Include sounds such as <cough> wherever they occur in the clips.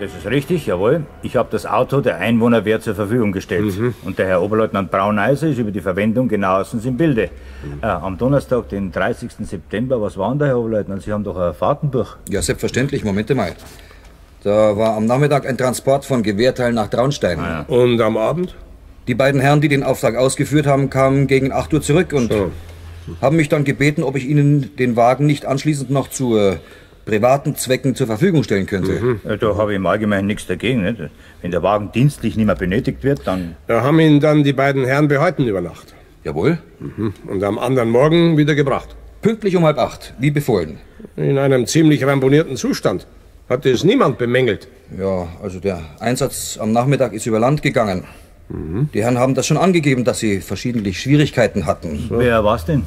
Das ist richtig, jawohl. Ich habe das Auto der Einwohnerwehr zur Verfügung gestellt. Mhm. Und der Herr Oberleutnant Brauneiser ist über die Verwendung genauestens im Bilde. Mhm. Äh, am Donnerstag, den 30. September, was war denn da, Herr Oberleutnant? Sie haben doch ein Fahrtenbuch. Ja, selbstverständlich. Moment mal. Da war am Nachmittag ein Transport von Gewehrteilen nach Traunstein. Und am Abend? Die beiden Herren, die den Auftrag ausgeführt haben, kamen gegen 8 Uhr zurück und haben mich dann gebeten, ob ich ihnen den Wagen nicht anschließend noch zu äh, privaten Zwecken zur Verfügung stellen könnte. Ja, da habe ich im Allgemeinen nichts dagegen. Nicht? Wenn der Wagen dienstlich nicht mehr benötigt wird, dann. Da haben ihn dann die beiden Herren behalten über Nacht. Jawohl. Mhm. Und am anderen Morgen wieder gebracht. Pünktlich um halb acht, wie befohlen. In einem ziemlich ramponierten Zustand. Hat es niemand bemängelt. Ja, also der Einsatz am Nachmittag ist über Land gegangen. Die Herren haben das schon angegeben, dass sie verschiedentlich Schwierigkeiten hatten. Wer war's denn?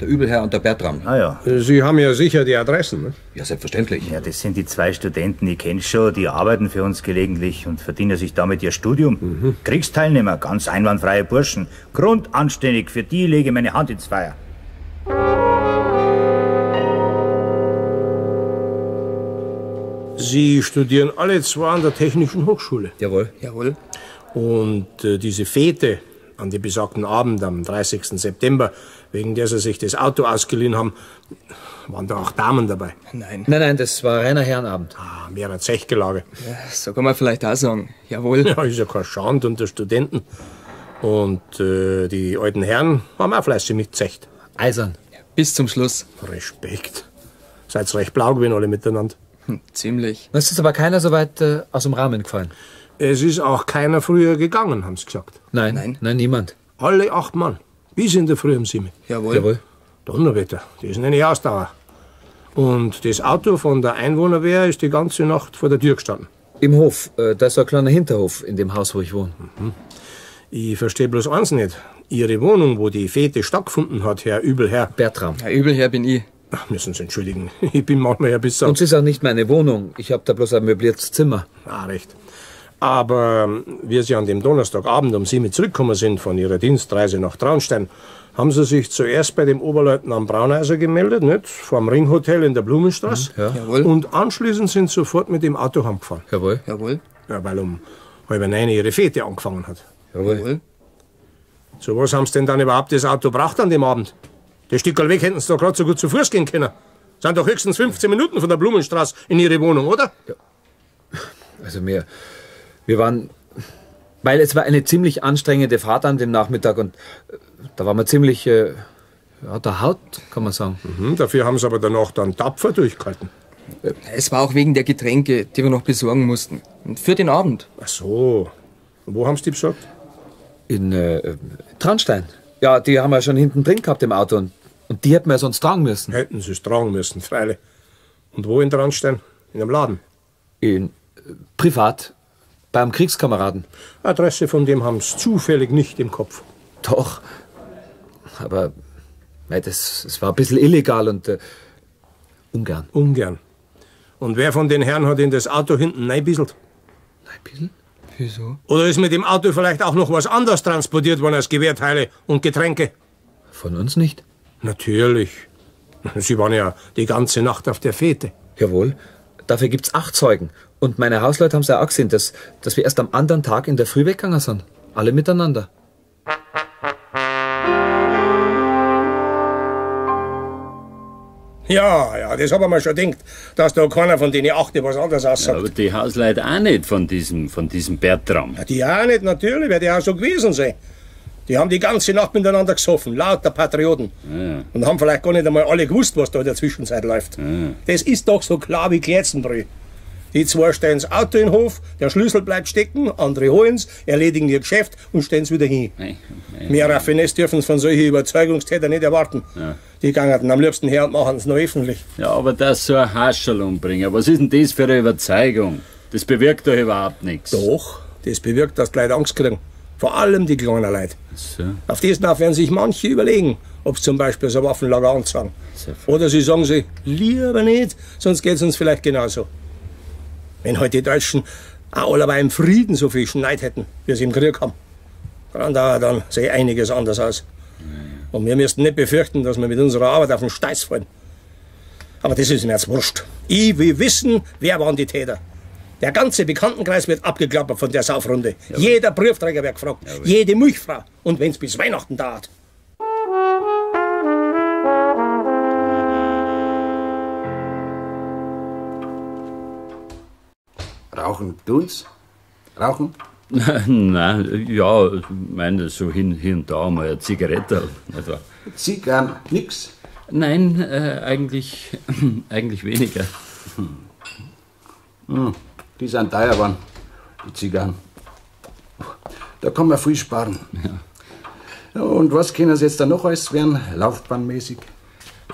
Der Übelherr und der Bertram. Ah ja. Sie haben ja sicher die Adressen, ne? Ja, selbstverständlich. Ja, das sind die zwei Studenten, ich kenne schon, die arbeiten für uns gelegentlich und verdienen sich damit ihr Studium. Mhm. Kriegsteilnehmer, ganz einwandfreie Burschen. Grundanständig, für die lege ich meine Hand ins Feuer. Sie studieren alle zwei an der Technischen Hochschule. Jawohl. Jawohl. Und äh, diese Fete an dem besagten Abend am 30. September, wegen der Sie sich das Auto ausgeliehen haben, waren da auch Damen dabei. Nein. Nein, nein, das war reiner Herrenabend. Ah, mehr ein Zechgelage. Ja, so kann man vielleicht auch sagen. Jawohl. Ja, ist ja kein Schand unter Studenten. Und äh, die alten Herren haben auch fleißig mitzecht. Eisern. Bis zum Schluss. Respekt. Seid recht blau gewesen alle miteinander. Hm, ziemlich. Es ist aber keiner so weit äh, aus dem Rahmen gefallen. Es ist auch keiner früher gegangen, haben sie gesagt. Nein, Nein. nein, niemand. Alle acht Mann. Bis in der Früh um sieben. Jawohl. Jawohl. Donnerwetter, das ist eine Ausdauer. Und das Auto von der Einwohnerwehr ist die ganze Nacht vor der Tür gestanden. Im Hof, äh, da ist so ein kleiner Hinterhof in dem Haus, wo ich wohne. Ich verstehe bloß eins nicht. Ihre Wohnung, wo die Fete stattgefunden hat, Herr Übelherr. Bertram. Ja, übelher bin ich. Ach, müssen Sie entschuldigen. <laughs> Ich bin manchmal ja bis Und es ist auch nicht meine Wohnung. Ich habe da bloß ein möbliertes Zimmer. Ah, recht. Aber ähm, wie Sie an dem Donnerstagabend um sieben zurückgekommen sind von Ihrer Dienstreise nach Traunstein, haben Sie sich zuerst bei dem Oberleutnant Brauneiser gemeldet, nicht? Vom Ringhotel in der Blumenstraße. Ja. Jawohl. Und anschließend sind Sie sofort mit dem Auto heimgefahren. Jawohl. Jawohl. Ja, weil um halb neun Ihre Fete angefangen hat. Jawohl. Jawohl. Zu was haben Sie denn dann überhaupt das Auto gebracht an dem Abend? Das Stückel weg hätten Sie doch gerade so gut zu Fuß gehen können. Sind doch höchstens 15 Minuten von der Blumenstraße in Ihre Wohnung, oder? Also wir, wir waren, weil es war eine ziemlich anstrengende Fahrt an dem Nachmittag und äh, da waren wir ziemlich, äh, ja, der Haut, kann man sagen. Hm, dafür haben Sie aber danach dann tapfer durchgehalten. Es war auch wegen der Getränke, die wir noch besorgen mussten. Und für den Abend. Ach so. Und wo haben Sie die besorgt? In äh, Traunstein. Ja, die haben wir schon hinten drin gehabt im Auto und, und die hätten wir sonst tragen müssen. Hätten Sie es tragen müssen, freilich. Und wo in Dranstein? In einem Laden. In, äh, privat, beim Kriegskameraden. Adresse von dem haben Sie zufällig nicht im Kopf. Doch, aber mei, das, das war ein bisschen illegal und äh, ungern. Ungern. Und wer von den Herren hat in das Auto hinten reinbisselt? Ein bisschen? Wieso? Oder ist mit dem Auto vielleicht auch noch was anderes transportiert worden als Gewehrteile und Getränke? Von uns nicht? Natürlich. Sie waren ja die ganze Nacht auf der Fete. Jawohl. Dafür gibt's acht Zeugen. Und meine Hausleute haben ja auch gesehen, dass, dass wir erst am anderen Tag in der Früh weggegangen sind. Alle miteinander. Ja, ja, das hab ich mir schon gedacht, dass da keiner von denen achte was anderes Ja, aussagt. aber die Hausleute auch nicht von diesem, von diesem Bertram. Ja, die auch nicht, natürlich, wird ja auch so gewesen sein. Die haben die ganze Nacht miteinander gesoffen, lauter Patrioten. Ja. Und haben vielleicht gar nicht einmal alle gewusst, was da in der Zwischenzeit läuft. Das ist doch so klar wie Kletzenbrühe. Die zwei stellen das Auto in den Hof, der Schlüssel bleibt stecken, andere holen's, erledigen ihr Geschäft und stellen's wieder hin. Nein, nein. Mehr Raffinesse dürfen von solchen Überzeugungstätern nicht erwarten. Die gehen am liebsten her und machen's noch öffentlich. Ja, aber das so ein Hascherl umbringen, was ist denn das für eine Überzeugung? Das bewirkt doch überhaupt nichts. Doch, das bewirkt, dass die Leute Angst kriegen. Vor allem die kleinen Leute. So. Auf das nach werden sich manche überlegen, ob sie zum Beispiel so ein Waffenlager anzwangen. Oder sie sagen sich, lieber nicht, sonst geht's uns vielleicht genauso. Wenn heute die Deutschen auch alle im Frieden so viel Schneid hätten, wie sie im Krieg haben, dann, da, dann sähe einiges anders aus. Und wir müssten nicht befürchten, dass wir mit unserer Arbeit auf den Steiß fallen. Aber das ist mir jetzt wurscht. Ich will wissen, wer waren die Täter. Der ganze Bekanntenkreis wird abgeklappert von der Saufrunde. Jeder Briefträger wird gefragt. Jede Milchfrau. Und wenn's bis Weihnachten dauert. Rauchen tun's? Rauchen? <laughs> Nein, ja, ich meine, so hin, hin und da mal eine Zigarette. Also, Zigarren, nix. nein, äh, eigentlich, <laughs> eigentlich weniger. Hm, die sind teuer geworden, die Zigarren. Da kann man viel sparen. Ja. Und was können Sie jetzt da noch alles werden, laufbahnmäßig?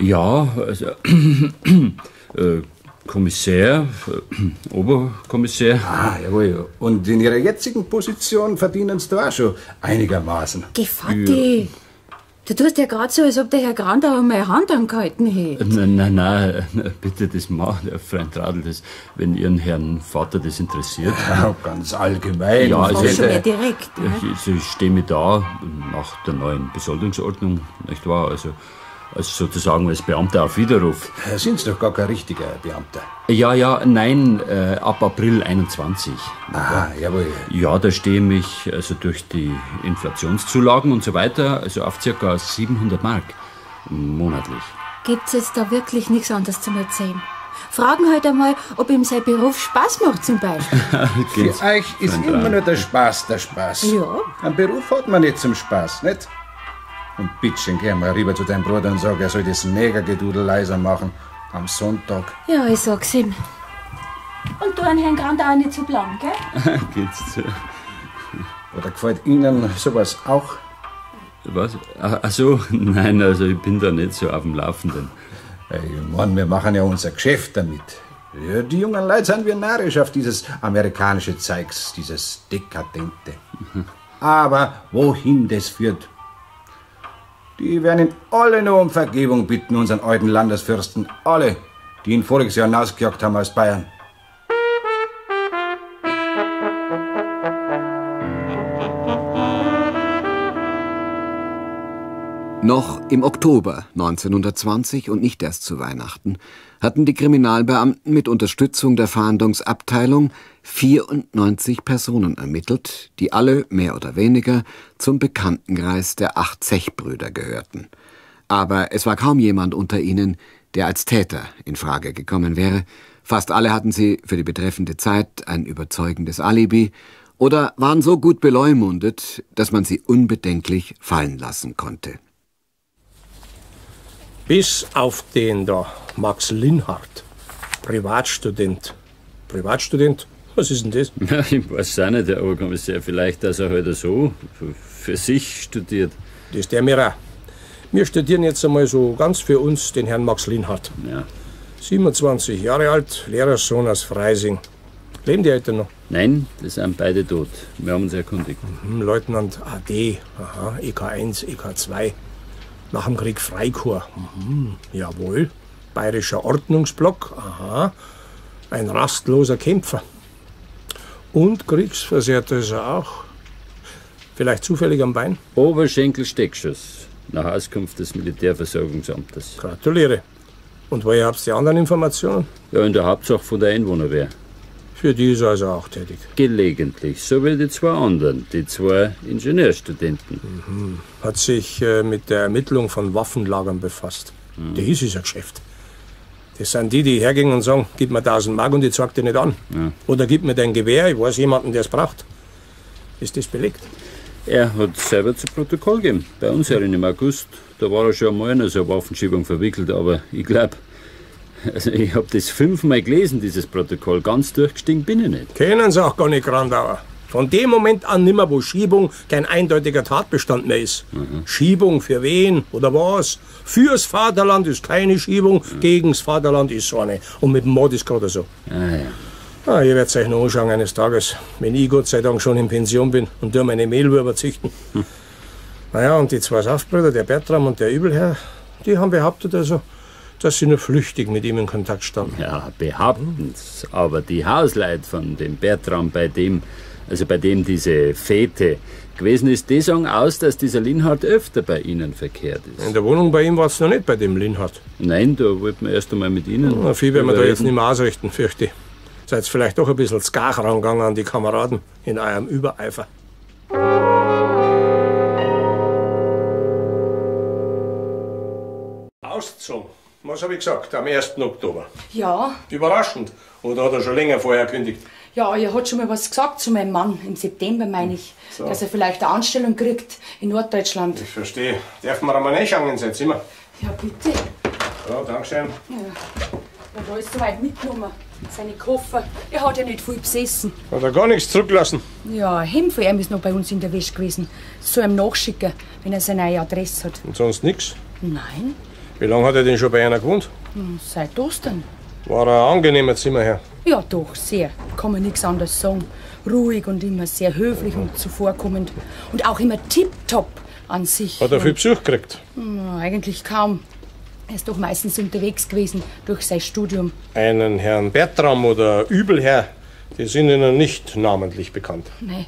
Ja, also, <clears throat> äh, Kommissär, äh, Oberkommissär. Ah, jawohl. Und in Ihrer jetzigen Position verdienen Sie da auch schon einigermaßen. Gefatti, du tust ja gerade so, als ob der Herr Grandauer meine Hand angehalten hätte. Nein, nein, nein, <laughs> bitte, das macht der Freund Radl, das, wenn Ihren Herrn Vater das interessiert. Ja, ganz allgemein. Ja, also, schon mehr äh, direkt. Ne? ich, also ich stehe mir da nach der neuen Besoldungsordnung, nicht wahr? Also, als sozusagen als Beamter auf Widerruf. Da sind Sie doch gar kein richtiger Beamter. Ja, ja, nein, äh, ab April 21. Ah, jawohl. Ja, da stehe ich mich also durch die Inflationszulagen und so weiter, also auf circa 700 Mark monatlich. Gibt's jetzt da wirklich nichts anderes zum Erzählen? Fragen halt einmal, ob ihm sein Beruf Spaß macht zum Beispiel. <laughs> Für euch ist immer nur der Spaß der Spaß. Ja. Ein Beruf hat man nicht zum Spaß, nicht? Und bitteschön, geh mal rüber zu deinem Bruder und sag, er soll das Negergedudel leiser machen. Am Sonntag. Ja, ich sag's ihm. Und du an Herrn Grandauer nicht so blank, gell? <laughs> Geht's zu? Oder gefällt Ihnen sowas auch? Was? Ach, ach so, <laughs> nein, also ich bin da nicht so auf dem Laufenden. Ich mein, wir machen ja unser Geschäft damit. Ja, die jungen Leute sind wir narrisch auf dieses amerikanische Zeugs, dieses Dekadente. <laughs> Aber wohin das führt? Die werden ihn alle nur um Vergebung bitten, unseren alten Landesfürsten. Alle, die ihn voriges Jahr hinausgejagt haben aus Bayern. Noch im Oktober 1920 und nicht erst zu Weihnachten hatten die Kriminalbeamten mit Unterstützung der Fahndungsabteilung 94 Personen ermittelt, die alle mehr oder weniger zum Bekanntenkreis der acht Zechbrüder gehörten. Aber es war kaum jemand unter ihnen, der als Täter in Frage gekommen wäre. Fast alle hatten sie für die betreffende Zeit ein überzeugendes Alibi oder waren so gut beleumundet, dass man sie unbedenklich fallen lassen konnte. Bis auf den da, Max Linhardt. Privatstudent. Privatstudent? Was ist denn das? <laughs> Ja, ich weiß auch nicht, Herr Oberkommissar. Vielleicht, dass er heute so für- sich studiert. Das ist der mir auch. Wir studieren jetzt einmal so ganz für uns den Herrn Max Linhardt. Ja. 27 Jahre alt, Lehrerssohn aus Freising. Leben die Eltern noch? Nein, die sind beide tot. Wir haben uns erkundigt. Hm, Leutnant AD, aha, EK1, EK2. Nach dem Krieg Freikorps. Mhm, jawohl. Bayerischer Ordnungsblock, aha. Ein rastloser Kämpfer. Und Kriegsversehrter ist er auch. Vielleicht zufällig am Bein? Oberschenkel-Steckschuss. Nach Auskunft des Militärversorgungsamtes. Gratuliere. Und woher habt ihr die anderen Informationen? Ja, in der Hauptsache von der Einwohnerwehr. Für die ist er also auch tätig. Gelegentlich, so wie die zwei anderen, die zwei Ingenieurstudenten. Hat sich äh, mit der Ermittlung von Waffenlagern befasst. Das ist ein Geschäft. Das sind die, die hergehen und sagen, gib mir 1000 Mark und ich zeig dir nicht an. Oder gib mir dein Gewehr, ich weiß jemanden, der es braucht. Ist das belegt? Er hat selber zu Protokoll gegeben. Bei uns herin im August. Da war er schon einmal in so eine Waffenschiebung verwickelt, aber ich glaube, also ich habe das fünfmal gelesen, dieses Protokoll. Ganz durchgestiegen bin ich nicht. Kennen Sie auch gar nicht, Grandauer. Von dem Moment an nimmer, wo Schiebung kein eindeutiger Tatbestand mehr ist. Schiebung für wen oder was? Fürs Vaterland ist keine Schiebung, gegens Vaterland ist so eine. Und mit dem Mord ist gerade so. Ah, ja. Ah, ihr werdet euch noch anschauen eines Tages, wenn ich Gott sei Dank schon in Pension bin und da meine Mehlwürmer züchten. Naja, und die zwei Saftbrüder, der Bertram und der Übelherr, die haben behauptet also, dass sie nur flüchtig mit ihm in Kontakt standen. Ja, behaupten's. Aber die Hausleute von dem Bertram, bei dem, also bei dem diese Fete gewesen ist, die sagen aus, dass dieser Linhard öfter bei ihnen verkehrt ist. In der Wohnung bei ihm war es noch nicht bei dem Linhardt. Nein, da wollten wir erst einmal mit ihnen. Na, viel werden wir da jetzt nicht mehr ausrichten, fürchte ich. Seid vielleicht doch ein bisschen skach rangegangen an die Kameraden in eurem Übereifer. Ausgezogen. Was habe ich gesagt? Am 1. Oktober. Ja, Überraschend. Oder hat er schon länger vorher kündigt? Ja, er hat schon mal was gesagt zu meinem Mann. Im September, meine ich. So. Dass er vielleicht eine Anstellung kriegt in Norddeutschland. Ich verstehe. Darf man einmal reinschauen in sein Zimmer? Ja, bitte. Ja, Dankeschön. Ja. Ja, da ist soweit mitgenommen. Seine Koffer. Er hat ja nicht viel besessen. Hat er gar nichts zurückgelassen? Ja, ein Hemd von ihm ist noch bei uns in der Wäsche gewesen. Soll ihm nachschicken, wenn er seine neue Adresse hat. Und sonst nichts? Nein, Wie lange hat er denn schon bei einer gewohnt? hm, seit Ostern. War ein angenehmer Zimmerherr. Ja, doch, sehr. Kann man nichts anderes sagen. Ruhig und immer sehr höflich und zuvorkommend. Und auch immer tipptopp an sich. Hat er viel Besuch gekriegt? Hm, eigentlich kaum. Er ist doch meistens unterwegs gewesen durch sein Studium. Einen Herrn Bertram oder Übelherr, die sind Ihnen nicht namentlich bekannt. Nee,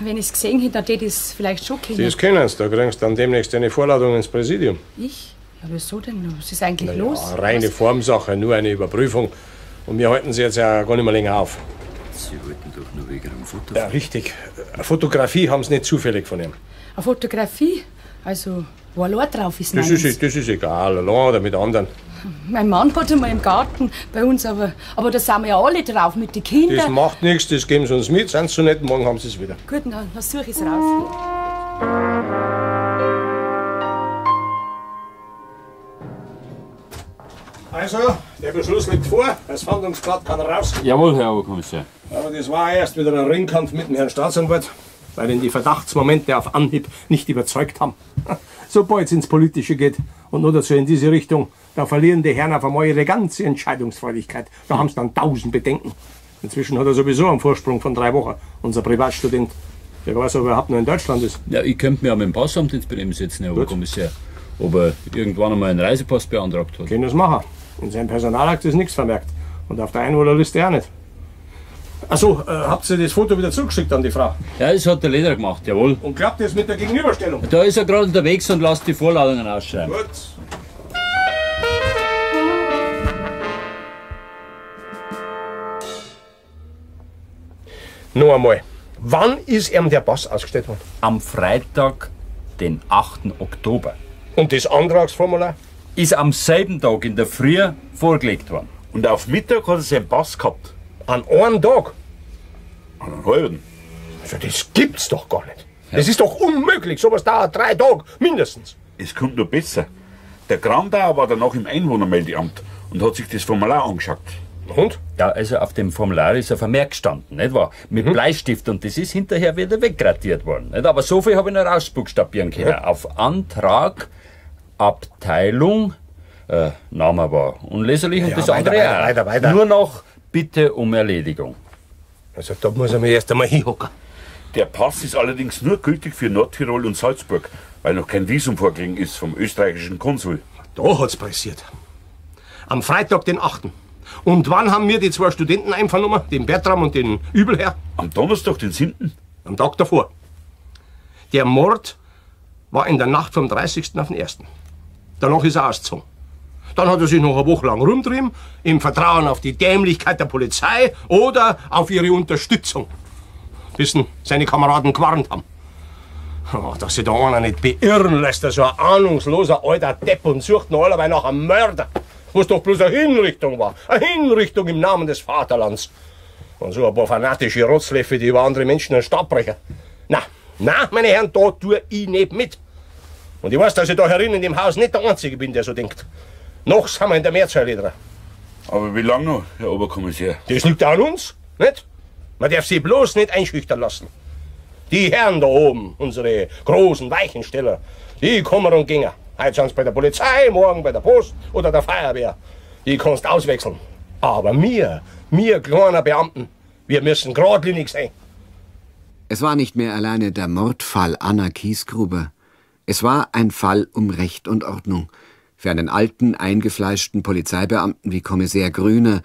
wenn ich es gesehen hätte, dann hätte ich es vielleicht schon kennen. Das kennen Sie, da kriegst du dann demnächst eine Vorladung ins Präsidium. Ich? Ja, wieso denn? Was ist eigentlich los? Ja, reine Formsache, nur eine Überprüfung. Und wir halten Sie jetzt ja gar nicht mehr länger auf. Sie wollten doch nur wegen einem Foto. Ja, richtig. Eine Fotografie haben Sie nicht zufällig von ihm. Eine Fotografie? Also, wo allein drauf ist, Das ist, das ist egal, allein oder mit anderen. Mein Mann hat einmal im Garten bei uns, aber, aber da sind wir ja alle drauf mit den Das Kindern. macht nichts, das geben Sie uns mit. Sind Sie so nett, morgen haben Sie es wieder. Gut, dann, dann suche ich es raus. Also, der Beschluss liegt vor. Das Fahndungsblatt kann raus. Jawohl, Herr Oberkommissar. Aber das war erst wieder ein Ringkampf mit dem Herrn Staatsanwalt, weil ihn die Verdachtsmomente auf Anhieb nicht überzeugt haben. <laughs> Sobald es ins Politische geht und nur dazu in diese Richtung, da verlieren die Herren auf einmal ihre ganze Entscheidungsfreudigkeit. Da haben sie dann tausend Bedenken. Inzwischen hat er sowieso einen Vorsprung von drei Wochen, unser Privatstudent. Der weiß aber überhaupt nur in Deutschland ist. Ja, ich könnte mir auch mit dem Passamt ins Bremen setzen, Herr Oberkommissar. Ob er irgendwann einmal einen Reisepass beantragt hat. Können das machen. In seinem Personalakt ist nichts vermerkt. Und auf der Einwohnerliste auch nicht. Achso, äh, habt ihr das Foto wieder zurückgeschickt an die Frau? Ja, das hat der Leder gemacht, jawohl. Und klappt das mit der Gegenüberstellung? Da ist er gerade unterwegs und lässt die Vorladungen ausschreiben. Gut. Noch einmal. Wann ist ihm der Pass ausgestellt worden? Am Freitag, den 8. Oktober. Und das Antragsformular? Ist am selben Tag in der Früh vorgelegt worden. Und auf Mittag hat er seinen Pass gehabt. An einem Tag? An einem halben. Also das gibt's doch gar nicht. Das ist doch unmöglich. Sowas dauert drei Tage, mindestens. Es kommt nur besser. Der Grandauer war danach im Einwohnermeldeamt und hat sich das Formular angeschaut. Und? Ja, also auf dem Formular ist ein Vermerk gestanden, nicht wahr? Mit Bleistift und das ist hinterher wieder weggradiert worden. Nicht? Aber so viel habe ich noch rausbuchstabieren können. Auf Antrag, Abteilung, äh, Name war unleserlich und Ja, das weiter, andere weiter, weiter, weiter. Nur noch Bitte um Erledigung. Also da muss er mir erst einmal hinhocken. Der Pass ist allerdings nur gültig für Nordtirol und Salzburg, weil noch kein Visum vorgelegen ist vom österreichischen Konsul. Da hat's pressiert. Am Freitag, den 8. Und wann haben wir die zwei Studenten einvernommen? Den Bertram und den Übelherr? Am Donnerstag, den 7. Am Tag davor. Der Mord war in der Nacht vom 30. auf den 1. Danach ist er ausgezogen. Dann hat er sich noch eine Woche lang rumtrieben, im Vertrauen auf die Dämlichkeit der Polizei oder auf ihre Unterstützung. Bis ihn seine Kameraden gewarnt haben. Oh, dass sich da einer nicht beirren lässt, so ein ahnungsloser alter Depp und sucht noch allerweil nach einem Mörder. Was doch bloß eine Hinrichtung war. Eine Hinrichtung im Namen des Vaterlands. Und so ein paar fanatische Rotzleffe, die über andere Menschen einen Stab brechen. Na, na, meine Herren, da tue ich nicht mit. Und ich weiß, dass ich da herin in dem Haus nicht der Einzige bin, der so denkt. Noch sind wir in der Mehrzahl dran. Aber wie lange noch, Herr Oberkommissar? Das liegt an uns, nicht? Man darf sie bloß nicht einschüchtern lassen. Die Herren da oben, unsere großen Weichensteller, die kommen und gingen. Heute sind sie bei der Polizei, morgen bei der Post oder der Feuerwehr. Die kannst auswechseln. Aber wir, wir kleiner Beamten, wir müssen geradlinig sein. Es war nicht mehr alleine der Mordfall Anna Kiesgruber. Es war ein Fall um Recht und Ordnung. Für einen alten, eingefleischten Polizeibeamten wie Kommissär Grüner,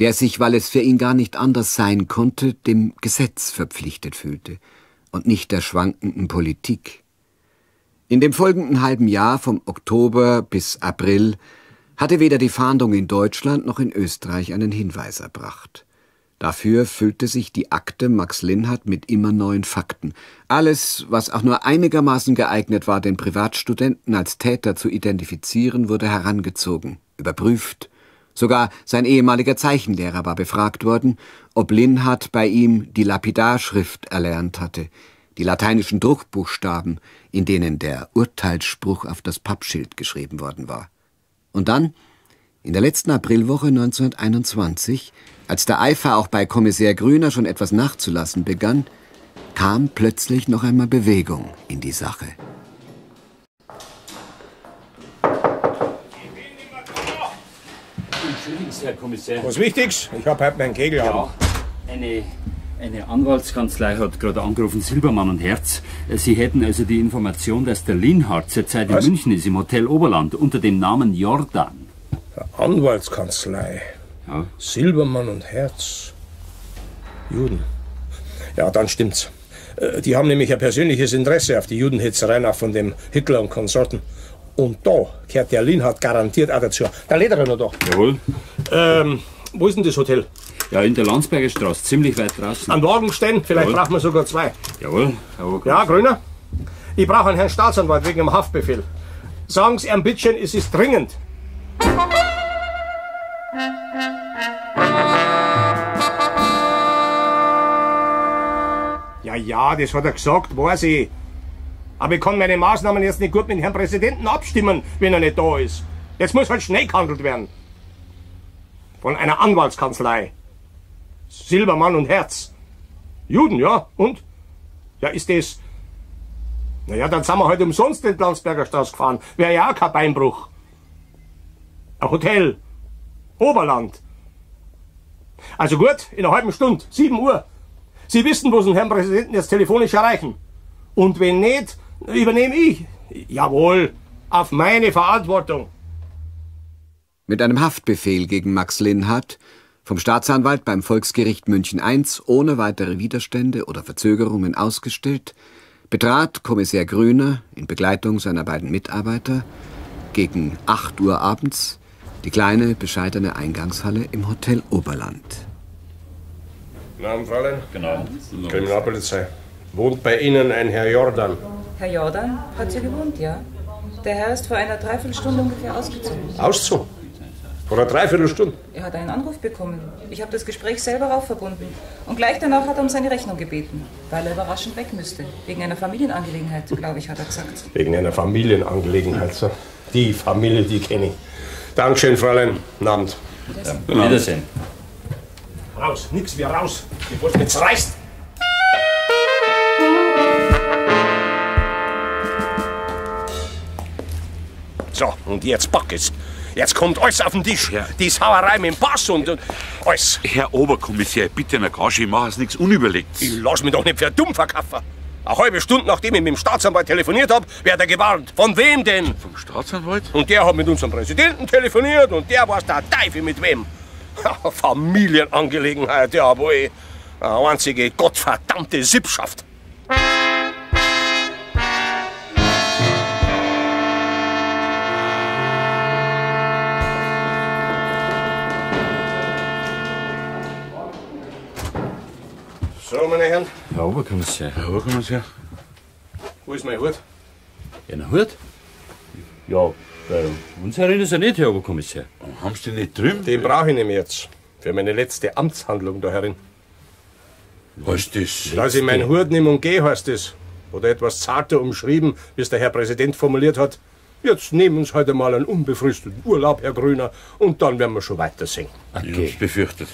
der sich, weil es für ihn gar nicht anders sein konnte, dem Gesetz verpflichtet fühlte und nicht der schwankenden Politik. In dem folgenden halben Jahr vom Oktober bis April hatte weder die Fahndung in Deutschland noch in Österreich einen Hinweis erbracht. Dafür füllte sich die Akte Max Linhardt mit immer neuen Fakten. Alles, was auch nur einigermaßen geeignet war, den Privatstudenten als Täter zu identifizieren, wurde herangezogen, überprüft. Sogar sein ehemaliger Zeichenlehrer war befragt worden, ob Linhardt bei ihm die Lapidarschrift erlernt hatte, die lateinischen Druckbuchstaben, in denen der Urteilsspruch auf das Pappschild geschrieben worden war. Und dann, in der letzten Aprilwoche 1921, als der Eifer auch bei Kommissär Grüner schon etwas nachzulassen begann, kam plötzlich noch einmal Bewegung in die Sache. Entschuldigen Herr Kommissar. Was Wichtiges? Ich hab heute meinen Kegel Ja, an. eine, eine Anwaltskanzlei hat gerade angerufen, Silbermann und Herz. Sie hätten also die Information, dass der Linhardt zurzeit in? München ist, im Hotel Oberland, unter dem Namen Jordan. Anwaltskanzlei. Ja. Silbermann und Herz. Juden. Ja, dann stimmt's. Äh, Die haben nämlich ein persönliches Interesse auf die Judenhitzerei nach von dem Hitler und Konsorten. Und da gehört der Linhardt garantiert auch dazu. Der Lederer noch da. Jawohl. Ähm, wo ist denn das Hotel? Ja, in der Landsberger Straße, ziemlich weit draußen. An Wagen stehen, vielleicht Jawohl. brauchen wir sogar zwei. Jawohl, Oberkommissar. Ja, Grüner? Ich brauche einen Herrn Staatsanwalt wegen dem Haftbefehl. Sagen Sie ein bisschen, es ist dringend. Ja, ja, das hat er gesagt, weiß ich. Aber ich kann meine Maßnahmen jetzt nicht gut mit dem Herrn Präsidenten abstimmen, wenn er nicht da ist. Jetzt muss halt schnell gehandelt werden. Von einer Anwaltskanzlei. Silbermann und Herz. Juden, ja? Und? Ja, ist das... Naja, dann sind wir heute umsonst den Landsberger Straße gefahren. Wäre ja auch kein Beinbruch. Ein Hotel. Oberland. Also gut, in einer halben Stunde, 7 Uhr. Sie wissen, wo Sie den Herrn Präsidenten jetzt telefonisch erreichen. Und wenn nicht, übernehme ich. Jawohl, auf meine Verantwortung. Mit einem Haftbefehl gegen Max Linhardt, vom Staatsanwalt beim Volksgericht München I ohne weitere Widerstände oder Verzögerungen ausgestellt, betrat Kommissar Grüner in Begleitung seiner beiden Mitarbeiter gegen 8 Uhr abends die kleine, bescheidene Eingangshalle im Hotel Oberland. Namen, Fräulein? Genau. Kriminalpolizei. Wohnt bei Ihnen ein Herr Jordan? Herr Jordan hat hier gewohnt, ja. Der Herr ist vor einer Dreiviertelstunde ungefähr ausgezogen. Auszu. Vor einer Dreiviertelstunde. Er hat einen Anruf bekommen. Ich habe das Gespräch selber aufverbunden. Und gleich danach hat er um seine Rechnung gebeten, weil er überraschend weg müsste. Wegen einer Familienangelegenheit, glaube ich, hat er gesagt. Wegen einer Familienangelegenheit. So. Die Familie, die kenne ich. Dankeschön, Fräulein. Guten Abend. Wiedersehen. Raus, nix wie raus, bevor es mich zerreißt. So, und jetzt pack es. Jetzt kommt alles auf den Tisch. Die Sauerei mit dem Pass und, und alles. Herr Oberkommissar, bitte eine Gage, ich mache es nichts unüberlegt. Ich lass mich doch nicht für dumm verkaufen. Eine halbe Stunde nachdem ich mit dem Staatsanwalt telefoniert habe, wird er gewarnt. Von wem denn? Vom Staatsanwalt? Und der hat mit unserem Präsidenten telefoniert und der weiß der Teufel mit wem. Familienangelegenheit, ja, wohl. Eine einzige gottverdammte Sippschaft. So, meine Herren, Herr Oberkommissar. Herr Oberkommissar. wo ist mein Hut? Ja, na Hut? Ja, bei uns herin ist er nicht, Herr Oberkommissar. Haben Sie den nicht drüben? Den brauche ich nämlich jetzt. Für meine letzte Amtshandlung da herin. Was ist das? Dass ich meinen Hut nimm und geh, heißt es. Oder etwas zarter umschrieben, wie es der Herr Präsident formuliert hat. Jetzt nehmen uns heute mal einen unbefristeten Urlaub, Herr Grüner, und dann werden wir schon weitersehen. Ich hab's befürchtet.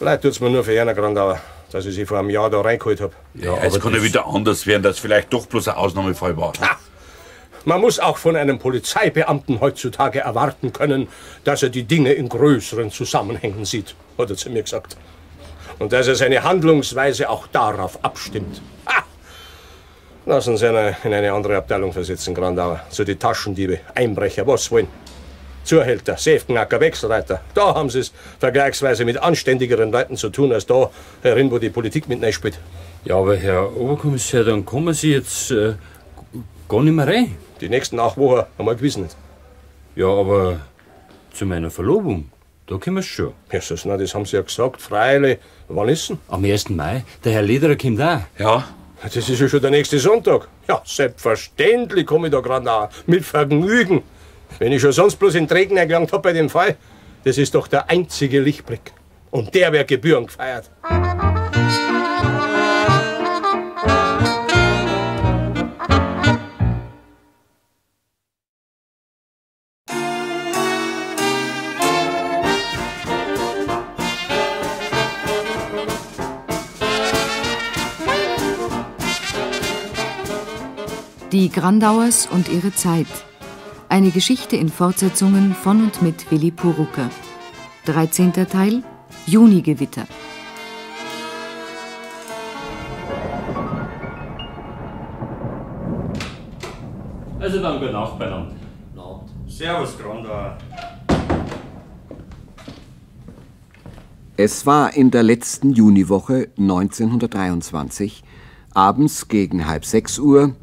Leid tut's mir nur für Jana Grandauer, dass ich sie vor einem Jahr da reingeholt habe. Ja, jetzt kann ja wieder anders werden, dass vielleicht doch bloß ein Ausnahmefall war. Man muss auch von einem Polizeibeamten heutzutage erwarten können, dass er die Dinge in größeren Zusammenhängen sieht, hat er zu mir gesagt. Und dass er seine Handlungsweise auch darauf abstimmt. Ha! Lassen Sie ihn in eine andere Abteilung versetzen, Grandauer. Zu die Taschendiebe, Einbrecher, was wollen. Zuhälter, Säfkenacker, Wechselreiter. Da haben Sie es vergleichsweise mit anständigeren Leuten zu tun, als da herin, wo die Politik mit spielt. Ja, aber Herr Oberkommissar, dann kommen Sie jetzt äh, gar nicht mehr rein. Die nächsten acht Wochen einmal gewiss nicht. Ja, aber zu meiner Verlobung, Da können wir schon. Ja, so, na, das haben Sie ja gesagt, freilich. Wann ist denn? Am 1. Mai. Der Herr Lederer kommt auch. Ja, das ist ja schon der nächste Sonntag. Ja, selbstverständlich komme ich da gerade an. Mit Vergnügen. Wenn ich schon sonst bloß in Trägen eingelangt hab bei dem Fall, das ist doch der einzige Lichtblick. Und der wird Gebühren gefeiert. Die Grandauers und ihre Zeit. Eine Geschichte in Fortsetzungen von und mit Willi Purucker. 13. Teil Junigewitter. Also dann gute Nacht beieinander. Servus, Grandauer. Es war in der letzten Juniwoche 1923, abends gegen halb sechs Uhr.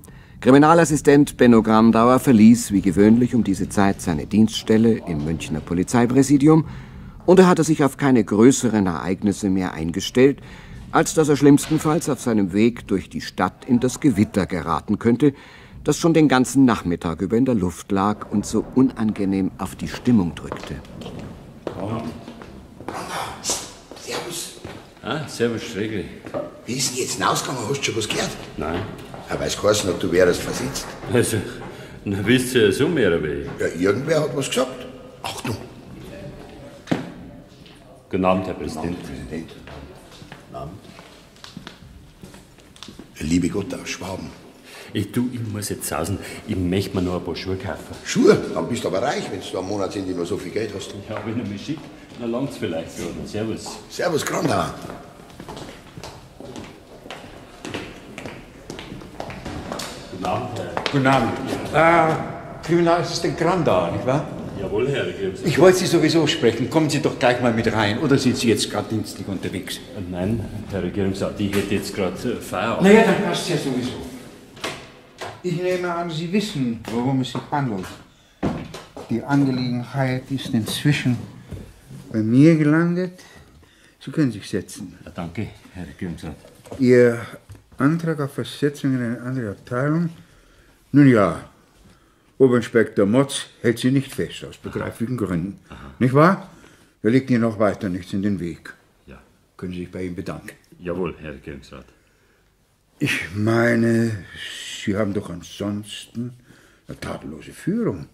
Kriminalassistent Benno Grandauer verließ wie gewöhnlich um diese Zeit seine Dienststelle im Münchner Polizeipräsidium und er hatte sich auf keine größeren Ereignisse mehr eingestellt, als dass er schlimmstenfalls auf seinem Weg durch die Stadt in das Gewitter geraten könnte, das schon den ganzen Nachmittag über in der Luft lag und so unangenehm auf die Stimmung drückte. Servus. Ah, servus, Schregel. Wie ist denn jetzt hinausgegangen? Hast du schon was gehört? Nein. Aber es geheißen hat, du wärst versetzt. Also, na, wisst ihr ja so mehr, aber ich. Ja, irgendwer hat was gesagt. Achtung. Guten Abend, Herr Präsident. Präsident. Liebe Gott aus Schwaben. Ich, du, ich muss jetzt sausen. Ich möchte mir noch ein paar Schuhe kaufen. Schuhe? Dann bist du aber reich, wenn du am Monatsende immer so viel Geld hast. Ja, wenn er mich schickt, dann langt's vielleicht so. Servus. Servus, Grandauer. Guten Abend, Herr. Guten Abend. Äh, Kriminalassistent Grandauer, nicht wahr? Jawohl, Herr Regierungs. Ich wollte Sie sowieso sprechen. Kommen Sie doch gleich mal mit rein. Oder sind Sie jetzt gerade dienstlich unterwegs? Nein, Herr Regierungsrat, ich hätte jetzt gerade äh, Feierabend. Naja, dann passt ja sowieso. Ich nehme an, Sie wissen, worum es sich handelt. Die Angelegenheit ist inzwischen bei mir gelandet. Sie können sich setzen. Ja, danke, Herr Regierungsrat. Ihr Antrag auf Versetzung in eine andere Abteilung? Nun ja, Oberinspektor Motz hält Sie nicht fest, aus begreiflichen Gründen. Nicht wahr? Da liegt Ihnen noch weiter nichts in den Weg. Ja. Können Sie sich bei ihm bedanken. Jawohl, Herr Regierungsrat. Ich meine, Sie haben doch ansonsten eine tadellose Führung.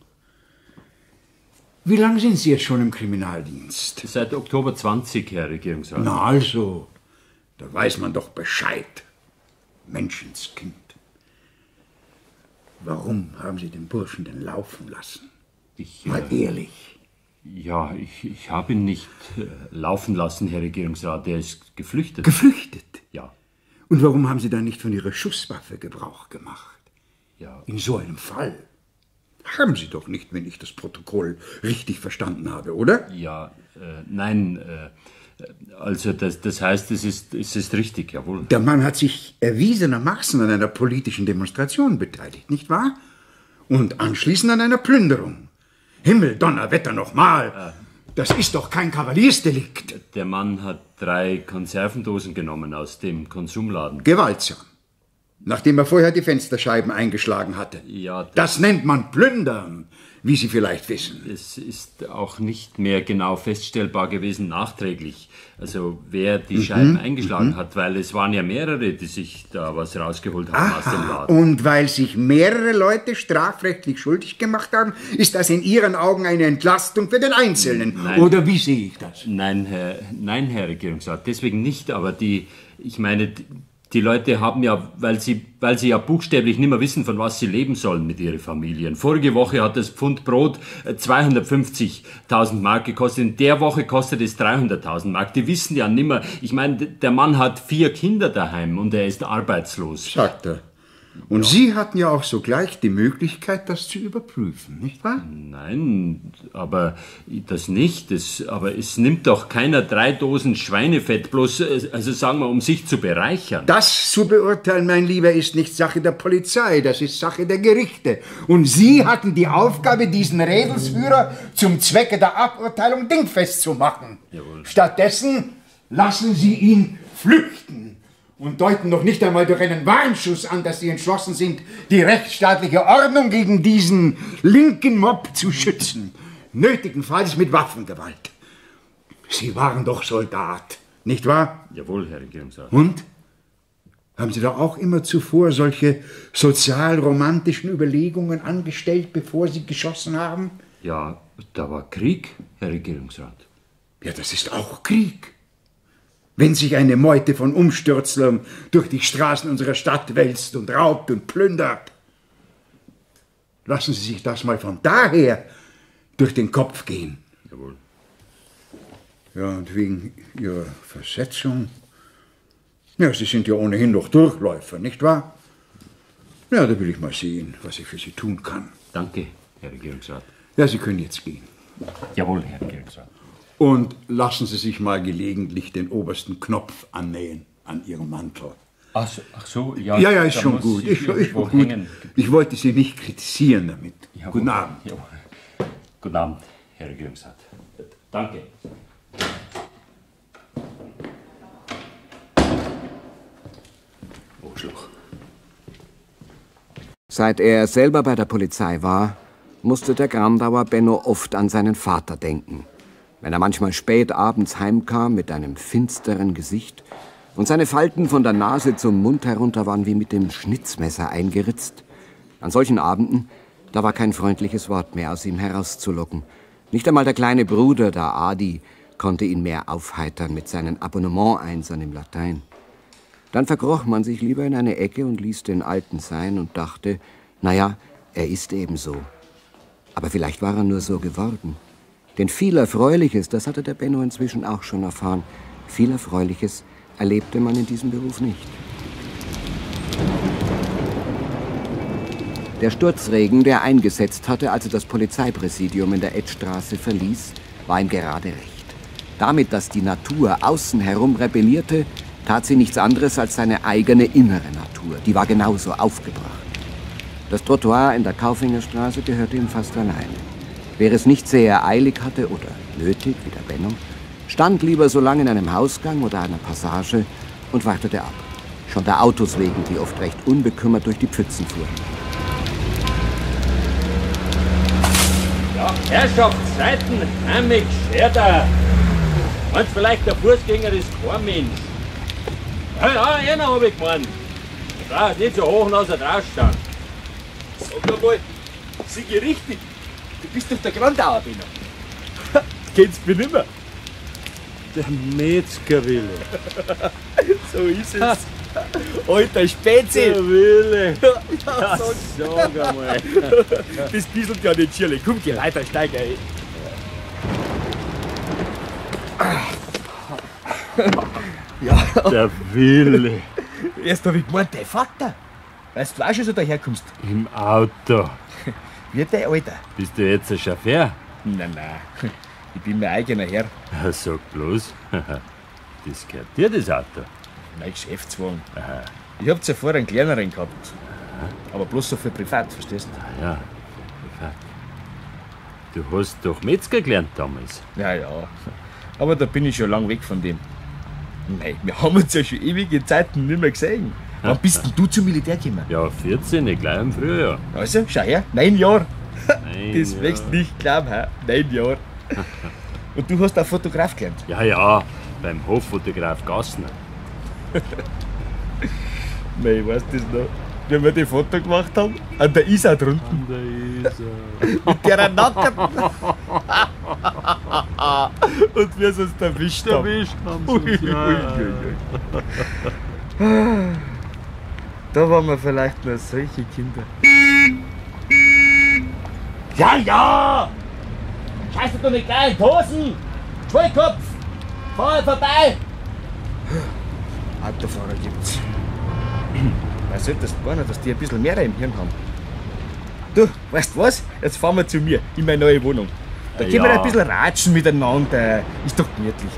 Wie lange sind Sie jetzt schon im Kriminaldienst? Seit Oktober 20, Herr Regierungsrat. Na also, da weiß man doch Bescheid. Menschenskind. Warum haben Sie den Burschen denn laufen lassen? Ich, Mal äh, ehrlich. Ja, ich, ich habe ihn nicht äh, laufen lassen, Herr Regierungsrat. Er ist geflüchtet. Geflüchtet? Ja. Und warum haben Sie dann nicht von Ihrer Schusswaffe Gebrauch gemacht? Ja. In so einem Fall. Haben Sie doch nicht, wenn ich das Protokoll richtig verstanden habe, oder? Ja, äh, nein, äh, also das, das heißt, es ist, es ist richtig, jawohl. Der Mann hat sich erwiesenermaßen an einer politischen Demonstration beteiligt, nicht wahr? Und anschließend an einer Plünderung. Himmel, Donnerwetter nochmal! Das ist doch kein Kavaliersdelikt. Der Mann hat drei Konservendosen genommen aus dem Konsumladen. Gewaltsam. Nachdem er vorher die Fensterscheiben eingeschlagen hatte. Ja, Das nennt man Plündern, wie Sie vielleicht wissen. Es ist auch nicht mehr genau feststellbar gewesen nachträglich, also wer die Mhm, Scheiben eingeschlagen mhm. hat, weil es waren ja mehrere, die sich da was rausgeholt haben aus dem Aha, Laden. und weil sich mehrere Leute strafrechtlich schuldig gemacht haben, ist das in Ihren Augen eine Entlastung für den Einzelnen. Nein. Oder wie sehe ich das? Nein, Herr, nein, Herr Regierungsrat, deswegen nicht, aber die, ich meine, die- Leute haben ja, weil sie, weil sie ja buchstäblich nicht mehr wissen, von was sie leben sollen mit ihren Familien. Vorige Woche hat das Pfund Brot äh, 250.000 Mark gekostet, in der Woche kostet es 300.000 Mark. Die wissen ja nimmer, ich meine, der Mann hat vier Kinder daheim und er ist arbeitslos. Sagt er. Und Sie hatten ja auch sogleich die Möglichkeit, das zu überprüfen, nicht wahr? Nein, aber das nicht. Das, aber es nimmt doch keiner drei Dosen Schweinefett, bloß, äh, also sagen wir, um sich zu bereichern. Das zu beurteilen, mein Lieber, ist nicht Sache der Polizei, das ist Sache der Gerichte. Und Sie hatten die Aufgabe, diesen Redelsführer zum Zwecke der Aburteilung dingfest zu machen. Jawohl. Stattdessen lassen Sie ihn flüchten und deuten noch nicht einmal durch einen Warnschuss an, dass Sie entschlossen sind, die rechtsstaatliche Ordnung gegen diesen linken Mob zu schützen. Nötigenfalls mit Waffengewalt. Sie waren doch Soldat, nicht wahr? Jawohl, Herr Regierungsrat. Und? Haben Sie da auch immer zuvor solche sozialromantischen Überlegungen angestellt, bevor Sie geschossen haben? Ja, da war Krieg, Herr Regierungsrat. Ja, das ist auch Krieg. Wenn sich eine Meute von Umstürzlern durch die Straßen unserer Stadt wälzt und raubt und plündert. Lassen Sie sich das mal von daher durch den Kopf gehen. Jawohl. Ja, und wegen Ihrer Versetzung. Ja, Sie sind ja ohnehin noch Durchläufer, nicht wahr? Ja, da will ich mal sehen, was ich für Sie tun kann. Danke, Herr Regierungsrat. Ja, Sie können jetzt gehen. Jawohl, Herr Regierungsrat. Und lassen Sie sich mal gelegentlich den obersten Knopf annähen an Ihrem Mantel. Ach so, ach so ja. Ja, ja, ist schon muss gut. ich schon gut. Ich wollte Sie nicht kritisieren damit. Jawohl, Guten Abend. jawohl. Guten Abend, Herr Regierungsrat. Danke. Arschloch. Seit er selber bei der Polizei war, musste der Grandauer Benno oft an seinen Vater denken. Wenn er manchmal spät abends heimkam mit einem finsteren Gesicht und seine Falten von der Nase zum Mund herunter waren wie mit dem Schnitzmesser eingeritzt, an solchen Abenden, da war kein freundliches Wort mehr aus ihm herauszulocken. Nicht einmal der kleine Bruder, der Adi, konnte ihn mehr aufheitern mit seinen Abonnement-Einsern im Latein. Dann verkroch man sich lieber in eine Ecke und ließ den Alten sein und dachte, naja, er ist eben so. Aber vielleicht war er nur so geworden. Denn viel Erfreuliches, das hatte der Benno inzwischen auch schon erfahren, viel Erfreuliches erlebte man in diesem Beruf nicht. Der Sturzregen, der eingesetzt hatte, als er das Polizeipräsidium in der Edstraße verließ, war ihm gerade recht. Damit, dass die Natur außen herum rebellierte, tat sie nichts anderes als seine eigene innere Natur. Die war genauso aufgebracht. Das Trottoir in der Kaufingerstraße gehörte ihm fast alleine. Wer es nicht sehr eilig hatte oder nötig, wie der Benno, stand lieber so lange in einem Hausgang oder einer Passage und wartete ab. Schon der Autos wegen, die oft recht unbekümmert durch die Pfützen fuhren. Ja, Herrschaftszeiten, Hamid, Scherder. Meinst vielleicht der Fußgänger ist kein Mensch? Ja, ja, einer hab ich gemeint. Du brauchst nicht so hoch, als er drauf stand. Sag einmal, sieh ich richtig? Du bist doch der Grandauer, Benno. <laughs> Kennst mich nimmer? Der Metzgerwille. <laughs> so ist es. <laughs> Alter Spezi! Der Wille. Ja, sag. einmal. Das bisselt ja nicht schierlich. Komm, die Leiter steig ein. Ja. Der Wille. Erst hab ich gemeint, dein Vater. Weißt du auch schon so daherkommst? Im Auto. Wie dein Alter? Bist du jetzt ein Chauffeur? Nein, nein. Ich bin mein eigener Herr. Sag bloß. <laughs> Das gehört dir, das Auto. Mein Geschäftswagen. Ich hab zuvor einen kleineren gehabt. Aber bloß so für privat, verstehst du? Ja, privat. Du hast doch Metzger gelernt damals. Ja, ja. Aber da bin ich schon lang weg von dem. Nein, wir haben uns ja schon ewige Zeiten nicht mehr gesehen. Wann bist denn du zum Militär gekommen? Ja, 14, gleich im Frühjahr. Also, schau her, neun Jahre. Nein, Das wächst nicht glauben, hä? Neun Jahre. <laughs> Und du hast auch Fotograf gelernt. Ja, ja, beim Hoffotograf Gassner. <laughs> Nein, ich weiß das noch. Wie wir die Foto gemacht haben, an der Isar drunten. An der Isar. <laughs> Mit der Nacken. Und wir uns erwischt haben. Erwischt haben sie uns, ja, ui, ja, ui. Da waren wir vielleicht noch solche Kinder. Ja, ja! Scheiß doch nicht gleich in die Hosen! Vollkopf! Fahr vorbei! Autofahrer gibt's. <clears throat> Was soll das meinen, dass die ein bisschen mehr im Hirn haben? Du, weißt was? Jetzt fahren wir zu mir in meine neue Wohnung. Da Ja. können wir ein bisschen ratschen miteinander. Ist doch gemütlich.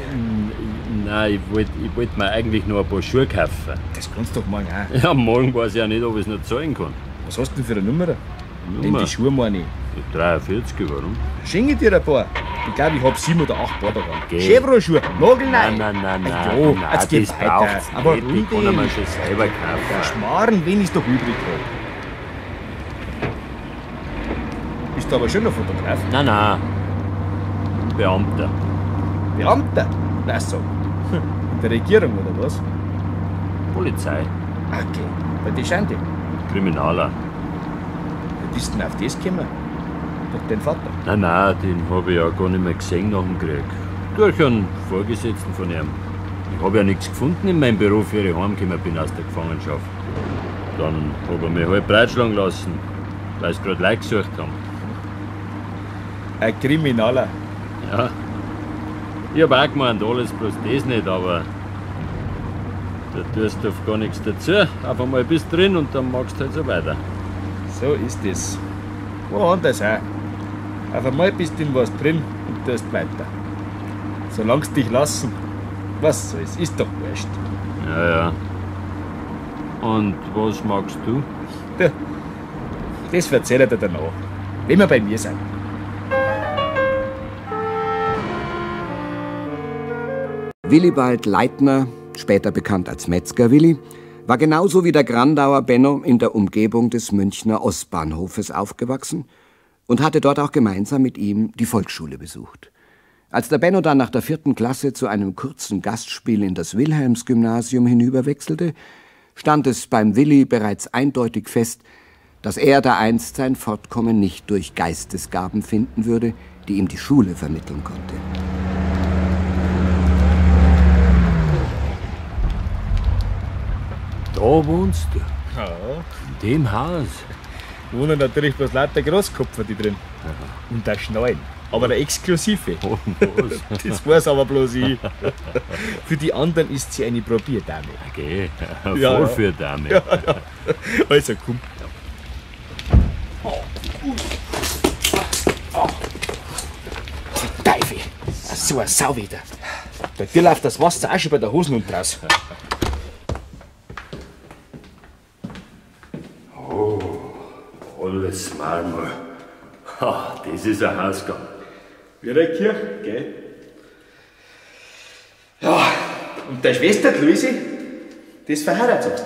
Nein, ich wollte ich wollt mir eigentlich noch ein paar Schuhe kaufen. Das kannst du doch morgen auch. Ja, morgen weiß ich ja nicht, ob ich es noch zahlen kann. Was hast du denn für eine Nummer? Nummer? die Schuhe meine ich. 43, warum? Schenke ich dir ein paar. Ich glaube, ich hab sieben oder acht Paar daran. Geh. Chevron-Schuhe, nagelnei. Nein, nein, nein, nein. Jo, nein, jetzt geht das weiter. Aber nicht. Die kann man dich. schon selber Der kaufen. Schmarrn, wenn ich doch übrig habe. Bist du aber schon ein Fotograf? Nein, nein. Beamter. Beamter? Lass so. Der Regierung oder was? Polizei. Okay. Bei die Schande. Kriminaler. Wie bist du denn auf das gekommen? Durch den Vater? Nein, nein, den habe ich ja gar nicht mehr gesehen nach dem Krieg. Durch einen Vorgesetzten von ihm. Ich habe ja nichts gefunden in meinem Beruf, wie ich heimgekommen bin aus der Gefangenschaft. Dann habe er mich halt breitschlagen lassen, weil sie gerade Leute gesucht haben. Ein Kriminaler. Ja. Ich habe auch gemeint, alles bloß das nicht, aber da tust du auf gar nichts dazu. Auf einmal bist du drin und dann machst du halt so weiter. So ist es. Woanders auch. Auf einmal bist du in was drin und tust weiter. Solange dich lassen. Was soll's, ist doch wurscht. Ja, ja. Und was magst du? Ja, das erzähl ich dir danach. Wenn wir bei mir sind. Willibald Leitner, später bekannt als Metzger Willi, war genauso wie der Grandauer Benno in der Umgebung des Münchner Ostbahnhofes aufgewachsen und hatte dort auch gemeinsam mit ihm die Volksschule besucht. Als der Benno dann nach der vierten Klasse zu einem kurzen Gastspiel in das Wilhelmsgymnasium hinüberwechselte, stand es beim Willi bereits eindeutig fest, dass er da einst sein Fortkommen nicht durch Geistesgaben finden würde, die ihm die Schule vermitteln konnte. Da wohnst du? Ja. In dem Haus? Wohnen natürlich bloß lauter Großkopfer die drin. Und der Schnallen. Aber der Exklusive. <laughs> das weiß aber bloß ich. Für die anderen ist sie eine Probierdame. Okay, <laughs> Ja, voll ja. für Dame. Ja, ja. Also komm. Teufel! So ein Sau wieder. Bei dir läuft das Wasser auch schon bei der Hosen und raus. Oh, alles Marmor. Ha, das ist ein Hausgang. Wie eine Kirche, gell? Ja, und der Schwester die Luise, die ist verheiratet, sagst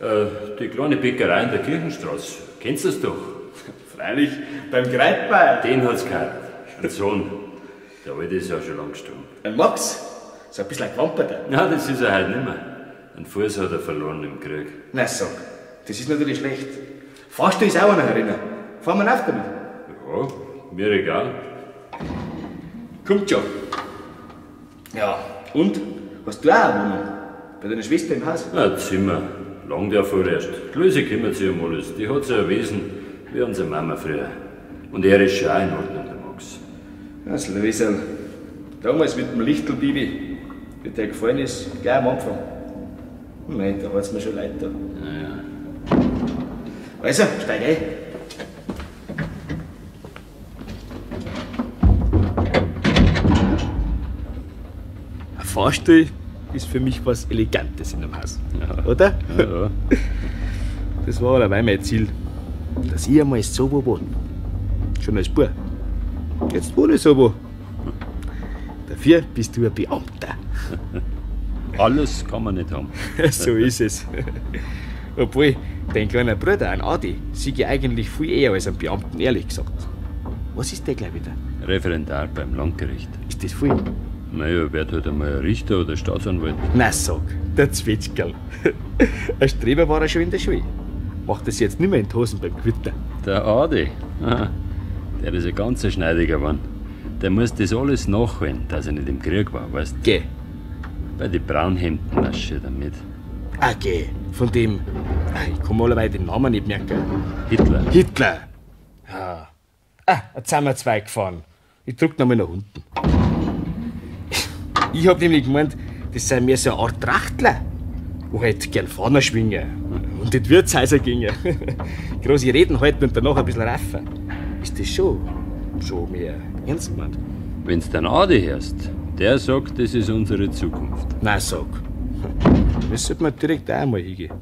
Äh, die kleine Bäckerei in der Kirchenstraße. Kennst du das doch? <laughs> Freilich, beim Greitmeier. Den hat's gehabt. Ein Sohn. Der alte ist ja schon lang gestorben. Ein Max, so ein bisschen ein Gewamperter. Ja, das ist er halt nicht mehr. Einen Fuß hat er verloren im Krieg. Na sag, das ist natürlich schlecht. Fahrst du uns auch noch erinnern? Fahren wir auf damit? Ja, mir egal. Kommt schon. Ja, und? Hast du auch eine Wohnung? Bei deiner Schwester im Haus? Ein Zimmer. Lang der vorerst. Die Luise kümmert sich um alles. Die hat so ein Wesen wie unsere Mama früher. Und er ist schon auch in Ordnung, der Max. Das Luisel. Damals mit dem Lichtelbibi, wie der gefallen ist, gleich am Anfang. Nein, da hat's mir schon leid da. Naja. Also, steig ein. Ein Fahrstuhl ist für mich was Elegantes in einem Haus. Oder? Ja, ja. <laughs> Das war alleweil mein Ziel. Dass ich einmal so wo wohne. Schon als Bub. Jetzt wohne ich so wo. Dafür bist du ein Beamter. Alles kann man nicht haben. <laughs> so ist es. <laughs> Obwohl, dein kleiner Bruder, ein Adi, sieht ja eigentlich viel eher als ein Beamten, ehrlich gesagt. Was ist der gleich wieder? Referendar beim Landgericht. Ist das viel? Naja, wird halt einmal ein Richter oder Staatsanwalt. Na sag, der Zwetschgerl. <laughs> ein Streber war er schon in der Schule. Macht das jetzt nicht mehr in die Hosen beim Quitter. Der Adi, ah, der ist ein ganz schneidiger Mann. Der muss das alles nachholen, dass er nicht im Krieg war, weißt du? Geh. Bei den Braunhemden hast du damit. Ah, geh. Von dem. Ah, Ich kann malweise den Namen nicht merken. Hitler. Hitler. Ja. Ah, jetzt sind wir zwei gefahren. Ich drück nochmal nach unten. Ich hab nämlich gemeint, das sei mehr so eine Art Trachtler, wo halt gern Fahner schwingen. Und in die Wirtshäuser gingen. <laughs> Große Reden halten und danach ein bisschen raffen. Ist das schon so mehr ernst gemeint? Wenn's den Adi hörst, der sagt, das ist unsere Zukunft. Na, sag. <laughs> Das sollte man direkt auch einmal hingehen.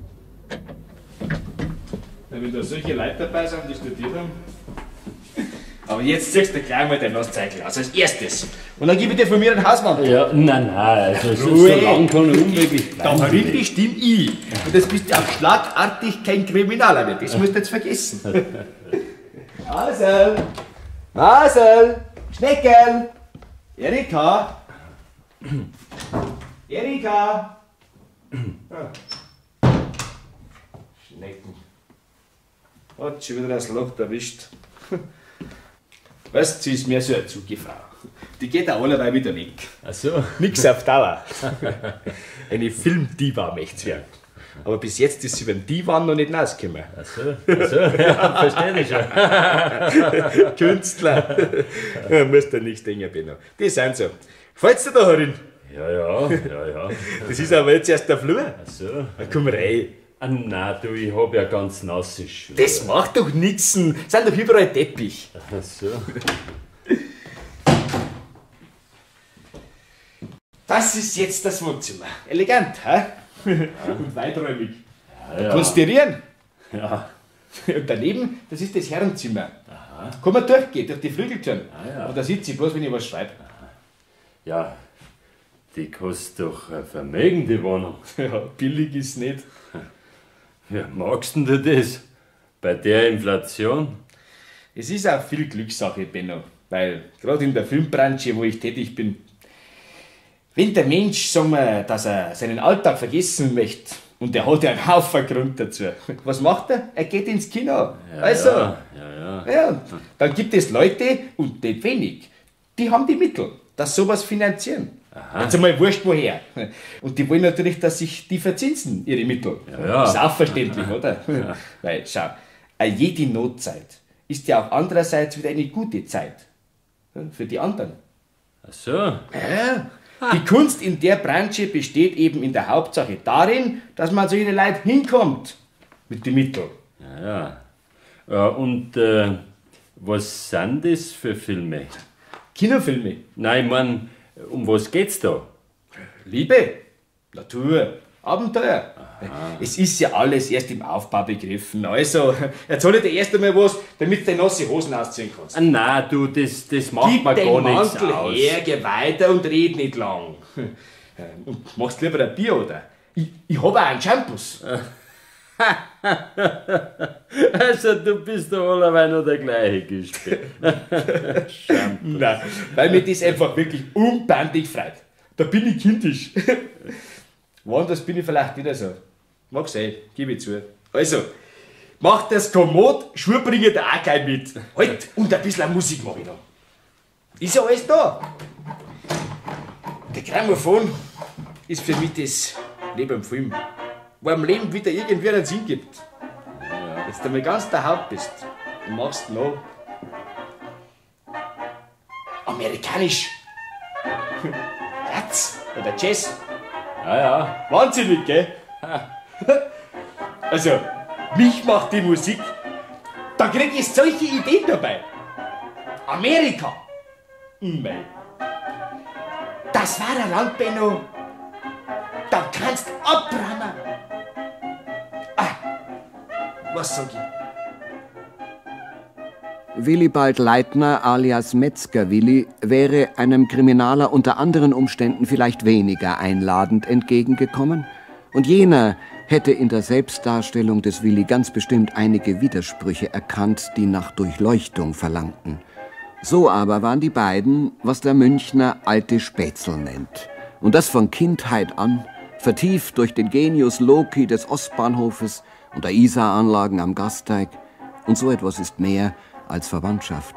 Wenn da solche Leute dabei sind, die studiert haben. <laughs> Aber jetzt ziehst du gleich mal dein Nastzeichen aus, als erstes. Und dann gebe ich dir von mir einen Hausmann. Ja, nein, nein, also so, so Ruhe. lang kann ich unmöglich bleiben. Darin bestimme ich. Und das bist ja auch schlagartig kein Kriminaler mehr. Das musst du jetzt vergessen. <laughs> Hasel! Hasel! Schneckel! Erika! <clears throat> Erika! Ah. Schnecken. Hat schon wieder das Loch erwischt. <laughs> Weißt du, sie ist mehr so eine Zugefrau. Die geht auch alleweil wieder weg. Ach so. Nix auf Dauer. <laughs> Eine Filmdiva möchte sie werden. Aber bis jetzt ist sie beim Divan noch nicht rausgekommen. Ach so, ach so, <laughs> ja, verstehe ich schon. Künstler. Ja, musst du nichts denken, Benno. Die sind so. Fällt's dir da herin? Ja, ja, ja, ja. <laughs> Das ist aber jetzt erst der Flur. Ach so. Na, komm rein. Ah, nein, du, ich hab ja ganz nasse Schuhe. Das macht doch nix. Sind doch überall Teppich. Ach so. Das ist jetzt das Wohnzimmer. Elegant, hä? Und weiträumig. Ja, ja. Konstruieren. Ja. Und daneben, das ist das Herrenzimmer. Kann man durchgehen, durch die Flügeltüren. Ah, ja. Und da sitze ich bloß, wenn ich was schreibe. Ja, die kostet doch ein Vermögen, die Wohnung. <laughs> Ja, billig ist nicht. <laughs> Ja, magst denn du das? Bei der Inflation? Es ist auch viel Glückssache, Benno. Weil gerade in der Filmbranche, wo ich tätig bin, wenn der Mensch, sagen wir, dass er seinen Alltag vergessen möchte, und er hat ja einen Haufen Grund dazu, was macht er? Er geht ins Kino. Ja, also, ja, ja, ja. dann gibt es Leute, und nicht wenig, die haben die Mittel, dass sowas finanzieren. Jetzt einmal wurscht woher. Und die wollen natürlich, dass sich die verzinsen, ihre Mittel. ja. Ist auch verständlich, oder? Weil, schau, jede Notzeit ist ja auch andererseits wieder eine gute Zeit. Für die anderen. Ach so. Ja. Die Kunst in der Branche besteht eben in der Hauptsache darin, dass man zu ihren Leuten hinkommt. Mit den Mitteln. Ja, ja. ja und äh, was sind das für Filme? Kinofilme. Nein, ich mein, um was geht's da? Liebe, Natur, Abenteuer. Es ist ja alles erst im Aufbau begriffen. Also, <laughs> erzähl dir erst einmal was, damit du deine nasse Hosen ausziehen kannst. Ah, nein, du, das, das macht Gib mir gar nichts Mantel aus. her, geh weiter und red nicht lang. <laughs> Und machst lieber ein Bier, oder? Ich, ich hab auch einen Shampoos. <laughs> <laughs> Also, du bist doch allerweil noch der gleiche gespielt. <laughs> Nein, weil mir das einfach wirklich unbandig freut. Da bin ich kindisch. <laughs> Woanders bin ich vielleicht wieder so. Mag sein, gebe ich zu. Also, mach das Kommod, Schuhe bringe da auch gleich mit. Halt, und ein bisschen Musik mach ich noch. Ist ja alles da. Der Grammophon ist für mich das Leben im Film. Wo am Leben wieder irgendwie einen Sinn gibt. Jetzt einmal ganz der Haupt bist und machst noch amerikanisch. <laughs> Herz oder Jazz. Ja, ja. Wahnsinnig, gell? <laughs> Also, mich macht die Musik, da krieg ich solche Ideen dabei. Amerika. Mei. Das war ein Land, Benno. Da kannst abrammen. Was sag ich? Willibald Leitner alias Metzger Willi wäre einem Kriminaler unter anderen Umständen vielleicht weniger einladend entgegengekommen und jener hätte in der Selbstdarstellung des Willi ganz bestimmt einige Widersprüche erkannt, die nach Durchleuchtung verlangten. So aber waren die beiden, was der Münchner alte Spätzl nennt. Und das von Kindheit an, vertieft durch den Genius Loki des Ostbahnhofes und der Isar-Anlagen am Gasteig. Und so etwas ist mehr als Verwandtschaft.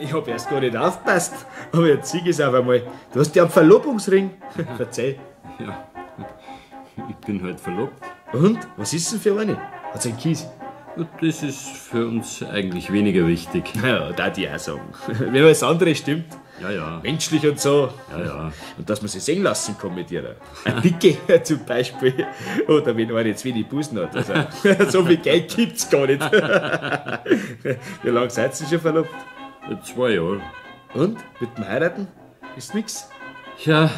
Ich hab erst gar nicht aufgepasst, aber jetzt sieg ich's auf einmal. Du hast ja einen Verlobungsring. <laughs> Verzeih. Ja. Ich bin halt verlobt. Und? Was ist denn für eine? Hat's einen Kies? Das ist für uns eigentlich weniger wichtig. Ja, da die auch sagen. <laughs> Wenn alles andere stimmt. Ja, ja. Menschlich und so. Ja, ja. Und dass man sich sehen lassen kann mit ihr. Eine Dicke <laughs> zum Beispiel. Oder wenn eine zu wenig Busen hat. Also, <laughs> so viel Geld gibt's gar nicht. <laughs> Wie lange seid ihr schon verlobt? Zwei Jahre. Und? Mit dem Heiraten? Ist nix? Tja,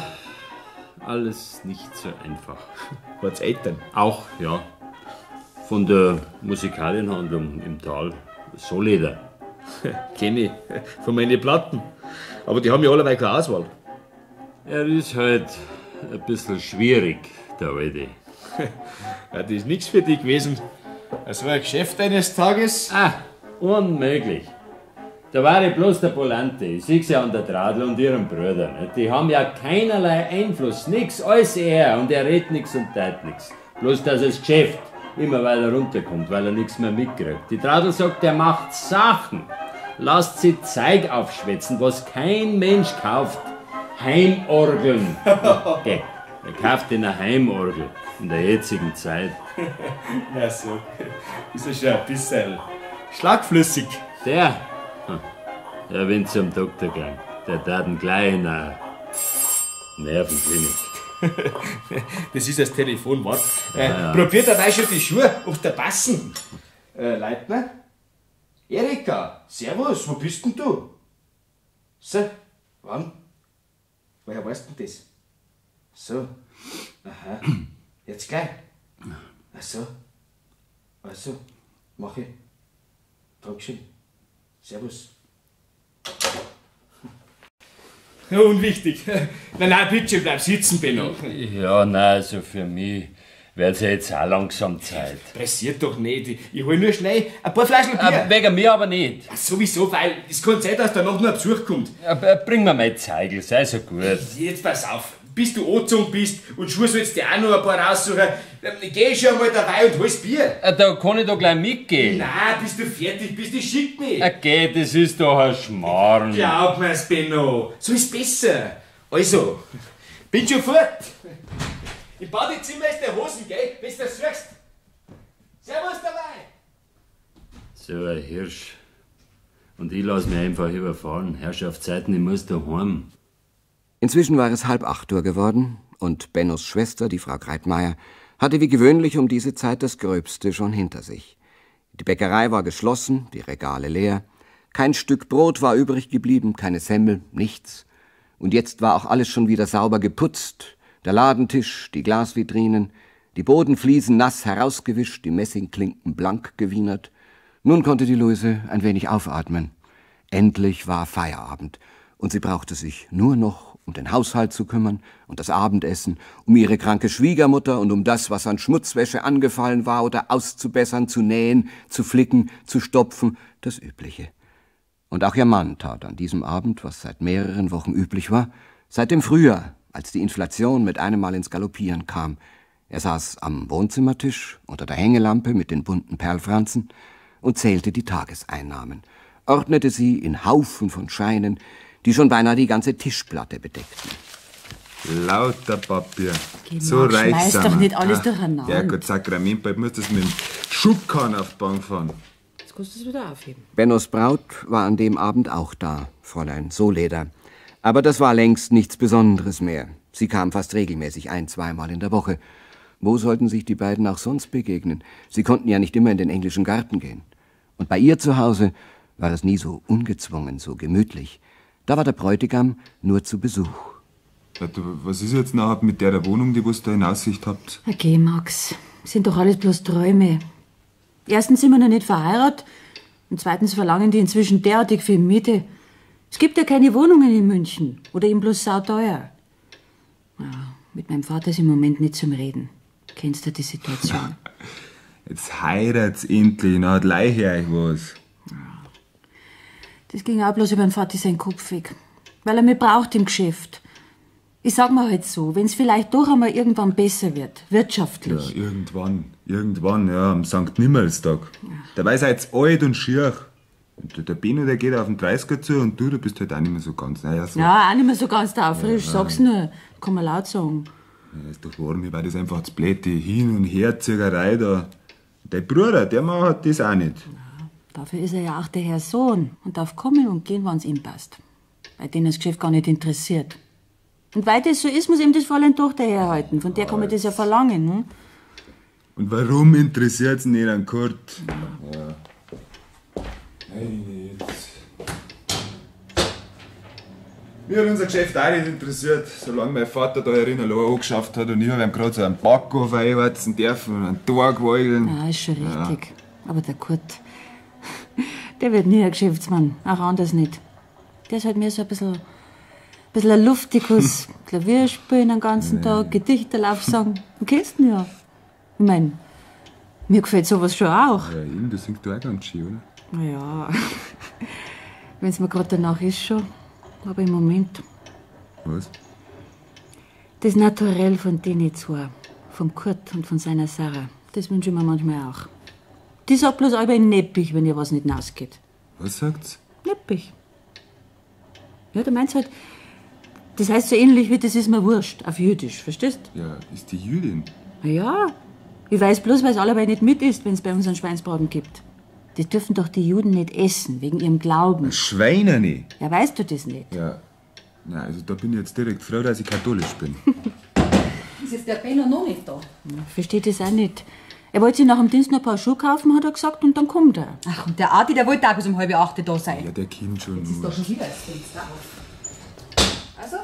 alles nicht so einfach. Wart's Eltern? Auch, ja. Von der Musikalienhandlung im Tal. Soleder. Kenn ich. Von meinen Platten. Aber die haben ja alle keine Auswahl. Er ist halt ein bisschen schwierig, der Alte. <laughs> ja, das ist nichts für dich gewesen. So ein Geschäft eines Tages. Ah, unmöglich. Da war ich bloß der Polante. Ich sehe ja an der Tradl und ihrem Bruder. Nicht? Die haben ja keinerlei Einfluss, nix, alles er. Und er redet nix und teilt nix. Bloß, dass das Geschäft immer weiter runterkommt, weil er nichts mehr mitkriegt. Die Tradl sagt, er macht Sachen. Lasst sie Zeug aufschwätzen, was kein Mensch kauft. Heimorgeln. <laughs> okay. Er kauft eine Heimorgel in der jetzigen Zeit. <laughs> ja, so. Ist ja schon ein bisschen schlagflüssig. Der? Hm. Ja, wenn zum Doktor gehen. Der tat ihn gleich in eine Nervenklinik. <laughs> das ist das Telefon, warte. Äh, Ja, ja. Probiert dabei schon die Schuhe, ob da passen. Äh, Leitner? Erika, servus, wo bist denn du? So, wann? Woher weißt denn das? So, aha, jetzt gleich. Ach so, also, mach ich. Dankeschön. Servus. Ja, unwichtig. <laughs> Nein, nein, bitte bleib sitzen, Benno. Ja, nein, also für mich wird's ja jetzt auch langsam Zeit. Pressiert doch nicht. Ich, hol nur schnell ein paar Flaschen Bier. Äh, wegen mir aber nicht. Ja, sowieso, weil es kann sein, dass da noch ein Besuch kommt. Ja, b- bring mir mein Zeigel, sei so gut. Jetzt pass auf. Bis du angezogen bist und Schuhe sollst dir auch noch ein paar raussuchen, geh ich schon einmal dabei und hol's Bier. Äh, Da kann ich doch gleich mitgehen. Nein, bist du fertig, bist du schick mich. Okay, das ist doch ein Schmarrn. Glaub mir's, Benno. So ist besser. Also, bin schon fort. Im Badezimmer ist der Hosen, gell? Wenn du das suchst. Servus dabei. So ein Hirsch. Und ich lass mich einfach überfahren. Herrschaftszeiten, ich muss daheim. Inzwischen war es halb acht Uhr geworden und Bennos Schwester, die Frau Greitmeier, hatte wie gewöhnlich um diese Zeit das Gröbste schon hinter sich. Die Bäckerei war geschlossen, die Regale leer, kein Stück Brot war übrig geblieben, keine Semmel, nichts. Und jetzt war auch alles schon wieder sauber geputzt, der Ladentisch, die Glasvitrinen, die Bodenfliesen nass herausgewischt, die Messingklinken blank gewienert. Nun konnte die Luise ein wenig aufatmen. Endlich war Feierabend, und sie brauchte sich nur noch um den Haushalt zu kümmern und das Abendessen, um ihre kranke Schwiegermutter und um das, was an Schmutzwäsche angefallen war oder auszubessern, zu nähen, zu flicken, zu stopfen, das Übliche. Und auch ihr Mann tat an diesem Abend, was seit mehreren Wochen üblich war, seit dem Frühjahr, als die Inflation mit einem Mal ins Galoppieren kam. Er saß am Wohnzimmertisch unter der Hängelampe mit den bunten Perlfranzen und zählte die Tageseinnahmen, ordnete sie in Haufen von Scheinen, die schon beinahe die ganze Tischplatte bedeckten. Lauter Papier. Geh, so reich schmeiß doch nicht alles Ah, durcheinander. Ja Gott, Sakrament, bald muss das mit dem Schubkarren auf die Bank fahren. Jetzt kannst du es wieder aufheben. Bennos Braut war an dem Abend auch da, Fräulein Soleder. Aber das war längst nichts Besonderes mehr. Sie kam fast regelmäßig ein, zweimal in der Woche. Wo sollten sich die beiden auch sonst begegnen? Sie konnten ja nicht immer in den englischen Garten gehen. Und bei ihr zu Hause war es nie so ungezwungen, so gemütlich. Da war der Bräutigam nur zu Besuch. Was ist jetzt nachher mit der, der Wohnung, die was da in Aussicht habt? Okay, Max, sind doch alles bloß Träume. Erstens sind wir noch nicht verheiratet und zweitens verlangen die inzwischen derartig viel Miete. Es gibt ja keine Wohnungen in München oder eben bloß sauteuer. Ja, mit meinem Vater ist im Moment nicht zum Reden. Kennst du die Situation? <laughs> Jetzt heiratet's endlich, na hat Leiche euch was. Das ging auch bloß über den Vati seinen Kopf weg. Weil er mich braucht im Geschäft. Ich sag mal halt so, wenn's vielleicht doch einmal irgendwann besser wird, Ja, wirtschaftlich. irgendwann, irgendwann, ja, am St. Nimmerlstag. Dabei seid's alt und schier. Der- Benno, der geht auf den 30er zu und du, du bist halt auch nicht mehr so ganz. Naja, so. Ja, auch nicht mehr so ganz taufrisch, Ja, sag's nur. Kann man laut sagen. Ja, ist doch wahr, mir war das einfach zu blöd, die Hin- und Herziegerei da. Dein Bruder, der macht das auch nicht. Dafür ist er ja auch der Herr Sohn und darf kommen und gehen, wann's ihm passt. weil denen das Geschäft gar nicht interessiert. Und weil das so ist, muss eben das Fräulein Tochter herhalten. Von der kann man das ja verlangen. Hm? Und warum interessiert's ihn nicht an Kurt? Ja. Hey, jetzt. Mir hat unser Geschäft auch nicht interessiert, solange mein Vater da herin allein angeschafft hat und ich habe ihm gerade so einen Backofen einheizen dürfen und einen Tor geweigeln. Ja, ist schon richtig. Aber der Kurt, der wird nie ein Geschäftsmann. Auch anders nicht. Der ist halt mehr so ein bisschen, ein bisschen ein Luftikus. <laughs> Klavier spielen den ganzen Tag, Gedichte aufsagen. Du kennst ihn ja. Ich mein, mir gefällt sowas schon auch. Ja, ihm, das singt du auch ganz schön, oder? Ja, wenn's mir gerade danach ist schon. Aber im Moment, Was? das Naturell von denen zwei, vom Kurt und von seiner Sarah, das wünsche ich mir manchmal auch. Die sagt bloß aber in Neppich, wenn ihr was nicht ausgeht. Was sagt's? Neppich. Ja, du meinst halt, das heißt so ähnlich wie das ist mir wurscht, auf Jüdisch, verstehst? Ja, ist die Jüdin. Na ja, ich weiß bloß, weil es allebei nicht mit ist, wenn es bei uns einen Schweinsbraten gibt. Das dürfen doch die Juden nicht essen, wegen ihrem Glauben. Schweine nicht. Ja, weißt du das nicht? Ja. Na, also da bin ich jetzt direkt froh, dass ich katholisch bin. <laughs> Ist jetzt der Benno noch nicht da? Versteht das auch nicht. Er wollte sich nach dem Dienst noch ein paar Schuhe kaufen, hat er gesagt, und dann kommt er. Ach, und der Adi, der wollte auch bis um halb acht da sein. Ja, der kommt schon. Ist doch schon wieder das Fenster auf. Also,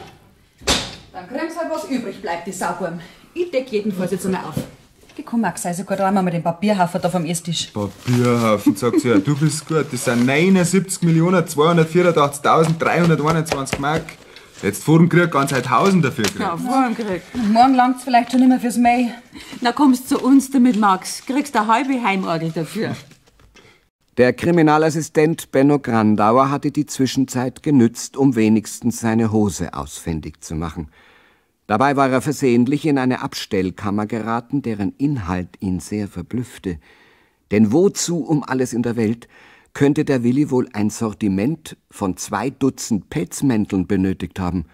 dann kriegen sie halt was übrig bleibt, die Saugwurm. Ich deck jedenfalls jetzt einmal auf. Geh, komm, Max, also gut, räumen wir den Papierhaufen da vom Esstisch. Papierhaufen, sagt sie, ja, du bist gut. Das sind 79.284.321 Mark. Jetzt vor dem Krieg ganz halt 1000 dafür gekriegt. Ja, vor dem Krieg. Und morgen langt's vielleicht schon mehr fürs Mai. Na, kommst zu uns damit, Max. Kriegst eine halbe Heimorgel dafür. Der Kriminalassistent Benno Grandauer hatte die Zwischenzeit genützt, um wenigstens seine Hose ausfindig zu machen. Dabei war er versehentlich in eine Abstellkammer geraten, deren Inhalt ihn sehr verblüffte. Denn wozu um alles in der Welt könnte der Willi wohl ein Sortiment von zwei Dutzend Pelzmänteln benötigt haben?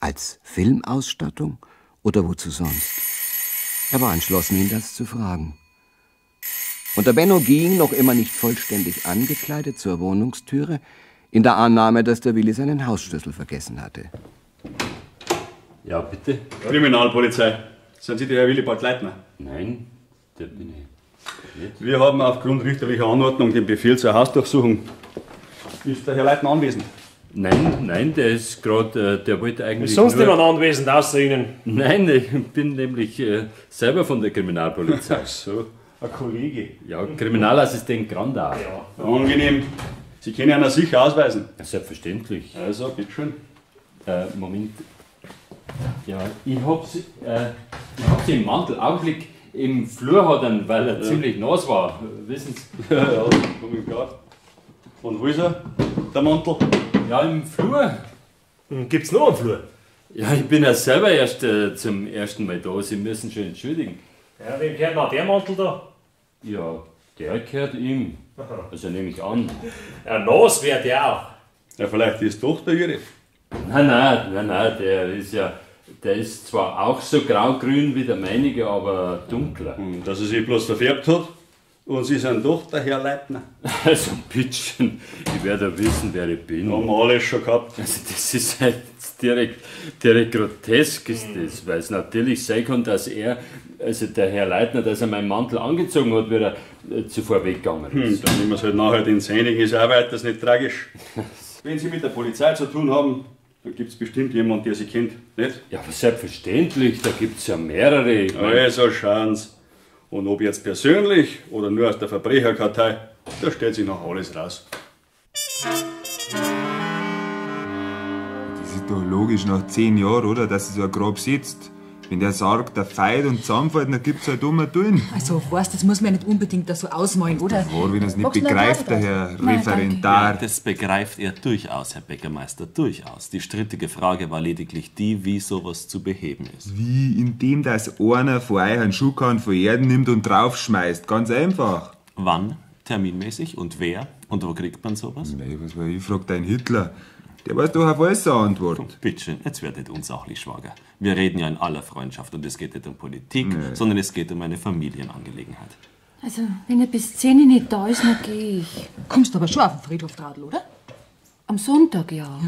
Als Filmausstattung oder wozu sonst? Er war entschlossen, ihn das zu fragen. Und der Benno ging, noch immer nicht vollständig angekleidet, zur Wohnungstüre, in der Annahme, dass der Willi seinen Hausschlüssel vergessen hatte. Ja, bitte? Kriminalpolizei. Sind Sie der Herr Willibald Leitner? Nein, der bin ich. Wir haben aufgrund richterlicher Anordnung den Befehl zur Hausdurchsuchung. Ist der Herr Leitner anwesend? Nein, nein, der ist gerade, äh, der wollte eigentlich. Ist sonst nur- jemand anwesend außer Ihnen? Nein, ich bin nämlich äh, selber von der Kriminalpolizei. Ach so, ein Kollege. Ja, Kriminalassistent Grandau. Ja. Angenehm. Sie können ihn sicher ausweisen. Selbstverständlich. Also, bitteschön. Äh, Moment. Ja, ich hab sie, äh, ich hab sie im Mantel. Augenblick im Flur hat er, weil er Ja. ziemlich nass war. Wissen Sie? <laughs> Ja, ja, komm ich klar. Und wo ist er, der Mantel? Ja, im Flur. Gibt's noch einen Flur? Ja, ich bin ja selber erst äh, zum ersten Mal da. Sie müssen schon entschuldigen. Ja, wem gehört noch der Mantel da? Ja, der gehört ihm. Also nehme ich an. Ja, nass wäre der auch. Ja, vielleicht ist doch der Ihre. Nein, nein, nein, nein, der ist ja, der ist zwar auch so grau-grün wie der meinige, aber dunkler. Dass er sich bloß verfärbt hat und Sie sind doch der Herr Leitner. <laughs> Also bittchen, ich werde ja wissen, wer ich bin. Haben wir alles schon gehabt. Also das ist halt direkt, direkt grotesk ist das, weil es natürlich sein kann, dass er, also der Herr Leitner, dass er meinen Mantel angezogen hat, wie er äh, zuvor weggegangen Hm, ist. dann nehmen wir es halt nachher den Seinigen, ist auch weiters nicht tragisch. <laughs> Wenn Sie mit der Polizei zu tun haben, dann gibt es bestimmt jemanden, der Sie kennt, nicht? Ja, aber selbstverständlich, da gibt es ja mehrere. Ich mein- Also schauen Sie. Und ob jetzt persönlich oder nur aus der Verbrecherkartei, da stellt sich noch alles raus. Das ist doch logisch nach zehn Jahren, oder? Dass sie so ein Grab sitzt. Wenn der Sarg der feit und zusammenfällt, dann gibt's halt dummer Tun. Also, weißt, das muss man ja nicht unbedingt da so ausmalen, oder? War, wenn er es nicht Magst begreift, der Herr? Nein, Referendar. Ja, das begreift er durchaus, Herr Bäckermeister, durchaus. Die strittige Frage war lediglich die, wie sowas zu beheben ist. Wie, indem das einer von euch einen Schuhkahn von Erden nimmt und draufschmeißt. Ganz einfach. Wann? Terminmäßig? Und wer? Und wo kriegt man sowas? Nee, was war ich? Ich frag deinen Hitler. Der weiß doch auf alles eine Antwort. Bitte, jetzt werdet unsachlich, Schwager. Wir reden ja in aller Freundschaft und es geht nicht um Politik, sondern es geht um eine Familienangelegenheit. Also, wenn er bis 10 nicht da ist, dann gehe ich. Kommst du aber schon auf den Friedhof, Tradl, oder? Am Sonntag, ja.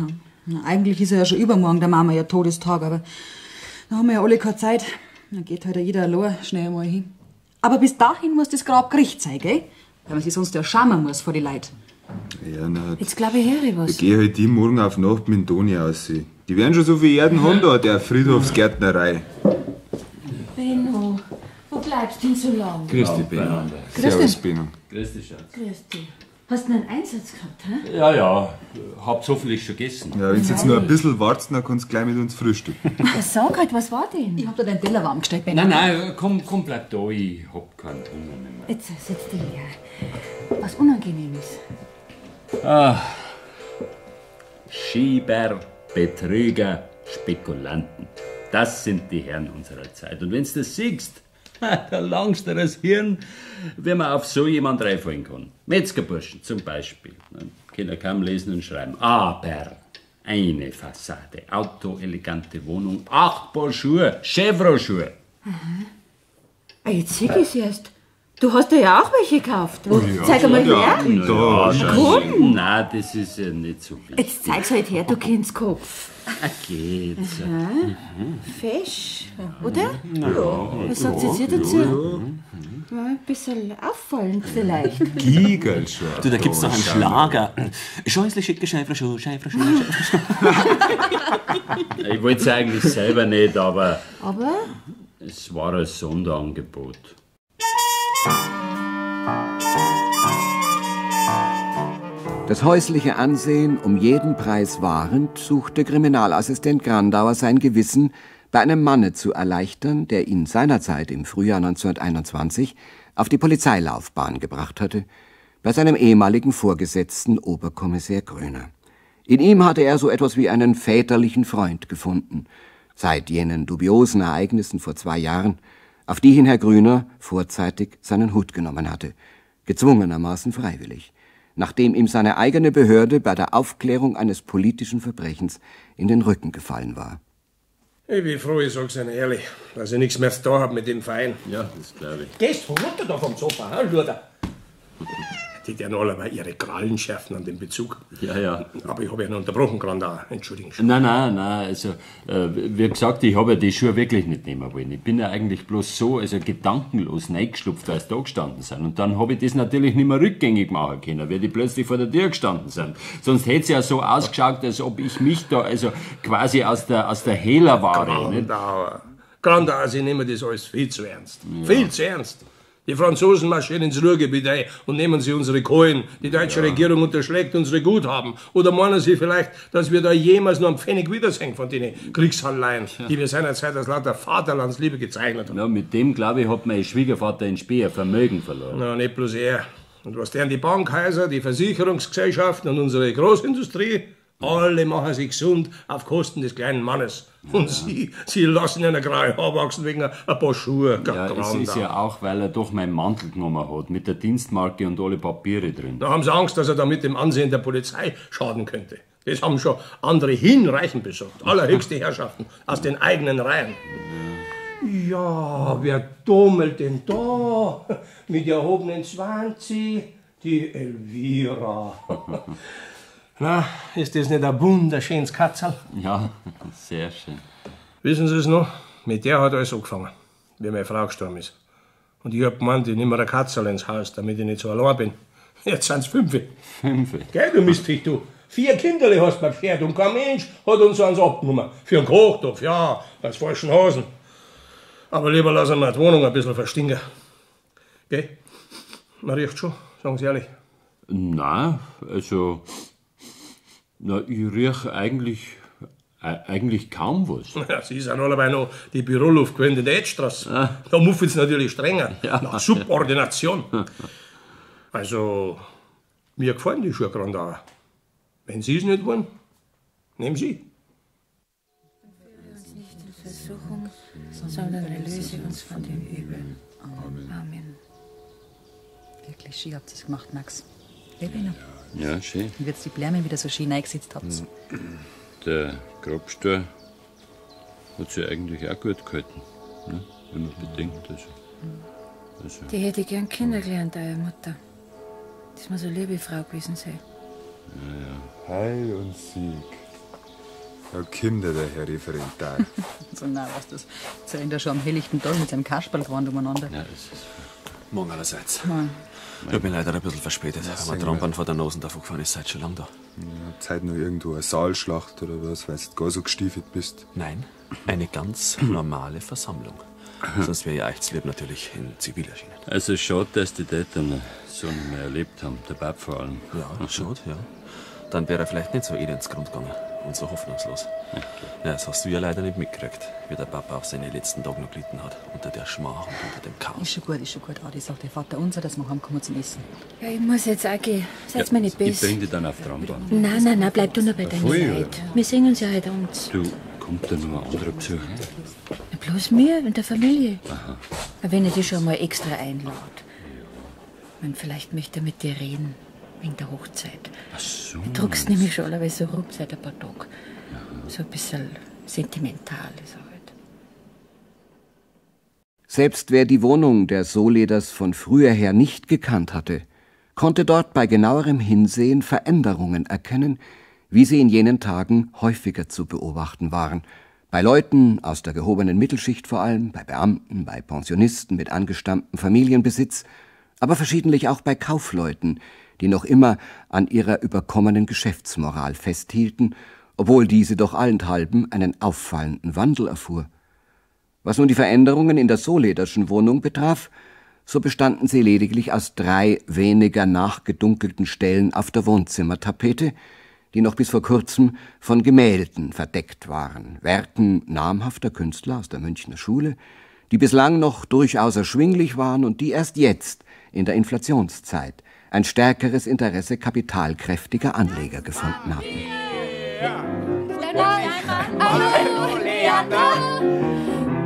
Na, eigentlich ist er ja schon übermorgen der Mama ihr Todestag, aber da haben wir ja alle keine Zeit. Dann geht halt jeder allein schnell mal hin. Aber bis dahin muss das Grab Gericht sein, gell? Weil man sich sonst ja schamen muss vor die Leute. Ja, na, Jetzt glaube ich, höre ich was. ich gehe halt die morgen auf Nacht mit dem Toni aus. Die werden schon so viel Erden haben da, der Friedhofsgärtnerei. Benno, wo bleibst du denn so lang? Grüß dich, Benno. Grüß Servus, dich. Benno. Grüß dich, Schatz. Grüß dich. Hast du einen Einsatz gehabt, hä? Ja, ja, hab's hoffentlich schon gegessen. Ja, wenn du jetzt noch ein bisschen wartest, dann kannst du gleich mit uns frühstücken. Ja, sag halt, was war denn? Ich hab dir deinen Teller warm gestellt, Benno. Nein, nein, komm, komm, bleib da, ich hab keinen Hunger mehr. Jetzt setz dich her. Was Unangenehmes. Ah, Schieber, Betrüger, Spekulanten. Das sind die Herren unserer Zeit. Und wenn's das siehst, <laughs> da langst du das Hirn, wenn man auf so jemand reinfallen kann. Metzgerburschen zum Beispiel. Können kaum lesen und schreiben. Aber eine Fassade, Auto, elegante Wohnung, acht Paar Schuhe, Chevrolet-Schuhe. Ah, jetzt sehe ich's erst. Du hast ja auch welche gekauft. Wo? Oh ja, Zeig einmal her. Schatz. komm. Nein, das ist ja nicht so wichtig. Jetzt zeig's halt her, du kennst Kopf. Ah, geht's. Aha. Fesch, oder? Ja, Was sagt ja, ihr dazu? ja. Ja, ein bisschen auffallend vielleicht. Giegel schon. Du, da gibt's doch einen Schlager. Scheußle, schicke Schäferschuh, Schäferschuh, <laughs> Ich wollte es eigentlich selber nicht, aber Aber es war ein Sonderangebot. Das häusliche Ansehen um jeden Preis wahrend, suchte Kriminalassistent Grandauer sein Gewissen bei einem Manne zu erleichtern, der ihn seinerzeit im Frühjahr 1921 auf die Polizeilaufbahn gebracht hatte, bei seinem ehemaligen Vorgesetzten Oberkommissär Gröner. In ihm hatte er so etwas wie einen väterlichen Freund gefunden, seit jenen dubiosen Ereignissen vor zwei Jahren, auf die hin Herr Grüner vorzeitig seinen Hut genommen hatte, gezwungenermaßen freiwillig, nachdem ihm seine eigene Behörde bei der Aufklärung eines politischen Verbrechens in den Rücken gefallen war. Ich bin froh, ich sag's Ihnen ehrlich, dass ich nichts mehr zu tun hab mit dem Verein. Ja, das glaube ich. Gehst runter da vom Sofa, ha, Luder? Die werden alle ihre Krallen schärfen an dem Bezug. Ja, ja. Aber ich habe ja noch unterbrochen, Grandauer. Entschuldigen Sie. Nein, nein, nein, also, äh, wie gesagt, ich habe ja die Schuhe wirklich nicht nehmen wollen. Ich bin ja eigentlich bloß so, also gedankenlos reingeschlupft, weil sie da gestanden sind. Und dann habe ich das natürlich nicht mehr rückgängig machen können, weil die plötzlich vor der Tür gestanden sind. Sonst hätte es ja so ausgeschaut, als ob ich mich da, also quasi aus der, aus der Hehlerware? Grandauer. Grandauer, Sie nehmen das alles viel zu ernst. Viel zu ernst. Die Franzosen marschieren ins Ruhrgebiet ein und nehmen sie unsere Kohlen. Die deutsche Regierung unterschlägt unsere Guthaben. Oder meinen Sie vielleicht, dass wir da jemals noch einen Pfennig wiedersehen von den Kriegsanleihen, die wir seinerzeit als lauter Vaterlandsliebe gezeichnet haben? Ja, mit dem, glaube ich, hat mein Schwiegervater in Speer Vermögen verloren. Na, nicht bloß er. Und was deren die Bankhäuser, die Versicherungsgesellschaften und unsere Großindustrie, alle machen sich gesund auf Kosten des kleinen Mannes. Und Sie, Sie lassen ihnen graue Haar wachsen wegen ein paar Schuhe. Ja, es ist ja auch, weil er doch meinen Mantel genommen hat, mit der Dienstmarke und alle Papiere drin. Da haben Sie Angst, dass er damit dem Ansehen der Polizei schaden könnte. Das haben schon andere hinreichend besorgt. Allerhöchste Herrschaften aus den eigenen Reihen. Ja, wer dummelt denn da? Mit erhobenen Zwanzig? Die Elvira. <laughs> Na, ist das nicht ein wunderschönes Katzel? Ja, <laughs> sehr schön. Wissen Sie es noch? Mit der hat alles angefangen, wie meine Frau gestorben ist. Und ich hab gemeint, ich nehme mir eine Katzel ins Haus, damit ich nicht so allein bin. <laughs> Jetzt sind's fünf. Fünf? Gell, du Mistviech, du. Vier Kinderle hast du mir beschert und kein Mensch hat uns eins abgenommen. Für einen Kochtopf, ja, als falschen Hasen. Aber lieber lassen wir die Wohnung ein bisschen verstinken. Gell? Man riecht schon, sagen Sie ehrlich. Nein, also. Na, ich rieche eigentlich. e- eigentlich kaum was. <laughs> Ja, Sie sind allebei noch die Büroluft gewöhnt in der Edstraße. Da muffelt's natürlich strenger. <laughs> Nach Subordination. Also, mir gefallen die Schuhe Grandauer. Wenn Sie es nicht wollen, nehmen Sie. Versuchung, sondern erlöse uns von dem Übel. Amen. Amen. Wirklich schön habt ihr es gemacht, Max. Lebe noch. Ja, schön. Wie wird's die Blärme wieder so schön eingesetzt habt. Der Grabstor hat sich eigentlich auch gut gehalten. Ne? Wenn man bedenkt. Also, also, Die hätte ich gern kennengelernt, eure Mutter. Das muss eine liebe Frau gewesen sein. Heil und Sieg. Ja der Herr Referendar. <laughs> so, nein, was das. Jetzt rennt er schon am helllichten Tag mit seinem Kasperl gewand umeinander. Ja, das ist morgen allerseits. Nein. Ich bin leider ein bisschen verspätet. Sehen der Trambahn vor der Nase davon gefahren ist seit schon lang da. Ja, Zeit noch irgendwo eine Saalschlacht oder was, weil du gar so gestiefelt bist. Nein, eine ganz normale Versammlung. Sonst wäre ja echt lieb natürlich in Zivil erschienen. Also schade, dass die Eltern so nicht mehr erlebt haben, der Bab vor allem. Ja, schade, ja. Dann wäre er vielleicht nicht so elends Grund gegangen und so hoffnungslos. Ja, das hast du ja leider nicht mitgekriegt, wie der Papa auch seine letzten Tage noch gelitten hat. Unter der Schmach und unter dem Chaos. Ist schon gut, ist schon gut. Adi sagt der Vater unser, dass wir heimkommen zum Essen. Ja, ich muss jetzt auch gehen. Seid mir nicht Ich böse. bring dich dann auf Trambahn. Nein, nein, nein, bleib du noch bei voll, Leuten. Wir singen uns ja heute Abend. Du, kommt da noch ein anderer Besuch? Ja, bloß mir und der Familie. Aha. Wenn ich dich schon mal extra einlade. Und vielleicht möchte er mit dir reden, wegen der Hochzeit. Ach so. Du druckst nämlich schon alle so rum seit ein paar Tagen. So ein bisschen sentimental ist er halt. Selbst wer die Wohnung der Soleders von früher her nicht gekannt hatte, konnte dort bei genauerem Hinsehen Veränderungen erkennen, wie sie in jenen Tagen häufiger zu beobachten waren. Bei Leuten aus der gehobenen Mittelschicht vor allem, bei Beamten, bei Pensionisten mit angestammtem Familienbesitz, aber verschiedentlich auch bei Kaufleuten, die noch immer an ihrer überkommenen Geschäftsmoral festhielten, obwohl diese doch allenthalben einen auffallenden Wandel erfuhr. Was nun die Veränderungen in der Solederschen Wohnung betraf, so bestanden sie lediglich aus drei weniger nachgedunkelten Stellen auf der Wohnzimmertapete, die noch bis vor kurzem von Gemälden verdeckt waren, Werken namhafter Künstler aus der Münchner Schule, die bislang noch durchaus erschwinglich waren und die erst jetzt, in der Inflationszeit, ein stärkeres Interesse kapitalkräftiger Anleger gefunden hatten.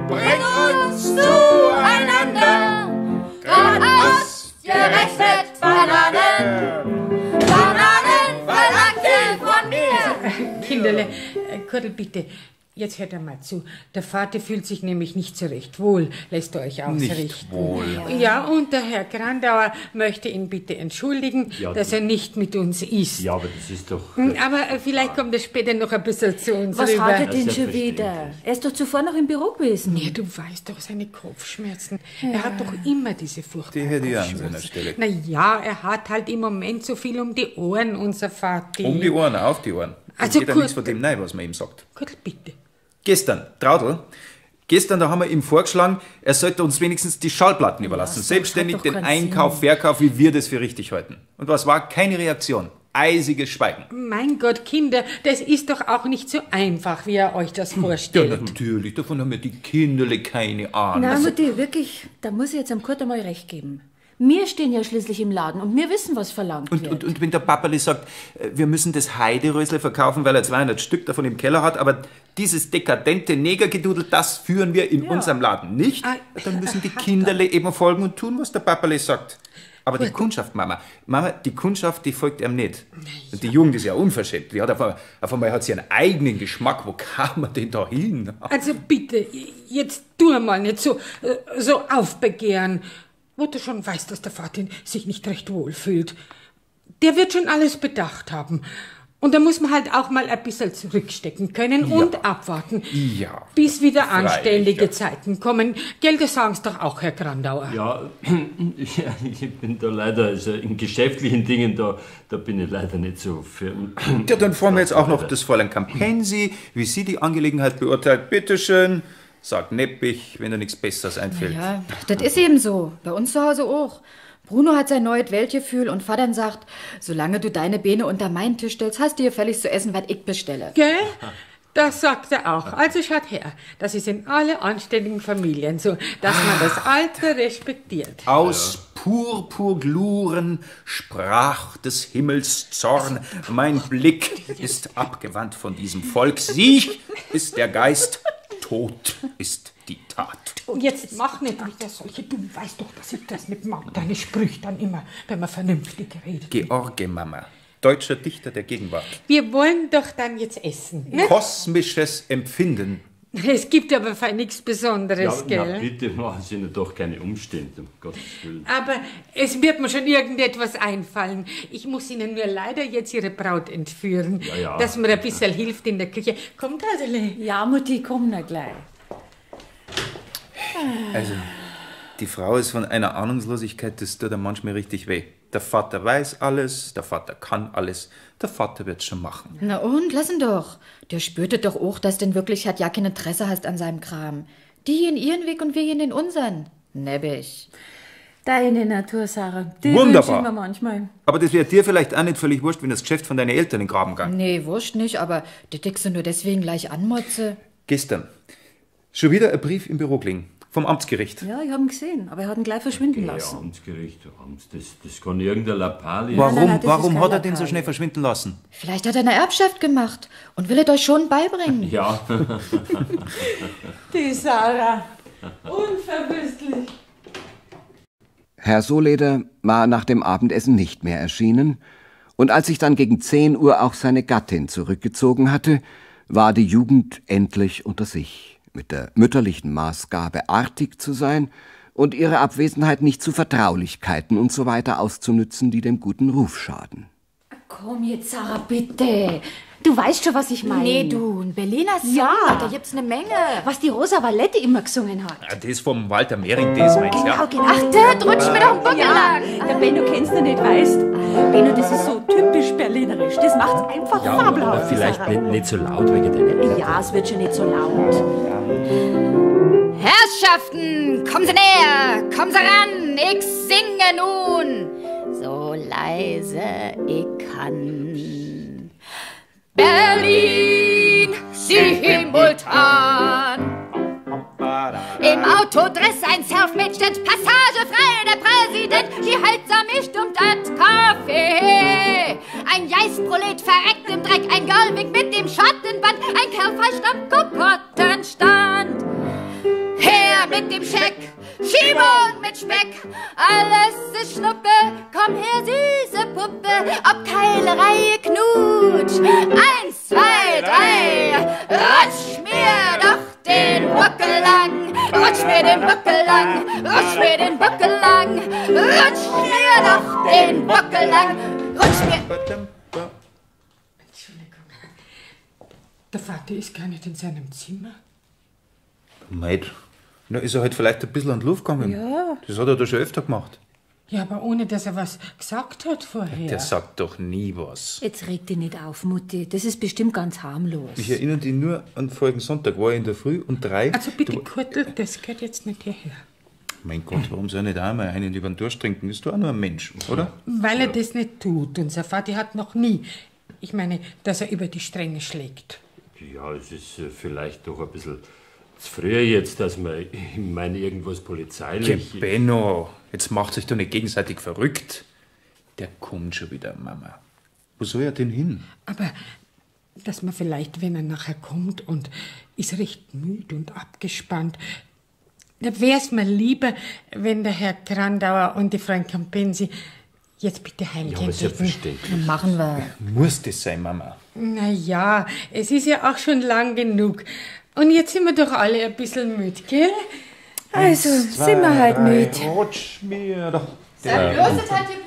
Bring uns zueinander. Grad ausgerechnet Bananen, Bananen verlangte von mir. Kinderle, äh, Kurdel, bitte. Jetzt hört einmal zu. Der Vater fühlt sich nämlich nicht so recht wohl, lässt er euch ausrichten. Nicht wohl. Ja, und der Herr Grandauer möchte ihn bitte entschuldigen, Ja, dass er nicht mit uns ist. Ja, aber das ist doch. Hm, Aber äh, vielleicht kommt er später noch ein bisschen zu uns Was rüber. hat er denn schon wieder? Er ist doch zuvor noch im Büro gewesen. Nee, du weißt doch seine Kopfschmerzen. Er hat doch immer diese furchtbaren Die hätte ich an seiner. Stelle. Na ja, er hat halt im Moment so viel um die Ohren, unser Vati. Um die Ohren, auf die Ohren. Also geht ja gut. nichts von dem nein, was man ihm sagt. Kurdel, bitte. Gestern, Traudel, gestern, da haben wir ihm vorgeschlagen, er sollte uns wenigstens die Schallplatten überlassen. Selbstständig hat doch den Einkauf, Sinn. Verkauf, wie wir das für richtig halten. Und was war? Keine Reaktion. Eisiges Schweigen. Mein Gott, Kinder, das ist doch auch nicht so einfach, wie ihr euch das Ja, vorstellt. natürlich, davon haben wir die Kinderle keine Ahnung. Na, Mutti, wirklich, da muss ich jetzt am Kurt einmal recht geben. Wir stehen ja schließlich im Laden und wir wissen, was verlangt Und, wird. und, und wenn der Papperli sagt, äh, wir müssen das Heiderösle verkaufen, weil er 200 Stück davon im Keller hat, aber dieses dekadente Negergedudel, das führen wir in unserem Laden nicht, dann müssen die Kinderle eben folgen und tun, was der Papperli sagt. Aber die Kundschaft, Mama, Mama, die Kundschaft, die folgt ihm nicht. Und die Jugend ist ja unverschämt. Die hat auf, einmal, auf einmal hat sie einen eigenen Geschmack. Wo kam man denn da hin? Also bitte, jetzt tu mal nicht so, äh, so aufbegehren. Wo du schon weißt, dass der Vater sich nicht recht wohl fühlt. Der wird schon alles bedacht haben. Und da muss man halt auch mal ein bisschen zurückstecken können und abwarten, Ja. bis wieder Freilich, anständige Zeiten kommen. Gell, das sagen's doch auch, Herr Grandauer. Ja, <clears throat> ja, ich bin da leider, also in geschäftlichen Dingen, da, da bin ich leider nicht so für. Ja, dann fragen wir jetzt auch noch das Fräulein Campensi, wie sie die Angelegenheit beurteilt. Bitteschön, sagt Neppich, wenn dir nichts Besseres einfällt. Ja, das ist eben so. Bei uns zu Hause auch. Bruno hat sein neues Weltgefühl und Vater sagt, solange du deine Beine unter meinen Tisch stellst, hast du hier völlig zu essen, was ich bestelle. Gell? Das sagt er auch. Also schaut her. Das ist in alle anständigen Familien so, dass man das Alter respektiert. Aus Purpurgluren sprach des Himmels Zorn. Mein Blick ist abgewandt von diesem Volk. Sieg ist der Geist, tot ist die Tat. Und jetzt mach nicht wieder solche, du weißt doch, dass ich das nicht mag, deine Sprüche dann immer, wenn man vernünftig redet. George Mama, deutscher Dichter der Gegenwart. Wir wollen doch dann jetzt essen. Ne? Kosmisches Empfinden <laughs> Es gibt aber fein nichts Besonderes, ja, gell? na, bitte <laughs> machen Sie doch keine Umstände, um Gottes Willen. Aber es wird mir schon irgendetwas einfallen. Ich muss Ihnen nur leider jetzt Ihre Braut entführen, Ja, ja. dass mir ein bisschen hilft in der Küche. Kommt, Adele. Ja, Mutti, komm na gleich. Also, die Frau ist von einer Ahnungslosigkeit, das tut einem manchmal richtig weh. Der Vater weiß alles, der Vater kann alles, der Vater wird's schon machen. Na und, lass ihn doch. Der spürte doch auch, dass denn wirklich hat ja kein Interesse hast an seinem Kram. Die in ihren Weg und wir in den unseren. Nebbig. Deine Natur, Sarah. Die Wunderbar. wir manchmal. Aber das wäre dir vielleicht auch nicht völlig wurscht, wenn das Geschäft von deinen Eltern in den Graben ging. Nee, wurscht nicht, aber die dickst du nur deswegen gleich anmotze. Gestern. Schon wieder ein Brief im Büro gelegen. Vom Amtsgericht. Ja, ich hab ihn gesehen, aber er hat ihn gleich verschwinden Ja, lassen. Amtsgericht, Amts, das, das kann irgendein Lappalie. Warum, warum hat er den so schnell verschwinden lassen? Vielleicht hat er eine Erbschaft gemacht und will es euch schon beibringen. Ja. <laughs> Die Sarah. Unverwüstlich. Herr Soleder war nach dem Abendessen nicht mehr erschienen, und als sich dann gegen zehn Uhr auch seine Gattin zurückgezogen hatte, war die Jugend endlich unter sich, mit der mütterlichen Maßgabe artig zu sein und ihre Abwesenheit nicht zu Vertraulichkeiten und so weiter auszunützen, die dem guten Ruf schaden. Komm jetzt, Sarah, bitte. Du weißt schon, was ich meine. Nee, du, ein Berliner Song, Ja. da gibt's eine Menge. Was die Rosa Valette immer gesungen hat. Ja, das vom Walter Mehring, das meinst du, ja? Genau, Ach, der rutscht mir doch einen Buckel lang. Der Benno kennst du nicht, weißt? Benno, das ist so typisch berlinerisch. Das macht's einfach Ja, fabelhaft. vielleicht nicht, nicht so laut wegen deiner Eltern. Ja, es wird schon nicht so laut. Herrschaften, kommen Sie näher, kommen Sie ran, ich singe nun. So leise ich kann. Berlin, simultan. Im Autodress ein Selfmade-Stand, Passage frei, der Präsident, hier hält er mich um das Café. Ein Geistprolet verreckt im Dreck, ein Girlwig mit dem Schattenband, ein Kerl feist am Kokottenstand. Her mit dem Scheck, Schiebung mit Speck, alles ist Schnuppe, komm her, süße nicht in seinem Zimmer. Meid, na, ist er halt vielleicht ein bisschen an die Luft gegangen. Ja. Das hat er doch schon öfter gemacht. Ja, aber ohne, dass er was gesagt hat vorher. Der sagt doch nie was. Jetzt reg dich nicht auf, Mutti. Das ist bestimmt ganz harmlos. Ich erinnere dich nur an vorigen Sonntag, war ich in der Früh um drei. Also bitte, Du- Kurtel, das gehört jetzt nicht hierher. Mein Gott, warum soll er nicht einmal einen über den Durst trinken? Ist doch auch nur ein Mensch, oder? Weil er das nicht tut. Unser Vater hat noch nie, ich meine, dass er über die Stränge schlägt. Ja, es ist äh, vielleicht doch ein bisschen zu früh jetzt, dass man, ich meine, irgendwas polizeilich... Ja, Benno, jetzt macht sich doch nicht gegenseitig verrückt. Der kommt schon wieder, Mama. Wo soll er denn hin? Aber dass man vielleicht, wenn er nachher kommt und ist recht müde und abgespannt, da wär's mir lieber, wenn der Herr Grandauer und die Frau Campensi jetzt bitte heimgehen aber selbstverständlich. Dann machen wir. Muss das sein, Mama? Na ja, es ist ja auch schon lang genug. Und jetzt sind wir doch alle ein bisschen müde, gell? Also, sind wir halt müde. Rutsch mir doch. Äh,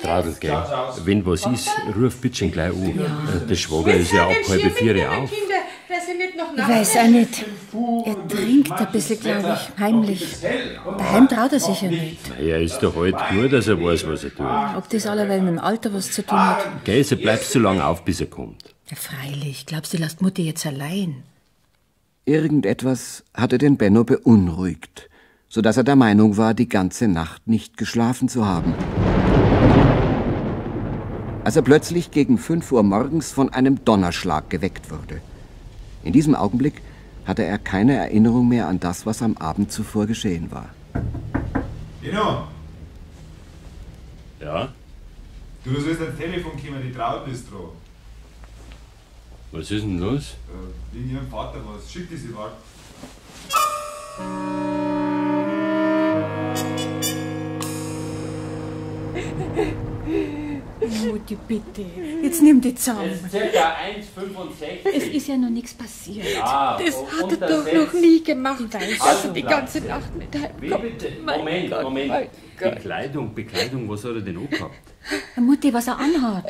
Tradel, gell? Wenn was ist, ruf bitte gleich an. Äh, Der Schwager ist ja ab halb vier auf. Ich weiß auch nicht. Er trinkt ein bisschen, glaube ich, heimlich. Daheim traut er sich ja nicht. Er ist doch alt gut, dass er weiß, was er tut. Ob das allerweil mit dem Alter was zu tun hat? Gell, so bleibst so lange auf, bis er kommt. Ja, freilich. Glaubst du, lasst Mutti jetzt allein? Irgendetwas hatte den Benno beunruhigt, so dass er der Meinung war, die ganze Nacht nicht geschlafen zu haben. Als er plötzlich gegen fünf Uhr morgens von einem Donnerschlag geweckt wurde. In diesem Augenblick hatte er keine Erinnerung mehr an das, was am Abend zuvor geschehen war. Dino, Ja? du, du sollst ans Telefon kommen, die Traut ist dran. Was ist denn los? Äh, Wegen ihrem Vater was. Schick die sie wart. Mutti, bitte. Jetzt nimm die zusammen. Das ist circa 1,65. Es ist ja noch nichts passiert. Ja, Das hat er doch noch nie gemacht. dass er Also, die ganze Nacht Wie heimkommt. Moment, Gott, Moment. mein Gott. Bekleidung, Bekleidung, was hat er denn angehabt? Mutti, was er anhat.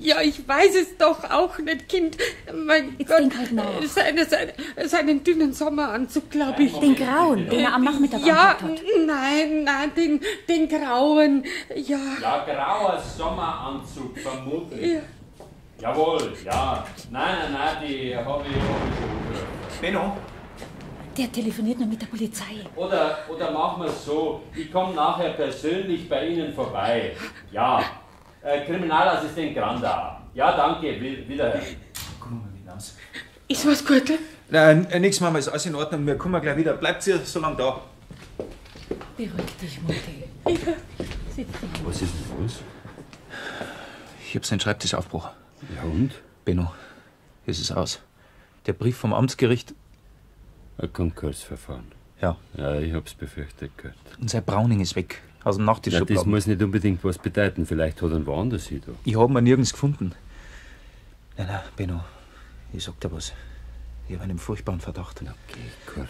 Ja, ich weiß es doch auch nicht, Kind. Mein Jetzt Gott, denk halt nach. Seine, seine, seinen dünnen Sommeranzug, glaube ich. Den grauen, den er am Nachmittag Ja, hat. nein, nein, den, den grauen. Ja. Ja, grauer Sommeranzug, vermutlich. Ja. Jawohl, ja. Nein, nein, nein, die habe ich, hab ich schon gehört. Benno? Der telefoniert noch mit der Polizei. Oder, oder machen wir es so, ich komme nachher persönlich bei Ihnen vorbei. Ja, äh, Kriminalassistent Granda. Ja, danke, wi- wiederhören. Kommen wir hinaus. Ist was Gutes? Nein, äh, nix, Mama, ist alles in Ordnung. Wir kommen gleich wieder. Bleibt ihr so lange da. Beruhig dich, Mutti. Ja. Sitz dich. Was ist denn los? Ich hab seinen Schreibtisch aufgebrochen. Ja und? Benno, es ist aus. Der Brief vom Amtsgericht Ein Konkursverfahren. Ja. Ja, ich hab's befürchtet gehört. und sein Browning ist weg. Aus dem Nachttisch Ja, das muss nicht unbedingt was bedeuten. Vielleicht hat er ihn woanders hin. da. Ich hab ihn nirgends gefunden. Nein, nein, Benno, ich sag dir was. Ich hab einen furchtbaren Verdacht.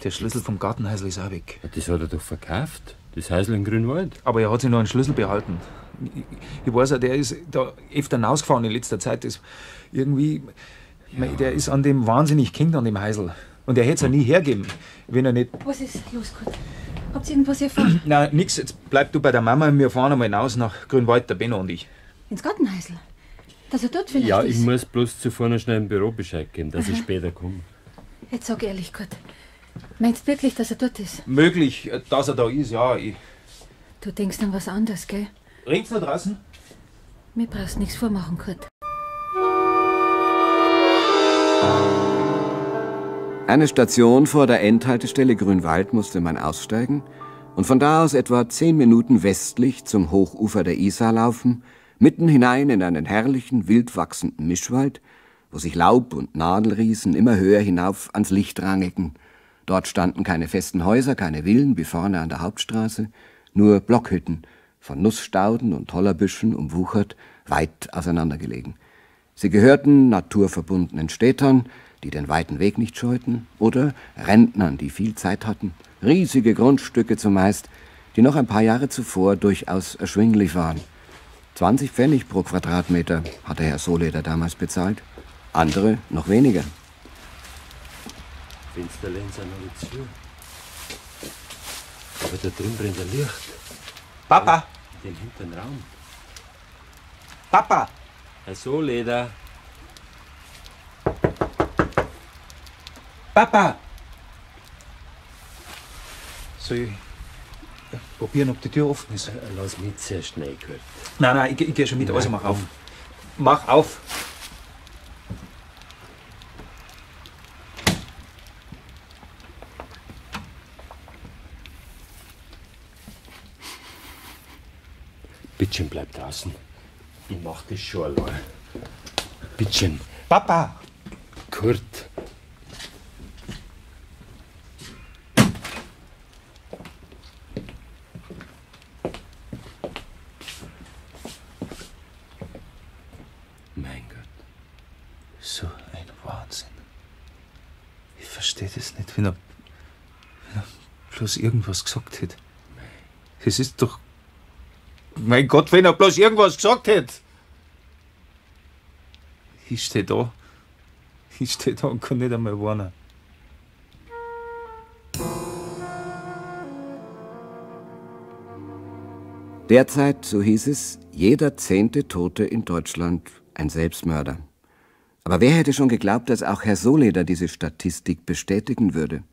Der Schlüssel vom Gartenhäusl ist auch weg. Das hat er doch verkauft. Das Häusl in Grünwald. Aber er hat sich noch einen Schlüssel behalten. Ich, ich weiß ja, der ist da öfter rausgefahren in letzter Zeit. Das irgendwie, mei, der ist an dem wahnsinnig Kind an dem Häusl. Und er hätte es ja nie hergeben, wenn er nicht. Was ist los, Kurt? Habt ihr irgendwas erfahren? <clears throat> Na, nix, jetzt bleib du bei der Mama und wir fahren einmal hinaus nach Grünwald, der Benno und ich. Ins Gartenhäusl? Dass er dort vielleicht Ja, ist? ich muss bloß zuvor noch schnell im Büro Bescheid geben, dass ich Aha. später komme. Jetzt sag ehrlich, Kurt. Meinst du wirklich, dass er dort ist? Möglich, dass er da ist, ja. Ich, Du denkst an was anderes, gell? regt's da draußen? Mir brauchst nichts vormachen, Kurt. Eine Station vor der Endhaltestelle Grünwald musste man aussteigen und von da aus etwa zehn Minuten westlich zum Hochufer der Isar laufen, mitten hinein in einen herrlichen, wild wachsenden Mischwald, wo sich Laub und Nadelriesen immer höher hinauf ans Licht rangigen. Dort standen keine festen Häuser, keine Villen wie vorne an der Hauptstraße, nur Blockhütten, von Nussstauden und Hollerbüschen umwuchert, weit auseinandergelegen. Sie gehörten naturverbundenen Städtern, die den weiten Weg nicht scheuten, oder Rentnern, die viel Zeit hatten, riesige Grundstücke zumeist, die noch ein paar Jahre zuvor durchaus erschwinglich waren. 20 Pfennig pro Quadratmeter hatte Herr Soleder damals bezahlt, andere noch weniger. Fensterläden sind alle zu. Aber da drin brennt ein Licht. Papa! In dem hinteren Raum. Papa! Ach so, Leder. Papa! Soll ich äh, probieren, ob die Tür offen ist? Lass mich sehr schnell gehört. Nein, nein, ich, geh- ich gehe schon mit. Also mach auf. Mach auf! Bittchen, bleib draußen. Ich mach das schon allein. Bittchen. Papa! Kurt. Mein Gott. So ein Wahnsinn. Ich verstehe das nicht, wenn er, wenn er bloß irgendwas gesagt hätte. Es ist doch. Mein Gott, wenn er bloß irgendwas gesagt hätte! Ich stehe da. Ich stehe da und kann nicht einmal warnen. Derzeit, so hieß es, jeder zehnte Tote in Deutschland ein Selbstmörder. Aber wer hätte schon geglaubt, dass auch Herr Soleder diese Statistik bestätigen würde?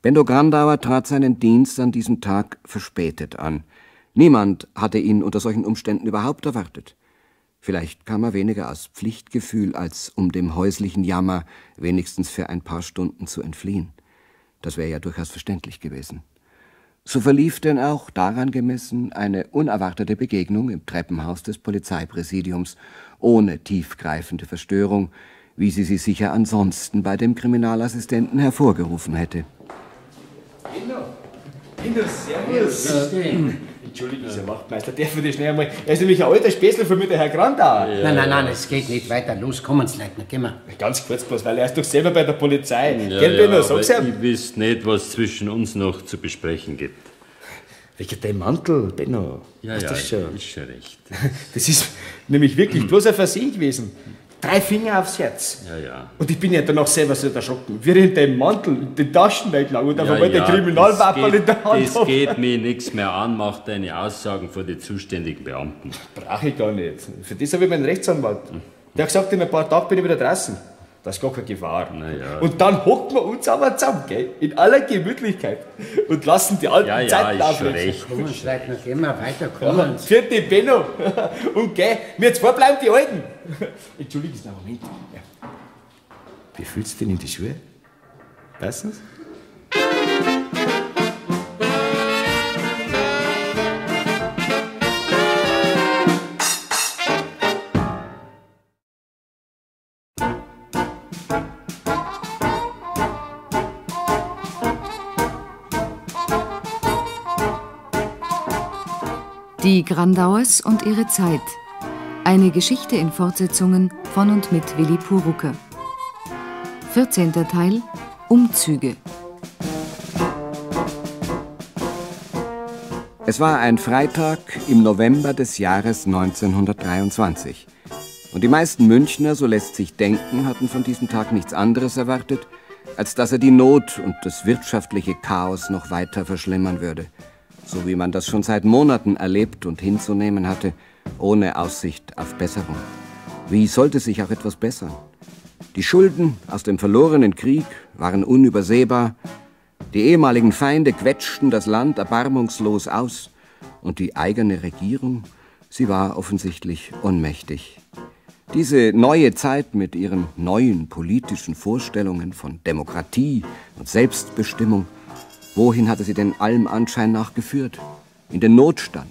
Bendo Grandauer trat seinen Dienst an diesem Tag verspätet an. Niemand hatte ihn unter solchen Umständen überhaupt erwartet. Vielleicht kam er weniger aus Pflichtgefühl, als um dem häuslichen Jammer wenigstens für ein paar Stunden zu entfliehen. Das wäre ja durchaus verständlich gewesen. So verlief denn auch daran gemessen eine unerwartete Begegnung im Treppenhaus des Polizeipräsidiums, ohne tiefgreifende Verstörung, wie sie sie sicher ansonsten bei dem Kriminalassistenten hervorgerufen hätte. Inno, servus. Entschuldigen Sie, Wachtmeister, darf ich das schnell einmal? Er ist nämlich ein alter Späßel von mir, der Herr Grandauer. nein, nein, nein, es geht nicht weiter. Los, kommen Sie, Leutnant, gehen wir. Ganz kurz bloß, weil er ist doch selber bei der Polizei. Ja, Gell, ja, Benno, aber sag's ihm. ich wüsste nicht, was zwischen uns noch zu besprechen gibt. Wegen dem Mantel, Benno. Ja, ja, das schon? ist schon recht. <laughs> Das ist nämlich wirklich bloß ein Versehen gewesen. Drei Finger aufs Herz. Ja, ja. Und ich bin ja danach selber so erschrocken. Wie er in dem Mantel, in den Taschen weglag und auf Ja, einmal der ja, Kriminalwappel das in der Hand Das geht <laughs> mir nichts mehr an, mach deine Aussagen vor die zuständigen Beamten. Brauche ich gar nicht. Für das habe ich meinen Rechtsanwalt. Der hat gesagt, in ein paar Tagen bin ich wieder draußen. Das ist gar keine Gefahr. ja. Und dann hocken wir uns aber zusammen, gell? in aller Gemütlichkeit und lassen die alten Ja, ja, Zeiten. Kommen Sie, Leutnant, gehen wir weiter, Ja, kommen Sie. vierte Benno. <laughs> Und gell, wir zwei bleiben die Alten. <laughs> Entschuldigen Sie einen Moment. Ja. Wie fühlst du denn in die Schuhe? Weißt du's? Die Grandauers und ihre Zeit. Eine Geschichte in Fortsetzungen von und mit Willi Purucker. 14. Teil Umzüge. Es war ein Freitag im November des Jahres 1923. Und die meisten Münchner, so lässt sich denken, hatten von diesem Tag nichts anderes erwartet, als dass er die Not und das wirtschaftliche Chaos noch weiter verschlimmern würde. So wie man das schon seit Monaten erlebt und hinzunehmen hatte, ohne Aussicht auf Besserung. Wie sollte sich auch etwas bessern? Die Schulden aus dem verlorenen Krieg waren unübersehbar, die ehemaligen Feinde quetschten das Land erbarmungslos aus und die eigene Regierung, sie war offensichtlich ohnmächtig. Diese neue Zeit mit ihren neuen politischen Vorstellungen von Demokratie und Selbstbestimmung, wohin hatte sie denn allem Anschein nach geführt? In den Notstand,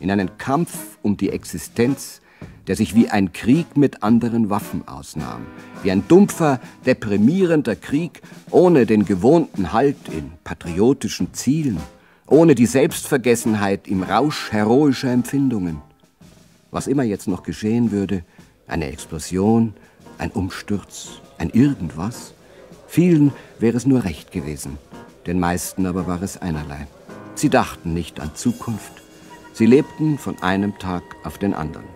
in einen Kampf um die Existenz, der sich wie ein Krieg mit anderen Waffen ausnahm, wie ein dumpfer, deprimierender Krieg ohne den gewohnten Halt in patriotischen Zielen, ohne die Selbstvergessenheit im Rausch heroischer Empfindungen. Was immer jetzt noch geschehen würde, eine Explosion, ein Umsturz, ein irgendwas, vielen wäre es nur recht gewesen, den meisten aber war es einerlei. Sie dachten nicht an Zukunft, sie lebten von einem Tag auf den anderen.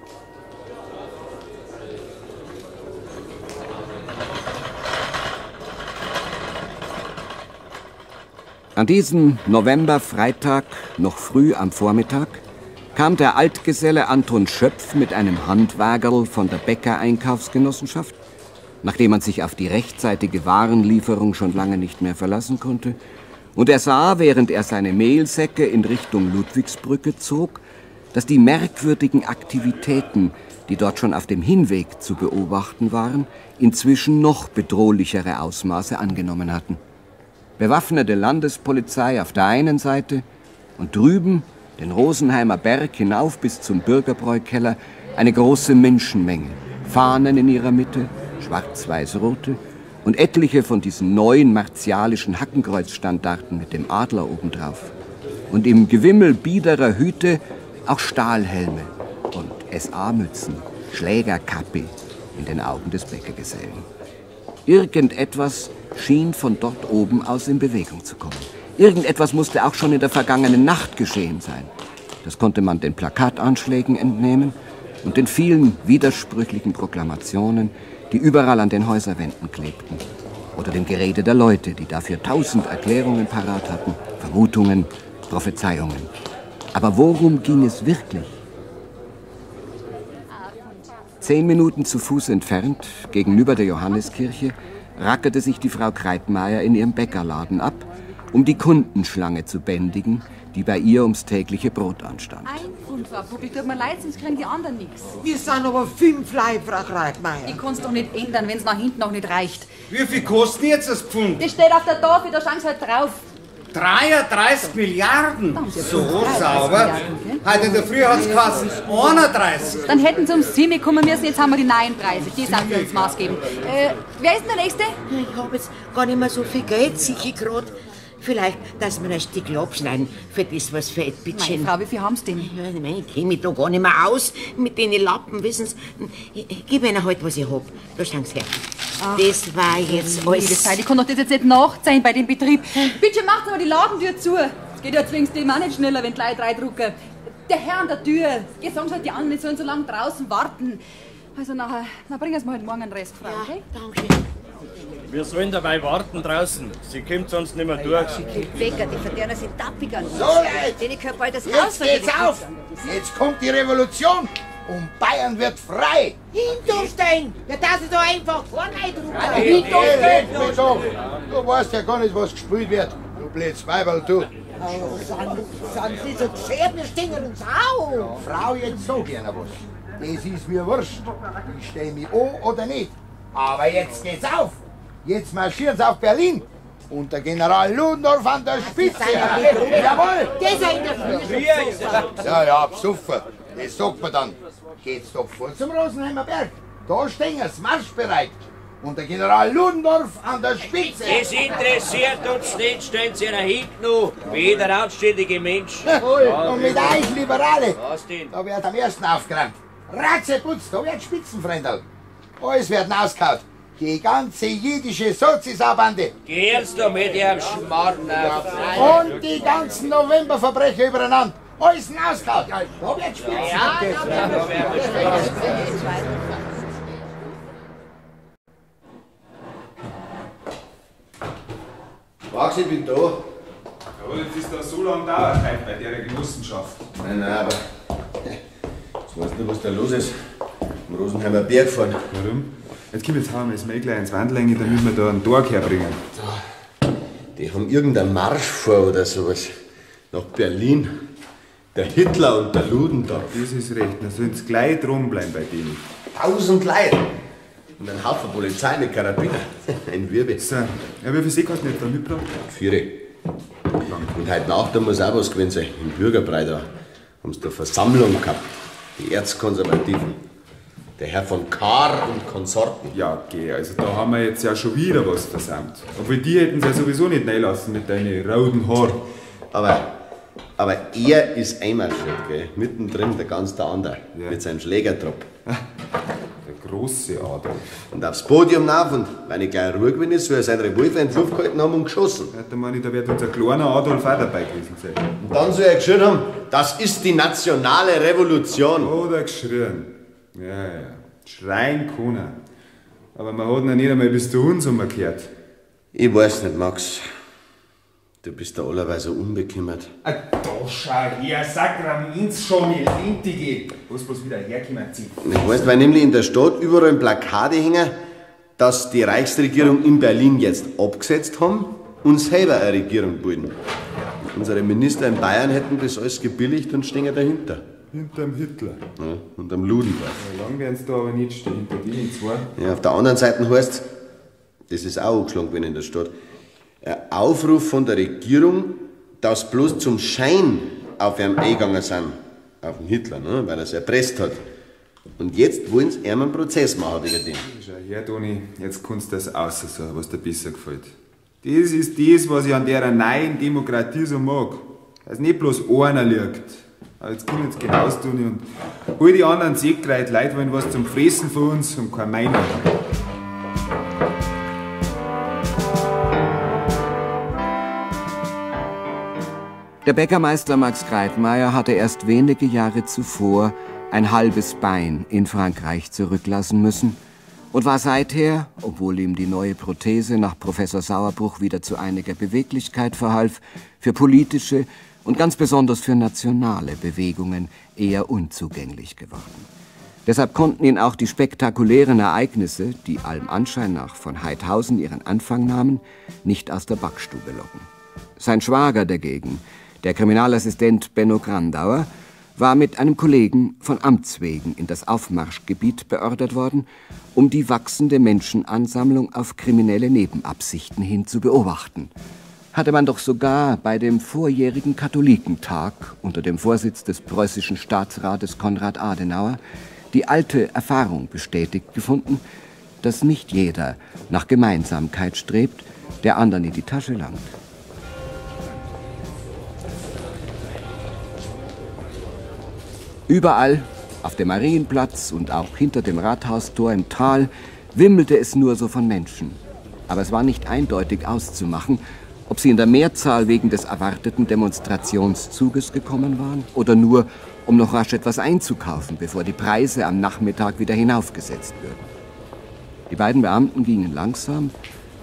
An diesem Novemberfreitag, noch früh am Vormittag, kam der Altgeselle Anton Schöpf mit einem Handwagerl von der Bäcker-Einkaufsgenossenschaft, nachdem man sich auf die rechtzeitige Warenlieferung schon lange nicht mehr verlassen konnte, und er sah, während er seine Mehlsäcke in Richtung Ludwigsbrücke zog, dass die merkwürdigen Aktivitäten, die dort schon auf dem Hinweg zu beobachten waren, inzwischen noch bedrohlichere Ausmaße angenommen hatten. Bewaffnete Landespolizei auf der einen Seite und drüben den Rosenheimer Berg hinauf bis zum Bürgerbräukeller eine große Menschenmenge, Fahnen in ihrer Mitte, schwarz-weiß-rote und etliche von diesen neuen martialischen Hackenkreuzstandarten mit dem Adler obendrauf. Und im Gewimmel biederer Hüte auch Stahlhelme und SA-Mützen, Schlägerkappe in den Augen des Bäckergesellen. Irgendetwas schien von dort oben aus in Bewegung zu kommen. Irgendetwas musste auch schon in der vergangenen Nacht geschehen sein. Das konnte man den Plakatanschlägen entnehmen und den vielen widersprüchlichen Proklamationen, die überall an den Häuserwänden klebten. Oder dem Gerede der Leute, die dafür tausend Erklärungen parat hatten, Vermutungen, Prophezeiungen. Aber worum ging es wirklich? Zehn Minuten zu Fuß entfernt, gegenüber der Johanneskirche, rackerte sich die Frau Kreitmeier in ihrem Bäckerladen ab, um die Kundenschlange zu bändigen, die bei ihr ums tägliche Brot anstand. Ein Pfund, Frau Buckel, tut mir leid, sonst kriegen die anderen nichts. Wir sind aber fünf Leib, Frau Kreitmeier. Ich kann's doch nicht ändern, wenn's nach hinten noch nicht reicht. Wie viel kostet jetzt das Pfund? Das steht auf der Tafel, da schauen Sie halt drauf. 33 Milliarden? So 33 sauber. Heute in der Früh hat es gekostet 31. Dann hätten Sie ums Zimmer kommen müssen, jetzt haben wir die neuen Preise. Die sind für uns maßgebend. Äh, wer ist denn der Nächste? Ich habe jetzt gar nicht mehr so viel Geld, sicher gerade. Vielleicht, dass wir ein Stück abschneiden für das, was fehlt, bitte Meine Frau, wie viel haben's denn? Ja, ich mein, ich kenne mich da gar nicht mehr aus mit den Lappen, wissen Sie. Ich, ich gebe Ihnen halt, was ich hab. Da schauen Sie her. Ach, das war jetzt alles. Zeit, ich kann doch das jetzt nicht nachzeigen bei dem Betrieb. Bitte macht aber die Ladentür zu. Es geht ja zwingend dem auch nicht schneller, wenn die Leute reindrucken. Der Herr an der Tür. Jetzt sagen Sie halt die anderen, die sollen so lange draußen warten. Also nachher, dann bringen Sie mir halt morgen einen Rest, Frau, okay? danke. Wir sollen dabei warten draußen. Sie kommt sonst nicht mehr durch. Wecker, die Verderner sind tappiger. So, Leute. Denen gehört bald das. Jetzt geht's auf! Jetzt kommt die Revolution und Bayern wird frei! Hinterstein! Ja, das ist doch einfach vorneidrucken. Hey, hey, red mich auf. Du weißt ja gar nicht, was gespielt wird. Du blödes Weiberl, du. Oh, sind, sind Sie so geschert, wir stehen uns auf. Frau, jetzt ich Ihnen was. Das ist mir wurscht. Ich stell mich an oder nicht. Aber jetzt geht's auf. Jetzt marschieren sie auf Berlin. Und der General Ludendorff an der Spitze. Jawohl! Das der Früh. Ja, ja, besoffen. Das sagt man dann. Geht's doch vor zum Rosenheimer Berg. Da stehen sie, marschbereit. Und der General Ludendorff an der Spitze. Das interessiert uns nicht, stellen Sie da hinten an, wie jeder anständige Mensch. <laughs> Und mit euch Liberale, Was denn? da wird am ersten aufgeräumt. Ratzeputz, da wird Spitzenfreundel. Alles wird ausgehauen. Die ganze jüdische Sozisabande. Gehör's da mit Ihrem Schmarrn auf. Und die ganzen Novemberverbrecher übereinander. Alles wird Spitzenfreundel. Ja, da werden wir Max, ich bin da. Aber jetzt ist da so lange dauert heute bei der Genossenschaft. Nein, nein, aber. Jetzt weißt du, was da los ist. Am Rosenheimer Berg fahren. Warum? Jetzt komm, jetzt hauen wir das gleich ins Wandlänge, damit wir da einen Tag herbringen. Die haben irgendeinen Marsch vor oder sowas. Nach Berlin. Der Hitler und der Ludendorff. Das ist recht, dann sollen sie gleich drum bleiben bei denen. Tausend Leute. Und ein Haufen Polizei mit Karabiner. <laughs> Ein Wirbel. So, ja, wie viel See du nicht da mitgebracht? Viere. Und heute Nacht da muss auch was gewesen sein. Im Bürgerbrei da haben sie da Versammlung gehabt. Die Erzkonservativen. Der Herr von Kahr und Konsorten. Ja, geh, also da haben wir jetzt ja schon wieder was versammelt. Obwohl die hätten sie ja sowieso nicht reinlassen mit deinen roten Haaren. Aber, aber er ist einmarschiert, gell? Mittendrin der ganz der andere. Mit seinem Schlägertrupp. Der große Adolf. Und aufs Podium rauf und, wenn ich gleich ruhig bin, ist, soll er seinen Revolver in den Luft gehalten haben und geschossen. Ja, da meine ich, da wird unser kleiner Adolf auch dabei gewesen sein. Und dann soll er geschrien haben, das ist die nationale Revolution. Oder geschrien. Ja, ja. Schreien kann er. Aber man hat ihn nicht einmal bis zu uns umgekehrt. Ich weiß nicht, Max. Du bist da allerweise unbekümmert. Ah, da schau her, Sakraments schon, ihr Lintige. Was bloß wieder herkommen ziehen. Ich weiß, weil nämlich in der Stadt überall Plakate hängen, dass die Reichsregierung in Berlin jetzt abgesetzt haben und selber eine Regierung bilden. Unsere Minister in Bayern hätten das alles gebilligt und stehen dahinter. Hinterm Hitler. Ja, und am Ludendorff. Ja, lang werden sie da aber nicht stehen, hinter denen zwei. Ja, auf der anderen Seite heißt das ist auch angeschlagen worden in der Stadt, ein Aufruf von der Regierung, dass bloß zum Schein auf ihn eingegangen sind, auf den Hitler, ne, weil er es erpresst hat. Und jetzt wollen sie ihm einen Prozess machen wegen dem. Schau her, Toni, jetzt kannst du das aussagen, was dir besser gefällt. Das ist das, was ich an der neuen Demokratie so mag. Dass nicht bloß einer liegt. Jetzt komm jetzt genauso, Toni, und hol die anderen Seegleute. Leute wollen was zum Fressen von uns und keine Meinung. Der Bäckermeister Max Greitmeier hatte erst wenige Jahre zuvor ein halbes Bein in Frankreich zurücklassen müssen und war seither, obwohl ihm die neue Prothese nach Professor Sauerbruch wieder zu einiger Beweglichkeit verhalf, für politische und ganz besonders für nationale Bewegungen eher unzugänglich geworden. Deshalb konnten ihn auch die spektakulären Ereignisse, die allem Anschein nach von Heidhausen ihren Anfang nahmen, nicht aus der Backstube locken. Sein Schwager dagegen, der Kriminalassistent Benno Grandauer, war mit einem Kollegen von Amts wegen in das Aufmarschgebiet beordert worden, um die wachsende Menschenansammlung auf kriminelle Nebenabsichten hin zu beobachten hatte man doch sogar bei dem vorjährigen Katholikentag unter dem Vorsitz des preußischen Staatsrates Konrad Adenauer die alte Erfahrung bestätigt gefunden, dass nicht jeder nach Gemeinsamkeit strebt, der anderen in die Tasche langt. Überall, auf dem Marienplatz und auch hinter dem Rathaustor im Tal, wimmelte es nur so von Menschen. Aber es war nicht eindeutig auszumachen, ob sie in der Mehrzahl wegen des erwarteten Demonstrationszuges gekommen waren oder nur, um noch rasch etwas einzukaufen, bevor die Preise am Nachmittag wieder hinaufgesetzt würden. Die beiden Beamten gingen langsam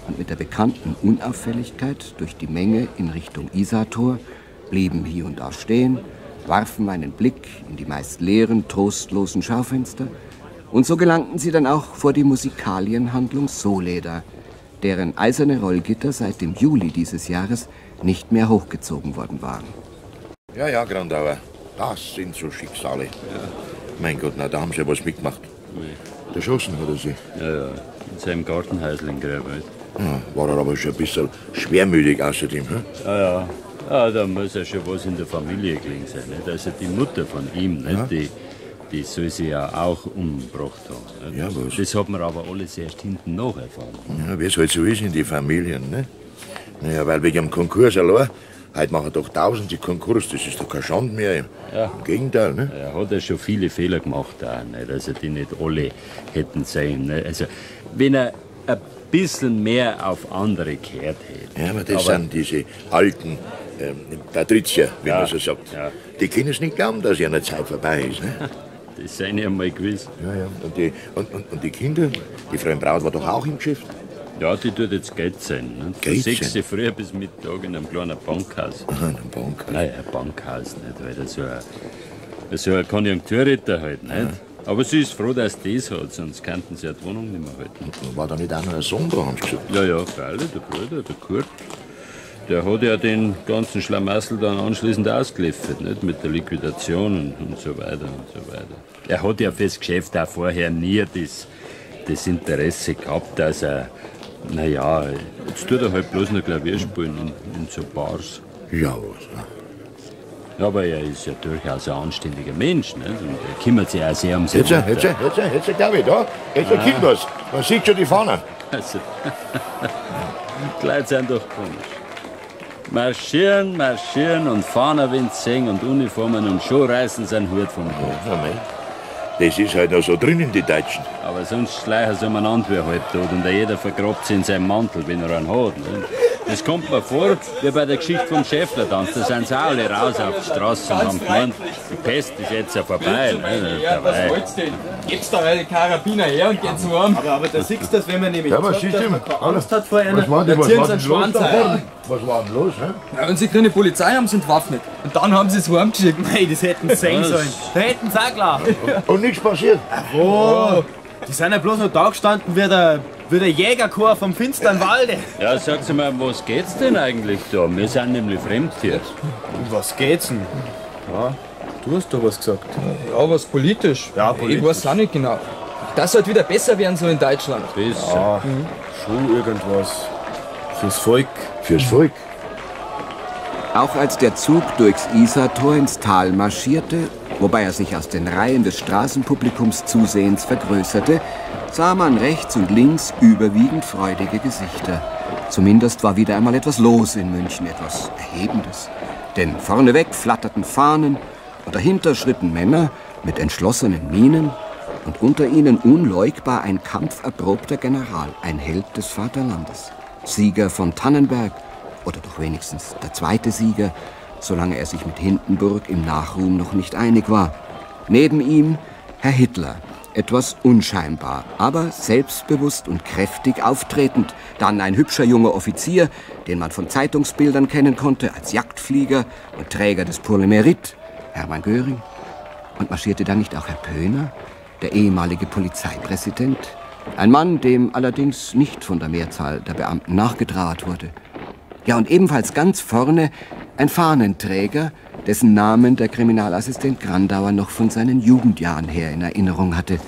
und mit der bekannten Unauffälligkeit durch die Menge in Richtung Isartor, blieben hier und da stehen, warfen einen Blick in die meist leeren, trostlosen Schaufenster und so gelangten sie dann auch vor die Musikalienhandlung Soleder, deren eiserne Rollgitter seit dem Juli dieses Jahres nicht mehr hochgezogen worden waren. Ja, ja, Grandauer, das sind so Schicksale. Mein Gott, na, da haben sie ja was mitgemacht. Erschossen hat er sie. Ja, ja, in seinem Gartenhäusl in Grabwald. Ja, war er aber schon ein bisschen schwermütig außerdem. Hm? Ja, ja. Ja, da muss ja schon was in der Familie gelegen sein. Nicht? Also die Mutter von ihm, nicht? Ja. Die, die soll sie ja auch umgebracht haben. Nicht? Ja, was? Das hat man aber alles erst hinten noch erfahren. Ja, wie es halt so ist in die Familien, ne? Naja, weil wegen dem Konkurs allein, heute machen doch tausende Konkurs, das ist doch kein Schande mehr. Im, Ja. im Gegenteil, ne? Er hat ja schon viele Fehler gemacht, auch, nicht? also die nicht alle hätten sein. Nicht? Also, wenn er ein bisschen mehr auf andere gehört hätte. Ja, aber das sind diese alten ähm, Patrizier, wie Ja, man so sagt. Die können es nicht glauben, dass ihre Zeit vorbei ist. Ne? <laughs> Das sind ja mal gewiss. Ja, ja. Und die, und, und, und die Kinder, die Frau Braut war doch auch im Geschäft. Ja, die tut jetzt Geld sein. Nicht? Von Geld 6 sein? früh bis Mittag in einem kleinen Bankhaus. Aha, in einem Bankhaus. Nein, ein Bankhaus nicht, weil das so ein, so ein Konjunkturritter halt. Nicht? Aber sie ist froh, dass sie das hat, sonst könnten sie ja die Wohnung nicht mehr halten. War da nicht auch noch ein Sohn da, haben sie gesagt? Ja, ja, freilich, der Bruder, der Kurt. Der hat ja den ganzen Schlamassel dann anschließend ausgeliefert, nicht? Mit der Liquidation und, und so weiter und so weiter. Er hat ja fürs Geschäft auch vorher nie das, das Interesse gehabt, dass er, naja, jetzt tut er halt bloß noch Klavier spielen in, in so Bars. Ja, was? Aber er ist ja durchaus ein anständiger Mensch, nicht? Und er kümmert sich auch sehr um seine Jetzt, jetzt, jetzt, jetzt, jetzt, glaube ich, da. Jetzt Ah. kommt was. Man sieht schon die Fahne. Also, <laughs> die Leute sind doch komisch. Marschieren, marschieren und Fahnerwind singen und Uniformen und schon reißen sie einen Hut vom Kopf. Ja, mei. Das ist halt noch so drinnen, die Deutschen. Aber sonst schleichen sie umeinander wie halt tot und jeder vergrabt sich in seinem Mantel, wenn er einen hat. Nicht? Das kommt mir vor, wie bei der Geschichte vom Schäfflertanz. Da sind sie auch alle raus auf die Straße und haben gemeint, die Pest ist jetzt ja vorbei. Nicht? Ja, was wollt's denn? Gebt's da eure Karabiner her und geht's heim. Aber, aber da siehst du das, wenn man nämlich Ja, was sagt, dass man keine Angst hat vor einer, Was war denn, was ziehen sie Schwanz ein. Was war denn los, hä? Ja, und sie kriegen die Polizei haben sie entwaffnet. Und dann haben sie es heimgeschickt. Nein, das hätten sie sehen sollen. Da hätten sie auch klar. Und nichts passiert? Oh, die sind ja bloß noch da gestanden wie der, wie der Jägerchor vom finstern Walde. Ja, sagt Sie mal, was geht's denn eigentlich da? Wir sind nämlich Fremdtier. Um was geht's denn? Ja, du hast doch was gesagt. Ja, was politisch. Ja, Ich weiß auch nicht genau. Das sollte wieder besser werden so in Deutschland. Ja, schon irgendwas. Fürs Volk. Fürs Volk? Auch als der Zug durchs Isartor ins Tal marschierte, wobei er sich aus den Reihen des Straßenpublikums zusehends vergrößerte, sah man rechts und links überwiegend freudige Gesichter. Zumindest war wieder einmal etwas los in München, etwas Erhebendes. Denn vorneweg flatterten Fahnen und dahinter schritten Männer mit entschlossenen Mienen und unter ihnen unleugbar ein kampferprobter General, ein Held des Vaterlandes. Sieger von Tannenberg oder doch wenigstens der zweite Sieger, solange er sich mit Hindenburg im Nachruhm noch nicht einig war. Neben ihm Herr Hitler, etwas unscheinbar, aber selbstbewusst und kräftig auftretend. Dann ein hübscher junger Offizier, den man von Zeitungsbildern kennen konnte, als Jagdflieger und Träger des Mérite, Hermann Göring. Und marschierte dann nicht auch Herr Pöhner, der ehemalige Polizeipräsident? Ein Mann, dem allerdings nicht von der Mehrzahl der Beamten nachgetrauert wurde. Ja, und ebenfalls ganz vorne ein Fahnenträger, dessen Namen der Kriminalassistent Grandauer noch von seinen Jugendjahren her in Erinnerung hatte.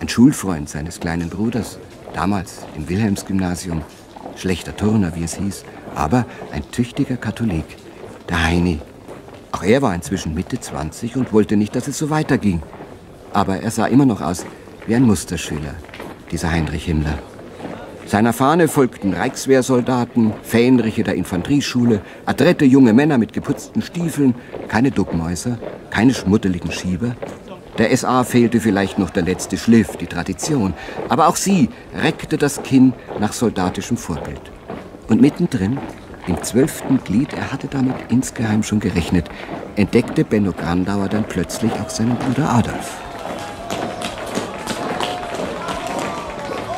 Ein Schulfreund seines kleinen Bruders, damals im Wilhelmsgymnasium. Schlechter Turner, wie es hieß, aber ein tüchtiger Katholik, der Heini. Auch er war inzwischen Mitte 20 und wollte nicht, dass es so weiterging. Aber er sah immer noch aus wie ein Musterschüler, dieser Heinrich Himmler. Seiner Fahne folgten Reichswehrsoldaten, Fähnriche der Infanterieschule, adrette junge Männer mit geputzten Stiefeln, keine Duckmäuser, keine schmuddeligen Schieber. Der SA fehlte vielleicht noch der letzte Schliff, die Tradition, aber auch sie reckte das Kinn nach soldatischem Vorbild. Und mittendrin, im zwölften Glied, er hatte damit insgeheim schon gerechnet, entdeckte Benno Grandauer dann plötzlich auch seinen Bruder Adolf.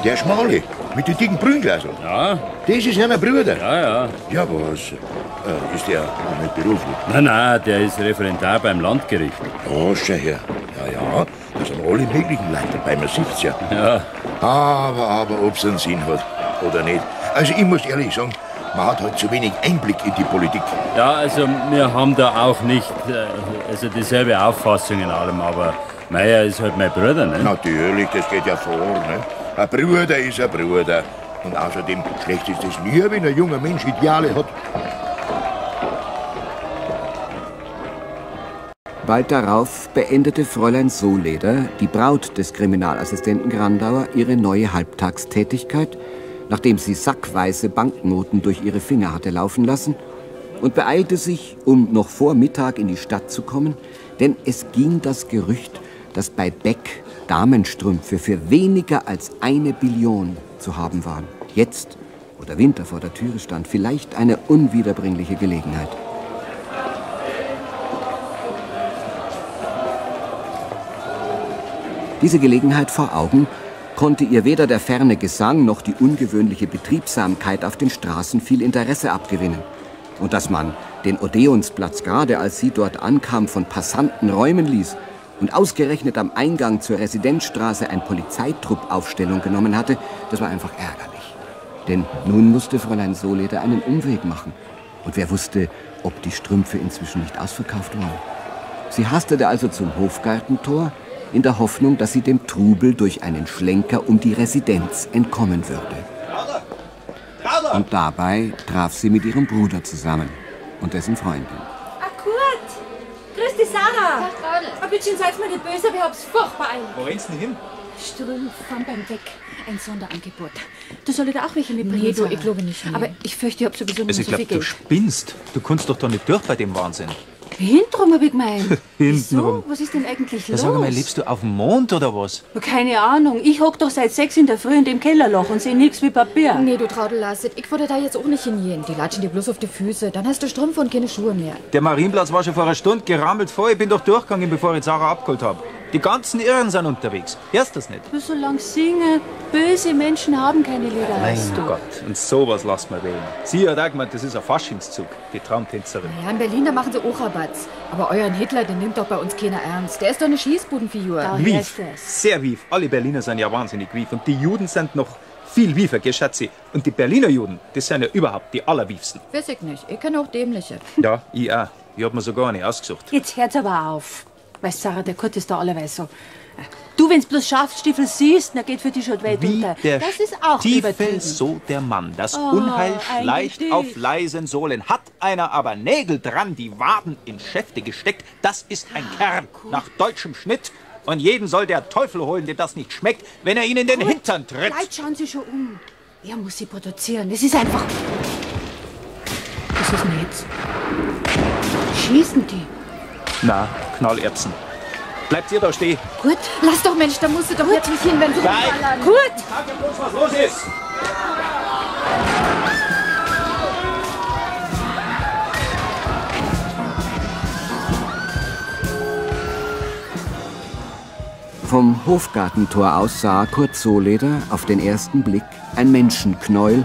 Der Schmale, mit den dicken Brünglasern. Ja. Das ist einer Bruder. Ja, ja. Ja, was? Äh, ist der nicht beruflich? Nein, nein, der ist Referendar beim Landgericht. Ja, schau her. Ja, ja, da sind alle möglichen Leute dabei, man sieht's ja. Ja. Aber, aber, ob's einen Sinn hat oder nicht. Also, ich muss ehrlich sagen, man hat halt zu wenig Einblick in die Politik. Ja, also wir haben da auch nicht äh, also dieselbe Auffassung in allem, aber Meier ist halt mein Bruder, ne? Natürlich, das geht ja vor, ne? Ein Bruder ist ein Bruder. Und außerdem, schlecht ist es nie, wenn ein junger Mensch Ideale hat. Bald darauf beendete Fräulein Sohleder, die Braut des Kriminalassistenten Grandauer, ihre neue Halbtagstätigkeit, nachdem sie sackweise Banknoten durch ihre Finger hatte laufen lassen, und beeilte sich, um noch vor Mittag in die Stadt zu kommen, denn es ging das Gerücht, dass bei Beck Damenstrümpfe für weniger als eine Billion zu haben waren. Jetzt, wo der Winter vor der Türe stand, vielleicht eine unwiederbringliche Gelegenheit. Diese Gelegenheit vor Augen konnte ihr weder der ferne Gesang noch die ungewöhnliche Betriebsamkeit auf den Straßen viel Interesse abgewinnen. Und dass man den Odeonsplatz gerade als sie dort ankam von Passanten räumen ließ und ausgerechnet am Eingang zur Residenzstraße ein Polizeitrupp Aufstellung genommen hatte, das war einfach ärgerlich. Denn nun musste Fräulein Soleder einen Umweg machen. Und wer wusste, ob die Strümpfe inzwischen nicht ausverkauft waren. Sie hastete also zum Hofgartentor, in der Hoffnung, dass sie dem Trubel durch einen Schlenker um die Residenz entkommen würde. Und dabei traf sie mit ihrem Bruder zusammen und dessen Freundin. Grüß dich, Sarah! Aber bitte schön, seid mir nicht böse, aber ich hab's furchtbar eilig. Wo rennst du denn hin? Strümpf von beim Weg. Ein Sonderangebot. Du solltest auch welche mitbringen. Nee, du, ich glaube nicht, nee. Aber ich fürchte, ich hab sowieso nicht Also ich so glaube, viel du Geld. spinnst. Du kannst doch da nicht durch bei dem Wahnsinn. Hintenrum hab ich gemeint. <laughs> Hintenrum. So, was ist denn eigentlich Ja, los? sag mal, lebst du auf dem Mond oder was? Keine Ahnung. Ich hock doch seit sechs in der Früh in dem Kellerloch und seh nix wie Papier. Nee, du Traudel lasset. Ich würde da jetzt auch nicht hingehen. Die latschen dir bloß auf die Füße. Dann hast du Strümpfe und keine Schuhe mehr. Der Marienplatz war schon vor einer Stunde gerammelt voll. Ich bin doch durchgegangen, bevor ich Sarah abgeholt habe. Die ganzen Irren sind unterwegs. Hörst du das nicht? Du so lang singen. Böse Menschen haben keine Lieder, Mein du. Gott, und sowas lasst man wählen. Sie hat auch gemeint, das ist ein Faschingszug, die Traumtänzerin. Ja, in Berlin, da machen sie auch Rabatz. Aber euren Hitler, den nimmt doch bei uns keiner ernst. Der ist doch eine Schießbudenfigur. Wief, sehr wief. Alle Berliner sind ja wahnsinnig wief. Und die Juden sind noch viel wiefer, gell, Schatzi? Und die Berliner Juden, das sind ja überhaupt die allerwiefsten. Weiß ich nicht. Ich kenne auch dämliche. Ja, ich auch. Ich hab mir sogar nicht ausgesucht. Jetzt hört's aber auf. Weißt Sarah, der Kurt ist da allerweil so. Du, wenn's bloß Schafstiefel siehst, dann geht für dich schon die Welt Wie unter. der das ist auch Stiefel, übertrieben. so der Mann. Das Oh, Unheil schleicht auf leisen Sohlen. Hat einer aber Nägel dran, die Waden in Schäfte gesteckt, das ist ein Kerl nach deutschem Schnitt. Und jeden soll der Teufel holen, dem das nicht schmeckt, wenn er ihn in den Hintern tritt. Vielleicht schauen Sie schon um. Er muss sie produzieren. Es ist einfach. Was ist denn jetzt? Schießen die? Na, Knallerbsen. Bleibt ihr da stehen. Gut, lass doch, Mensch, da musst du doch jetzt nicht hin, wenn Bleib. ballern. Gut. Sag mir bloß, was los ist. Vom Hofgartentor aus sah Kurt Sohleder auf den ersten Blick ein Menschenknäuel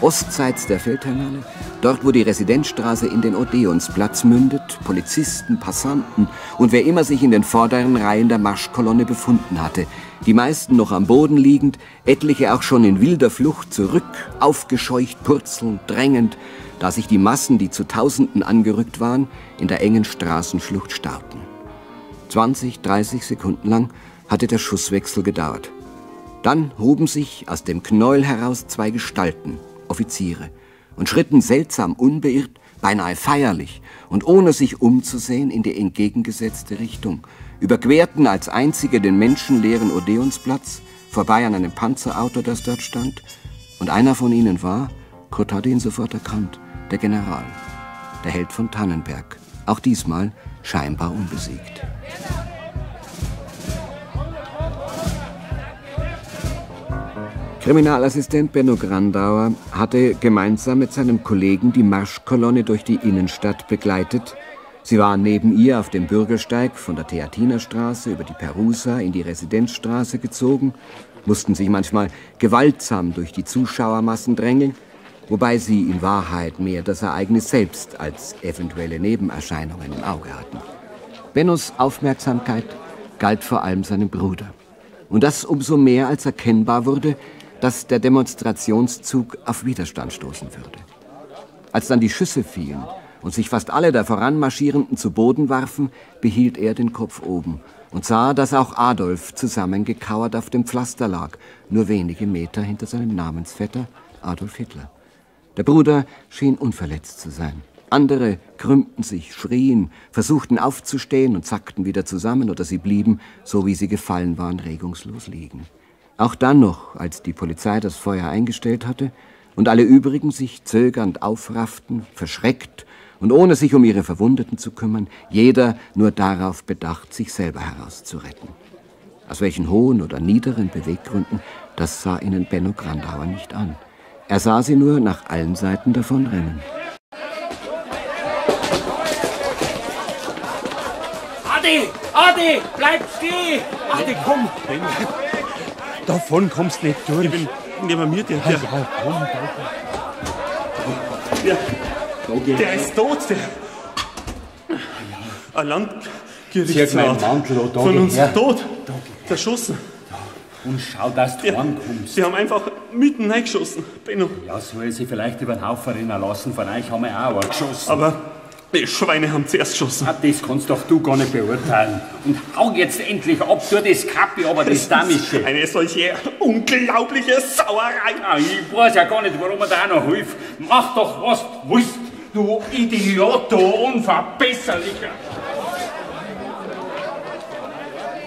ostseits der Feldherrnhalle, dort wo die Residenzstraße in den Odeonsplatz mündet, Polizisten, Passanten und wer immer sich in den vorderen Reihen der Marschkolonne befunden hatte, die meisten noch am Boden liegend, etliche auch schon in wilder Flucht zurück, aufgescheucht, purzelnd, drängend, da sich die Massen, die zu Tausenden angerückt waren, in der engen Straßenschlucht stauten. 20, 30 Sekunden lang hatte der Schusswechsel gedauert. Dann hoben sich aus dem Knäuel heraus zwei Gestalten, Offiziere, und schritten seltsam unbeirrt, beinahe feierlich und ohne sich umzusehen in die entgegengesetzte Richtung, überquerten als einzige den menschenleeren Odeonsplatz, vorbei an einem Panzerauto, das dort stand, Und einer von ihnen war, Kurt hatte ihn sofort erkannt, der General, der Held von Tannenberg, auch diesmal scheinbar unbesiegt. Kriminalassistent Benno Grandauer hatte gemeinsam mit seinem Kollegen die Marschkolonne durch die Innenstadt begleitet. Sie waren neben ihr auf dem Bürgersteig von der Theatinerstraße über die Perusa in die Residenzstraße gezogen, mussten sich manchmal gewaltsam durch die Zuschauermassen drängeln, wobei sie in Wahrheit mehr das Ereignis selbst als eventuelle Nebenerscheinungen im Auge hatten. Bennos Aufmerksamkeit galt vor allem seinem Bruder. Und das umso mehr, als erkennbar wurde, dass der Demonstrationszug auf Widerstand stoßen würde. Als dann die Schüsse fielen und sich fast alle der Voranmarschierenden zu Boden warfen, behielt er den Kopf oben und sah, dass auch Adolf zusammengekauert auf dem Pflaster lag, nur wenige Meter hinter seinem Namensvetter Adolf Hitler. Der Bruder schien unverletzt zu sein. Andere krümmten sich, schrien, versuchten aufzustehen und zackten wieder zusammen oder sie blieben, so wie sie gefallen waren, regungslos liegen. Auch dann noch, als die Polizei das Feuer eingestellt hatte und alle übrigen sich zögernd aufrafften, verschreckt und ohne sich um ihre Verwundeten zu kümmern, jeder nur darauf bedacht, sich selber herauszuretten. Aus welchen hohen oder niederen Beweggründen, das sah ihnen Benno Grandauer nicht an. Er sah sie nur nach allen Seiten davonrennen. Adi! Adi! Bleib stehen! Adi, komm! Davon kommst nicht durch. Ich bin neben mir, der. der ja, komm, der, der ist tot, der. Ein Landgerichtsrat. Von uns her. tot. Erschossen. Und schau, dass du heimkommst. Sie haben einfach mitten reingeschossen, Benno. Ja, soll sie vielleicht über den Haufen rennen lassen. Von euch haben wir auch einen geschossen. Aber die Schweine haben zuerst geschossen. Ah, das kannst doch du gar nicht beurteilen. Und hau jetzt endlich ab, tu das Kappi, aber das <laughs> Damische. Eine solche unglaubliche Sauerei. Ah, ich weiß ja gar nicht, warum er da noch hilft. Mach doch, was du willst, du Idiot, du Unverbesserlicher.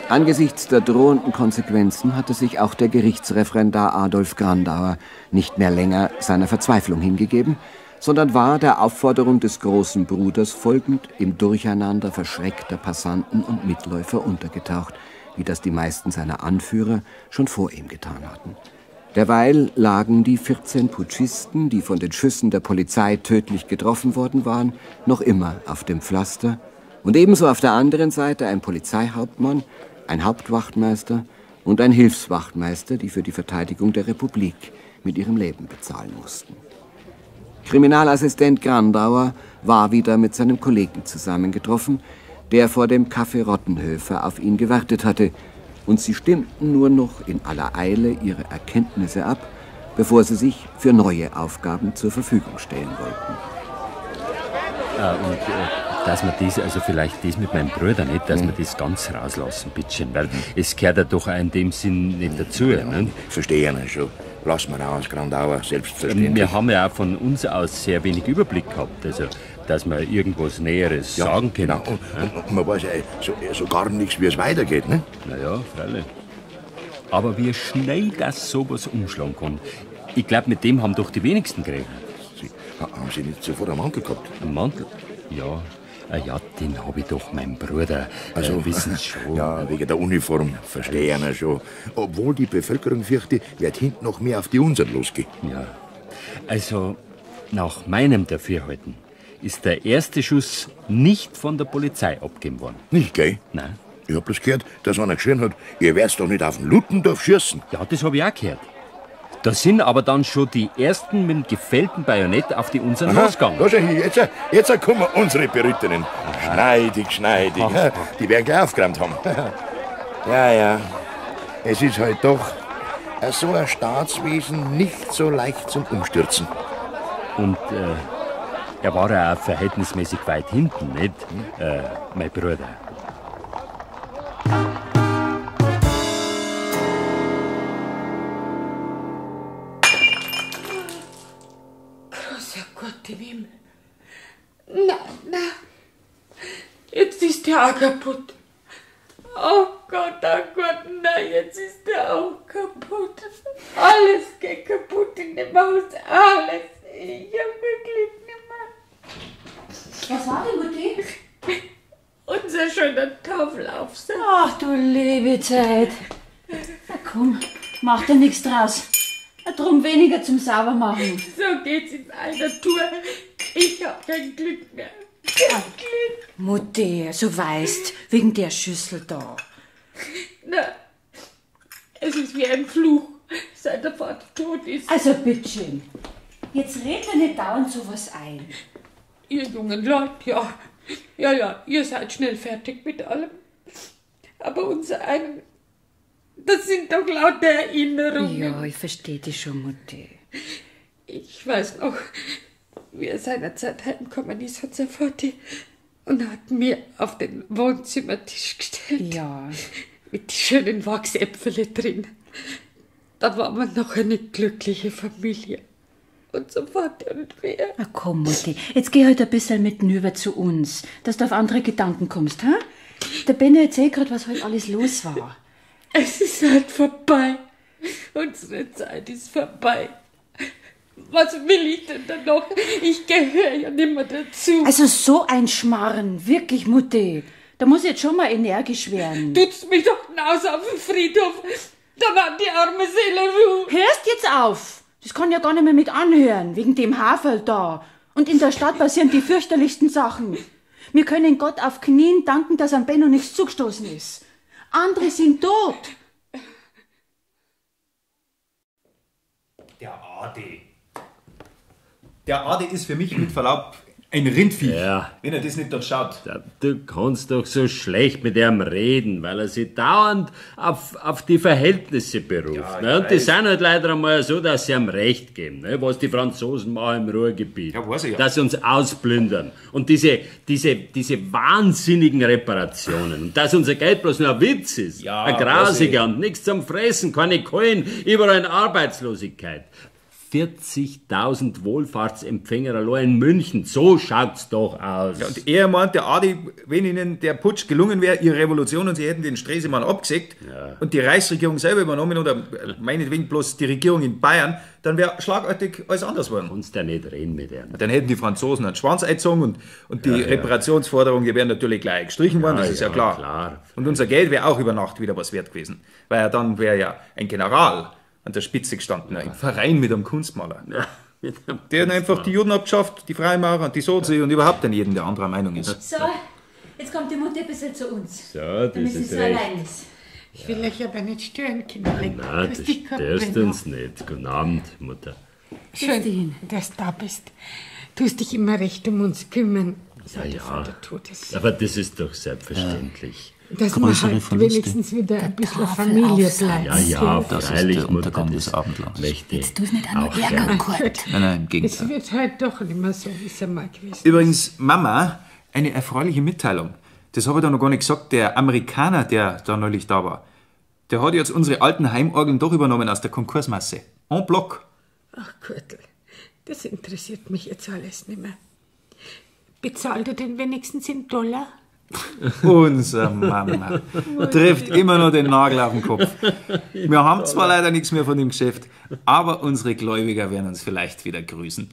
Angesichts der drohenden Konsequenzen hatte sich auch der Gerichtsreferendar Adolf Grandauer nicht mehr länger seiner Verzweiflung hingegeben, sondern war der Aufforderung des großen Bruders folgend im Durcheinander verschreckter Passanten und Mitläufer untergetaucht, wie das die meisten seiner Anführer schon vor ihm getan hatten. Derweil lagen die 14 Putschisten, die von den Schüssen der Polizei tödlich getroffen worden waren, noch immer auf dem Pflaster und ebenso auf der anderen Seite ein Polizeihauptmann, ein Hauptwachtmeister und ein Hilfswachtmeister, die für die Verteidigung der Republik mit ihrem Leben bezahlen mussten. Kriminalassistent Grandauer war wieder mit seinem Kollegen zusammengetroffen, der vor dem Café Rottenhöfer auf ihn gewartet hatte, und sie stimmten nur noch in aller Eile ihre Erkenntnisse ab, bevor sie sich für neue Aufgaben zur Verfügung stellen wollten. Ah, und äh, dass wir das, also vielleicht das mit meinem Bruder nicht, dass wir das ganz rauslassen, bitteschön, weil es gehört ja doch auch in dem Sinn nicht dazu. ne? Verstehe ich schon. Lass mal aus, Grandauer, selbstverständlich. Wir haben ja auch von uns aus sehr wenig Überblick gehabt, also dass wir irgendwas Näheres Ja, sagen können. genau. Und, und man weiß ja so, so gar nichts, wie es weitergeht, ne? Naja, freilich. Aber wie schnell das sowas umschlagen kann, ich glaube, mit dem haben doch die wenigsten gerechnet. Haben Sie nicht sofort einen Mantel gehabt? Einen Mantel? Ja. Ah ja, den habe ich doch meinem Bruder. Also, äh, wissen Sie schon. <laughs> Ja, wegen der Uniform, verstehe ich schon. Obwohl die Bevölkerung fürchte, wird hinten noch mehr auf die unseren losgehen. Ja. Also, nach meinem Dafürhalten ist der erste Schuss nicht von der Polizei abgegeben worden. Nicht, gell? Nein. Ich hab bloß gehört, dass einer geschrien hat, ihr werdet doch nicht auf den Luttendorf schießen. Ja, das habe ich auch gehört. Da sind aber dann schon die ersten mit dem gefällten Bajonett auf die unseren Aha, losgegangen. da schau hin, jetzt, jetzt kommen unsere Berittenen. Schneidig, schneidig. Aha. <laughs> Die werden gleich aufgeräumt haben. <laughs> ja, ja. Es ist halt doch äh, so ein Staatswesen nicht so leicht zum Umstürzen. Und äh, er war ja auch verhältnismäßig weit hinten, nicht? Äh, mein Bruder. Gott im Himmel. Na, na. Jetzt ist der auch kaputt. Oh Gott, oh Gott, na, jetzt ist der auch kaputt. Alles geht kaputt in dem Haus. Alles. Ich hab Glück nimmer. Was war denn, Mutti? Unser schöner Taufelaufsatz. Ach du liebe Zeit. Na komm, mach dir nichts draus. Drum weniger zum Saubermachen. <laughs> So geht's in einer Tour. Ich hab kein Glück mehr. Kein Glück. Mutti, so weißt, wegen der Schüssel da. Na, es ist wie ein Fluch, seit der Vater tot ist. Also bitteschön. Jetzt red dir nicht dauernd sowas ein. Ihr jungen Leute, ja. Ja, ja, ihr seid schnell fertig mit allem. Aber unser einen, das sind doch lauter Erinnerungen. Ja, ich verstehe dich schon, Mutti. Ich weiß noch, wie er seinerzeit heimgekommen ist von seiner Vati und hat mir auf den Wohnzimmertisch gestellt. Ja. Mit die schönen Wachsäpfele drin. Da war man noch eine glückliche Familie. Und so Vater und wir. Na komm, Mutti, jetzt geh halt ein bisschen mit hinüber zu uns, dass du auf andere Gedanken kommst, ha? Der Benno erzählt gerade, was heute alles los war. Es ist halt vorbei. Unsere Zeit ist vorbei. Was will ich denn da noch? Ich gehöre ja nicht mehr dazu. Also so ein Schmarren, wirklich, Mutti. Da muss ich jetzt schon mal energisch werden. Tut's mich doch hinaus auf den Friedhof. Da war die arme Seele Ruhe. Hörst jetzt auf! Das kann ja gar nicht mehr mit anhören, wegen dem Haferl da. Und in der Stadt passieren die fürchterlichsten Sachen. Wir können Gott auf Knien danken, dass am Benno nichts zugestoßen ist. Andere sind tot. Der Adi. Der Adi ist für mich mit Verlaub ein Rindvieh. Ja. Wenn er das nicht durchschaut. Du kannst doch so schlecht mit ihm reden, weil er sich dauernd auf, auf die Verhältnisse beruft. Ja, ne? Und die sind halt leider einmal so, dass sie ihm Recht geben, ne? was die Franzosen machen im Ruhrgebiet. Ja, weiß ich ja. Dass sie uns ausplündern. Und diese, diese, diese wahnsinnigen Reparationen. Und dass unser Geld bloß nur ein Witz ist. Ja, ein grausiger und nichts zum Fressen, keine Kohlen, überall in Arbeitslosigkeit. 40.000 Wohlfahrtsempfänger allein in München. So schaut's doch aus. Ja, und er meint, der Adi, wenn ihnen der Putsch gelungen wäre, ihre Revolution und sie hätten den Stresemann abgesägt und die Reichsregierung selber übernommen oder äh, meinetwegen bloß die Regierung in Bayern, dann wäre schlagartig alles anders geworden. Kannst ja nicht reden mit ihm. Dann hätten die Franzosen einen Schwanz eingezogen und, und die Ja, ja. Reparationsforderungen, die wären natürlich gleich gestrichen worden, Ja, das ist ja, ja, klar. klar. Und unser Geld wäre auch über Nacht wieder was wert gewesen, weil er dann wäre ja ein General an der Spitze gestanden, ein Verein mit einem Kunstmaler. Der hat einfach die Juden abgeschafft, die Freimaurer und die Sozi und überhaupt an jeden, der anderer Meinung ist. So, jetzt kommt die Mutter ein bisschen zu uns. So, das damit sie ist so recht. allein ist. Ich will euch aber nicht stören, Kinderlein. Nein, das störst uns nicht. Guten Abend, Mutter. Schön, dass du da bist. Tust dich immer recht um uns kümmern. Ja, ja. Vater tot ist. Aber das ist doch selbstverständlich. Dass man halt wenigstens wieder ein bisschen Familie bleibt. Ja, ja, gell? freilich, Mutter, das möchte Jetzt tu's nicht auch gern. Nein, nein, im Es Gegenteil. wird halt doch nicht mehr so, wie es einmal gewesen Übrigens, Mama, eine erfreuliche Mitteilung. Das habe ich da noch gar nicht gesagt. Der Amerikaner, der da neulich da war, der hat jetzt unsere alten Heimorgeln doch übernommen aus der Konkursmasse. En bloc. Ach, Kurtel, das interessiert mich jetzt alles nicht mehr. Bezahlt er denn wenigstens in Dollar? <laughs> Unser Mama trifft immer noch den Nagel auf den Kopf. Wir haben zwar leider nichts mehr von dem Geschäft, aber unsere Gläubiger werden uns vielleicht wieder grüßen.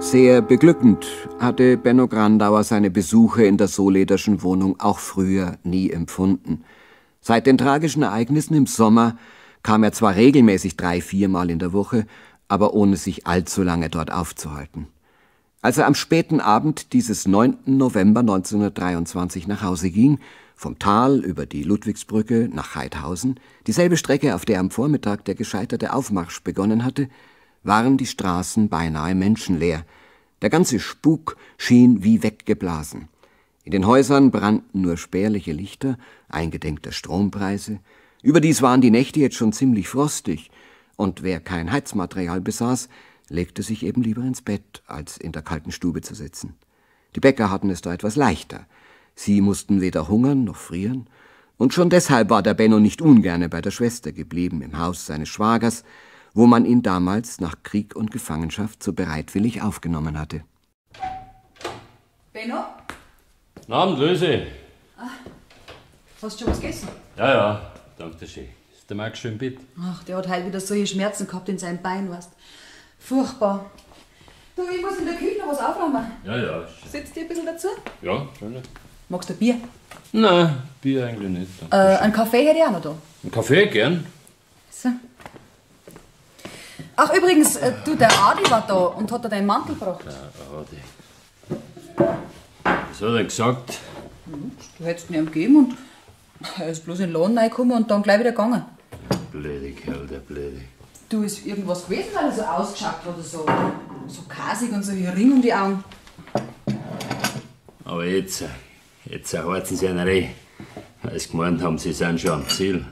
Sehr beglückend hatte Benno Grandauer seine Besuche in der Solederschen Wohnung auch früher nie empfunden. Seit den tragischen Ereignissen im Sommer kam er zwar regelmäßig drei, viermal in der Woche, aber ohne sich allzu lange dort aufzuhalten. Als er am späten Abend dieses 9. November 1923 nach Hause ging, vom Tal über die Ludwigsbrücke nach Heidhausen, dieselbe Strecke, auf der am Vormittag der gescheiterte Aufmarsch begonnen hatte, waren die Straßen beinahe menschenleer. Der ganze Spuk schien wie weggeblasen. In den Häusern brannten nur spärliche Lichter, eingedenk der Strompreise. Überdies waren die Nächte jetzt schon ziemlich frostig, und wer kein Heizmaterial besaß, legte sich eben lieber ins Bett, als in der kalten Stube zu sitzen. Die Bäcker hatten es da etwas leichter. Sie mussten weder hungern noch frieren, und schon deshalb war der Benno nicht ungerne bei der Schwester geblieben im Haus seines Schwagers, wo man ihn damals nach Krieg und Gefangenschaft so bereitwillig aufgenommen hatte. Benno? Guten Abend, Löse. Hast du schon was gegessen? Ja, ja, danke schön. Der Max schon im Bett? Ach, der hat heute wieder solche Schmerzen gehabt in seinem Bein, weißt Furchtbar. Du, ich muss in der Küche noch was aufräumen. Ja, ja. Sitzt dir ein bisschen dazu? Ja, nicht. Magst du ein Bier? Nein, Bier eigentlich nicht. Äh, einen Kaffee hätte ich auch noch da. Ein Kaffee gern? So. Ach, übrigens, äh, du, der Adi war da und hat dir deinen Mantel gebracht. Ja, Adi. Was hat er gesagt? Du hättest mir ihm gegeben und er ist bloß in den Laden reingekommen und dann gleich wieder gegangen. Blöde Kerl, der Blöde. Du, ist irgendwas gewesen, weil er so ausgeschaut hat oder so. So kasig und so hier Ring um die Augen. Aber jetzt, jetzt erhalten sie einen Reh. Als gemeint haben, sie sind schon am Ziel.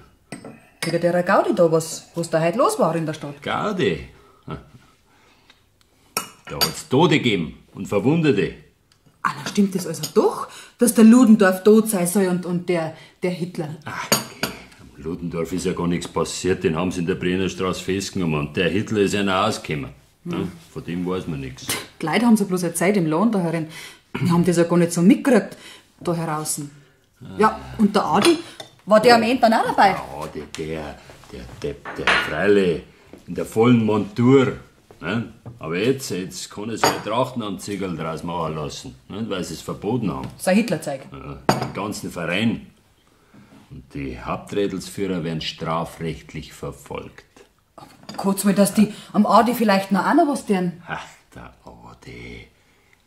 Wegen der Gaudi da, was, was da heute los war in der Stadt. Gaudi. Da hat's Tote gegeben und Verwundete. Ah, na stimmt das also doch, dass der Ludendorff tot sein soll und, und der, der Hitler. Am Ludendorff ist ja gar nichts passiert, den haben sie in der Brennerstraße festgenommen und der Hitler ist einer ausgekommen. Ja, von dem weiß man nichts. Die Leute haben so bloß eine Zeit im Lohn da herin. Die haben das ja gar nicht so mitgekriegt, da heraus. Ja, und der Adi, war der am Ende dann auch dabei? Ja, der, der, der Depp, der Freile, in der vollen Montur. Ne? Aber jetzt, jetzt kann er sich ein Trachtenanziegerl draus machen lassen, ne? weil sie es verboten haben. Sein Hitlerzeug. Ja, den ganzen Verein. Und die Haupträdelsführer werden strafrechtlich verfolgt. Kurz mal, dass die am Adi vielleicht noch noch was tun. Ach, der Adi.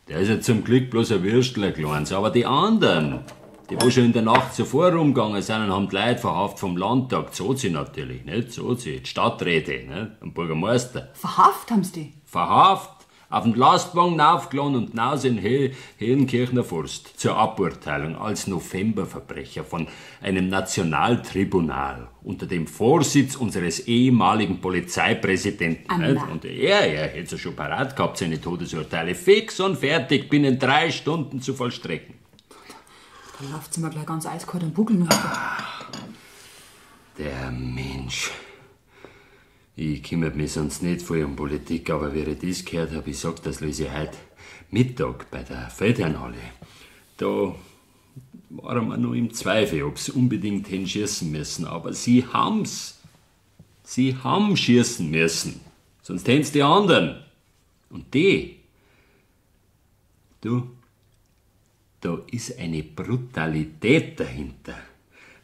Der ist ja zum Glück bloß ein Würstler, Kleins. Aber die anderen, die wo schon in der Nacht zuvor rumgegangen sind und haben die Leute verhaft vom Landtag, so sie natürlich, nicht? So sie, die Stadträte, nicht? Und Bürgermeister. Verhaft haben sie die. Verhaft, auf den Lastwagen aufgeladen und hinaus in He Forst zur Aburteilung als Novemberverbrecher von einem Nationaltribunal unter dem Vorsitz unseres ehemaligen Polizeipräsidenten. Und er, er hätte schon parat gehabt, seine Todesurteile fix und fertig binnen drei Stunden zu vollstrecken. Da läuft sie mir gleich ganz eiskalt am Buckel runter. Der Mensch. Ich kümmere mich sonst nicht voll um Politik, aber wie ich das gehört habe, ich sag das lese ich heute Mittag bei der Feldherrnhalle. Da waren wir noch im Zweifel, ob sie unbedingt hin schießen müssen. Aber sie haben's. Sie haben schießen müssen. Sonst hätten's die anderen. Und die, du, da ist eine Brutalität dahinter.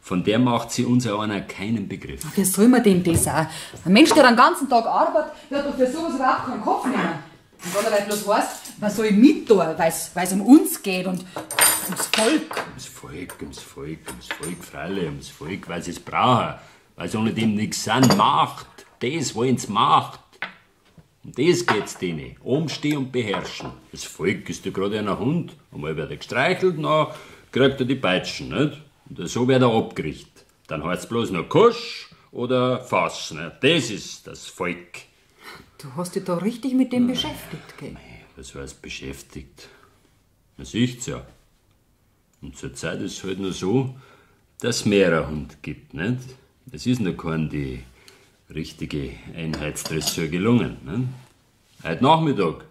Von der macht sie unser einer keinen Begriff. Wie soll man denn das auch? Ein Mensch, der den ganzen Tag arbeitet, der hat doch für sowas überhaupt keinen Kopf mehr. Und wenn er bloß weiß, man soll mit tun, weil es um uns geht und ums Volk. Ums Volk, ums Volk, ums Volk, Freilich, ums Volk, weil sie es brauchen. Weil sie ohne dem nichts sind. Macht, das wollen sie Macht. Um das geht's denen. Umstehen und beherrschen. Das Volk ist ja gerade ein Hund. Einmal wird er gestreichelt, dann kriegt er die Peitschen, nicht? Und so wird er abgerichtet. Dann heißt's bloß noch Kusch oder Fass, nicht? Das ist das Volk. Du hast dich da richtig mit dem beschäftigt, gell? Was heißt beschäftigt? Man sieht's ja. Und zur Zeit ist es halt nur so, dass es mehrere Hund gibt, nicht? Es ist noch kein die richtige Einheitsdressur gelungen, nicht? Heute Nachmittag,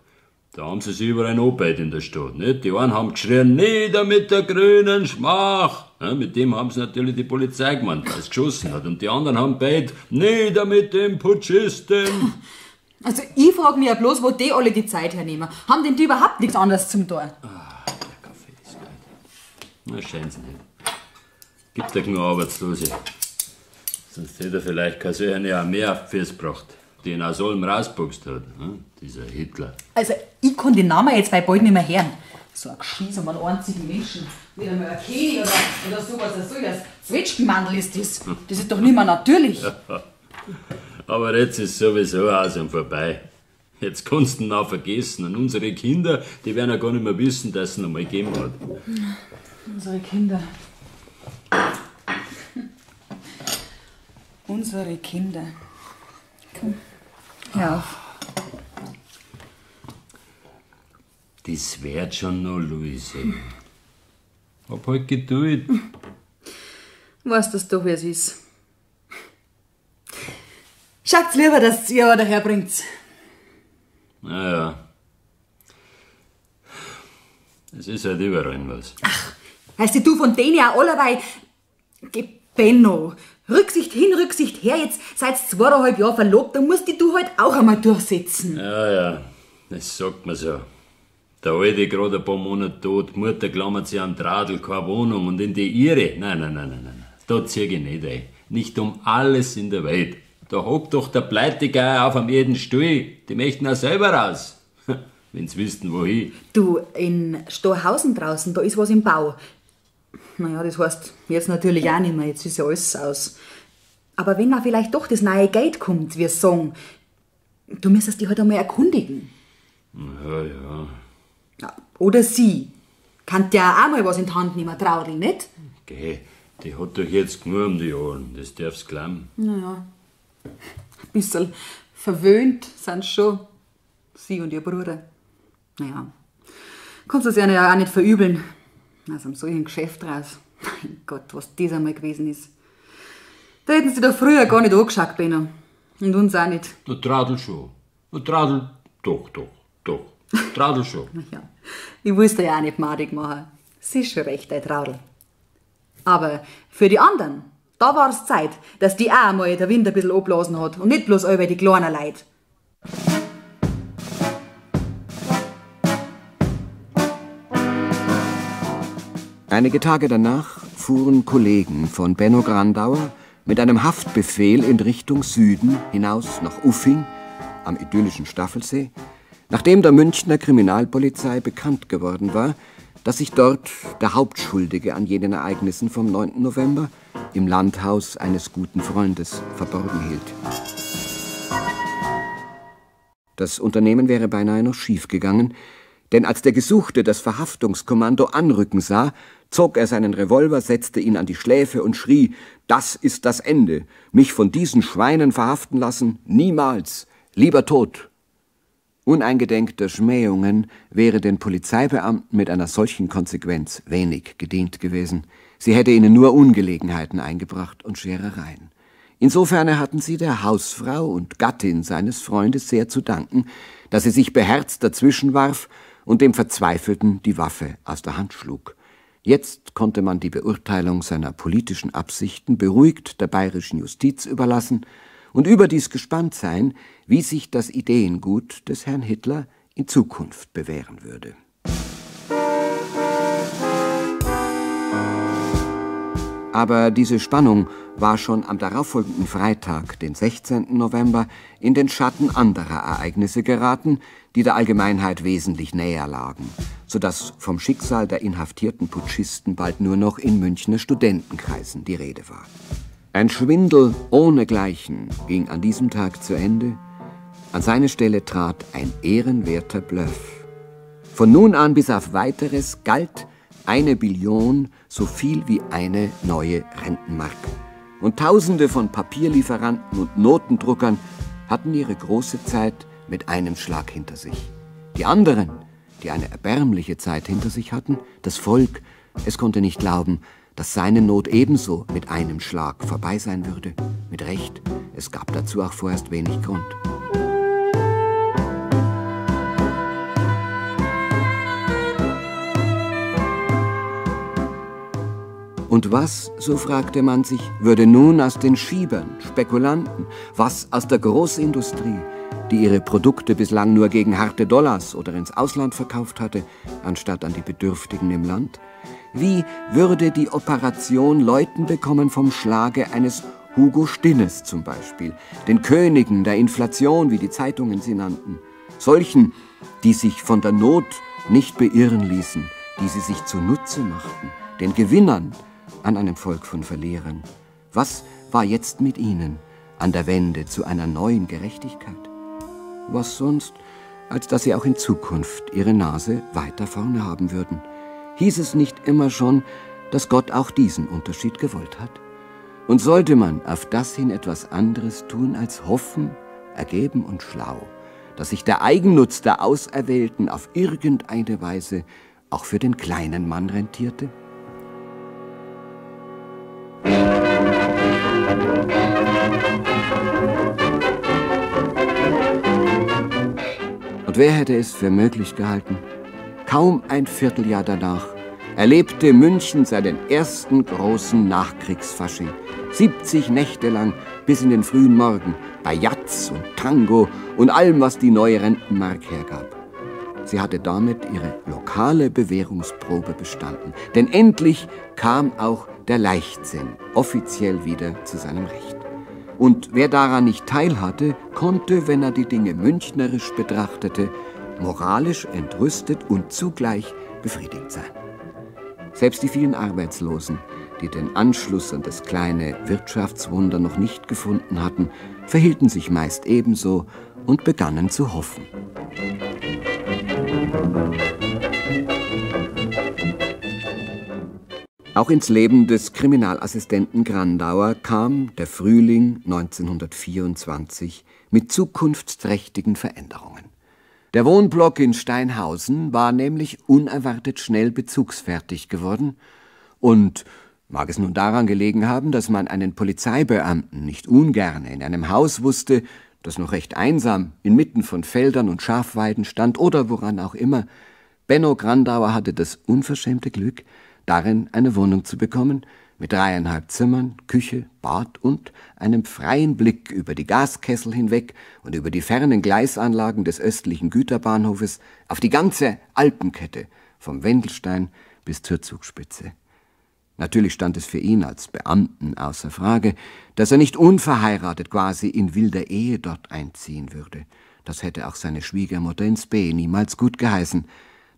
da haben sie sich überall Arbeit in der Stadt, nicht? Die einen haben geschrien, nieder mit der grünen Schmach! Ja, mit dem haben sie natürlich die Polizei gemeint, weil es geschossen hat. Und die anderen haben beit, nieder mit dem Putschisten! <laughs> Also ich frage mich ja bloß, wo die alle die Zeit hernehmen. Haben denn die überhaupt nichts anderes zum tun? Na, scheint sie nicht. Gibt ja genug Arbeitslose. Sonst hätte er vielleicht keine solche Armee die gebracht, die ihn aus allem rausboxt hat. Ne? Dieser Hitler. Also ich kann den Namen jetzt bei bald nicht mehr hören. So ein Geschiss um einen einzigen Menschen. Wieder mal ein König oder, oder sowas. So ein Zwetschgenmandel ist das. Das ist doch nicht mehr natürlich. <laughs> Aber jetzt ist sowieso und vorbei. Jetzt kannst du ihn auch vergessen. Und unsere Kinder, die werden ja gar nicht mehr wissen, dass es ihn einmal gegeben hat. Unsere Kinder. Unsere Kinder. Komm, hör auf. Das wird schon noch, Luise. Hab halt Geduld. Weißt du doch, wie es ist. Schaut's lieber, dass ihr aber daherbringt. Naja. Es ist halt überall was. Heißt du von denen auch allerweil Geh, Benno, Rücksicht hin, Rücksicht her, jetzt seit zweieinhalb Jahren verlobt, dann musst du halt auch einmal durchsetzen. Ja, ja, das sagt man so. Der Alte gerade ein paar Monate tot, die Mutter klammert sich am Tradel, keine Wohnung und in die ihre. Nein, nein, nein, nein, nein. Da zieh ich nicht ein. Nicht um alles in der Welt. Da hockt doch der Pleitegeier auf am jeden Stuhl. Die möchten auch selber raus. <laughs> Wenn's wüssten, wohin. Du, in Storhausen draußen, da ist was im Bau. Naja, das heißt jetzt natürlich auch nicht mehr, jetzt ist ja alles aus. Aber wenn da vielleicht doch das neue Geld kommt, wir sagen, du müsstest dich halt einmal erkundigen. Ja, ja. Oder sie. Kann der auch mal was in die Hand nehmen, Traudel, nicht? Geh, die hat doch jetzt genug um die Ohren. Das darf's glauben. Naja, ein bisschen verwöhnt sind sie schon. Sie und ihr Bruder. Naja, kannst du es ihnen ja auch nicht verübeln. Aus einem solchen Geschäft raus. Mein Gott, was das einmal gewesen ist. Da hätten sie doch früher gar nicht angeschaut, Benno. Und uns auch nicht. Der Tradel schon. Der Tradel, doch, doch, doch. Tradel schon. <laughs> Ja, ich wusste ja auch nicht madig machen. Sie ist schon recht, ein Traudel. Aber für die anderen, da war es Zeit, dass die auch mal der Wind ein bisschen abblasen hat und nicht bloß über die kleinen Leute. Einige Tage danach fuhren Kollegen von Benno Grandauer mit einem Haftbefehl in Richtung Süden hinaus nach Uffing am idyllischen Staffelsee, nachdem der Münchner Kriminalpolizei bekannt geworden war, dass sich dort der Hauptschuldige an jenen Ereignissen vom 9. November im Landhaus eines guten Freundes verborgen hielt. Das Unternehmen wäre beinahe noch schiefgegangen, denn als der Gesuchte das Verhaftungskommando anrücken sah, zog er seinen Revolver, setzte ihn an die Schläfe und schrie, das ist das Ende, mich von diesen Schweinen verhaften lassen, niemals, lieber tot. Uneingedenk der Schmähungen wäre den Polizeibeamten mit einer solchen Konsequenz wenig gedient gewesen. Sie hätte ihnen nur Ungelegenheiten eingebracht und Scherereien. Insofern hatten sie der Hausfrau und Gattin seines Freundes sehr zu danken, dass sie sich beherzt dazwischenwarf und dem Verzweifelten die Waffe aus der Hand schlug. Jetzt konnte man die Beurteilung seiner politischen Absichten beruhigt der bayerischen Justiz überlassen und überdies gespannt sein, wie sich das Ideengut des Herrn Hitler in Zukunft bewähren würde. Aber diese Spannung war schon am darauffolgenden Freitag, den 16. November, in den Schatten anderer Ereignisse geraten, die der Allgemeinheit wesentlich näher lagen, so dass vom Schicksal der inhaftierten Putschisten bald nur noch in Münchner Studentenkreisen die Rede war. Ein Schwindel ohnegleichen ging an diesem Tag zu Ende. An seine Stelle trat ein ehrenwerter Bluff. Von nun an bis auf weiteres galt eine Billion so viel wie eine neue Rentenmark. Und Tausende von Papierlieferanten und Notendruckern hatten ihre große Zeit mit einem Schlag hinter sich. Die anderen, die eine erbärmliche Zeit hinter sich hatten, das Volk, es konnte nicht glauben, dass seine Not ebenso mit einem Schlag vorbei sein würde. Mit Recht, es gab dazu auch vorerst wenig Grund. Und was, so fragte man sich, würde nun aus den Schiebern, Spekulanten, was aus der Großindustrie, die ihre Produkte bislang nur gegen harte Dollars oder ins Ausland verkauft hatte, anstatt an die Bedürftigen im Land? Wie würde die Operation Leuten bekommen vom Schlage eines Hugo Stinnes zum Beispiel, den Königen der Inflation, wie die Zeitungen sie nannten, solchen, die sich von der Not nicht beirren ließen, die sie sich zunutze machten, den Gewinnern an einem Volk von Verlierern. Was war jetzt mit ihnen an der Wende zu einer neuen Gerechtigkeit? Was sonst, als dass sie auch in Zukunft ihre Nase weiter vorne haben würden? Hieß es nicht immer schon, dass Gott auch diesen Unterschied gewollt hat? Und sollte man auf das hin etwas anderes tun als hoffen, ergeben und schlau, dass sich der Eigennutz der Auserwählten auf irgendeine Weise auch für den kleinen Mann rentierte? Und wer hätte es für möglich gehalten? Kaum ein Vierteljahr danach erlebte München seinen ersten großen Nachkriegsfasching. 70 Nächte lang bis in den frühen Morgen bei Jatz und Tango und allem, was die neue Rentenmark hergab. Sie hatte damit ihre lokale Bewährungsprobe bestanden. Denn endlich kam auch der Leichtsinn offiziell wieder zu seinem Recht. Und wer daran nicht teilhatte, konnte, wenn er die Dinge münchnerisch betrachtete, moralisch entrüstet und zugleich befriedigt sein. Selbst die vielen Arbeitslosen, die den Anschluss an das kleine Wirtschaftswunder noch nicht gefunden hatten, verhielten sich meist ebenso und begannen zu hoffen. Auch ins Leben des Kriminalassistenten Grandauer kam der Frühling 1924 mit zukunftsträchtigen Veränderungen. Der Wohnblock in Steinhausen war nämlich unerwartet schnell bezugsfertig geworden und mag es nun daran gelegen haben, dass man einen Polizeibeamten nicht ungern in einem Haus wusste, das noch recht einsam inmitten von Feldern und Schafweiden stand oder woran auch immer. Benno Grandauer hatte das unverschämte Glück, darin eine Wohnung zu bekommen, mit dreieinhalb Zimmern, Küche, Bad und einem freien Blick über die Gaskessel hinweg und über die fernen Gleisanlagen des östlichen Güterbahnhofes auf die ganze Alpenkette vom Wendelstein bis zur Zugspitze. Natürlich stand es für ihn als Beamten außer Frage, dass er nicht unverheiratet quasi in wilder Ehe dort einziehen würde. Das hätte auch seine Schwiegermutter ins B niemals gut geheißen,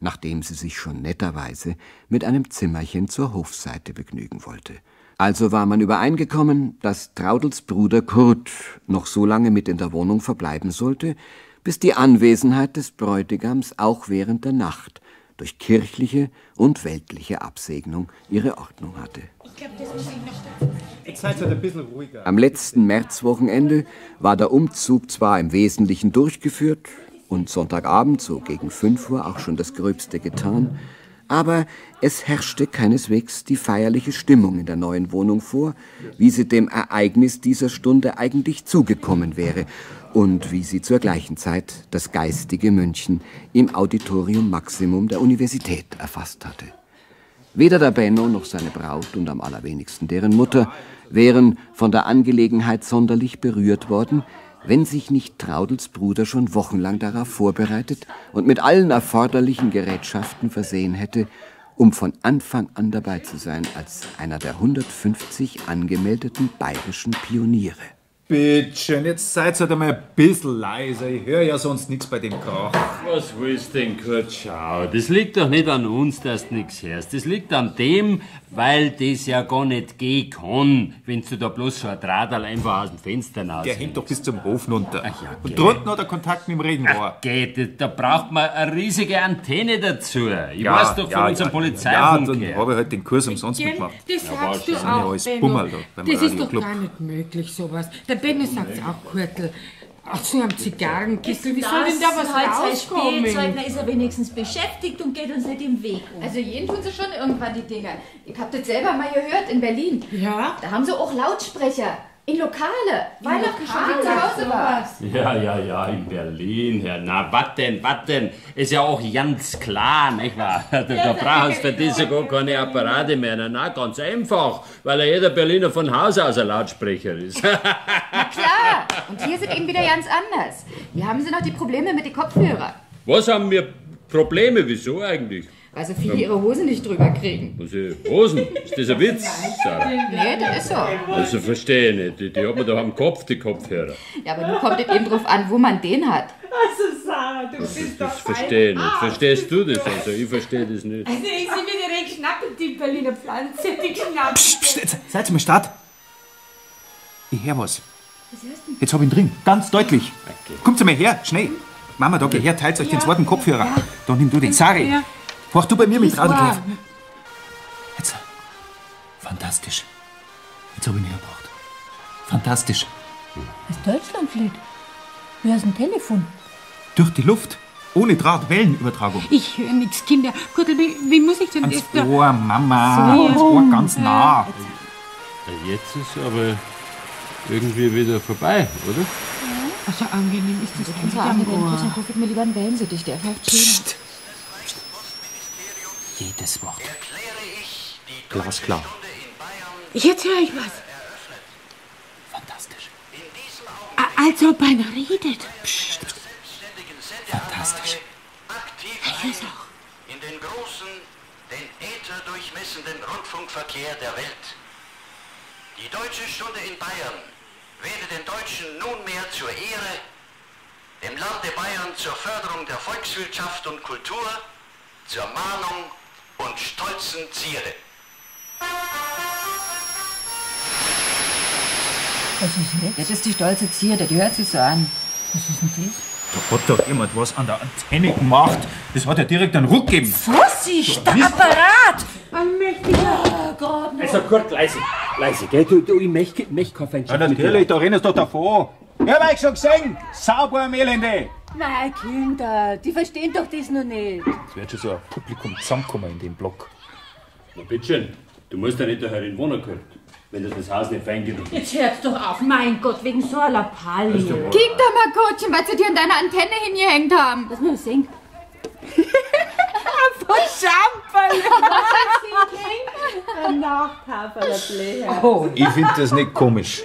nachdem sie sich schon netterweise mit einem Zimmerchen zur Hofseite begnügen wollte. Also war man übereingekommen, dass Traudels Bruder Kurt noch so lange mit in der Wohnung verbleiben sollte, bis die Anwesenheit des Bräutigams auch während der Nacht durch kirchliche und weltliche Absegnung ihre Ordnung hatte. Jetzt seid ihr ein bisschen ruhiger. Am letzten Märzwochenende war der Umzug zwar im Wesentlichen durchgeführt und Sonntagabend so gegen 5 Uhr auch schon das Gröbste getan, aber es herrschte keineswegs die feierliche Stimmung in der neuen Wohnung vor, wie sie dem Ereignis dieser Stunde eigentlich zugekommen wäre und wie sie zur gleichen Zeit das geistige München im Auditorium Maximum der Universität erfasst hatte. Weder der Benno noch seine Braut und am allerwenigsten deren Mutter wären von der Angelegenheit sonderlich berührt worden, wenn sich nicht Traudels Bruder schon wochenlang darauf vorbereitet und mit allen erforderlichen Gerätschaften versehen hätte, um von Anfang an dabei zu sein als einer der 150 angemeldeten bayerischen Pioniere. Bittschön, jetzt seid halt einmal ein bisschen leiser. Ich höre ja sonst nichts bei dem Krach. Was willst denn, Kurt? Schau, das liegt doch nicht an uns, dass du nichts hörst. Das liegt an dem, weil das ja gar nicht gehen kann, wenn du da bloß so ein Drahtl einfach aus dem Fenster raus. Der hängt doch bis zum Hof runter. Ach ja, Und drunten hat er Kontakt mit dem Regenrohr. Geht, da braucht man eine riesige Antenne dazu. Ich weiß doch von unserem Ja, Polizeifunk dann her. habe ich halt den Kurs umsonst Gell, mitgemacht. Das Ja, sagst du ja auch, alles. Bummel da Das ist doch Radioclub. gar nicht möglich, sowas. Der Benno sagt's auch, Kurtel. Ach so, am Zigarrenkistel, wie soll denn da was rauskommen? Spielzeug, na ist er wenigstens beschäftigt und geht uns nicht im Weg um. Also jeden tun sie schon irgendwann die Dinger. Ich hab das selber mal gehört in Berlin. Ja? Da haben sie auch Lautsprecher. In Lokale. Weihnachten schon zu Hause war. Ja, ja, ja, in Berlin, Herr. Na, was denn, was denn? Ist ja auch ganz klar, nicht wahr? <laughs> Da, da brauchst du für diese gar keine Apparate mehr. Na, na, ganz einfach, weil ja jeder Berliner von Haus aus ein Lautsprecher ist. <laughs> Klar. Und hier sind eben wieder ganz anders. Hier haben sie noch die Probleme mit den Kopfhörern. Was haben wir Probleme? Wieso eigentlich? Weil so viele ihre Hosen nicht drüber kriegen. Was, äh, Hosen? Ist das ein Witz, Sarah? Nee, das ist so. Also verstehe ich nicht. Die, die hat man doch am Kopf, die Kopfhörer. Ja, aber nun kommt es eben drauf an, wo man den hat. Also, Sarah, du bist Das verstehe ich nicht. Verstehst du das also? Ich verstehe das nicht. Also, ich sehe mir direkt schnappen, die Berliner Pflanze, die knappen. Seid ihr mal Start? Ich hör was. Jetzt hab ich ihn drin. Ganz deutlich. Kommt mal her, schnell. Mama, da geh her, teilt euch den zweiten Kopfhörer. Da nimm du den. Sari, Ja. Hoch du bei mir mit war- Treff. Jetzt. Fantastisch. Jetzt hab ich ihn hergebracht. Fantastisch. Das Deutschlandflied. Wie hast du ein Telefon? Durch die Luft. Ohne Draht, Wellenübertragung. Ich höre nichts, Kinder. Kurtel, wie, wie muss ich denn Ans das da... Ohr, Mama. So. Ans Ohr ganz nah. Ja, Jetzt ist aber irgendwie wieder vorbei, oder? Also angenehm ist das Unser Kofik mir lieber einen Wellensittich, der pfeift schön. Jedes Wort. Glasklar. Jetzt höre ich was. Fantastisch. Als ob einer redet. Fantastisch. Ich hör's auch. in den großen, den Äther durchmessenden Rundfunkverkehr der Welt. Die Deutsche Stunde in Bayern werde den Deutschen nunmehr zur Ehre, dem Lande Bayern zur Förderung der Volkswirtschaft und Kultur, zur Mahnung und stolzen Zierde. Was ist denn das? Ist die stolze Zierde, die hört sich so an. Was ist denn das? Da hat doch jemand was an der Antenne gemacht. Das hat ja direkt einen Ruck gegeben. Vorsicht, der Apparat! Allmächtiger Oh Gott, Also Kurt, leise, leise, gell? Du, du ich möchte möcht kein Feindschaft Ja, natürlich, da rennen sie doch davon. Ich hab euch schon gesehen. Sauber am Elende. Nein, Kinder, die verstehen doch das noch nicht. Es wird schon so ein Publikum zusammenkommen in dem Block. Na bitteschön, du musst ja nicht daher in Wohnen gehört, wenn das das Haus nicht fein genug ist. Jetzt hört's doch auf, mein Gott, wegen so einer Palle. Kick doch mal, Coachchen, was sie dir an deiner Antenne hingehängt haben. Lass mal sehen. <laughs> <laughs> Von Schamperl. Ein Nachtafeler Blecher. Oh. Ich finde das nicht komisch.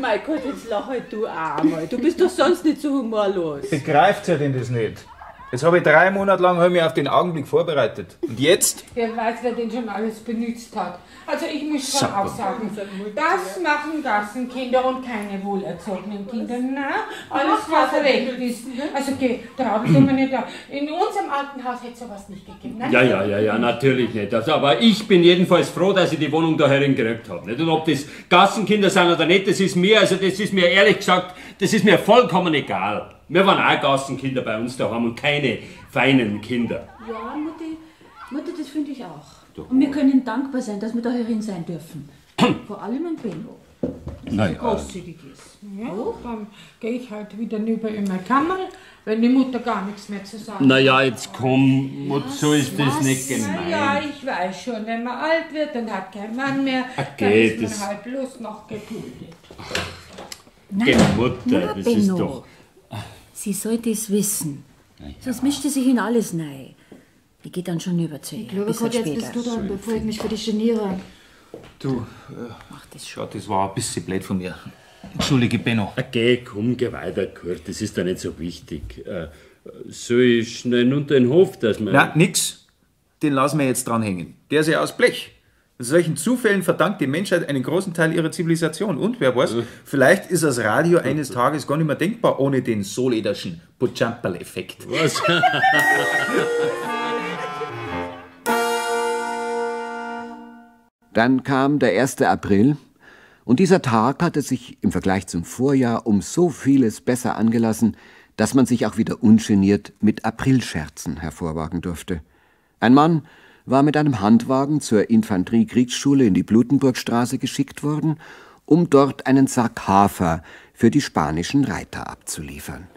Mein Gott, jetzt lach halt du auch mal. Du bist doch sonst nicht so humorlos. Begreift ihr denn das nicht? Jetzt habe ich drei Monate lang hab mich auf den Augenblick vorbereitet. Und jetzt? Wer weiß, wer den schon alles benutzt hat. Also ich muss schon Super. auch sagen, das machen Gassenkinder und keine wohlerzogenen Kinder. Na, alles was recht ist. Also geh, trauen Sie mir nicht da. In unserem alten Haus hätte sowas nicht gegeben. Nein? Ja, ja, ja, ja, natürlich nicht. Also, aber ich bin jedenfalls froh, dass ich die Wohnung da herin gekriegt habe. Nicht? Und ob das Gassenkinder sind oder nicht, das ist mir, also das ist mir ehrlich gesagt, das ist mir vollkommen egal. Wir waren auch Gassenkinder bei uns daheim und keine feinen Kinder. Ja, Mutti, Mutti, das finde ich auch. Und wir können dankbar sein, dass wir da herin sein dürfen. <clears throat> Vor allem am Benno. Na ja. Großzügig ist. Ja, dann gehe ich halt wieder rüber in meine Kammer, wenn die Mutter gar nichts mehr zu sagen Naja, jetzt komm, Mut, so ist das nicht Na ja, gemeint. ich weiß schon, wenn man alt wird und hat keinen Mann mehr, dann Okay, ist man halt bloß noch geduldet. Geh, Mutter, das ist Benno. doch... Sie sollte es wissen. Sonst mischt sie sich in alles rein. Die geht dann schon über zu ihr. Ich glaube, Gott, jetzt später. bist du dran, bevor ich mich für dich geniere. Du, äh, das schon. das war ein bisschen blöd von mir. Entschuldige, Benno. Okay, komm, geh weiter, Kurt, das ist doch nicht so wichtig. Äh, soll ich schnell unter den Hof, dass man... Na, nix. Den lassen wir jetzt dranhängen. Der ist ja aus Blech. Solchen Zufällen verdankt die Menschheit einen großen Teil ihrer Zivilisation. Und wer weiß, vielleicht ist das Radio eines Tages gar nicht mehr denkbar ohne den Solederschen Pujamperl-Effekt. Was? <laughs> Dann kam der 1. April und dieser Tag hatte sich im Vergleich zum Vorjahr um so vieles besser angelassen, dass man sich auch wieder ungeniert mit Aprilscherzen hervorwagen durfte. Ein Mann war mit einem Handwagen zur Infanteriekriegsschule in die Blutenburgstraße geschickt worden, um dort einen Sack Hafer für die spanischen Reiter abzuliefern.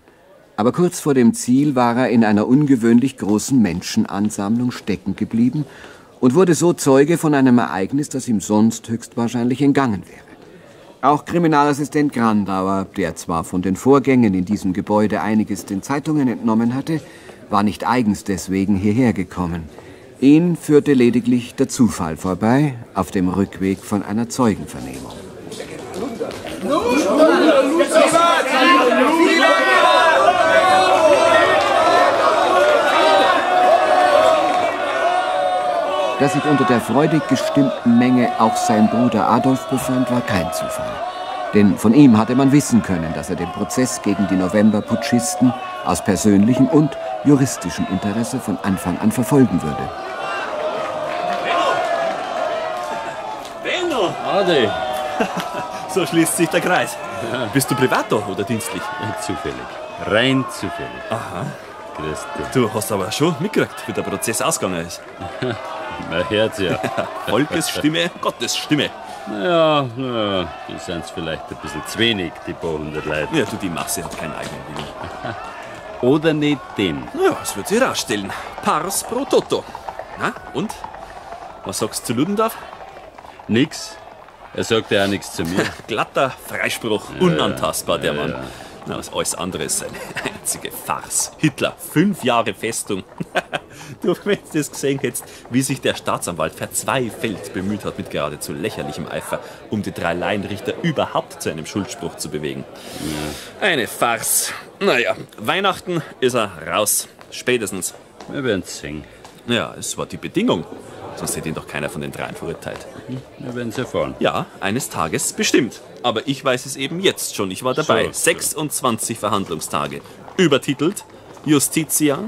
Aber kurz vor dem Ziel war er in einer ungewöhnlich großen Menschenansammlung stecken geblieben und wurde so Zeuge von einem Ereignis, das ihm sonst höchstwahrscheinlich entgangen wäre. Auch Kriminalassistent Grandauer, der zwar von den Vorgängen in diesem Gebäude einiges den Zeitungen entnommen hatte, war nicht eigens deswegen hierher gekommen. Ihn führte lediglich der Zufall vorbei auf dem Rückweg von einer Zeugenvernehmung. Dass sich unter der freudig gestimmten Menge auch sein Bruder Adolf befand, war kein Zufall. Denn von ihm hatte man wissen können, dass er den Prozess gegen die Novemberputschisten aus persönlichem und juristischem Interesse von Anfang an verfolgen würde. Benno! Ade. <laughs> So schließt sich der Kreis. Bist du privat da oder dienstlich? Zufällig. Rein zufällig. Aha. Grüß dich. Du hast aber schon mitgekriegt, wie der Prozess ausgegangen ist. <laughs> Man hört's <laughs> ja. Volkes Stimme, Gottes Stimme. Naja, naja, die sind's vielleicht ein bisschen zu wenig, die paar hundert Leute. Ja, du, die Masse hat keinen eigenen Willen. <laughs> Oder nicht den. Ja, das wird sich herausstellen. Pars pro Toto. Na, und? Was sagst du zu Ludendorff? Nix. Er sagt ja auch nichts zu mir. <laughs> Glatter Freispruch, Ja, unantastbar, der Mann. ja. Na, was alles andere ist eine <laughs> einzige Farce. Hitler, fünf Jahre Festung. <laughs> Du, wenn du das gesehen hättest, wie sich der Staatsanwalt verzweifelt bemüht hat, mit geradezu lächerlichem Eifer, um die drei Laienrichter überhaupt zu einem Schuldspruch zu bewegen. Eine Farce. Naja, Weihnachten ist er raus. Spätestens. Wir werden sehen. Ja, es war die Bedingung. Sonst hätte ihn doch keiner von den dreien verurteilt. Wir werden es erfahren. Ja, eines Tages bestimmt. Aber ich weiß es eben jetzt schon. Ich war dabei. So, so. 26 Verhandlungstage. Übertitelt Justitia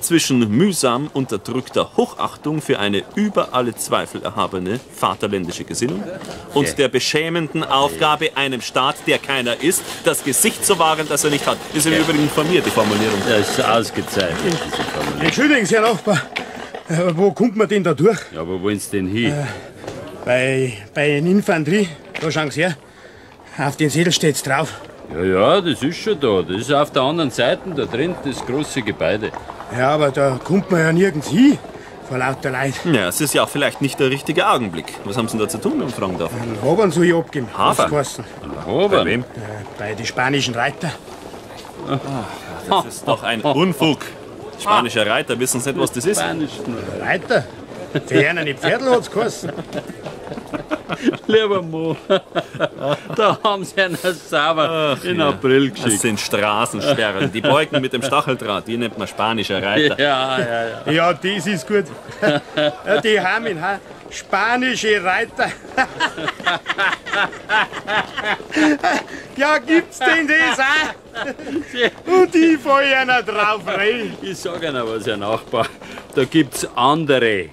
zwischen mühsam unterdrückter Hochachtung für eine über alle Zweifel erhabene vaterländische Gesinnung und Okay. der beschämenden Aufgabe, einem Staat, der keiner ist, das Gesicht zu wahren, das er nicht hat. Ist im Übrigen von mir, die Formulierung. Das ist ausgezeichnet, diese Formulierung. Entschuldigen Sie, Herr Nachbar. Äh, wo kommt man denn da durch? Ja, wo wollen Sie denn hin? Äh, bei, bei der Infanterie. Da schauen Sie her. Auf den Zettel steht's drauf. Ja, ja, das ist schon da. Das ist auf der anderen Seite, da drin, das große Gebäude. Ja, aber da kommt man ja nirgends hin. Vor lauter Leid. Ja, es ist ja auch vielleicht nicht der richtige Augenblick. Was haben Sie denn da zu tun, wenn ich fragen darf? Einen Habern soll ich abgeben. Hafer? Bei wem? Äh, bei den spanischen Reiter. Das ist doch ein Unfug. Spanischer Reiter, wissen Sie nicht, was das ist? Reiter? Ferne Pferdl hat's geheißen. Lieber Mo, da haben sie einen sauber in ja. April Das geschickt. sind Straßensperren. Die Balken mit dem Stacheldraht, die nennt man spanischer Reiter. Ja, ja, ja. Ja, das ist gut. Die haben ihn, ha? Spanische Reiter. ja, gibt's denn das auch? Und ich fall einer drauf rein. Ich sag Ihnen was, Herr Nachbar. Da gibt's andere.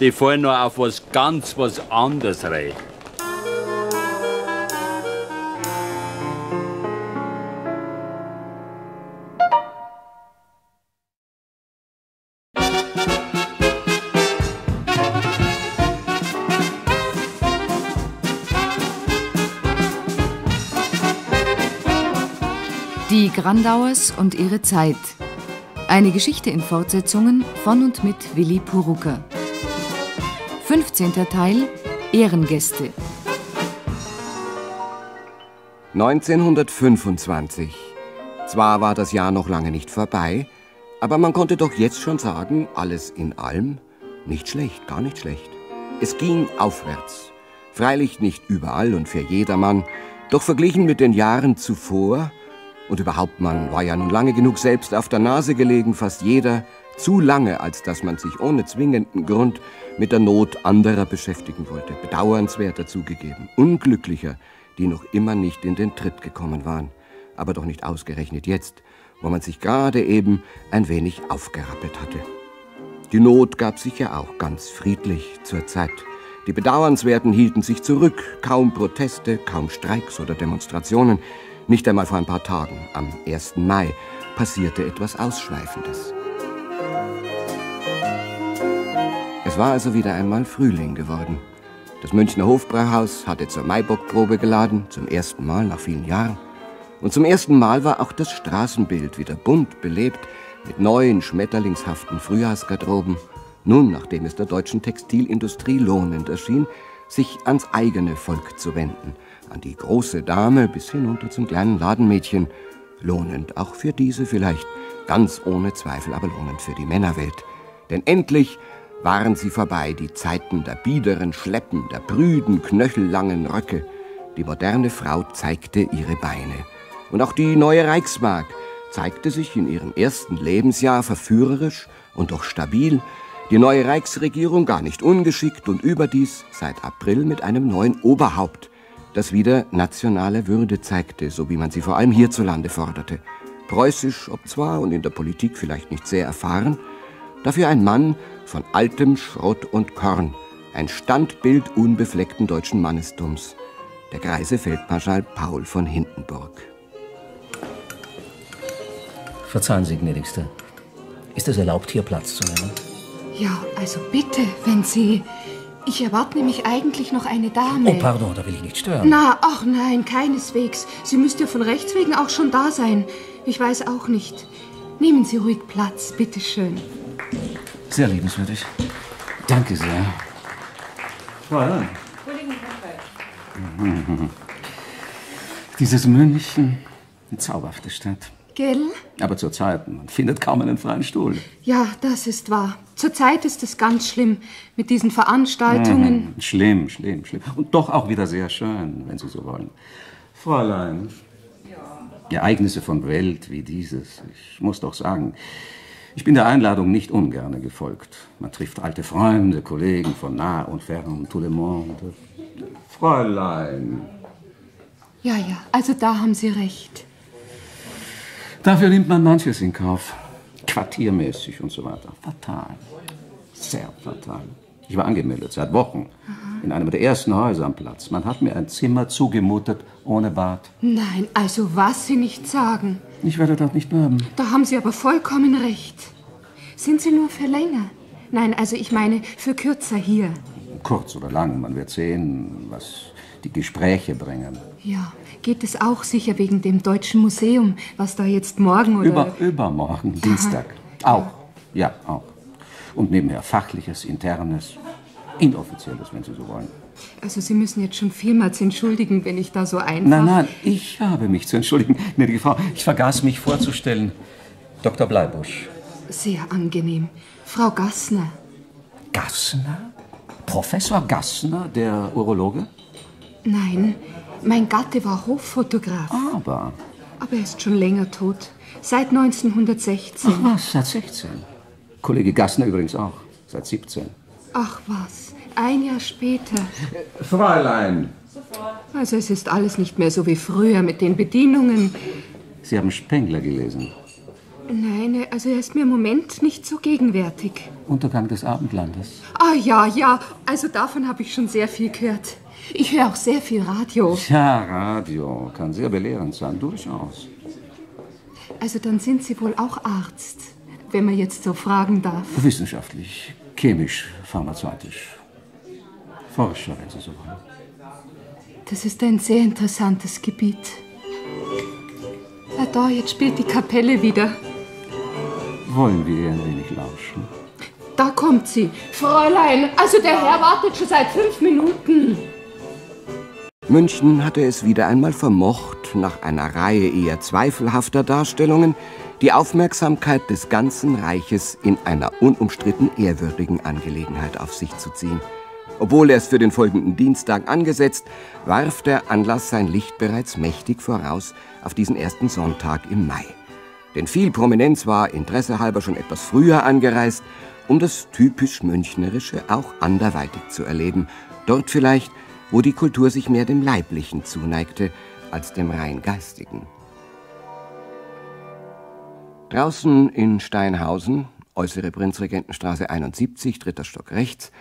Die fallen noch auf was ganz was anderes rein. Die Grandauers und ihre Zeit. Eine Geschichte in Fortsetzungen von und mit Willi Purucker. 15. Teil Ehrengäste. 1925. Zwar war das Jahr noch lange nicht vorbei, aber man konnte doch jetzt schon sagen, alles in allem, nicht schlecht, gar nicht schlecht. Es ging aufwärts. Freilich nicht überall und für jedermann, doch verglichen mit den Jahren zuvor, und überhaupt man war ja nun lange genug selbst auf der Nase gelegen, fast jeder, zu lange, als dass man sich ohne zwingenden Grund mit der Not anderer beschäftigen wollte. Bedauernswerter zugegeben, unglücklicher, die noch immer nicht in den Tritt gekommen waren. Aber doch nicht ausgerechnet jetzt, wo man sich gerade eben ein wenig aufgerappelt hatte. Die Not gab sich ja auch ganz friedlich zur Zeit. Die Bedauernswerten hielten sich zurück, kaum Proteste, kaum Streiks oder Demonstrationen. Nicht einmal vor ein paar Tagen, am 1. Mai, passierte etwas Ausschweifendes. War also wieder einmal Frühling geworden. Das Münchner Hofbrauhaus hatte zur Maibockprobe geladen, zum ersten Mal nach vielen Jahren. Und zum ersten Mal war auch das Straßenbild wieder bunt belebt mit neuen, schmetterlingshaften Frühjahrsgarderoben. Nun, nachdem es der deutschen Textilindustrie lohnend erschien, sich ans eigene Volk zu wenden, an die große Dame bis hinunter zum kleinen Ladenmädchen, lohnend auch für diese vielleicht, ganz ohne Zweifel aber lohnend für die Männerwelt. Denn endlich waren sie vorbei, die Zeiten der biederen Schleppen, der prüden, knöchellangen Röcke. Die moderne Frau zeigte ihre Beine. Und auch die neue Reichsmark zeigte sich in ihrem ersten Lebensjahr verführerisch und doch stabil. Die neue Reichsregierung gar nicht ungeschickt und überdies seit April mit einem neuen Oberhaupt, das wieder nationale Würde zeigte, so wie man sie vor allem hierzulande forderte. Preußisch, ob zwar und in der Politik vielleicht nicht sehr erfahren, dafür ein Mann von altem Schrott und Korn, ein Standbild unbefleckten deutschen Mannestums, der greise Feldmarschall Paul von Hindenburg. Verzeihen Sie, gnädigste. Ist es erlaubt, hier Platz zu nehmen? Ja, also bitte, wenn Sie. Ich erwarte nämlich eigentlich noch eine Dame. Oh, pardon, da will ich nicht stören. Na, ach nein, keineswegs. Sie müsste ja von Rechts wegen auch schon da sein. Ich weiß auch nicht. Nehmen Sie ruhig Platz, bitteschön. Sehr liebenswürdig. Danke sehr. Voilà. Dieses München, eine zauberhafte Stadt. Gell? Aber zur Zeit, man findet kaum einen freien Stuhl. Ja, das ist wahr. Zurzeit ist es ganz schlimm mit diesen Veranstaltungen. Mhm, schlimm, schlimm, schlimm. Und doch auch wieder sehr schön, wenn Sie so wollen. Fräulein. Ereignisse von Welt wie dieses. Ich muss doch sagen, ich bin der Einladung nicht ungern gefolgt. Man trifft alte Freunde, Kollegen von nah und fern, tout le monde. Fräulein. Ja, ja, also da haben Sie recht. Dafür nimmt man manches in Kauf. Quartiermäßig und so weiter. Fatal. Sehr fatal. Ich war angemeldet, seit Wochen. In einem der ersten Häuser am Platz. Man hat mir ein Zimmer zugemutet, ohne Bad. Nein, also was Sie nicht sagen. Ich werde dort nicht bleiben. Da haben Sie aber vollkommen recht. Sind Sie nur für länger? Nein, also ich meine für kürzer hier. Kurz oder lang, man wird sehen, was die Gespräche bringen. Ja, geht es auch sicher wegen dem Deutschen Museum, was da jetzt morgen oder... Über, übermorgen, Dienstag. Auch. Ja, auch. Und nebenher fachliches, internes, inoffizielles, wenn Sie so wollen. Also Sie müssen jetzt schon vielmals entschuldigen, wenn ich da so einfach... Nein, nein, ich habe mich zu entschuldigen. <laughs> Gnädige Frau, ich vergaß mich vorzustellen. Dr. Bleibusch. Sehr angenehm. Frau Gassner. Gassner? Professor Gassner, der Urologe? Nein, mein Gatte war Hoffotograf. Aber. Aber er ist schon länger tot. Seit 1916. Ach was, seit 16. Kollege Gassner übrigens auch. Seit 17. Ach was, ein Jahr später. Fräulein. Also es ist alles nicht mehr so wie früher mit den Bedienungen. Sie haben Spengler gelesen. Nein, also er ist mir im Moment nicht so gegenwärtig. Untergang des Abendlandes. Ah ja, ja, also davon habe ich schon sehr viel gehört. Ich höre auch sehr viel Radio. Ja, Radio kann sehr belehrend sein, durchaus. Also dann sind Sie wohl auch Arzt, wenn man jetzt so fragen darf. Wissenschaftlich, chemisch, pharmazeutisch. Forscher, wenn Sie so wollen. Das ist ein sehr interessantes Gebiet. Ja, da, jetzt spielt die Kapelle wieder. Wollen wir ihr ein wenig lauschen? Da kommt sie. Fräulein, also der Herr wartet schon seit fünf Minuten. München hatte es wieder einmal vermocht, nach einer Reihe eher zweifelhafter Darstellungen die Aufmerksamkeit des ganzen Reiches in einer unumstritten ehrwürdigen Angelegenheit auf sich zu ziehen. Obwohl erst für den folgenden Dienstag angesetzt, warf der Anlass sein Licht bereits mächtig voraus auf diesen ersten Sonntag im Mai. Denn viel Prominenz war interessehalber schon etwas früher angereist, um das typisch Münchnerische auch anderweitig zu erleben. Dort vielleicht, wo die Kultur sich mehr dem Leiblichen zuneigte als dem rein Geistigen. Draußen in Steinhausen, äußere Prinzregentenstraße 71, dritter Stock rechts,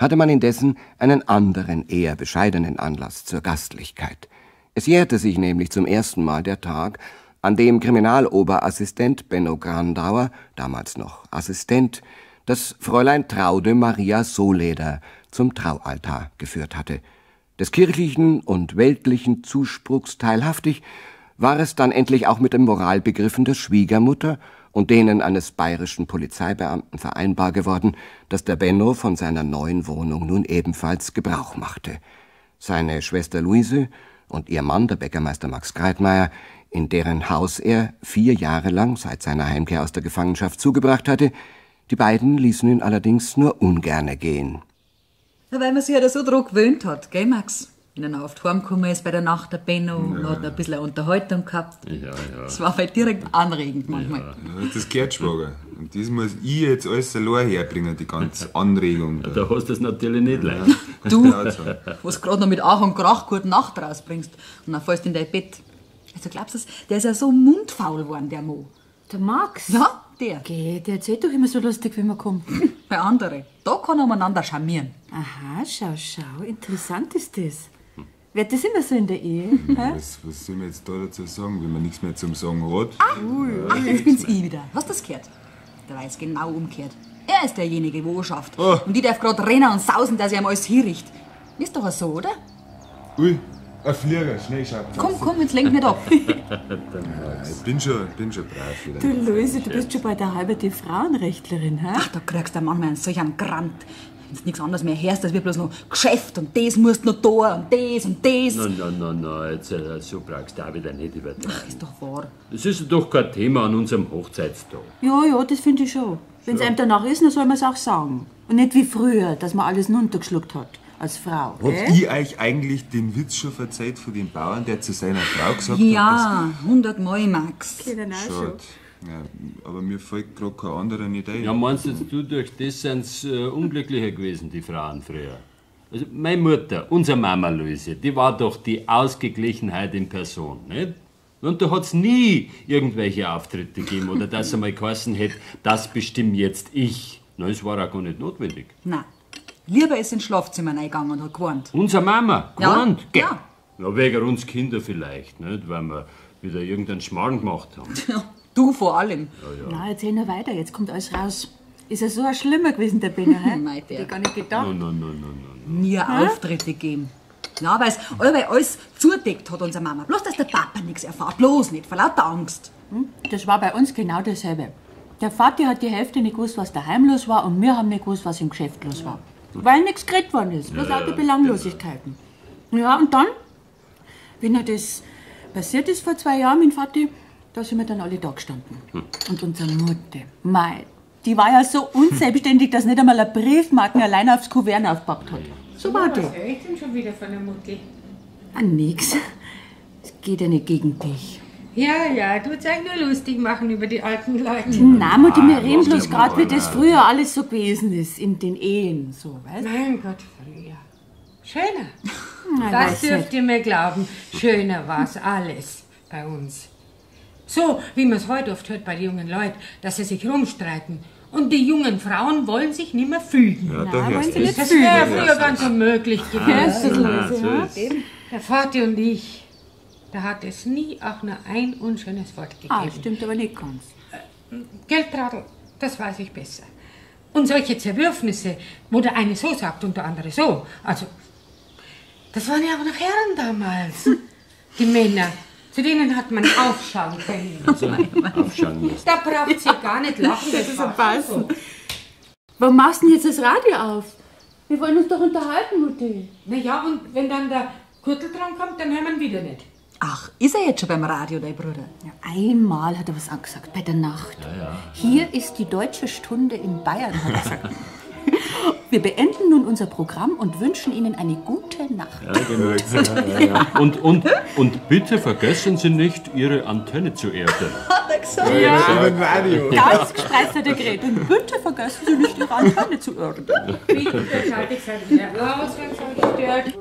hatte man indessen einen anderen, eher bescheidenen Anlass zur Gastlichkeit. Es jährte sich nämlich zum ersten Mal der Tag, an dem Kriminaloberassistent Benno Grandauer, damals noch Assistent, das Fräulein Traude Maria Soleder zum Traualtar geführt hatte. Des kirchlichen und weltlichen Zuspruchs teilhaftig war es dann endlich auch mit den Moralbegriffen der Schwiegermutter und denen eines bayerischen Polizeibeamten vereinbar geworden, dass der Benno von seiner neuen Wohnung nun ebenfalls Gebrauch machte. Seine Schwester Luise und ihr Mann, der Bäckermeister Max Greitmeier, in deren Haus er vier Jahre lang seit seiner Heimkehr aus der Gefangenschaft zugebracht hatte, die beiden ließen ihn allerdings nur ungerne gehen. Weil man sich ja da so dran gewöhnt hat, gell, Max? Wenn er oft heimgekommen ist bei der Nacht der Benno und hat ein bisschen eine Unterhaltung gehabt. Ja, ja. Das war halt direkt anregend manchmal. Ja, das gehört, Schwager. Und das muss ich jetzt alles allein herbringen, die ganze Anregung. Da hast du es natürlich nicht leicht. <laughs> Du, was gerade noch mit Ach und Krach gute Nacht rausbringst und dann fällst du in dein Bett. Also glaubst du, der ist ja so mundfaul geworden, der Mo. Der Max? Ja, der. Geh, der erzählt doch immer so lustig, wenn wir kommen. Bei anderen. Da kann er umeinander charmieren. Aha, schau, schau. Interessant ist das. Wird das immer so in der Ehe? hä? Was, was soll man jetzt da dazu sagen, wenn man nichts mehr zum Sagen hat? Ach, jetzt bin's ich wieder. Hast du das gehört? Der war jetzt genau umgekehrt. Er ist derjenige, wo er schafft. Und ich darf gerade rennen und sausen, dass er ihm alles hinricht. Ist doch so, oder? Ui, ein Flieger, schnell schaut. Komm, komm, jetzt lenk nicht ab. <laughs> Ich bin schon, bin schon brav wieder. Du Luise, du bist schon bald eine halbe die Frauenrechtlerin, hä? Ach, da kriegst du manchmal einen solchen Grant. Wenn du nichts anderes mehr hörst, als wir bloß noch Geschäft und das musst noch da und das und das. Nein, nein, nein, nein, jetzt, äh, so brauchst du auch wieder nicht übertreiben. Ist doch wahr. Das ist doch kein Thema an unserem Hochzeitstag. Ja, ja, das finde ich schon. Wenn es So. einem danach ist, dann soll man es auch sagen. Und nicht wie früher, dass man alles runtergeschluckt hat. Als Frau. Habt gell? ich euch eigentlich den Witz schon verzeiht von dem Bauern, der zu seiner Frau gesagt hat, Ja, 100 Mal, Max. dass... Ja, aber mir fällt gerade kein anderer nicht ein. Ja, meinst jetzt du, durch das sind äh, unglücklicher gewesen, die Frauen früher? Also, meine Mutter, unsere Mama Luise, die war doch die Ausgeglichenheit in Person, nicht? Und da hat's nie irgendwelche Auftritte gegeben oder dass einmal geheißen hätte, das bestimme jetzt ich. Na, es war auch gar nicht notwendig. Nein. Lieber ist ins Schlafzimmer reingegangen und hat gewarnt. Unsere Mama, Ja, gewarnt, gell? ja. Ja, wegen uns Kinder vielleicht, nicht? Weil wir wieder irgendeinen Schmarrn gemacht haben. <laughs> Du vor allem. Na, erzähl nur weiter, jetzt kommt alles raus. Ist er so ein Schlimmer gewesen, der Benno, hä? <laughs> Mei, Hätte ich gar nicht gedacht. Nein, nein, nein, nein. Nie Auftritte gegeben. Ja, weil es allweil alles zudeckt hat, unsere Mama. Bloß, dass der Papa nichts erfahrt. Bloß nicht, vor lauter Angst. Hm? Das war bei uns genau dasselbe. Der Vati hat die Hälfte nicht gewusst, was daheim los war, und wir haben nicht gewusst, was im Geschäft los war. Weil nichts geredet worden ist, bloß Ja, lauter ja, Belanglosigkeiten. Ja, und dann, wenn er das passiert ist vor zwei Jahren, mein Vati, da sind wir dann alle da gestanden. Hm. Und unsere Mutter, mei, die war ja so unselbstständig, dass nicht einmal ein Briefmarken allein aufs Kuvert aufgepackt hat. So war die. Was höre ich denn schon wieder von der Mutti? Ah, nix. Es geht ja nicht gegen dich. Ja, ja, du zeig nur lustig machen über die alten Leute. Nein, Mutti, wir reden lass bloß gerade, wie das früher alles so gewesen ist, in den Ehen, so, weißt Mein Gott, früher. Schöner. Na, das dürft ihr mir glauben. Schöner war's alles bei uns. So, wie man es heute oft hört bei den jungen Leuten, dass sie sich rumstreiten. Und die jungen Frauen wollen sich nicht mehr fügen. Ja, da Nein, wollen sie das nicht das fügen. wäre früher ganz unmöglich Ah, gewesen. ja, es. Der Vati und ich, da hat es nie auch nur ein unschönes Wort gegeben. Ah, stimmt aber nicht ganz. Geldradl, das weiß ich besser. Und solche Zerwürfnisse, wo der eine so sagt und der andere so. Also, das waren ja auch noch Herren damals. <laughs> Die Männer. Zu denen hat man aufschauen können. <laughs> Also, aufschauen müssen. Da braucht sie gar nicht <laughs> lachen. Das ist war ein Passen. Warum machst du denn jetzt das Radio auf? Wir wollen uns doch unterhalten, Mutti. Na ja, und wenn dann der Gürtel dran kommt, dann hören wir ihn wieder nicht. Ach, ist er jetzt schon beim Radio, dein Bruder? Ja, einmal hat er was angesagt, bei der Nacht. Hier ist die deutsche Stunde in Bayern, hat er gesagt. <laughs> Wir beenden nun unser Programm und wünschen Ihnen eine gute Nacht. Ja, genau. Ja, ja, ja. Und, und, und bitte vergessen Sie nicht, Ihre Antenne zu erden. Hat er gesagt? Ja. Über Radio. Ganz gestresst hat er geredet. Und bitte vergessen Sie nicht, Ihre Antenne zu erden. Bitte schalte ich es wieder aus, wenn es euch stört.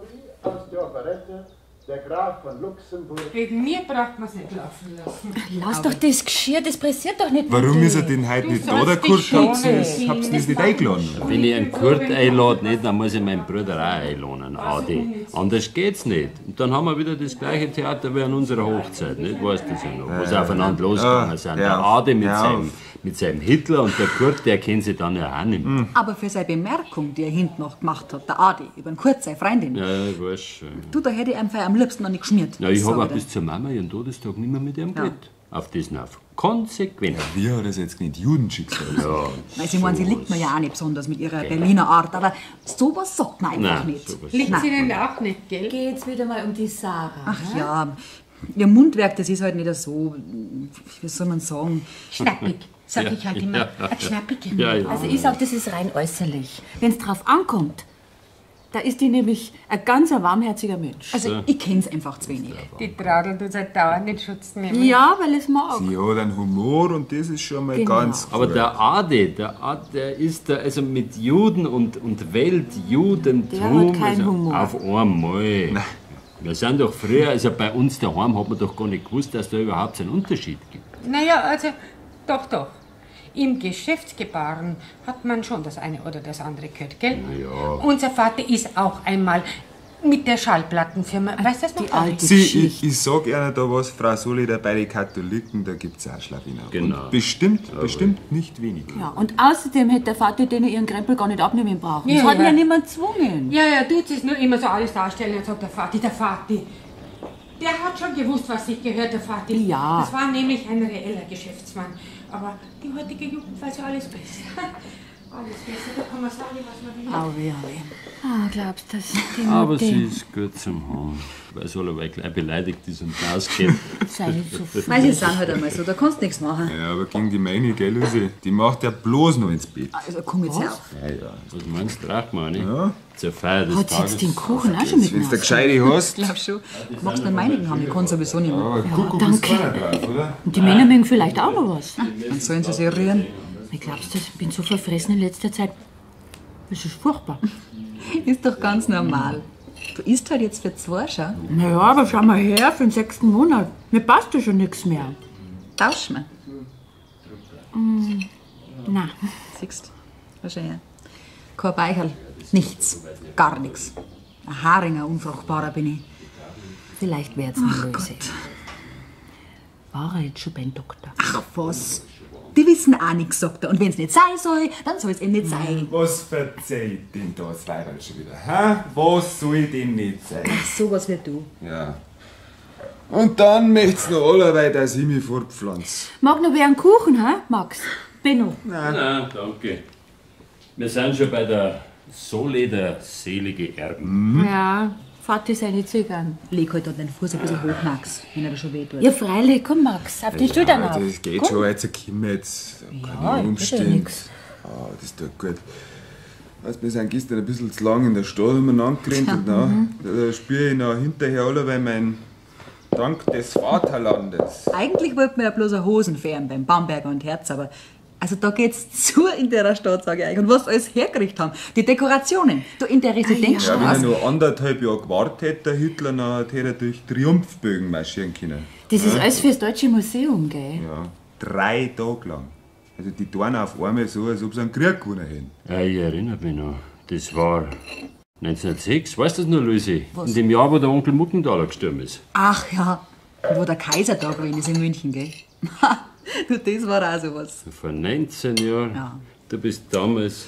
Der Graf von Luxemburg. Wegen mir braucht man es nicht laufen lassen. Lass doch das Geschirr, das pressiert doch nicht. Warum ist er denn heute Du nicht da, der Kurt? habt's das nicht eingeladen? Wenn ich einen Kurt einlade, nicht, dann muss ich meinen Bruder auch einladen, Adi. Anders geht's nicht. Und dann haben wir wieder das gleiche Theater wie an unserer Hochzeit, nicht? Weißt du das ja noch? Wo sie Ja, aufeinander ja. losgegangen sind. Der Adi mit seinem, mit seinem Hitler und der Kurt, der kennt sich dann ja auch nicht mehr. Aber für seine Bemerkung, die er hinten noch gemacht hat, der Adi, über den Kurt, seine Freundin, Ja, ja, ich weiß schon. du, da hätte ich einfach am liebsten noch nicht geschmiert. Ja, ich habe auch bis zur Mama ihren Todestag nicht mehr mit ihrem Ja. geredet. Auf diesen auf. Konsequent. Wie hat er es jetzt genannt? Judenschicksal? Ja. Weil sie meinen, sie liegt mir ja auch nicht besonders mit ihrer Berliner Art, aber sowas sagt man einfach Nein, nicht. Liegt sie denn auch nicht, gell? Geht's wieder mal um die Sarah. Ach ja, ihr Mundwerk, das ist halt nicht so, wie soll man sagen? Schnappig, sag Ja, ich halt immer. ja, Ein schnappiger. Ja, ja. Also ich sag, das ist rein äußerlich. Wenn es drauf ankommt, da ist die nämlich ein ganz ein warmherziger Mensch. Also ich kenn's einfach zu wenig. Die Tradel tut seit dauernd in Schutz nehmen. Ja, weil es mag. Sie hat einen Humor und das ist schon mal Genau. ganz Aber gut. der Adi, der Adi, der ist da, also mit Juden und, und Weltjudentum. Der hat keinen also Humor. Auf einmal. Wir sind doch früher, also bei uns daheim hat man doch gar nicht gewusst, dass da überhaupt einen Unterschied gibt. Naja, also, doch, doch. Im Geschäftsgebaren hat man schon das eine oder das andere gehört, gell? Ja. Unser Vater ist auch einmal mit der Schallplattenfirma, weißt du das noch? Die alte Sie, ich, ich sag Ihnen da was, Frau Solida, bei den Katholiken, da gibt's auch Schlawiner. Genau. Und bestimmt, bestimmt nicht wenig. Ja, und außerdem hätte der Vater denen ihren Krempel gar nicht abnehmen brauchen. Ja, das hat ihn ja. ja niemand gezwungen. Ja, ja, tut es nur immer so alles darstellen, als ob der Vati, der Vati. Der hat schon gewusst, was sich gehört, der Vati. Ja. Das war nämlich ein reeller Geschäftsmann. Aber die heutige Jugend weiß ja alles besser. Alles besser, da kann man sagen, was man will. Au weh, au weh. Ah, glaubst du das? Die <laughs> Aber Mutti. sie ist gut zum Haben. Weil sie alle gleich beleidigt ist und rausgeht. <laughs> Sei nicht so Weil sie sind halt einmal so, da kannst du nichts machen. Ja, aber gegen die meine, gell, Lucy? Die macht ja bloß noch ins Bett. Also komm jetzt her auf. Ja, ja. Was meinst du, Rachmann? Ja. Zur Feier des Hat sie Tages. jetzt den Kuchen auch schon mit Wenn du der Gescheite hast. Ich glaub schon. Du magst den meinigen haben, ich kann sowieso nicht mehr. Aber Ja, Kuckuck danke. ist keiner drauf, oder? Und die Männer mögen vielleicht auch noch was. Dann sollen sie sich rühren. Ich glaubst du, ich bin so verfressen in letzter Zeit. Das ist furchtbar. <laughs> Ist doch ganz normal. Du isst halt jetzt für zwei, schau. Naja, aber schau mal her, für den sechsten Monat. Mir passt ja schon nichts mehr. Tausch mal. Mm, na, Siehst her. Kein Beicherl. Nichts. Gar nichts. Ein Haringer, unfruchtbarer bin ich. vielleicht wird's Ach eine Löse. War er jetzt schon beim Doktor? Ach was. Die wissen auch nichts, sagt er. Und wenn es nicht sein soll, dann soll es eben nicht sein. Was verzeiht denn da das Weiberl schon wieder? Hä? Was soll denn nicht sein? Sowas wie du. Ja. Und dann möcht's noch allerweil, dass ich mich fortpflanze. Mag noch wer einen Kuchen, hä, Max? Benno. Nein, danke. Wir sind schon bei der Sole der selige Erben. Ja, Vati seine Züge an. Leg halt da den Fuß ein bisschen hoch, Max, wenn er da schon weh tut. Ja, freilich, komm, Max, auf die Schultern ja, auf. das geht Komm. schon, jetzt komm jetzt. Ja, Keine ich nix. Ah, das tut gut. Weißt, wir sind gestern ein bisschen zu lang in der Stadt umeinander gerannt und da, Mhm. da spüre ich noch hinterher allerweil mein Dank des Vaterlandes. Eigentlich wollten wir ja bloß eine Hosen fähren beim Bamberger und Herz, aber also da geht's zu in der Stadt, sage ich euch. Und was sie alles hergerichtet haben, die Dekorationen, du in der Ja, wenn er Residenzstraße. nur anderthalb Jahre gewartet hätte, der Hitler, dann hätte er durch Triumphbögen marschieren können. Das ist Ja? alles fürs Deutsche Museum, gell? Ja, drei Tage lang. Also die tun auf einmal so, als ob sie einen Krieg gewonnen hätten. Ja, ich erinnere mich noch. Das war 1906, weißt du das noch, Lucy? Was? In dem Jahr, wo der Onkel Muckenthaler gestorben ist. Ach ja, wo der Kaiser da gewesen ist in München, gell? <laughs> <laughs> du, das war auch sowas. Vor 19 Jahren. Ja. Du bist damals.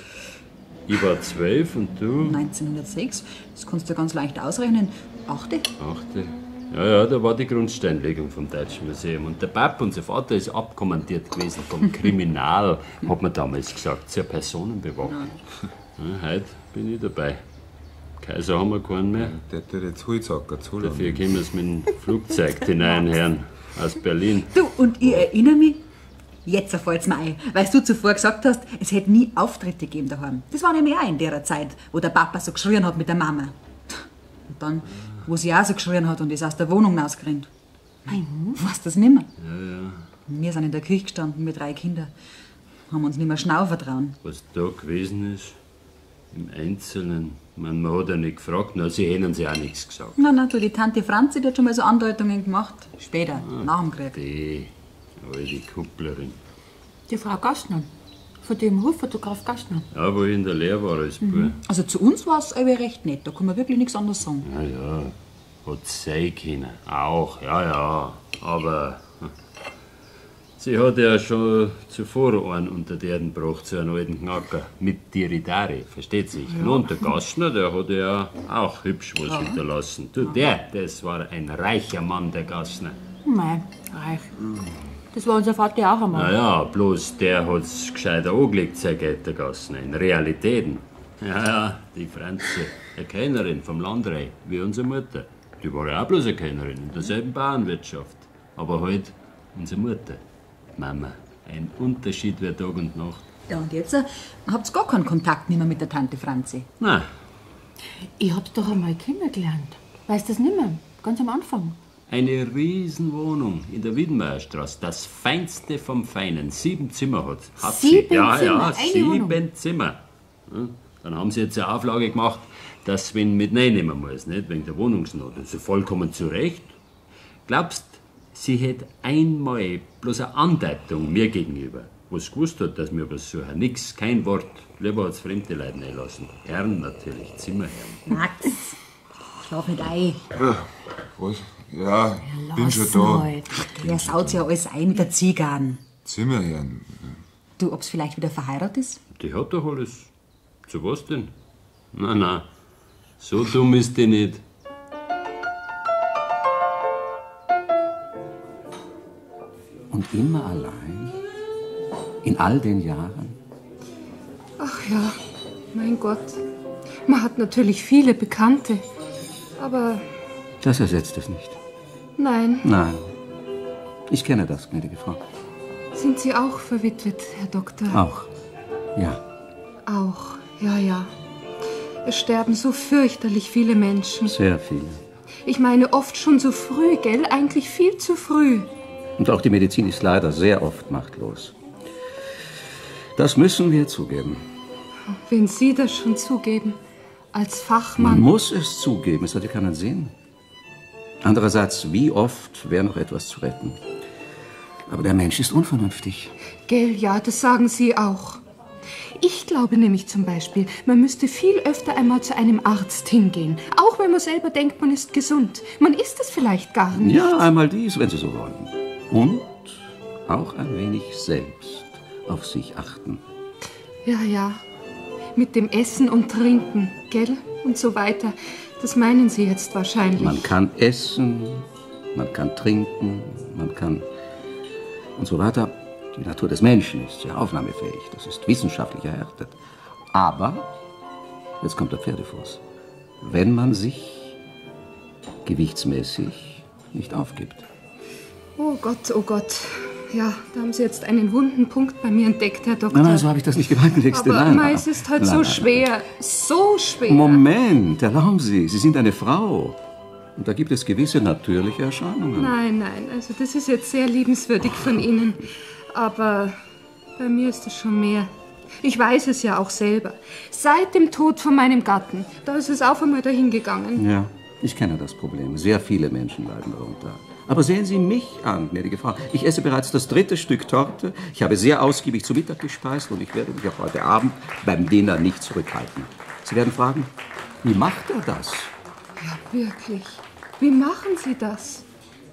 Ich war 12 und du. 1906, das kannst du ganz leicht ausrechnen. Achte? Achte. Ja, ja, da war die Grundsteinlegung vom Deutschen Museum. Und der Papa, unser Vater, ist abkommandiert gewesen vom <laughs> Kriminal, hat man damals gesagt, zur Personenbewachung. Ja, heute bin ich dabei. Kaiser haben wir keinen mehr. Der tut jetzt Holzacker zu Dafür können wir es mit dem Flugzeug <laughs> hineinhören aus Berlin. Du, und ich erinnere mich, jetzt fällt's mir ein, weil du zuvor gesagt hast, es hätte nie Auftritte gegeben daheim. Das war nämlich auch in der Zeit, wo der Papa so geschrien hat mit der Mama. Und dann, wo sie auch so geschrien hat und ist aus der Wohnung rausgerannt. Mein, weißt du das nimmer? Ja, ja. Wir sind in der Küche gestanden mit drei Kindern. Haben uns nicht mehr schnaufen trauen. Was da gewesen ist, im Einzelnen, man, man hat ja nicht gefragt, na, sie hätten sie auch nichts gesagt. Na, na, du, die Tante Franzi, die hat schon mal so Andeutungen gemacht. Später, nach dem Krieg. Die, alte Kupplerin. Die Frau Gastner. Von dem Hoffotograf Gastner. Ja, wo ich in der Lehre war als Bub. Also zu uns war es aber recht nett, da kann man wirklich nichts anderes sagen. Ja, ja, hat sein können. Auch, ja, ja. Aber sie hat ja schon zuvor einen unter die Erden gebracht, so einen alten Knacker. Mit Diridari, versteht sich. Ja. Und der Gastner, der hat ja auch hübsch was Ja. hinterlassen. Du, der, das war ein reicher Mann, der Gastner. Mei, reich. Das war unser Vater auch einmal. Naja, bloß der hat's gescheiter angelegt, sein Geld, der Gastner, in Realitäten. Ja, ja, die Franzi, eine Kellnerin vom Landrei, wie unsere Mutter. Die war ja auch bloß eine Kellnerin in derselben Bauernwirtschaft. Aber halt unsere Mutter, Mama. Ein Unterschied wie Tag und Nacht. Ja, und jetzt äh, habt gar keinen Kontakt mehr mit der Tante Franzi. Na, Ich hab's doch einmal kennengelernt. Weißt du das nicht mehr? Ganz am Anfang. eine Riesenwohnung in der Wiedenmeierstraße, das feinste vom Feinen. Sieben Zimmer hat, hat Sieben sie. Ja, Zimmer, ja, eine sieben Wohnung. Zimmer. Ja, dann haben sie jetzt eine Auflage gemacht, dass wenn mit reinnehmen muss, nicht wegen der Wohnungsnot. Das ist vollkommen zu Recht. Glaubst, sie hätte einmal bloß eine Andeutung mir gegenüber, was gewusst hat, dass wir was suchen. Nix, kein Wort. Lieber hat's fremde Leute einlassen. Herren natürlich, Zimmerherren. Max, schlaf nicht ein. Ja, was? Ja, bin Lass schon da. mal. Der saut ja alles ein mit der Ziege an. Zimmerherrn. Du, ob's vielleicht wieder verheiratet ist? Die hat doch alles. Zu was denn? Na, na, so dumm ist die nicht. Und immer allein? In all den Jahren? Ach ja, mein Gott. Man hat natürlich viele Bekannte. Aber Das ersetzt es nicht. nein, Nein. Ich kenne das, gnädige Frau. sind Sie auch verwitwet, Herr Doktor? Auch. Ja. Auch, ja, ja. Es sterben so fürchterlich viele Menschen. Sehr viele. Ich meine, oft schon so früh, gell? Eigentlich viel zu früh. Und auch die Medizin ist leider sehr oft machtlos. Das müssen wir zugeben. Wenn Sie das schon zugeben, als Fachmann. Man muss es zugeben, es hat ja keinen Sinn. Andererseits, wie oft wäre noch etwas zu retten? Aber der Mensch ist unvernünftig. Gell, ja, das sagen Sie auch. Ich glaube nämlich zum Beispiel, man müsste viel öfter einmal zu einem Arzt hingehen. Auch wenn man selber denkt, man ist gesund. Man ist es vielleicht gar nicht. Ja, einmal dies, wenn Sie so wollen. Und auch ein wenig selbst auf sich achten. Ja, ja. Mit dem Essen und Trinken, gell? Und so weiter. Das meinen Sie jetzt wahrscheinlich. Man kann essen, man kann trinken, man kann und so weiter. Die Natur des Menschen ist sehr aufnahmefähig, das ist wissenschaftlich erhärtet. Aber, jetzt kommt der Pferdefuß, wenn man sich gewichtsmäßig nicht aufgibt. Oh Gott, oh Gott. Ja, da haben Sie jetzt einen wunden Punkt bei mir entdeckt, Herr Doktor. Nein, nein, so habe ich das nicht gemeint, Nächste. Aber nein, Mai, es ist halt nein, so nein, schwer. So schwer. Moment, erlauben Sie, Sie sind eine Frau. Und da gibt es gewisse natürliche Erscheinungen. Nein, nein, also das ist jetzt sehr liebenswürdig von Ihnen. Aber bei mir ist es schon mehr. Ich weiß es ja auch selber. Seit dem Tod von meinem Gatten, da ist es auf einmal dahingegangen. Ja, ich kenne das Problem. Sehr viele Menschen leiden darunter. Aber sehen Sie mich an, gnädige Frau. Ich esse bereits das dritte Stück Torte. Ich habe sehr ausgiebig zu Mittag gespeist und ich werde mich auch heute Abend beim Dinner nicht zurückhalten. Sie werden fragen, wie macht er das? Ja, wirklich. Wie machen Sie das?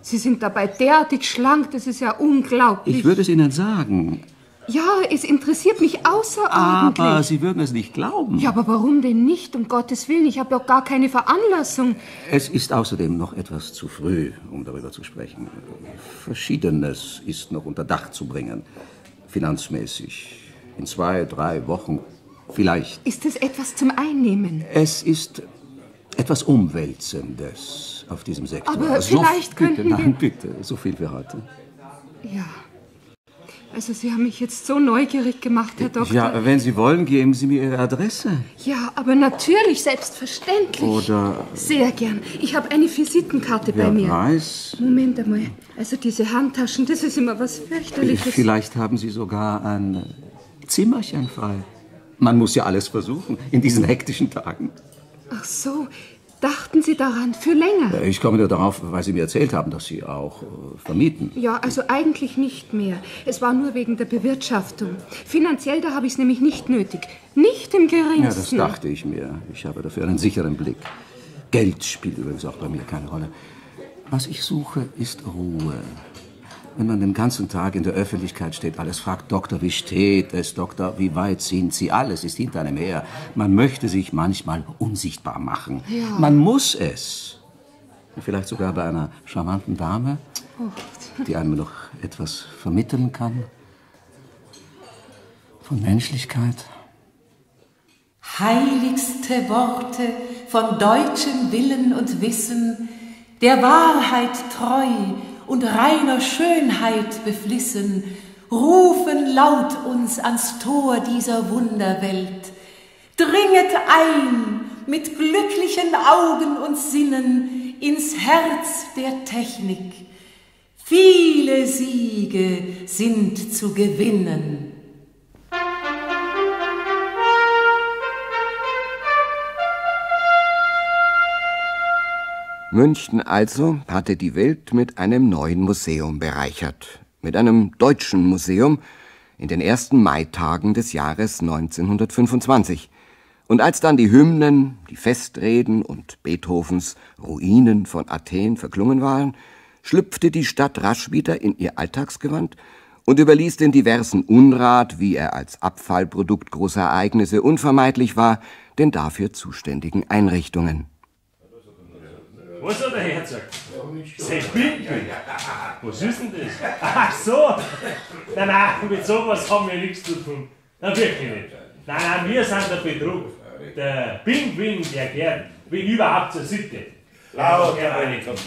Sie sind dabei derartig schlank, das ist ja unglaublich. Ich würde es Ihnen sagen, Ja, es interessiert mich außerordentlich. aber Sie würden es nicht glauben. Ja, aber warum denn nicht? Um Gottes Willen, ich habe doch gar keine Veranlassung. Es ist außerdem noch etwas zu früh, um darüber zu sprechen. Verschiedenes ist noch unter Dach zu bringen. Finanzmäßig. In zwei, drei Wochen vielleicht. Ist es etwas zum Einnehmen? Es ist etwas Umwälzendes auf diesem Sektor. Aber vielleicht bitte, könnten Nein, wir- bitte, so viel für heute. Ja. Also, Sie haben mich jetzt so neugierig gemacht, Herr Doktor. Ja, wenn Sie wollen, geben Sie mir Ihre Adresse. Ja, aber natürlich, selbstverständlich. Oder Sehr gern. Ich habe eine Visitenkarte bei mir. weiß, Moment einmal. Also diese Handtaschen, das ist immer was fürchterliches. vielleicht haben Sie sogar ein Zimmerchen frei. Man muss ja alles versuchen in diesen hektischen Tagen. Ach so, dachten Sie daran für länger? Ich komme nur darauf, weil Sie mir erzählt haben, dass Sie auch äh, vermieten. Ja, also eigentlich nicht mehr. Es war nur wegen der Bewirtschaftung. Finanziell, da habe ich es nämlich nicht nötig. Nicht im geringsten. Ja, das dachte ich mir. Ich habe dafür einen sicheren Blick. Geld spielt übrigens auch bei mir keine Rolle. Was ich suche, ist Ruhe. Wenn man den ganzen Tag in der Öffentlichkeit steht, alles fragt, Doktor, wie steht es, Doktor, wie weit sind Sie? Alles ist hinter einem her. Man möchte sich manchmal unsichtbar machen. Ja. Man muss es. Vielleicht sogar bei einer charmanten Dame, Oh, die einem noch etwas vermitteln kann. Von Menschlichkeit. Heiligste Worte von deutschem Willen und Wissen, der Wahrheit treu und reiner Schönheit beflissen, rufen laut uns ans Tor dieser Wunderwelt. Dringet ein mit glücklichen Augen und Sinnen ins Herz der Technik. Viele Siege sind zu gewinnen. München also hatte die Welt mit einem neuen Museum bereichert. Mit einem deutschen Museum in den ersten Maitagen des Jahres 1925. Und als dann die Hymnen, die Festreden und Beethovens Ruinen von Athen verklungen waren, schlüpfte die Stadt rasch wieder in ihr Alltagsgewand und überließ den diversen Unrat, wie er als Abfallprodukt großer Ereignisse unvermeidlich war, den dafür zuständigen Einrichtungen. Was hat der Herzog? Sein Binden? Was ist denn das? Ach so! Nein, nein, mit sowas haben wir nichts zu tun. Na wirklich nicht. Nein, nein, wir sind der Betrug. Der Pinguin, der gehört, wenn überhaupt zur Sitte. Laut, Ja, Herr ja. Reinikotte.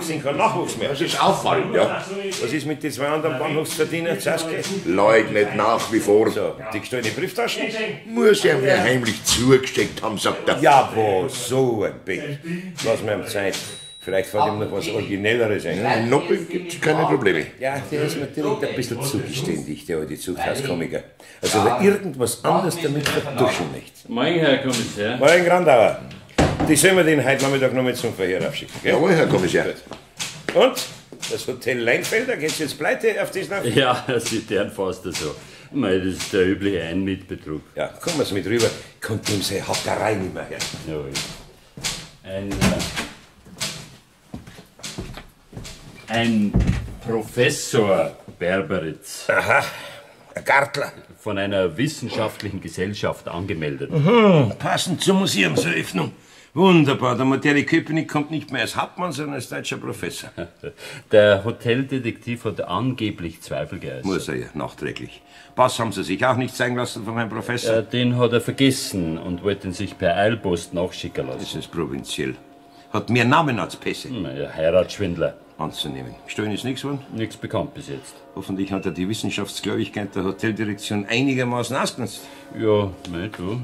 Ich sind kein Nachwuchs mehr. Das ist auffallend, ja. Was ist mit den zwei anderen Bahnhofsverdienern, Zaske? Leugnet nach wie vor. So, die gestohlene Brieftaschen? Muss er mir heimlich zugesteckt haben, sagt er. Ja, wo, so ein Bild. Lass mir ihm Zeit. Vielleicht fällt ihm noch was Originelleres ein. Ein Noppel gibt's keine Probleme. Ja, der ist mir direkt ein bisschen zugeständig, der alte Zuchthauskomiker. Also, wer irgendwas anderes damit vertuschen möchte. Moin, Herr Kommissar. Moin, Grandauer. Die sollen wir den heute Nachmittag noch mit zum Verhör aufschicken, gell? Jawohl, Herr Kommissar. Und? Das Hotel Leinfelder, geht's jetzt pleite auf das nach? Ja, <laughs> Sie deren fast so. Mei, das ist der übliche Einmitbetrug. Ja, kommen wir's mit rüber. Kommt ihm seine Hackerei nicht mehr her. Jawohl. Ein, äh, ein Professor Berberitz. Aha, ein Gartler. Von einer wissenschaftlichen Gesellschaft angemeldet. Mhm, passend zur Museumseröffnung. Wunderbar, der moderne Köpenick kommt nicht mehr als Hauptmann, sondern als deutscher Professor. <laughs> Der Hoteldetektiv hat angeblich Zweifel geäußert. Muss er ja, nachträglich. Pass haben Sie sich auch nicht zeigen lassen von Herrn Professor? Äh, den hat er vergessen und wollte ihn sich per Eilpost nachschicken lassen. Das ist provinziell. Hat mehr Namen als Pässe. Naja, Heiratsschwindler. Anzunehmen. Steuern ist nichts geworden? Nichts bekannt bis jetzt. Hoffentlich hat er die Wissenschaftsgläubigkeit der Hoteldirektion einigermaßen ausgenutzt. Ja, mei, du.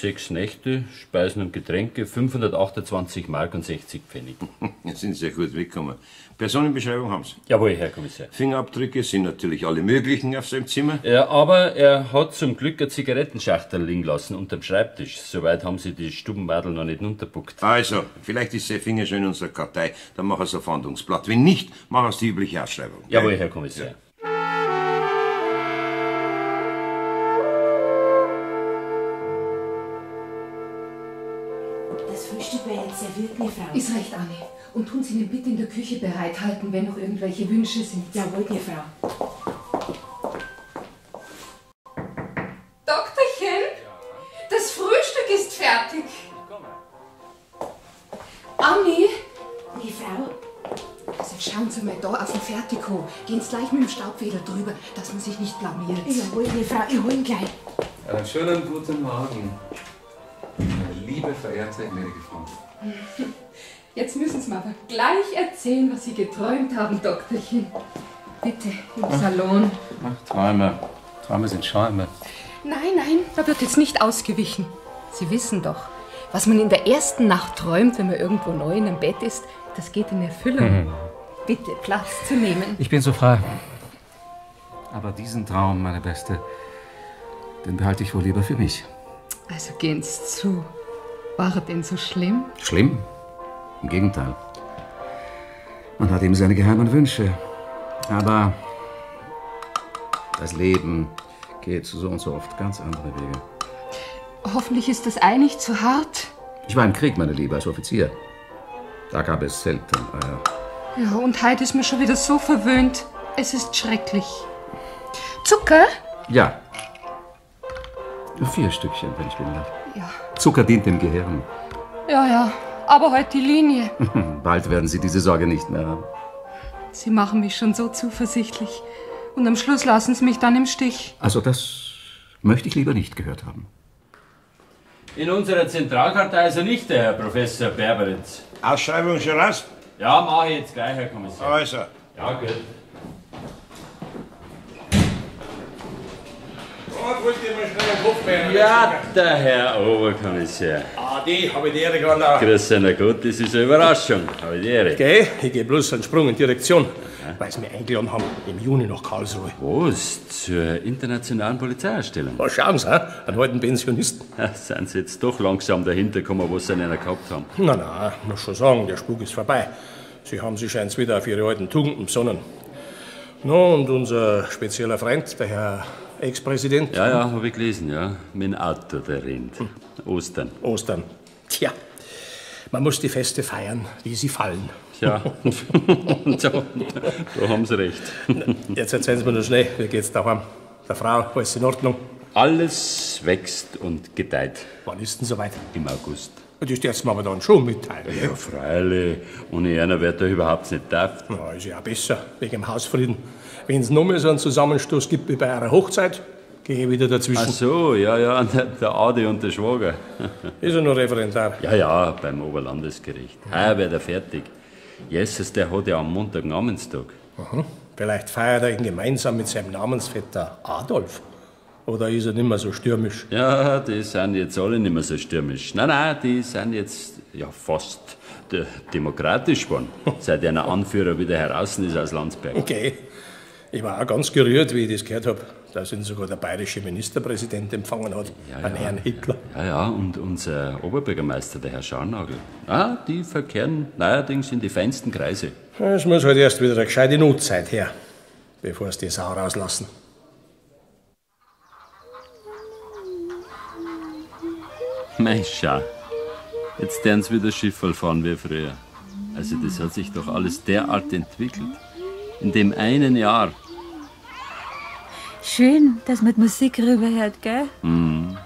Sechs Nächte, Speisen und Getränke, 528 Mark und 60 Pfennig. <laughs> Jetzt sind Sie ja gut weggekommen. Personenbeschreibung haben Sie. Jawohl, Herr Kommissar. Fingerabdrücke sind natürlich alle möglichen auf seinem Zimmer. Ja, aber er hat zum Glück eine Zigarettenschachtel liegen lassen unterm Schreibtisch. Soweit haben sie die Stubenmadel noch nicht unterbuckt. Also, vielleicht ist sein Finger schon in unserer Kartei. Dann mach er so ein Fahndungsblatt. Wenn nicht, mach er die übliche Ausschreibung. Jawohl, Herr Kommissar. Das Frühstück wäre jetzt serviert, mir Frau. Ist recht, Anne. Und tun Sie ihn bitte in der Küche bereithalten, wenn noch irgendwelche Wünsche sind. Jawohl, mir Frau. Doktorchen, das Frühstück ist fertig. Anni? Die Frau. Also schauen Sie mal da auf den Fertighof. Gehen Sie gleich mit dem Staubfeder drüber, dass man sich nicht blamiert. Jawohl, mir Frau, ich hol ihn gleich. Einen schönen guten Morgen, liebe, verehrte gnädige Frau. Jetzt müssen Sie mir aber gleich erzählen, was Sie geträumt haben, Doktorchen. Bitte, im Salon. Ach, Träume. Träume sind Schäume. Nein, nein, da wird jetzt nicht ausgewichen. Sie wissen doch, was man in der ersten Nacht träumt, wenn man irgendwo neu in einem Bett ist, das geht in Erfüllung. Mhm. Bitte, Platz zu nehmen. Ich bin so frei. Aber diesen Traum, meine Beste, den behalte ich wohl lieber für mich. Also gehen Sie zu. War er denn so schlimm? Schlimm? Im Gegenteil. Man hat eben seine geheimen Wünsche. Aber das Leben geht so und so oft ganz andere Wege. Hoffentlich ist das Ei nicht zu hart. Ich war im Krieg, meine Liebe, als Offizier. Da gab es selten Eier. Ja, und heute ist mir schon wieder so verwöhnt. Es ist schrecklich. Zucker? Ja. Vier Stückchen, wenn ich bin. Ja. Zucker dient dem Gehirn. Ja, ja. Aber heute die Linie. <laughs> Bald werden Sie diese Sorge nicht mehr haben. Sie machen mich schon so zuversichtlich. Und am Schluss lassen Sie mich dann im Stich. Also das möchte ich lieber nicht gehört haben. In unserer Zentralkartei ist er nicht der Herr Professor Berberitz. Ausschreibung schon raus? Ja, mache ich jetzt gleich, Herr Kommissar. Also. Ja, gut. Ja, der Herr Oberkommissar. Adi, habe ich die Ehre gerade Grüß Sie, na gut, das ist eine Überraschung. Habe ich die Ehre. Gell? Ich gehe bloß einen Sprung in die Direktion, weil sie mich eingeladen haben im Juni nach Karlsruhe. Was? Zur internationalen Polizeiausstellung? Oh, schauen Sie, einen alten Pensionisten. <laughs> Ja, sind Sie jetzt doch langsam dahinter gekommen, was Sie nicht gehabt haben? Na, na, muss schon sagen, der Spuk ist vorbei. Sie haben sich scheinbar wieder auf Ihre alten Tugenden besonnen. No, und unser spezieller Freund, der Herr Ex-Präsident. Ja, ja, habe ich gelesen, ja. Dem Auto der Rind. Ostern. Ostern. Tja, man muss die Feste feiern, wie sie fallen. Ja, <laughs> so, da haben Sie recht. Jetzt erzählen Sie mir nur schnell, wie geht's daheim? Der Frau, alles in Ordnung? Alles wächst und gedeiht. Wann ist denn soweit? Im August. Das dürfen wir aber dann schon mitteilen. Ja, freilich. Ohne einer wird er überhaupt nicht darf. Na, ist ja auch besser, wegen dem Hausfrieden. Wenn es noch mal so einen Zusammenstoß gibt wie bei einer Hochzeit, Gehe wieder dazwischen. Ach so, ja, ja, <laughs> der, Adi und der Schwager. <laughs> Ist er noch Referendar? Ja, ja, beim Oberlandesgericht. Heuer wird er fertig. Jesus, der hat ja am Montag Namenstag. Aha. Vielleicht feiert er ihn gemeinsam mit seinem Namensvetter Adolf. Oder ist er nicht mehr so stürmisch? Ja, die sind jetzt alle nicht mehr so stürmisch. Nein, nein, die sind jetzt ja fast de demokratisch geworden, <laughs> seit einer Anführer wieder heraus ist aus Landsberg. Okay. Ich war auch ganz gerührt, wie ich das gehört habe, dass ihn sogar der bayerische Ministerpräsident empfangen hat, an ja. Herrn Hitler. Ja, ja, und unser Oberbürgermeister, der Herr Scharnagel. Ah, die verkehren neuerdings in die feinsten Kreise. Es muss halt erst wieder eine gescheite Notzeit her, bevor sie die Sau rauslassen. Mei, schau. Jetzt werden sie wieder Schifferl fahren wie früher. Also das hat sich doch alles derart entwickelt. In dem einen Jahr. Schön, dass man die Musik rüberhört, gell? Mhm.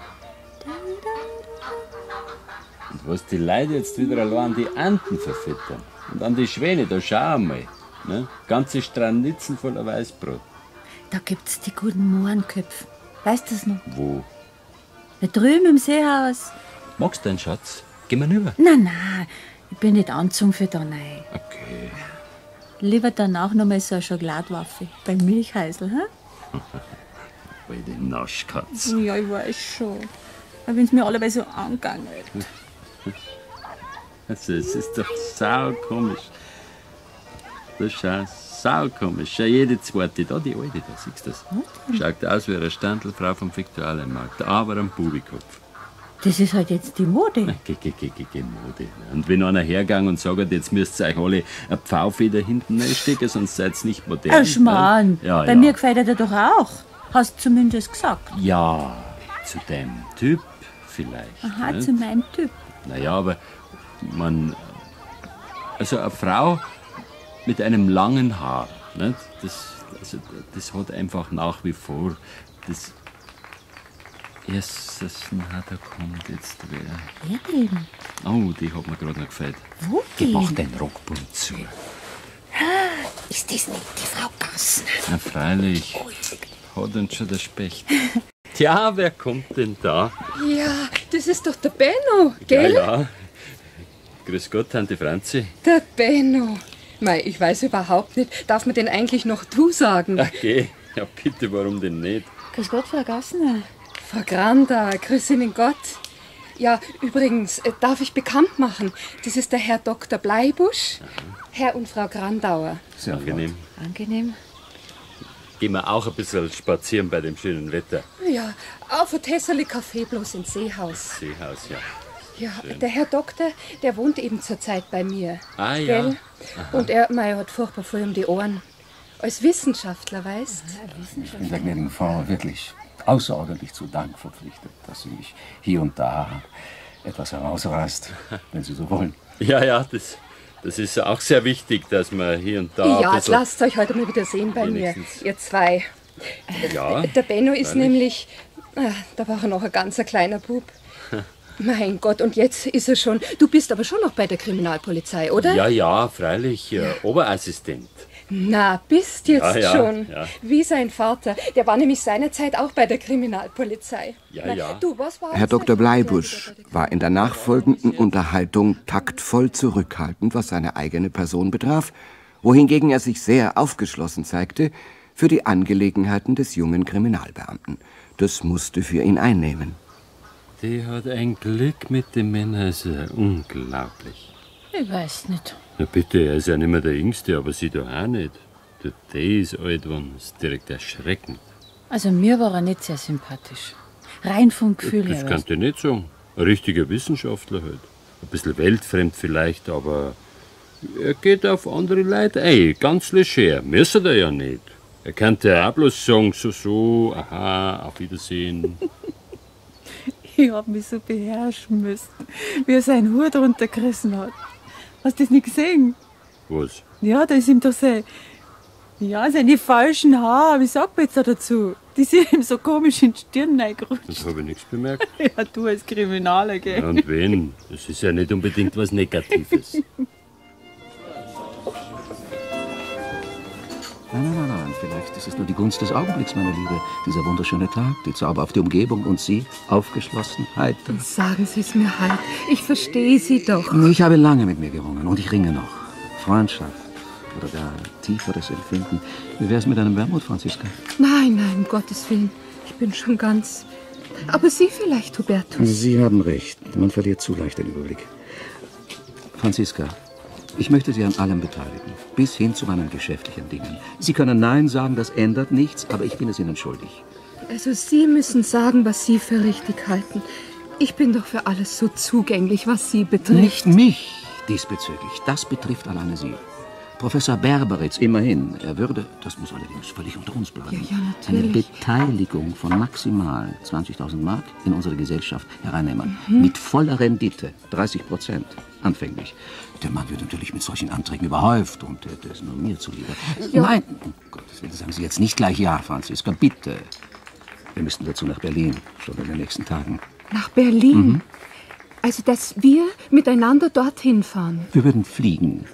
Und was die Leute jetzt wieder allein an die Enten verfüttern und an die Schwäne, da schau mal. Ne? Ganze Stranitzen voller Weißbrot. Da gibt's die guten Mohrenköpfe. Weißt du das noch? Wo? Da drüben im Seehaus. Magst du einen Schatz? Geh mal rüber. Nein, nein, ich bin nicht angezogen für da rein. Okay. Lieber danach noch mal so eine Schokoladwaffe beim Milchheisel, hä? <laughs> Bei den Naschkatz. Ja, ich weiß schon. Aber wenn's mir alle so angegangen Also, es <laughs> ist doch sau komisch. Das schau, sau komisch. Schau, jede zweite da, die alte, da siehst du das. Schaut aus wie eine Standelfrau vom Viktualienmarkt, aber am Bubikopf. Das ist halt jetzt die Mode. Geh, geh, geh, geh, Mode. Und wenn einer hergegangen und sagt, jetzt müsst ihr euch alle eine Pfaufeder hinten reinstecken, sonst seid ihr nicht modern. Ein Schmarrn. Ja, Bei ja. mir gefällt er doch auch. Hast du zumindest gesagt. Ja, zu dem Typ vielleicht. Aha, ne? zu meinem Typ. Naja, aber man. Also eine Frau mit einem langen Haar, ne? das, also, das hat einfach nach wie vor. Das. Erstes, na, da kommt jetzt wer. Wer denn? Oh, die hat mir gerade noch gefällt. Wo Die denn? macht den Rockbund zu. Ist das nicht die Frau Gassner? Na, freilich. Hat uns schon der Specht. <laughs> Tja, wer kommt denn da? Ja, das ist doch der Benno, gell? Ja, ja. Grüß Gott, Tante Franzi. Der Benno. Mei, ich weiß überhaupt nicht, darf man denn eigentlich noch du sagen? <laughs> Okay, ja bitte, warum denn nicht? Grüß Gott, Frau Gassner. Frau Granda, grüß Ihnen Gott. Ja, übrigens, äh, darf ich bekannt machen, das ist der Herr Dr. Bleibusch, Herr und Frau Grandauer. Sehr angenehm. Angenehm. Gehen wir auch ein bisschen spazieren bei dem schönen Wetter. Ja, auf ein Tesserli Kaffee bloß ins Seehaus. Seehaus, ja. Ja, Schön. der Herr Doktor, der wohnt eben zurzeit bei mir. Ah, ja. Gell? Aha. Und er, mei, hat furchtbar voll um die Ohren. Als Wissenschaftler, weißt Ich bin der gnädigen Frau wirklich außerordentlich zu Dank verpflichtet, dass sie mich hier und da etwas herausreißt, <laughs> wenn Sie so wollen. Ja, ja, das, das ist auch sehr wichtig, dass man hier und da. ja, jetzt lasst euch heute mal wieder sehen bei mir, ihr zwei. Ja, Der Benno ist nämlich, ah, da war er noch ein ganz kleiner Bub. <laughs> Mein Gott, und jetzt ist er schon. Du bist aber schon noch bei der Kriminalpolizei, oder? Ja, ja, freilich. Äh, Oberassistent. Na, bist jetzt Ja, ja, schon. ja. Wie sein Vater. Der war nämlich seinerzeit auch bei der Kriminalpolizei. Ja, Na, ja. Du, was war Herr Dr. Bleibusch war in der nachfolgenden Unterhaltung taktvoll zurückhaltend, was seine eigene Person betraf, wohingegen er sich sehr aufgeschlossen zeigte für die Angelegenheiten des jungen Kriminalbeamten. Das musste für ihn einnehmen. Die hat ein Glück mit den Männern, ist ja unglaublich. Ich weiß nicht. Na bitte, er ist ja nicht mehr der Jüngste, aber sie doch auch nicht. Der der ist alt geworden, das ist direkt erschreckend. Also mir war er nicht sehr sympathisch. Rein vom Gefühl Das her. kannst du nicht sagen. Ein richtiger Wissenschaftler halt. Ein bisschen weltfremd vielleicht, aber er geht auf andere Leute ein, ganz leger. Müsste er ja nicht. Er könnte ja auch bloß sagen, so, so, aha, auf Wiedersehen. <laughs> Ich hab mich so beherrschen müssen, wie er seinen Hut runtergerissen hat. Hast du das nicht gesehen? Was? Ja, da ist ihm doch sein. Ja, seine falschen Haare, wie sagt man jetzt da dazu? Die sind ihm so komisch in die Stirn reingerutscht. Das habe ich nichts bemerkt. <laughs> Ja, du als Kriminaler, gell? Ja, und wen? Das ist ja nicht unbedingt was Negatives. Nein, nein, nein, nein. Vielleicht ist es nur die Gunst des Augenblicks, meine Liebe. Dieser wunderschöne Tag, die zauberhafte Umgebung und Sie, Aufgeschlossenheit. Sagen Sie es mir halt. Ich verstehe Sie doch. Ich habe lange mit mir gerungen und ich ringe noch. Freundschaft oder gar tieferes Empfinden. Wie wär's mit einem Wermut, Franziska? Nein, nein, um Gottes Willen. Ich bin schon ganz. Aber Sie vielleicht, Hubertus. Sie haben recht. Man verliert zu leicht den Überblick. Franziska, ich möchte Sie an allem beteiligen, bis hin zu meinen geschäftlichen Dingen. Sie können Nein sagen, das ändert nichts, aber ich bin es Ihnen schuldig. Also Sie müssen sagen, was Sie für richtig halten. Ich bin doch für alles so zugänglich, was Sie betrifft. Nicht mich diesbezüglich. Das betrifft alleine Sie. Professor Berberitz, immerhin, er würde, das muss allerdings völlig unter uns bleiben, Ja, ja, eine. Beteiligung von maximal 20.000 Mark in unsere Gesellschaft hereinnehmen. Mhm. Mit voller Rendite, 30 Prozent, anfänglich. Der Mann wird natürlich mit solchen Anträgen überhäuft und äh, das ist nur mir zuliebe. Ja. Nein, um Gottes Willen, sagen Sie jetzt nicht gleich Ja, Franziska, bitte. Wir müssten dazu nach Berlin, schon in den nächsten Tagen. Nach Berlin. Mhm. Also, dass wir miteinander dorthin fahren. Wir würden fliegen.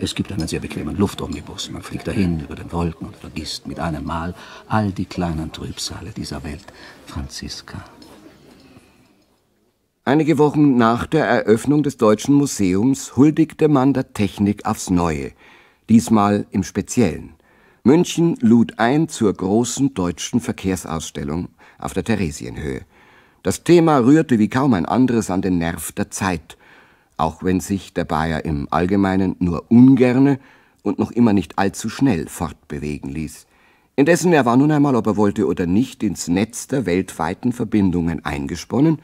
Es gibt einen sehr bequemen Luftomnibus. Man fliegt dahin über den Wolken und vergisst mit einem Mal all die kleinen Trübsale dieser Welt. Franziska. Einige Wochen nach der Eröffnung des Deutschen Museums huldigte man der Technik aufs Neue, diesmal im Speziellen. München lud ein zur großen deutschen Verkehrsausstellung auf der Theresienhöhe. Das Thema rührte wie kaum ein anderes an den Nerv der Zeit, auch wenn sich der Bayer im Allgemeinen nur ungerne und noch immer nicht allzu schnell fortbewegen ließ. Indessen er war nun einmal, ob er wollte oder nicht, ins Netz der weltweiten Verbindungen eingesponnen,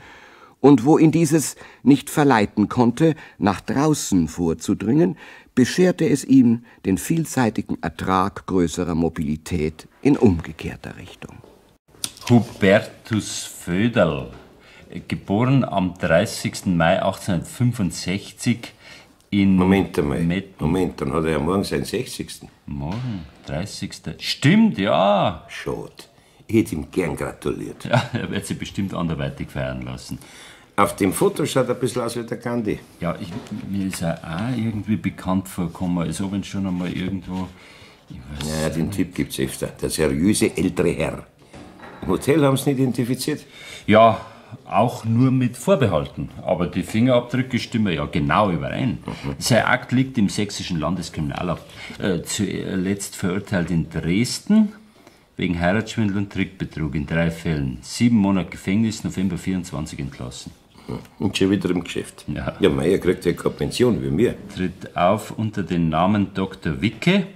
und wo ihn dieses nicht verleiten konnte, nach draußen vorzudringen, bescherte es ihm den vielseitigen Ertrag größerer Mobilität in umgekehrter Richtung. Hubertus Föderl, geboren am 30. Mai 1865 in. Moment einmal. Moment, dann hat er ja morgen seinen 60. Morgen, 30. Stimmt, ja. Schade. Ich hätte ihm gern gratuliert. Ja, er wird sich bestimmt anderweitig feiern lassen. Auf dem Foto schaut er ein bisschen aus wie der Gandhi. Ja, ich, mir ist er auch irgendwie bekannt vorgekommen, als ob ihn schon einmal irgendwo. Ich weiß Ja, den Typ gibt's öfter. Der seriöse ältere Herr. Im Hotel haben sie ihn identifiziert. Ja, auch nur mit Vorbehalten. Aber die Fingerabdrücke stimmen ja genau überein. Sein Akt liegt im sächsischen Landeskriminalamt. Äh, zuletzt verurteilt in Dresden wegen Heiratsschwindel und Trickbetrug in drei Fällen. Sieben Monate Gefängnis, November 24 entlassen. Und schon wieder im Geschäft. Ja. Ja, Meier kriegt ja keine Pension wie mir. Tritt auf unter dem Namen Dr. Wicke,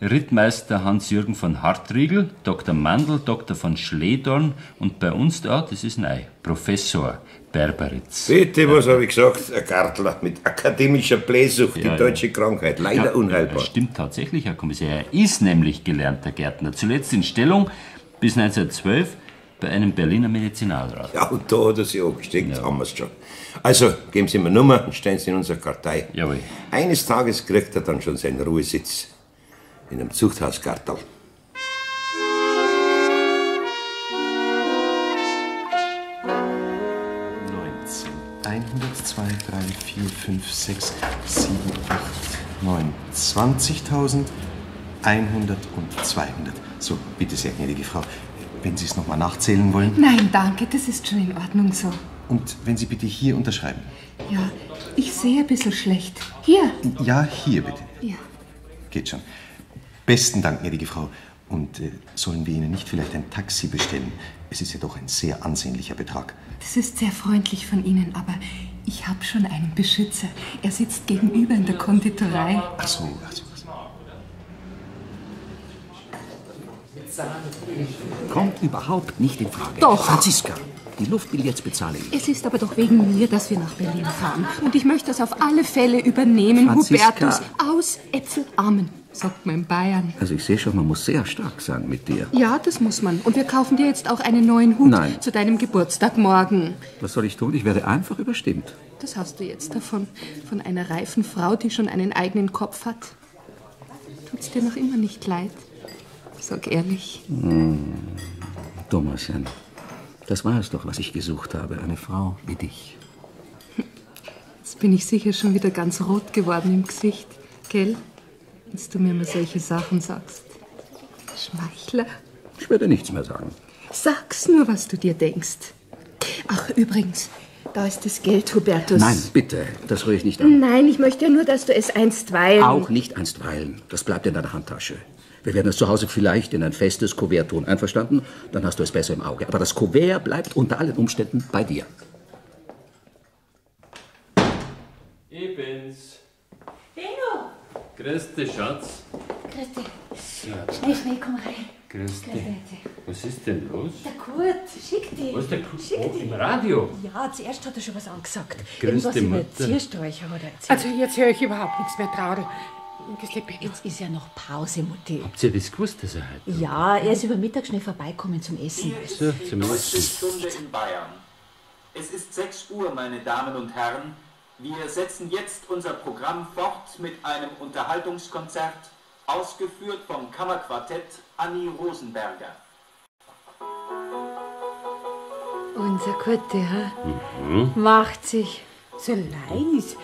Rittmeister Hans-Jürgen von Hartriegel, Dr. Mandl, Dr. von Schledorn und bei uns da, das ist neu, Professor Berberitz. Bitte, was habe ich gesagt? Ein Gartler mit akademischer Blähsucht, Ja, die ja. deutsche Krankheit. Leider Ja, unheilbar. Das stimmt tatsächlich, Herr Kommissar. Er ist nämlich gelernter Gärtner. Zuletzt in Stellung bis 1912 bei einem Berliner Medizinalrat. Ja, und da hat er sich angesteckt, haben wir es schon. Also, geben Sie mir Nummer und stellen Sie in unsere Kartei. Jawohl. Eines Tages kriegt er dann schon seinen Ruhesitz. In einem Zuchthausgartel. Neunzehn. 100, 2, 3, 4, 5, 6, 7, 8, 9. 20.000, 100 und 200. So, bitte sehr, gnädige Frau, wenn Sie es nochmal nachzählen wollen. Nein, danke, das ist schon in Ordnung so. Und wenn Sie bitte hier unterschreiben. Ja, ich sehe ein bisschen schlecht. Hier. Ja, hier bitte. Ja. Geht schon. Besten Dank, gnädige Frau. Und äh, sollen wir Ihnen nicht vielleicht ein Taxi bestellen? Es ist ja doch ein sehr ansehnlicher Betrag. Das ist sehr freundlich von Ihnen, aber ich habe schon einen Beschützer. Er sitzt gegenüber in der Konditorei. Ach so, ach so. Kommt überhaupt nicht in Frage. Doch. Franziska, die Luftbillets bezahle ich. Es ist aber doch wegen mir, dass wir nach Berlin fahren. Und ich möchte das auf alle Fälle übernehmen, Franziska. Hubertus. Aus Äpfelarmen, sagt man in Bayern. Also ich sehe schon, man muss sehr stark sein mit dir. Ja, das muss man. Und wir kaufen dir jetzt auch einen neuen Hut Nein. zu deinem Geburtstag morgen. Was soll ich tun? Ich werde einfach überstimmt. Das hast du jetzt davon. Von einer reifen Frau, die schon einen eigenen Kopf hat. Tut's dir noch immer nicht leid? Sag ehrlich. Hm, Dummerchen. Das war es doch, was ich gesucht habe. Eine Frau wie dich. Jetzt bin ich sicher schon wieder ganz rot geworden im Gesicht. Gell? Wenn du mir mal solche Sachen sagst. Schmeichler. Ich werde nichts mehr sagen. Sag's nur, was du dir denkst. Ach, übrigens, da ist das Geld, Hubertus. Nein, bitte, das rühre ich nicht an. Nein, ich möchte ja nur, dass du es einstweilen. Auch nicht einstweilen. Das bleibt in deiner Handtasche. Wir werden es zu Hause vielleicht in ein festes Kuvert tun. Einverstanden? Dann hast du es besser im Auge. Aber das Kuvert bleibt unter allen Umständen bei dir. Ich bin's. Benno! Grüß dich, Schatz. Grüß dich. So. Schnell, schnell, komm rein. Grüß Grüß dich. Was ist denn los? Der Kurt, schick dich. Was ist der Kurt? Schick Oh, im Radio? Ja, zuerst hat er schon was angesagt. Grüß Irgendwas dich, über Mutter. Ziersträucher hat er erzählt. Also jetzt höre ich überhaupt nichts mehr, Traudel. Jetzt ist ja noch Pause, Mutti. Habt ihr das gewusst, dass er heute? Ja, er ist über Mittag schnell vorbeikommen zum Essen. So, zum Neueste Essen. Stunde in Bayern. Es ist 6 Uhr, meine Damen und Herren. Wir setzen jetzt unser Programm fort mit einem Unterhaltungskonzert, ausgeführt vom Kammerquartett Annie Rosenberger. Unser Kurt, ja, Mhm. macht sich. So leis.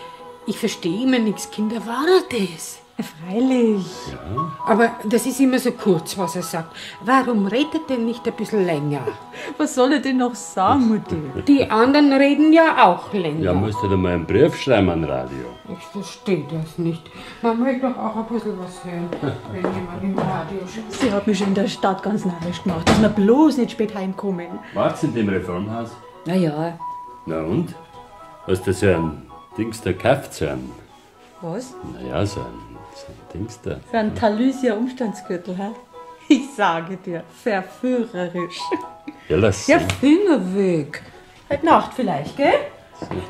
Ich verstehe immer nichts, Kinder. War das? Freilich. Aber das ist immer so kurz, was er sagt. Warum redet denn nicht ein bisschen länger? Was soll er denn noch sagen, Mutti? Die anderen reden ja auch länger. Ja, musst du da mal einen Brief schreiben an Radio. Ich verstehe das nicht. Man will doch auch ein bisschen was hören, wenn jemand im Radio schaut. Sie hat mich schon in der Stadt ganz narrisch gemacht, dass wir bloß nicht spät heimkommen. Wart's in dem Reformhaus? Na ja, Na und? Hast du so ein Dings da gekauft, so ein, was? naja, so ein, so ein Dings da. Für einen Talysia Umstandsgürtel, hä? <laughs> Ich sage dir, verführerisch. Ja, lass Ja, sehen. Finger weg. Heute Nacht vielleicht, gell?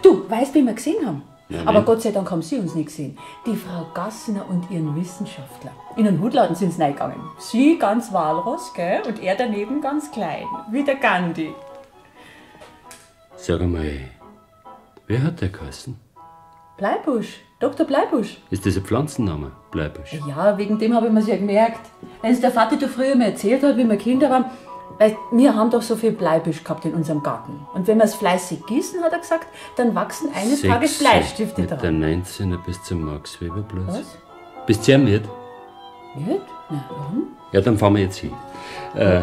Du, weißt, wen wir gesehen haben? Ja, Aber? Gott sei Dank haben sie uns nicht gesehen. Die Frau Gassner und ihren Wissenschaftler. In den Hutladen sind sie reingegangen. Sie ganz Walross, gell? Und er daneben ganz klein. Wie der Gandhi. Sag einmal, wer hat der geheißen? Bleibusch. Dr. Bleibusch. Ist das ein Pflanzenname? Bleibusch. Ja, wegen dem habe ich mir's ja gemerkt. Wenn es der Vater da früher mal erzählt hat, wie wir Kinder waren, weil wir haben doch so viel Bleibusch gehabt in unserem Garten. Und wenn wir es fleißig gießen, hat er gesagt, dann wachsen eines Tages Sechs Bleistifte mit der dran. 19er bis zum Max Weberplatz. Was? Bist du ja mit? Nicht? Na, warum? Ja, dann fahren wir jetzt hin. Äh,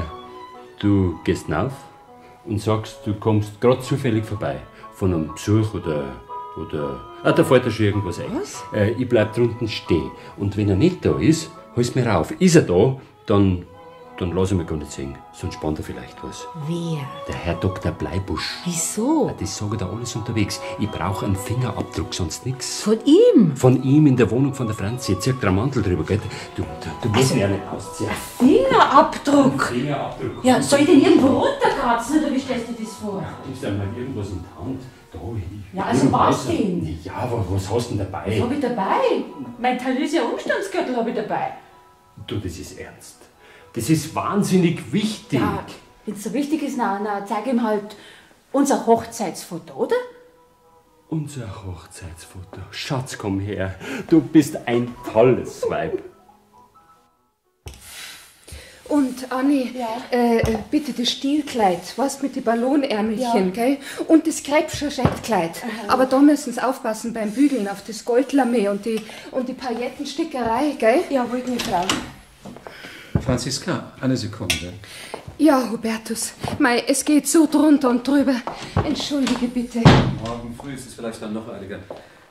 du gehst rauf und sagst, du kommst gerade zufällig vorbei. Von einem Besuch oder. Oder ah, da fällt dir schon irgendwas ein. Was? Äh, ich bleib drunten stehen. Und wenn er nicht da ist, holst mir rauf. Ist er da, dann, dann lass ich mich gar nicht sehen. Sonst spannt er vielleicht was. Wer? Der Herr Dr. Bleibusch. Wieso? Das sage da alles unterwegs. Ich brauche einen Fingerabdruck, sonst nichts. Von ihm? Von ihm in der Wohnung von der Franzi. Er einen Mantel drüber, gell? Du, du, du musst Also- ihn ja nicht ausziehen. Fingerabdruck. Fingerabdruck. Ja, soll ich den irgendwo runterkratzen oder wie stellst du dir das vor? Gibst einmal irgendwas in die Hand. Da, ich, Ja, also was denn? Ja, aber was hast du denn dabei? Was habe ich dabei? Mein Talysia Umstandsgürtel habe ich dabei. Du, das ist ernst. Das ist wahnsinnig wichtig. Ja, wenn es so wichtig ist, na, na, zeig ihm halt unser Hochzeitsfoto, oder? Unser Hochzeitsfoto. Schatz, komm her. Du bist ein tolles Weib. Und Anni, äh, äh, bitte das Stielkleid, was mit den Ballonärmelchen, Ja. gell? Und das Crepe-Chargettkleid. Aber da müssen Sie aufpassen beim Bügeln auf das Goldlamé und die, und die Paillettenstickerei, gell? Ja, wollte nicht Frau. Franziska, eine Sekunde. Ja, Hubertus. Mei, es geht so drunter und drüber. Entschuldige bitte. Morgen früh ist es vielleicht dann noch einiger.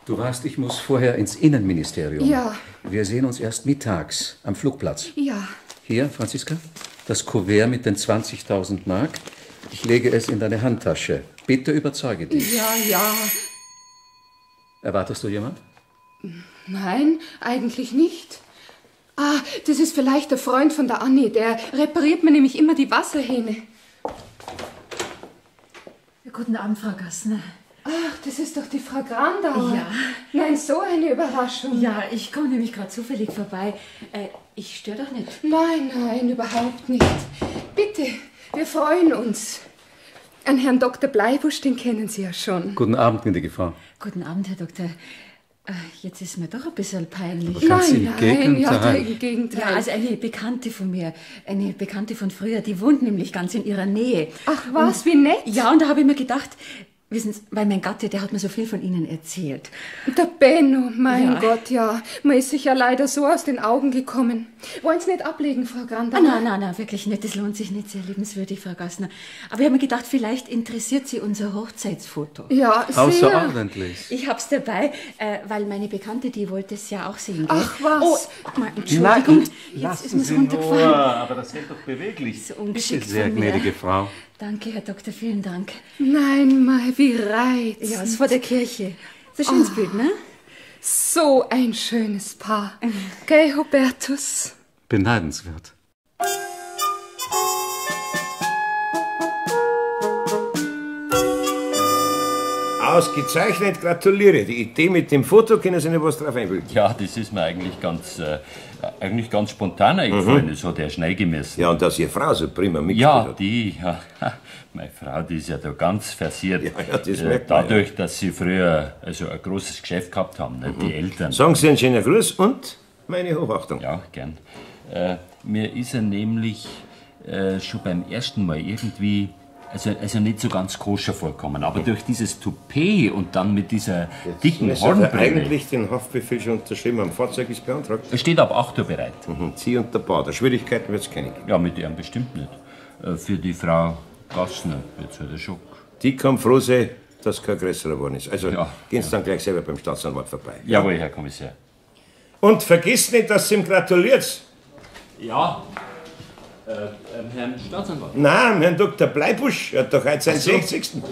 Du weißt, ich muss vorher ins Innenministerium. Ja. Wir sehen uns erst mittags am Flugplatz. Ja. Hier, Franziska, das Kuvert mit den 20.000 Mark. Ich lege es in deine Handtasche. Bitte überzeuge dich. Ja, ja. Erwartest du jemand? Nein, eigentlich nicht. Ah, das ist vielleicht der Freund von der Anni. Der repariert mir nämlich immer die Wasserhähne. Guten Abend, Frau Gassner. Ach, das ist doch die Frau Grandauer. Ja. Nein, so eine Überraschung. Ja, ich komme nämlich gerade zufällig vorbei. Äh, ich störe doch nicht. Nein, nein, überhaupt nicht. Bitte, wir freuen uns. An Herrn Dr. Bleibusch, den kennen Sie ja schon. Guten Abend, gnädige Frau. Guten Abend, Herr Doktor. Äh, Jetzt ist mir doch ein bisschen peinlich. Aber ganz im nein, Gegenteil. ja, im Gegenteil. Ja, also eine Bekannte von mir, eine Bekannte von früher, die wohnt nämlich ganz in ihrer Nähe. Ach was, wie nett. Ja, und da habe ich mir gedacht, Wissen Sie, weil mein Gatte, der hat mir so viel von Ihnen erzählt. Der Benno, mein Ja. Gott, ja. Man ist sich ja leider so aus den Augen gekommen. Wollen Sie nicht ablegen, Frau Granda? Ah, nein, nein, nein, wirklich nicht. Das lohnt sich nicht. Sehr liebenswürdig, Frau Gassner. Aber ich habe mir gedacht, vielleicht interessiert Sie unser Hochzeitsfoto. Ja, sehr. Außerordentlich. Ich hab's dabei, äh, weil meine Bekannte, die wollte es ja auch sehen. Gell? Ach, was? Oh, mal, Entschuldigung. Jetzt ist mir's runtergefallen. nur, aber das wird doch beweglich. So Bitte ungeschickt sehr, gnädige Frau. Danke, Herr Doktor, vielen Dank. Nein, Mai, wie reizend. Ja, ist vor der Kirche. Ein schönes Oh. Bild, ne? So ein schönes Paar. <laughs> Gell, Hubertus? Beneidenswert. Ausgezeichnet, gratuliere. Die Idee mit dem Foto können Sie nicht was drauf einbilden. Ja, das ist mir eigentlich ganz, äh, eigentlich ganz spontan eingefallen. Mhm. Das hat er schnell gemessen. Ja, und dass Ihre Frau so prima mitgespielt Ja, hat. die, ja. Meine Frau, die ist ja da ganz versiert. Ja, ja, das Äh, merkt Dadurch, dass sie früher also ein großes Geschäft gehabt haben, nicht? die Eltern. Mhm. Sagen Sie einen schönen Gruß und meine Hochachtung. Ja, gern. Äh, mir ist er nämlich äh, schon beim ersten Mal irgendwie, also, also nicht so ganz koscher vorkommen, aber durch dieses Toupet und dann mit dieser dicken Müssen wir Hornbrille. eigentlich den Haftbefehl schon unterschrieben haben. Fahrzeug ist beantragt. Er steht ab 8 Uhr bereit. Mhm. Sie und der Bader. Schwierigkeiten wird es keine geben. Ja, mit ihm bestimmt nicht. Äh, Für die Frau Gassner wird halt ein Schock. Die kann froh sein, dass kein größerer geworden ist. Also Ja, gehen Sie dann gleich selber beim Staatsanwalt vorbei. Jawohl, Herr Kommissar. Und vergiss nicht, dass Sie ihm gratuliert. Ja. Äh, ähm, Herrn Staatsanwalt. Nein, Herrn Dr. Bleibusch. Er hat doch heute seinen so. 60.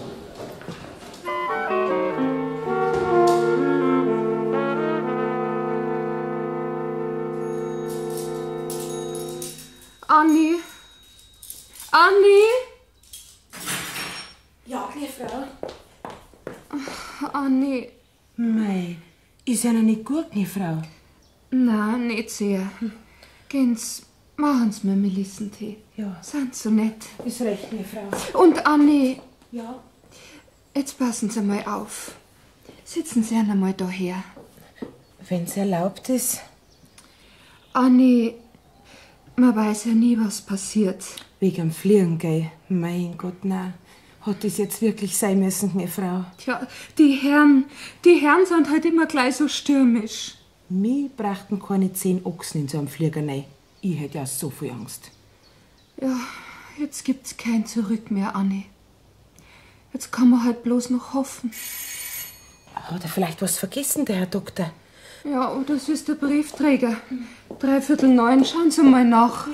Anni? Anni? Ja, Frau. Anni. Mei, ist ja noch nicht gut, Frau. Na, nicht sehr. Gens, machen's mir Melissentee. Ja. Sind so nett. Ist recht, Frau. Und Anni, Ja. jetzt passen Sie mal auf. Sitzen Sie einmal daher. Wenn's erlaubt ist. Anni, man weiß ja nie, was passiert. Wegen dem Fliegen, gell? Mein Gott, na. Hat das jetzt wirklich sein müssen, meine Frau? Tja, die Herren, die Herren sind halt immer gleich so stürmisch. Mir brachten keine zehn Ochsen in so einem Flieger rein. Ich hätte ja so viel Angst. Ja, jetzt gibt's kein Zurück mehr, Anni. Jetzt kann man halt bloß noch hoffen. Hat er vielleicht was vergessen, der Herr Doktor? Ja, oder es ist der Briefträger. Dreiviertel neun, schauen Sie mal nach.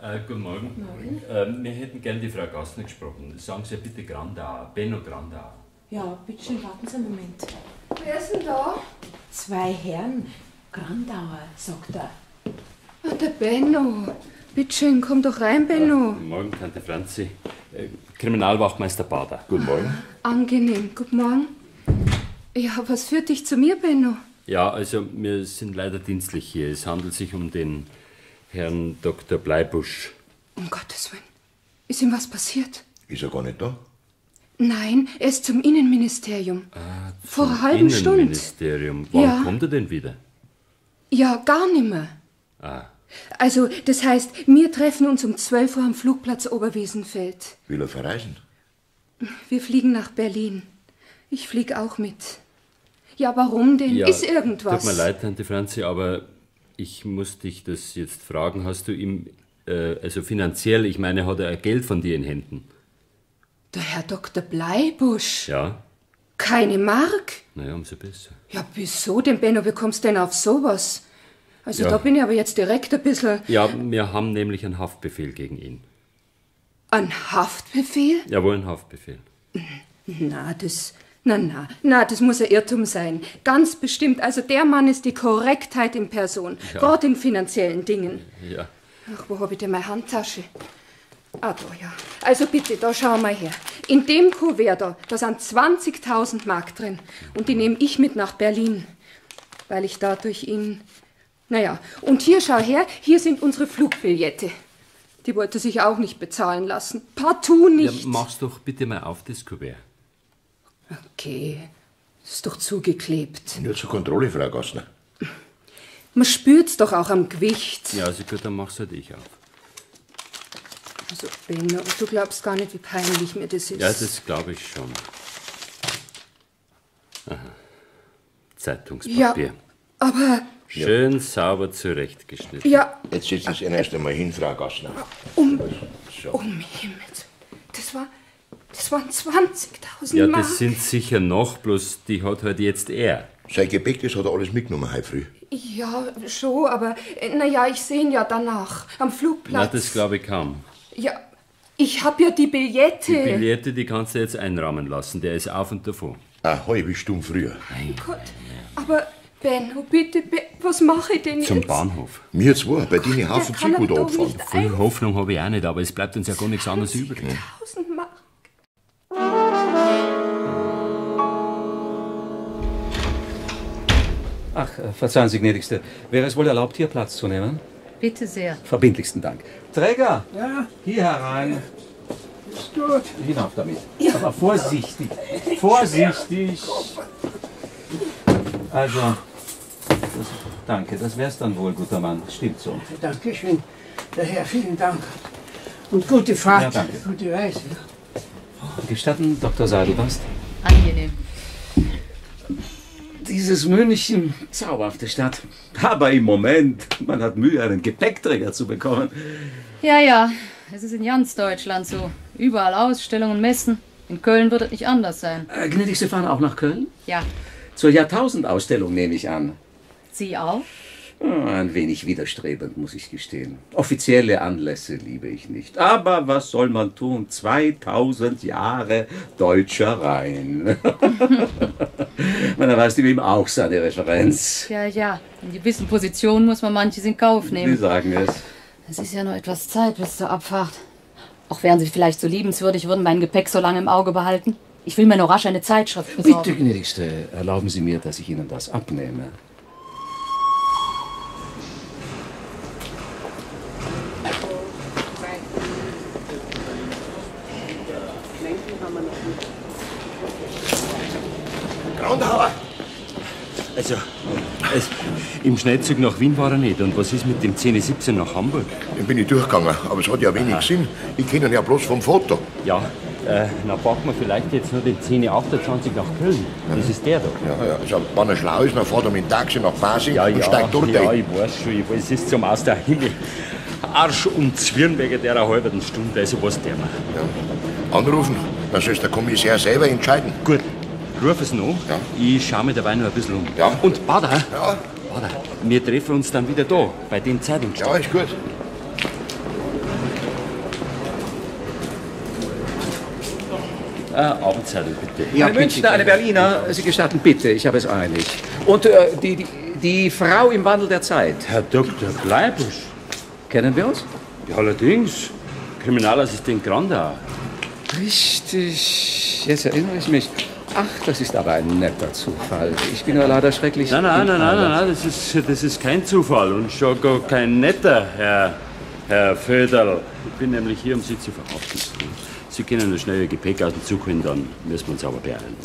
Äh, guten Morgen. Äh, wir hätten gern die Frau Gassner gesprochen. Sagen Sie bitte Grandau, Benno Grandau. Ja, bitte schön, warten Sie einen Moment. Wer ist denn da? Zwei Herren. Grandauer, sagt er. Ah, der Benno. Bitte schön, komm doch rein, Benno. Guten Morgen, Tante Franzi. Äh, Kriminalwachmeister Bader. Guten Morgen. Angenehm. Guten Morgen. Ja, was führt dich zu mir, Benno? Ja, also wir sind leider dienstlich hier. Es handelt sich um den Herrn Dr. Bleibusch. Um Gottes Willen. Ist ihm was passiert? Ist er gar nicht da? Nein, er ist zum Innenministerium. Vor einer Zum halben Stunde. Innenministerium. Wann Ja. kommt er denn wieder? Ja, gar nimmer. Ah, Also, das heißt, wir treffen uns um 12 Uhr am Flugplatz Oberwiesenfeld. Will er verreisen? Wir fliegen nach Berlin. Ich flieg auch mit. Ja, warum denn? ja, ist irgendwas? Tut mir leid, Tante Franzi, aber ich muss dich das jetzt fragen. Hast du ihm, äh, also finanziell, ich meine, hat er Geld von dir in Händen? Der Herr Dr. Bleibusch. Ja? Keine Mark? Naja, umso besser. Ja, wieso denn, Benno? Wie kommst du denn auf sowas? Also, Ja. da bin ich aber jetzt direkt ein bisschen. Ja, wir haben nämlich einen Haftbefehl gegen ihn. Ein Haftbefehl? Jawohl, einen Haftbefehl. Na, das. Na, na, na, das muss ein Irrtum sein. Ganz bestimmt. Also, der Mann ist die Korrektheit in Person. Ja. Gerade in finanziellen Dingen. Ja. Ach, wo habe ich denn meine Handtasche? Ah, da, ja. Also bitte, da schau mal her. In dem Kuvert da, da sind 20.000 Mark drin. Und die nehme ich mit nach Berlin. Weil ich da durch ihn... Naja, und hier, schau her, hier sind unsere Flugbillette. Die wollte sich auch nicht bezahlen lassen. Partout nicht. Ja, mach's doch bitte mal auf das Kuvert. Okay, ist doch zugeklebt. Nur zur Kontrolle, Frau Gassner. Man spürt's doch auch am Gewicht. Ja, also gut, dann mach's halt ich auf. Also, Benno, du glaubst gar nicht, wie peinlich mir das ist. Ja, das glaube ich schon. Aha. Zeitungspapier. Ja, aber Schön sauber zurechtgeschnitten. Ja. Jetzt setzt sich erst einmal hin, Frau Gassner. um, um Himmels. Das war. Das waren 20.000 Ja, Mark. das sind sicher noch, bloß die hat halt jetzt er. Sein Gepäck, das hat er alles mitgenommen heute früh. Ja, schon, aber naja, ich sehe ihn ja danach am Na, Flugplatz. das glaube ich kaum. Ja, ich habe ja die Billette. Die Billette, die kannst du jetzt einrahmen lassen. Der ist auf und davon. Eine halbe Stunde früher. Mein Gott, aber Benno, bitte, Be was mache ich denn Zum jetzt? Bahnhof. Wir zwei, bei denen Haufen da nicht abfahren. Viel Hoffnung habe ich auch nicht, aber es bleibt uns ja gar nichts anderes übrig. 1000 Mark. Ach, äh, verzeihen Sie, gnädigste. Wäre es wohl erlaubt, hier Platz zu nehmen? Bitte sehr. Verbindlichsten Dank. Träger, Ja, hier herein. ist gut. Hinauf damit. Aber vorsichtig. Vorsichtig. Also, das, danke, das wär's dann wohl, guter Mann. Stimmt so. Dankeschön. Der Herr, vielen Dank. Und gute Fahrt, Ja, danke. gute Reise. Gestatten, Dr. Seidelbast? Angenehm. Dieses München, zauberhafte Stadt. Aber im Moment, man hat Mühe, einen Gepäckträger zu bekommen. Ja, ja, es ist in ganz Deutschland so. Überall Ausstellungen und Messen. In Köln wird es nicht anders sein. Äh, gnädigste fahren auch nach Köln? Ja, Zur Jahrtausendausstellung nehme ich an. Sie auch? Ah, Ein wenig widerstrebend, muss ich gestehen. Offizielle Anlässe liebe ich nicht. Aber was soll man tun? 2000 Jahre deutscher Rhein. <laughs> man erweist ihm auch seine Referenz. Ja, ja. In gewissen Positionen muss man manches in Kauf Sie nehmen. sagen es. Es ist ja noch etwas Zeit bis zur Abfahrt. Auch wären Sie vielleicht so liebenswürdig, würden mein Gepäck so lange im Auge behalten. Ich will mir nur rasch eine Zeitschrift besorgen. Bitte, gnädigste, erlauben Sie mir, dass ich Ihnen das abnehme. Im Schnellzug nach Wien war er nicht. Und was ist mit dem 1017 nach Hamburg? Den bin ich durchgegangen, aber es hat ja wenig Sinn. Ich kenne ihn ja bloß vom Foto. Ja, äh, dann packen wir vielleicht jetzt nur den 1028 nach Köln. Das ist der da. Ja, ja. Also, wenn er schlau ist, dann fährt er mit dem Taxi nach Basing Ja, und ja, steigt dort ja, ein. ich weiß schon, ich weiß, es ist zum Aus der Himmel. Arsch und Zwirn wegen der halben Stunde, also was der macht. Ja. Anrufen, dann soll der Kommissär selber entscheiden. Gut, ruf es noch. Ja. Ich schaue mir dabei noch ein bisschen um. Ja. Und Bader, Ja, Bader, wir treffen uns dann wieder da, bei den Zeitungsstellen. ja, ist gut. Äh, Abendzeitung, bitte. Ja, ein Münchner, eine Berliner. Sie gestatten, bitte, ich habe es eilig. Und äh, die, die, die Frau im Wandel der Zeit. Herr Dr. Bleibusch. Kennen wir uns? Ja, allerdings. Kriminalassistent Grandau. Richtig. Jetzt erinnere ich mich. Ach, das ist aber ein netter Zufall. Ich bin ja leider schrecklich. Nein, nein, nein, nein, nein, nein das, ist, das ist kein Zufall und schon gar kein netter, Herr, Herr Föderl. Ich bin nämlich hier, um Sie zu verhaften. Sie können nur schnell Ihr Gepäck aus dem Zug holen, dann müssen wir uns aber beeilen.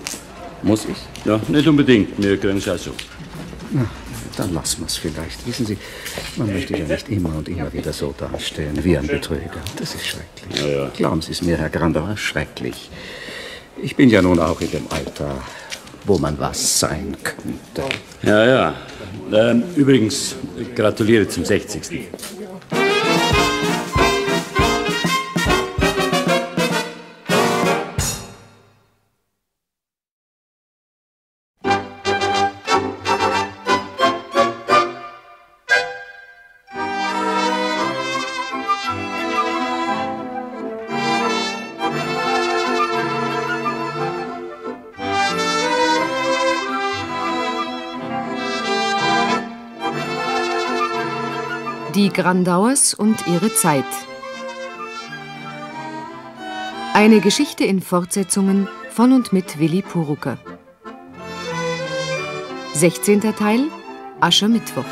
Muss ich? Ja, nicht unbedingt. Wir kriegen es auch so. Na, dann lassen wir es vielleicht. Wissen Sie, man möchte ja nicht immer und immer wieder so dastehen wie ein Betrüger. Das ist schrecklich. Ja, ja. Glauben Sie es mir, Herr Grandauer, schrecklich. Ich bin ja nun auch in dem Alter, wo man was sein könnte. Ja, ja. Ähm, übrigens, gratuliere zum 60. Grandauers und ihre Zeit. Eine Geschichte in Fortsetzungen von und mit Willi Purucker. 16. Teil Aschermittwoch.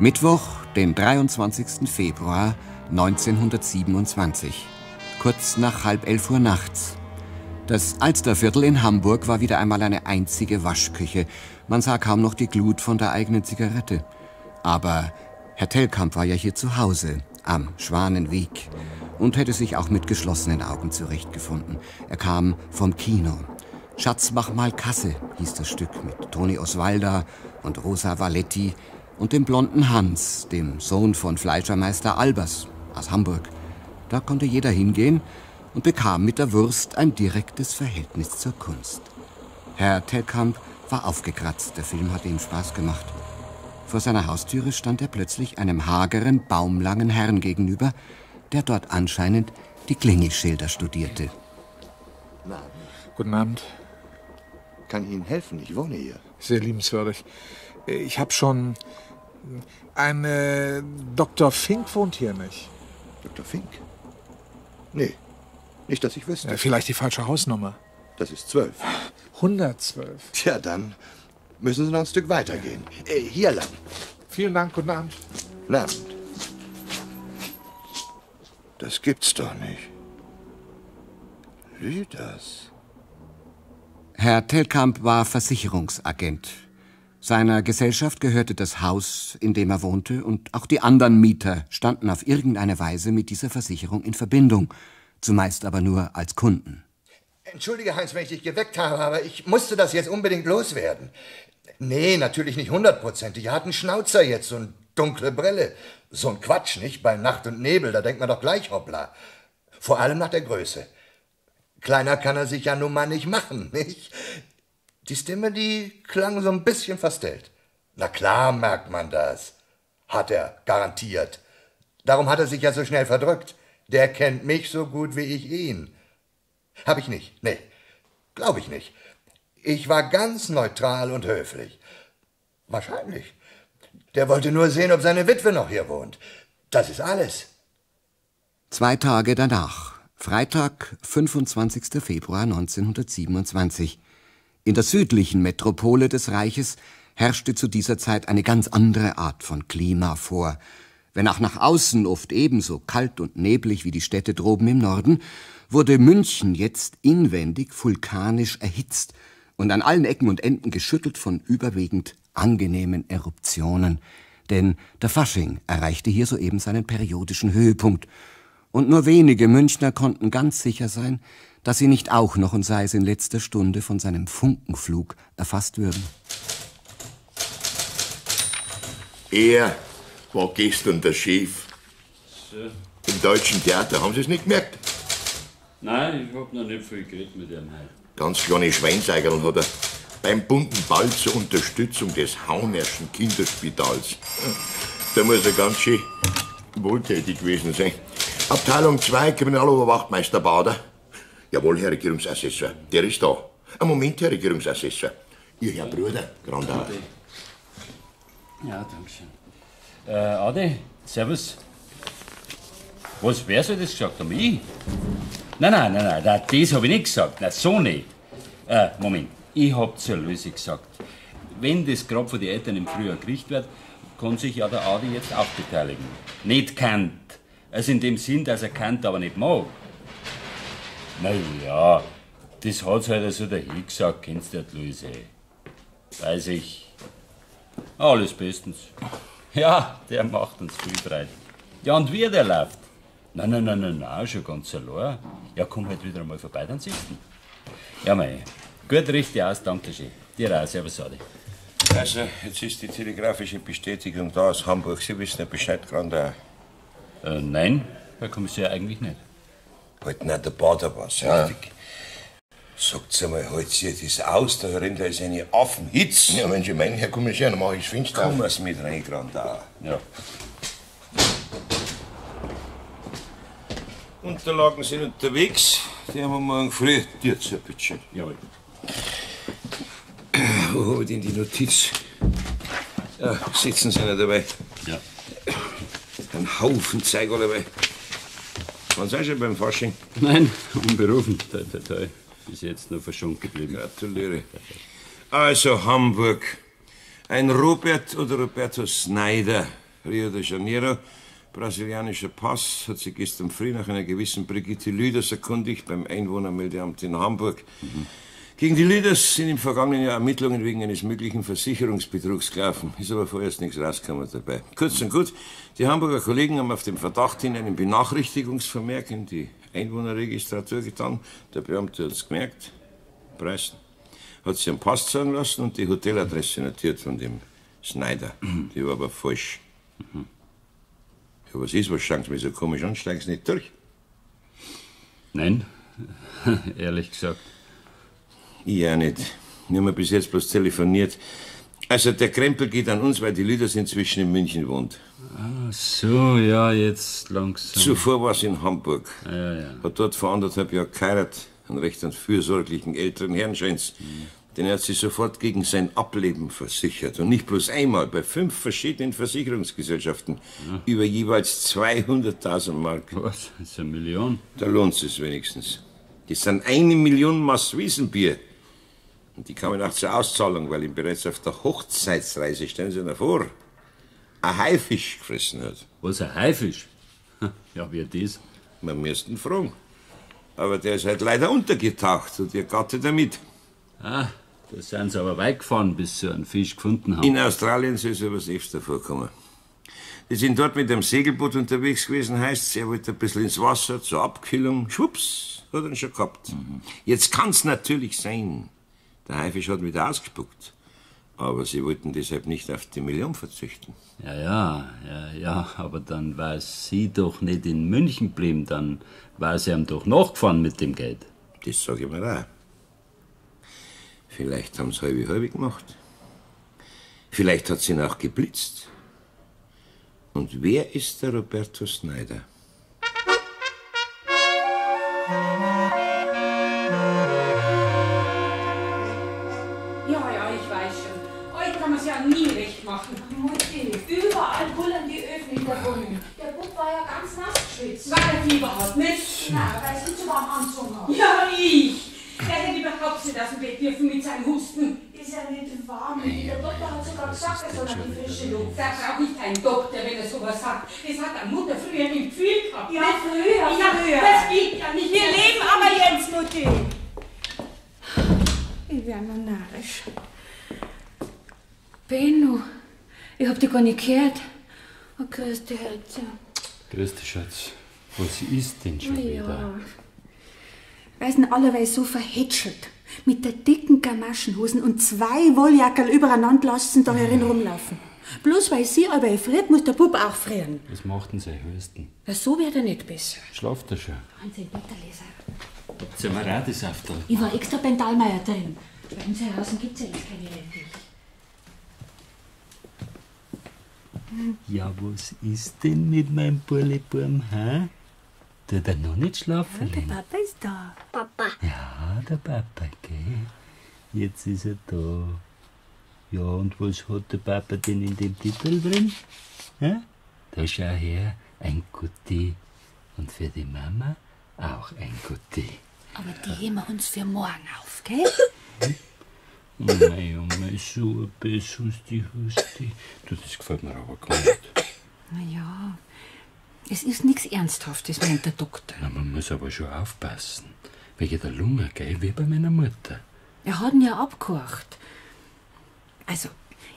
Mittwoch, den 23. Februar 1927. Kurz nach halb elf Uhr nachts. Das Alsterviertel in Hamburg war wieder einmal eine einzige Waschküche. Man sah kaum noch die Glut von der eigenen Zigarette. Aber Herr Tellkamp war ja hier zu Hause, am Schwanenweg, und hätte sich auch mit geschlossenen Augen zurechtgefunden. Er kam vom Kino. Schatz, mach mal Kasse, hieß das Stück mit Toni Oswalda und Rosa Valetti und dem blonden Hans, dem Sohn von Fleischermeister Albers aus Hamburg. Da konnte jeder hingehen und bekam mit der Wurst ein direktes Verhältnis zur Kunst. Herr Tellkamp war aufgekratzt, der Film hatte ihm Spaß gemacht. Vor seiner Haustüre stand er plötzlich einem hageren, baumlangen Herrn gegenüber, der dort anscheinend die Klingelschilder studierte. Guten Abend. Kann Ihnen helfen, ich wohne hier. Sehr liebenswürdig. Ich habe schon. Ein äh, Dr. Fink wohnt hier nicht. Dr. Fink? Nee, nicht, dass ich wüsste. Ja, vielleicht die falsche Hausnummer. Das ist zwölf. 112. Tja, dann müssen Sie noch ein Stück weitergehen. Äh, hier lang. Vielen Dank, guten Abend. Guten Abend. Das gibt's doch nicht. Lüders. Herr Tellkamp war Versicherungsagent. Seiner Gesellschaft gehörte das Haus, in dem er wohnte, und auch die anderen Mieter standen auf irgendeine Weise mit dieser Versicherung in Verbindung, zumeist aber nur als Kunden. Entschuldige, Heinz, wenn ich dich geweckt habe, aber ich musste das jetzt unbedingt loswerden. Nee, natürlich nicht hundertprozentig. Er hat einen Schnauzer jetzt, eine dunkle Brille. So ein Quatsch, nicht? Bei Nacht und Nebel, da denkt man doch gleich hoppla. Vor allem nach der Größe. Kleiner kann er sich ja nun mal nicht machen, <laughs> nicht? Die Stimme, die klang so ein bisschen verstellt. Na klar merkt man das. Hat er, garantiert. Darum hat er sich ja so schnell verdrückt. Der kennt mich so gut wie ich ihn. Hab ich nicht, nee. Glaub ich nicht. Ich war ganz neutral und höflich. Wahrscheinlich. Der wollte nur sehen, ob seine Witwe noch hier wohnt. Das ist alles. Zwei Tage danach, Freitag, 25. Februar 1927. In der südlichen Metropole des Reiches herrschte zu dieser Zeit eine ganz andere Art von Klima vor. Wenn auch nach außen oft ebenso kalt und neblig wie die Städte droben im Norden, wurde München jetzt inwendig vulkanisch erhitzt und an allen Ecken und Enden geschüttelt von überwiegend angenehmen Eruptionen. Denn der Fasching erreichte hier soeben seinen periodischen Höhepunkt. Und nur wenige Münchner konnten ganz sicher sein, dass sie nicht auch noch und sei es in letzter Stunde von seinem Funkenflug erfasst würden. Er war gestern der Chef. So. Im deutschen Theater. Haben Sie es nicht gemerkt? Nein, ich hab noch nicht viel geredet mit ihm heute. Ganz kleine Schweinseigerl hat er beim bunten Ball zur Unterstützung des Haunerschen Kinderspitals. Da muss er ganz schön wohltätig gewesen sein. Abteilung 2, Kriminaloberwachtmeister Bader. Jawohl, Herr Regierungsassessor, der ist da. Ein Moment, Herr Regierungsassessor. Ihr Herr Bruder, Grandau. Ja, danke schön. Äh, Adi, servus. Was, wer soll das gesagt haben? Ich? Nein, nein, nein, nein, das, habe ich nicht gesagt. Nein, so nicht. Äh, Moment, ich hab zur Lösung gesagt. Wenn das Grab von den Eltern im Frühjahr gerichtet wird, kann sich ja der Adi jetzt auch beteiligen. Nicht kannt. Also in dem Sinn, dass er kannt, aber nicht mag. Na ja, das hat's halt so dahin gesagt, kennst du die Luise. Weiß ich. Alles bestens. Ja, der macht uns viel Freude. Ja, und wie der läuft? Nein, nein, nein, nein, nein, schon ganz allein. Ja, komm halt wieder einmal vorbei, dann sitzen. Ja, mei. Gut, richtig aus, danke schön. Dir auch, servus, Adi. Also, jetzt ist die telegrafische Bestätigung da aus Hamburg. Sie wissen ja Bescheid, Grandau. Äh, nein, Herr Kommissar, eigentlich nicht. Halt nicht der Bader was, richtig. Sagt's einmal, halt sie das aus, da da ist eine Affenhitz. Ja, wenn Sie meinen, Herr Kommissar, dann mach ich's finster. Komm es mit rein, Grandau. Ja. Unterlagen sind unterwegs. Die haben wir morgen früh. Dir zur bitte. Jawohl. Wo habe ich denn die Notiz? Ja, sitzen Sie nicht dabei. Ja. Ein Haufen Zeug dabei. Waren Sie auch schon beim Fasching? Nein, unberufen. Toi, toi, toi. Bis jetzt nur verschont geblieben. Gratuliere. Also Hamburg. Ein Robert oder Roberto Snyder, Rio de Janeiro, Brasilianischer Pass hat sich gestern früh nach einer gewissen Brigitte Lüders erkundigt beim Einwohnermeldeamt in Hamburg. Gegen die Lüders sind im vergangenen Jahr Ermittlungen wegen eines möglichen Versicherungsbetrugs gelaufen. Ist aber vorerst nichts rausgekommen dabei. Kurz und gut, die Hamburger Kollegen haben auf dem Verdacht hin einen Benachrichtigungsvermerk in die Einwohnerregistratur getan. Der Beamte hat es gemerkt. Preisen. Hat sich einen Pass sagen lassen und die Hoteladresse notiert von dem Schneider. Die war aber falsch. Ja, was ist? Was schauen Sie mich so komisch an? Steigen Sie nicht durch? Nein, <laughs> ehrlich gesagt. Ich auch nicht. Wir haben bis jetzt bloß telefoniert. Also der Krempel geht an uns, weil die Lüders inzwischen in München wohnt. Ah, so, ja, jetzt langsam. Zuvor war sie in Hamburg. Ja, ja. Hat dort vor anderthalb Jahren geheiratet. Einen recht einen fürsorglichen älteren Herrn scheint's. Den hat sie sofort gegen sein Ableben versichert. Und nicht bloß einmal, bei fünf verschiedenen Versicherungsgesellschaften. Über jeweils 200.000 Mark. Was? Das ist eine Million? Da lohnt es wenigstens. Das sind eine Million Maß Wiesenbier. Und die kamen auch zur Auszahlung, weil ihm bereits auf der Hochzeitsreise, stellen Sie sich vor, ein Haifisch gefressen hat. Was, ein Haifisch? Ja, wie das? Man müsste ihn fragen. Aber der ist halt leider untergetaucht und ihr Gatte damit. Ah, da sind sie aber weit gefahren, bis sie einen Fisch gefunden haben. In Australien soll sowas öfter vorkommen. Die sind dort mit einem Segelboot unterwegs gewesen, heißt er wollte ein bisschen ins Wasser zur Abkühlung. Schwupps, hat er ihn schon gehabt. Jetzt kann's natürlich sein, der Haifisch hat wieder ausgespuckt. Aber sie wollten deshalb nicht auf die Million verzichten. Ja, ja, ja, ja, aber dann war sie doch nicht in München geblieben, dann war sie ihm doch nachgefahren mit dem Geld. Das sag ich mir auch. Vielleicht haben sie halbe halbe gemacht. Vielleicht hat sie ihn auch geblitzt. Und wer ist der Roberto Snyder? Geschwitzt. War Fieber hat, nicht? Nein, weil es zu warm angezogen hat. Ja, ich. Der hätte überhaupt nicht aus dem Bett dürfen mit seinem Husten. Ist ja nicht warm. Der Doktor hat sogar gesagt, er soll an die frische Luft. Da braucht nicht ein Doktor, wenn er sowas sagt. Das hat eine Mutter früher im Gefühl gehabt. Ja, früher, ja, früher. Das geht ja nicht. Wir leben aber jetzt, Mutti. Ich werde noch narrisch. Benno, ich hab dich gar nicht gehört. Oh, grüß dich, Herz. Grüß dich, Schatz. Was ist denn schon wieder? Ja. Weil sind allerweil so verhätschelt. Mit der dicken Gamaschenhosen und zwei Wolljackerl übereinander lassen da herin rumlaufen. Bloß weil sie aber friert, muss der Bub auch frieren. Was macht denn sein Höchsten? Ja, so wird er nicht besser. Schlaft er schon? Wahnsinn, Bitterleser. Sind wir Radisaftel? Ich war extra beim Dahlmeier drin. Bei uns Hause gibt's ja jetzt keine Rettich. Ja, was ist denn mit meinem Burleburm, hä? Tut er noch nicht schlafen? Der Papa ist da. Papa. Ja, der Papa, gell? Jetzt ist er da. Ja, und was hat der Papa denn in dem Titel drin? Hä? Da schau her, ein Gutti. Und für die Mama auch ein Gutti. Aber die heben wir uns für morgen auf, gell? <laughs> Oh mei, so ein Biss, Husti. Du, das gefällt mir aber gar nicht. Na ja, es ist nichts Ernsthaftes, meint der Doktor. Na, man muss aber schon aufpassen. Wegen der Lunge, gell, wie bei meiner Mutter. Er hat ihn ja abgehorcht. Also,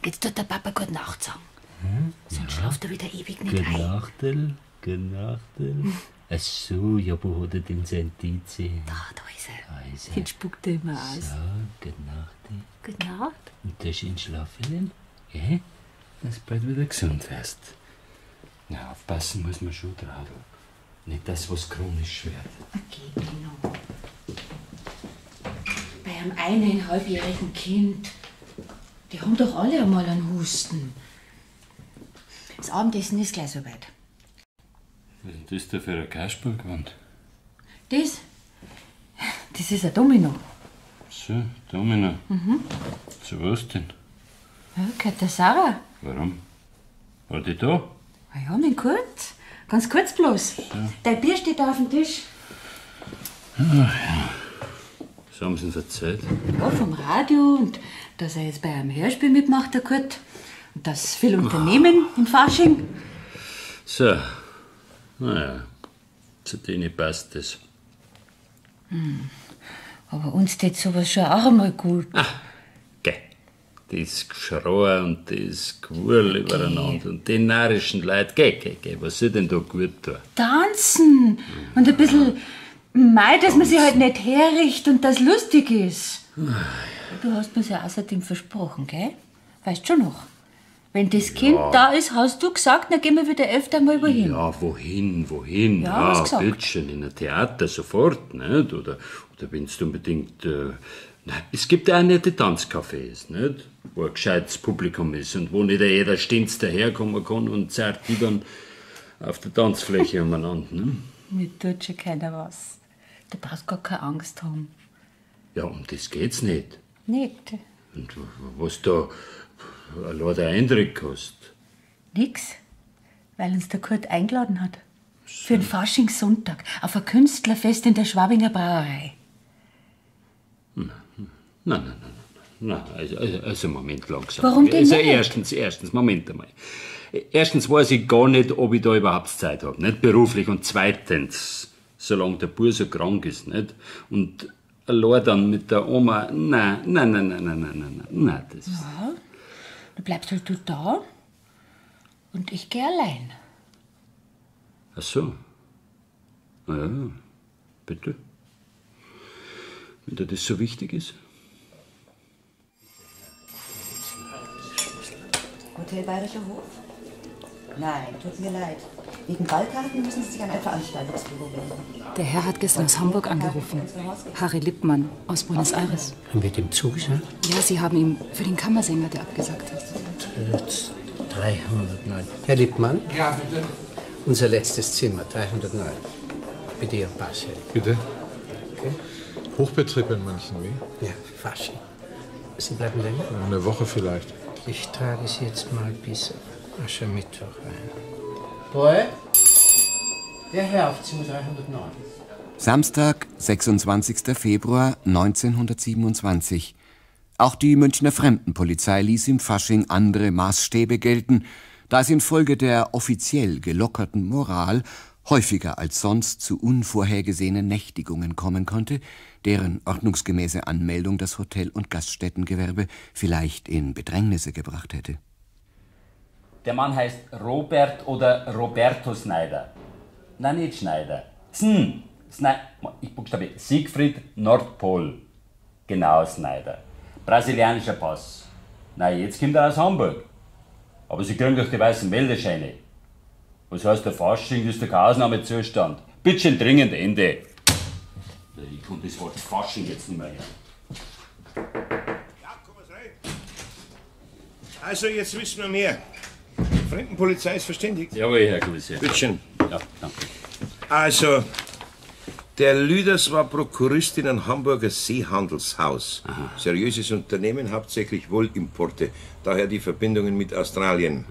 jetzt tut der Papa gute Nacht sagen. Hm? Sonst schlaft er wieder ewig nicht Gute ein. Nachtel, gute Nachtel. Ach so, ja, wo hat er denn sein DC? Da, da ist er. Da ist er. Den spuckt er immer aus. So, gute Nacht. Gute Nacht. Und da schön schlafen, gell? Dass du bald wieder gesund wirst. Ja, aufpassen muss man schon drauf. Nicht, dass was chronisch wird. Okay, Benno. Bei einem eineinhalbjährigen Kind, die haben doch alle einmal einen Husten. Das Abendessen ist gleich soweit. Was ist denn das da für ein Kasperlgewand? Das? Das ist ein Domino. So, Domino. Mhm. Zu was denn? Ja, gehört der Sarah. Warum? War die da? Ah ja, mein Kurt. Ganz kurz bloß. Dein Bier steht da auf dem Tisch. Ah, ja. Was haben sie denn erzählt? Ja, vom Radio und dass er jetzt bei einem Hörspiel mitmacht, der Kurt. Und das viel Unternehmen im Fasching. So, Naja, zu denen passt das. Hm. Aber uns tät sowas schon auch einmal gut. Das Geschrei und das Gewurl übereinander und die narrischen Leute, geh, geh, geh, was soll denn da gut tun? Tanzen und ein bisschen Mei, dass man sich halt nicht herricht und das lustig ist. Du hast mir's ja außerdem versprochen, gell? Weißt schon noch? Wenn das Kind Ja. da ist, hast du gesagt, dann gehen wir wieder öfter mal wohin. Ja, wohin, wohin? Ja, hast gesagt. bitteschön, in ein Theater sofort, nicht? Oder, oder wenn du unbedingt. Äh, es gibt ja auch nette Tanzcafés, nicht? Wo ein gescheites Publikum ist und wo nicht jeder Stinz daherkommen kann und zerrt die dann auf der Tanzfläche <laughs> umeinander. Ne? Mir tut schon keiner was. Du brauchst gar keine Angst haben. Ja, um das geht's nicht. Nicht? Und was da allein der Eindruck kostet. Nix. Weil uns der Kurt eingeladen hat. Für einen Faschingssonntag auf ein Künstlerfest in der Schwabinger Brauerei. Nein, nein, nein, nein. nein also, also, Moment langsam. Warum denn also nicht? erstens, erstens, Moment einmal. Erstens weiß ich gar nicht, ob ich da überhaupt Zeit habe, nicht beruflich. Und zweitens, solange der Bub so krank ist, nicht? Und allein dann mit der Oma, nein, nein, nein, nein, nein, nein, nein, nein, nein, das Ja, du bleibst halt du da und ich geh allein. Ach so. Na Ja, bitte. Wenn dir das so wichtig ist. Hotel Bayerischer Hof? Nein, tut mir leid. Wegen Ballkarten müssen Sie sich an ein Veranstaltungsbüro wenden. Der Herr hat gestern aus Hamburg angerufen. Harry Lippmann aus Buenos Aires. Mit dem zugesagt? Ja, Sie haben ihm für den Kammersänger, der abgesagt hat. Jetzt 309. Herr Lippmann? Ja, bitte. Unser letztes Zimmer, 309. Bitte Ihren Pass, Herr. Bitte? Okay. Hochbetrieb in München, wie? Ja, Fasching. Sie bleiben länger? Eine Woche vielleicht. Ich trage Sie jetzt mal bis Aschermittwoch ein. Der Herr auf Zimmer 309. Samstag, 26. Februar 1927. Auch die Münchner Fremdenpolizei ließ im Fasching andere Maßstäbe gelten, da es infolge der offiziell gelockerten Moral häufiger als sonst zu unvorhergesehenen Nächtigungen kommen konnte, deren ordnungsgemäße Anmeldung das Hotel- und Gaststättengewerbe vielleicht in Bedrängnisse gebracht hätte. Der Mann heißt Robert oder Roberto Schneider. Nein, nicht Schneider. Sn. Sne ich buchstabiere Siegfried Nordpol. Genau, Schneider. Brasilianischer Pass. Na, jetzt kommt er aus Hamburg. Aber Sie kriegen doch die weißen Meldescheine. Was heißt der Fasching? Das ist der kein Ausnahmezustand. Bittchen dringend Ende. Ich kann das Wort Fasching jetzt nicht mehr hören. Also, jetzt wissen wir mehr. Die Fremdenpolizei ist verständigt. Jawohl, Herr Kommissar. Bittchen. Ja, danke. Also, der Lüders war Prokurist in einem Hamburger Seehandelshaus. Seriöses Unternehmen, hauptsächlich Wollimporte. Daher die Verbindungen mit Australien.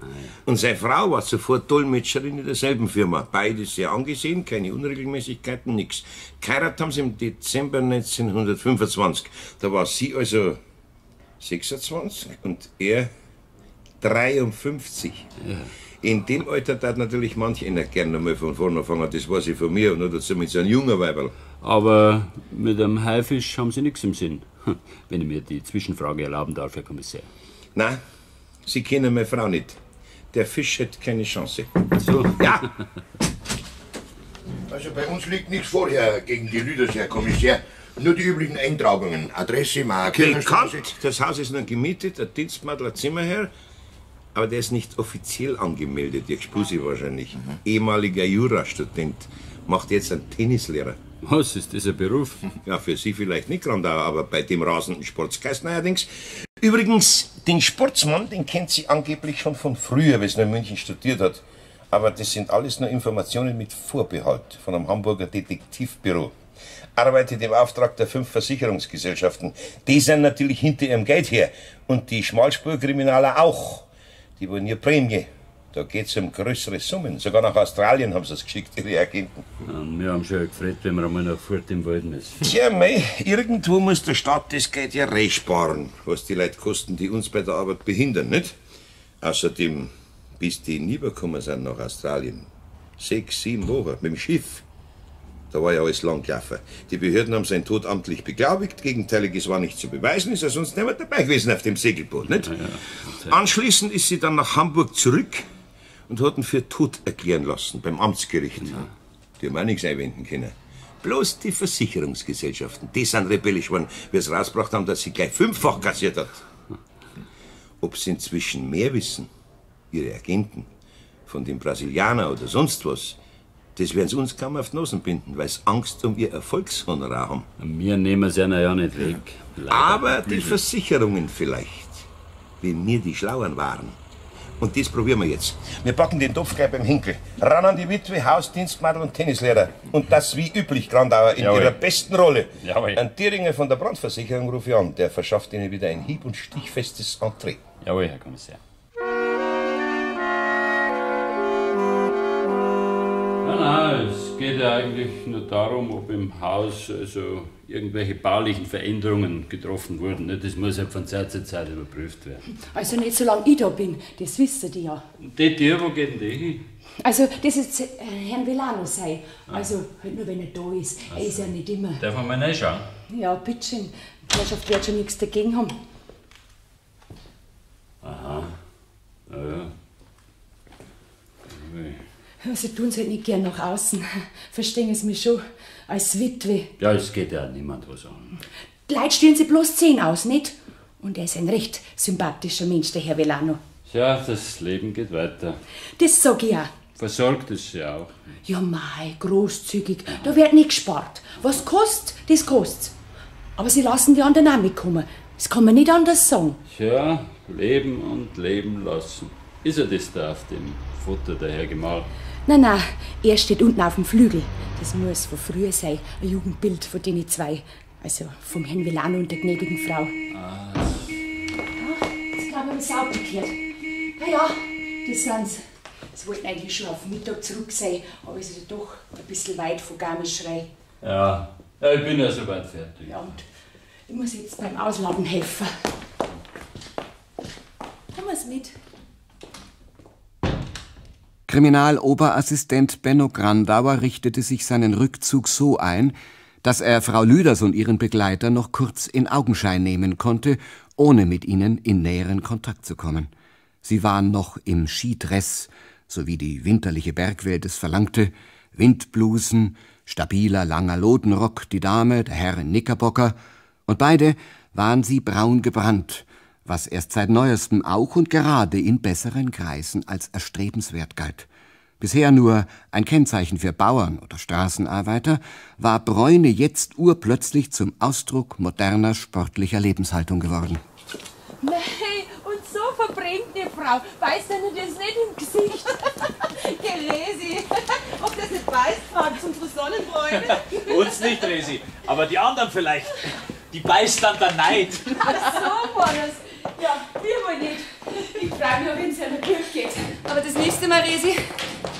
Und seine Frau war zuvor Dolmetscherin in derselben Firma. Beides sehr angesehen, keine Unregelmäßigkeiten, nix. Geheiratet haben sie im Dezember 1925. Da war sie also 26 und er 53. In dem Alter tat natürlich manch einer gerne mal von vorne anfangen. Das weiß ich von mir. Noch dazu mit so einem jungen Weiberl. Aber mit einem Haifisch haben Sie nichts im Sinn. <laughs> Wenn ich mir die Zwischenfrage erlauben darf, Herr Kommissar. Nein, Sie kennen meine Frau nicht. Der Fisch hat keine Chance. So? Ja. <laughs> Also bei uns liegt nichts vorher gegen die Lüders, Herr Kommissar. Nur die üblichen Eintragungen. Adresse, Marke. Bekannt. Das Haus ist nun gemietet, ein Dienstmadel, ein Zimmerherr. Aber der ist nicht offiziell angemeldet, Dirk Spusi wahrscheinlich. Ehemaliger Jurastudent. Macht jetzt einen Tennislehrer. Was, ist ein Beruf? <laughs> Ja, für Sie vielleicht nicht, Grandau, aber bei dem rasenden Sportsgeist neuerdings. Übrigens, den Sportsmann, den kennt sie angeblich schon von früher, weil sie noch in München studiert hat. Aber das sind alles nur Informationen mit Vorbehalt von einem Hamburger Detektivbüro. Arbeitet im Auftrag der fünf Versicherungsgesellschaften. Die sind natürlich hinter ihrem Geld her. Und die Schmalspurkriminaler auch. Die wollen ihr Prämie. Da geht's um größere Summen. Sogar nach Australien haben sie es geschickt, ihre Agenten. Ja, wir haben schon gefreut, wenn wir einmal nach Furt im Wald müssen. Tja, mei, irgendwo muss der Staat das Geld ja reinsparen, was die Leute kosten, die uns bei der Arbeit behindern, nicht? Außerdem, bis die rübergekommen sind nach Australien, Sechs, sieben Wochen mit dem Schiff. Da war ja alles lang gelaufen. Die Behörden haben seinen Tod amtlich beglaubigt. Gegenteiliges war nicht zu beweisen, ist er sonst nicht mehr dabei gewesen auf dem Segelboot, nicht? Anschließend ist sie dann nach Hamburg zurück und hat ihn für tot erklären lassen beim Amtsgericht. Die haben auch nichts einwenden können. Bloß die Versicherungsgesellschaften, die sind rebellisch geworden, wie es rausgebracht haben, dass sie gleich fünffach kassiert hat. Ob sie inzwischen mehr wissen, ihre Agenten, von dem Brasilianer oder sonst was, das werden sie uns kaum auf die Nosen binden, weil sie Angst um ihr Erfolgshonorar haben. Wir nehmen sie ihnen ja nicht weg. Leider. Aber die Versicherungen vielleicht, wenn wir die Schlauern waren. Und das probieren wir jetzt. Wir packen den Topf gleich beim Hinkel. Ran an die Witwe, Hausdienstmadel und Tennislehrer. Und das wie üblich, Grandauer, in Jawohl. ihrer besten Rolle. Jawohl. Ein Thüringer von der Brandversicherung rufe ich an. Der verschafft Ihnen wieder ein hieb- und stichfestes Entree. Jawohl, Herr Kommissar. Nein, nein, es geht ja eigentlich nur darum, ob im Haus also irgendwelche baulichen Veränderungen getroffen wurden. nicht? Das muss ja von Zeit zu Zeit überprüft werden. Also nicht solange ich da bin, das wissen die ja. Und die Tür, wo geht denn die hin? Also das ist äh, Herrn Villano sei. Also halt nur wenn er da ist. Er ist ja nicht immer. Darf man mal reinschauen? Ja, bitteschön. Die Herrschaft wird schon nichts dagegen haben. Aha. Ja, ja. Ui. Sie tun es halt nicht gern nach außen. Verstehen Sie mich schon? Als Witwe. Ja, es geht ja niemand was an. Die Leute stehen sie bloß zehn aus, nicht? Und er ist ein recht sympathischer Mensch, der Herr Villano. Ja, das Leben geht weiter. Das sag ich auch. Versorgt ist sie auch. Ja, mei, großzügig. Da wird nicht gespart. Was kostet, das kostet. Aber sie lassen die anderen auch mitkommen. Das kann man nicht anders sagen. Tja, leben und leben lassen. Ist er das da auf dem Foto, der Herr Nein, nein, er steht unten auf dem Flügel. Das muss von früher sein. Ein Jugendbild von denen zwei. Also vom Herrn Villano und der gnädigen Frau. Ah, Jetzt glaube ich, habe ich es auch bekehrt. Na ja, das sind's. Sie wollten eigentlich schon auf Mittag zurück sein, aber es ist ja doch ein bisschen weit von Garmischrei. ja. ja, ich bin ja soweit fertig. Ja, und ich muss jetzt beim Ausladen helfen. Komm wir's mit. Kriminaloberassistent Benno Grandauer richtete sich seinen Rückzug so ein, dass er Frau Lüders und ihren Begleiter noch kurz in Augenschein nehmen konnte, ohne mit ihnen in näheren Kontakt zu kommen. Sie waren noch im Skidress, so wie die winterliche Bergwelt es verlangte, Windblusen, stabiler langer Lodenrock die Dame, der Herr in Knickerbocker, und beide waren sie braun gebrannt, was erst seit neuestem auch und gerade in besseren Kreisen als erstrebenswert galt. Bisher nur ein Kennzeichen für Bauern oder Straßenarbeiter, war Bräune jetzt urplötzlich zum Ausdruck moderner sportlicher Lebenshaltung geworden. Mei, und so verbrennt die Frau. Weiß denn das nicht im Gesicht? <laughs> Geresi, <laughs> ob das nicht beißt, Franz, unsere Sonnenbräune? <laughs> Uns nicht, Resi, aber die anderen vielleicht. Die beißt dann der Neid. Ach so war das. Ja, wir wohl nicht. Ich frage nur, wenn es einer gut geht. Aber das nächste Mal, Resi,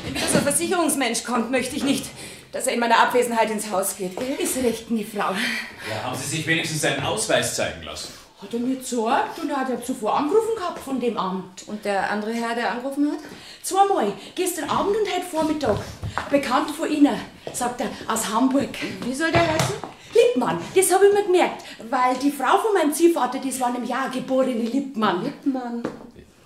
wenn wieder so ein Versicherungsmensch kommt, möchte ich nicht, dass er in meiner Abwesenheit ins Haus geht. Ist recht, die Frau. Ja, haben Sie sich wenigstens seinen Ausweis zeigen lassen? Hat er mir gesagt und er hat ja zuvor angerufen gehabt von dem Amt. Und der andere Herr, der angerufen hat? Zweimal, gestern Abend und heute Vormittag. Bekannt von Ihnen, sagt er, aus Hamburg. Wie soll der heißen? Lippmann, das habe ich mir gemerkt, weil die Frau von meinem Ziehvater, das war im Jahr geborene Lippmann. Lippmann?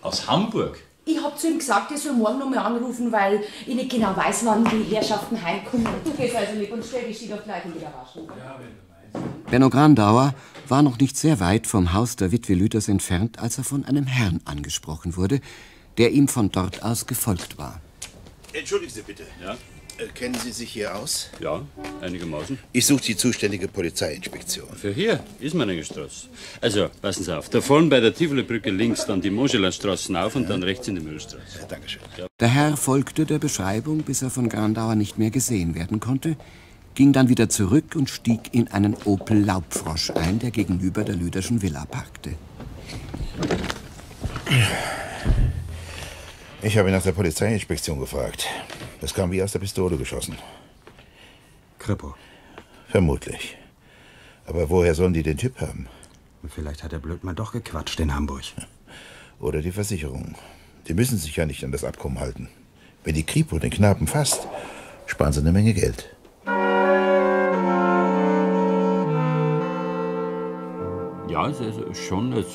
Aus Hamburg? Ich habe zu ihm gesagt, er soll morgen noch mal anrufen, weil ich nicht genau weiß, wann die Herrschaften heimkommen. Du gehst also lieb und stell dich sie doch gleich in die Garage. Benno Grandauer war noch nicht sehr weit vom Haus der Witwe Lüthers entfernt, als er von einem Herrn angesprochen wurde, der ihm von dort aus gefolgt war. Entschuldigen Sie bitte. Ja? Äh, kennen Sie sich hier aus? Ja, einigermaßen. Ich suche die zuständige Polizeiinspektion. Für hier ist Straße. Also, passen Sie auf. Da vorne bei der Tivoli-Brücke links, dann die Moschelerstraße auf und dann rechts in die Müllstraße. Ja, Dankeschön. Ja. Der Herr folgte der Beschreibung, bis er von Grandauer nicht mehr gesehen werden konnte, ging dann wieder zurück und stieg in einen Opel Laubfrosch ein, der gegenüber der Lüderschen Villa parkte. Ich habe nach der Polizeiinspektion gefragt. Das kam wie aus der Pistole geschossen. Kripo. Vermutlich. Aber woher sollen die den Tipp haben? Vielleicht hat der Blödmann doch gequatscht in Hamburg. Oder die Versicherung. Die müssen sich ja nicht an das Abkommen halten. Wenn die Kripo den Knaben fasst, sparen sie eine Menge Geld. Ja, es ist schon eine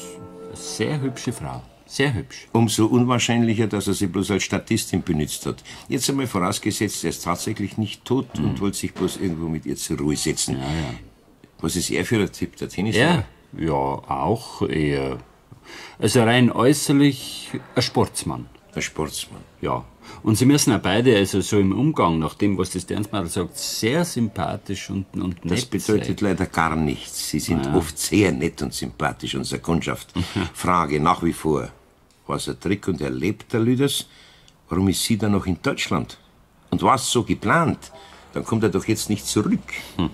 sehr hübsche Frau. Sehr hübsch. Umso unwahrscheinlicher, dass er sie bloß als Statistin benutzt hat. Jetzt einmal vorausgesetzt, er ist tatsächlich nicht tot und wollte sich bloß irgendwo mit ihr zur Ruhe setzen. Ja, ja. Was ist er für ein Typ, der Tennis? Er? Ja, auch eher. Also rein äußerlich ein Sportsmann. Ein Sportsmann? Ja. Und sie müssen auch beide, also so im Umgang, nach dem, was das Sternsmadel sagt, sehr sympathisch und, und Das nett bedeutet sein. leider gar nichts. Sie sind Ah. oft sehr nett und sympathisch, unsere Kundschaft. <laughs> Frage nach wie vor. Was ein Trick und erlebt der Lüders? Warum ist sie dann noch in Deutschland? Und was so geplant? Dann kommt er doch jetzt nicht zurück. Hm.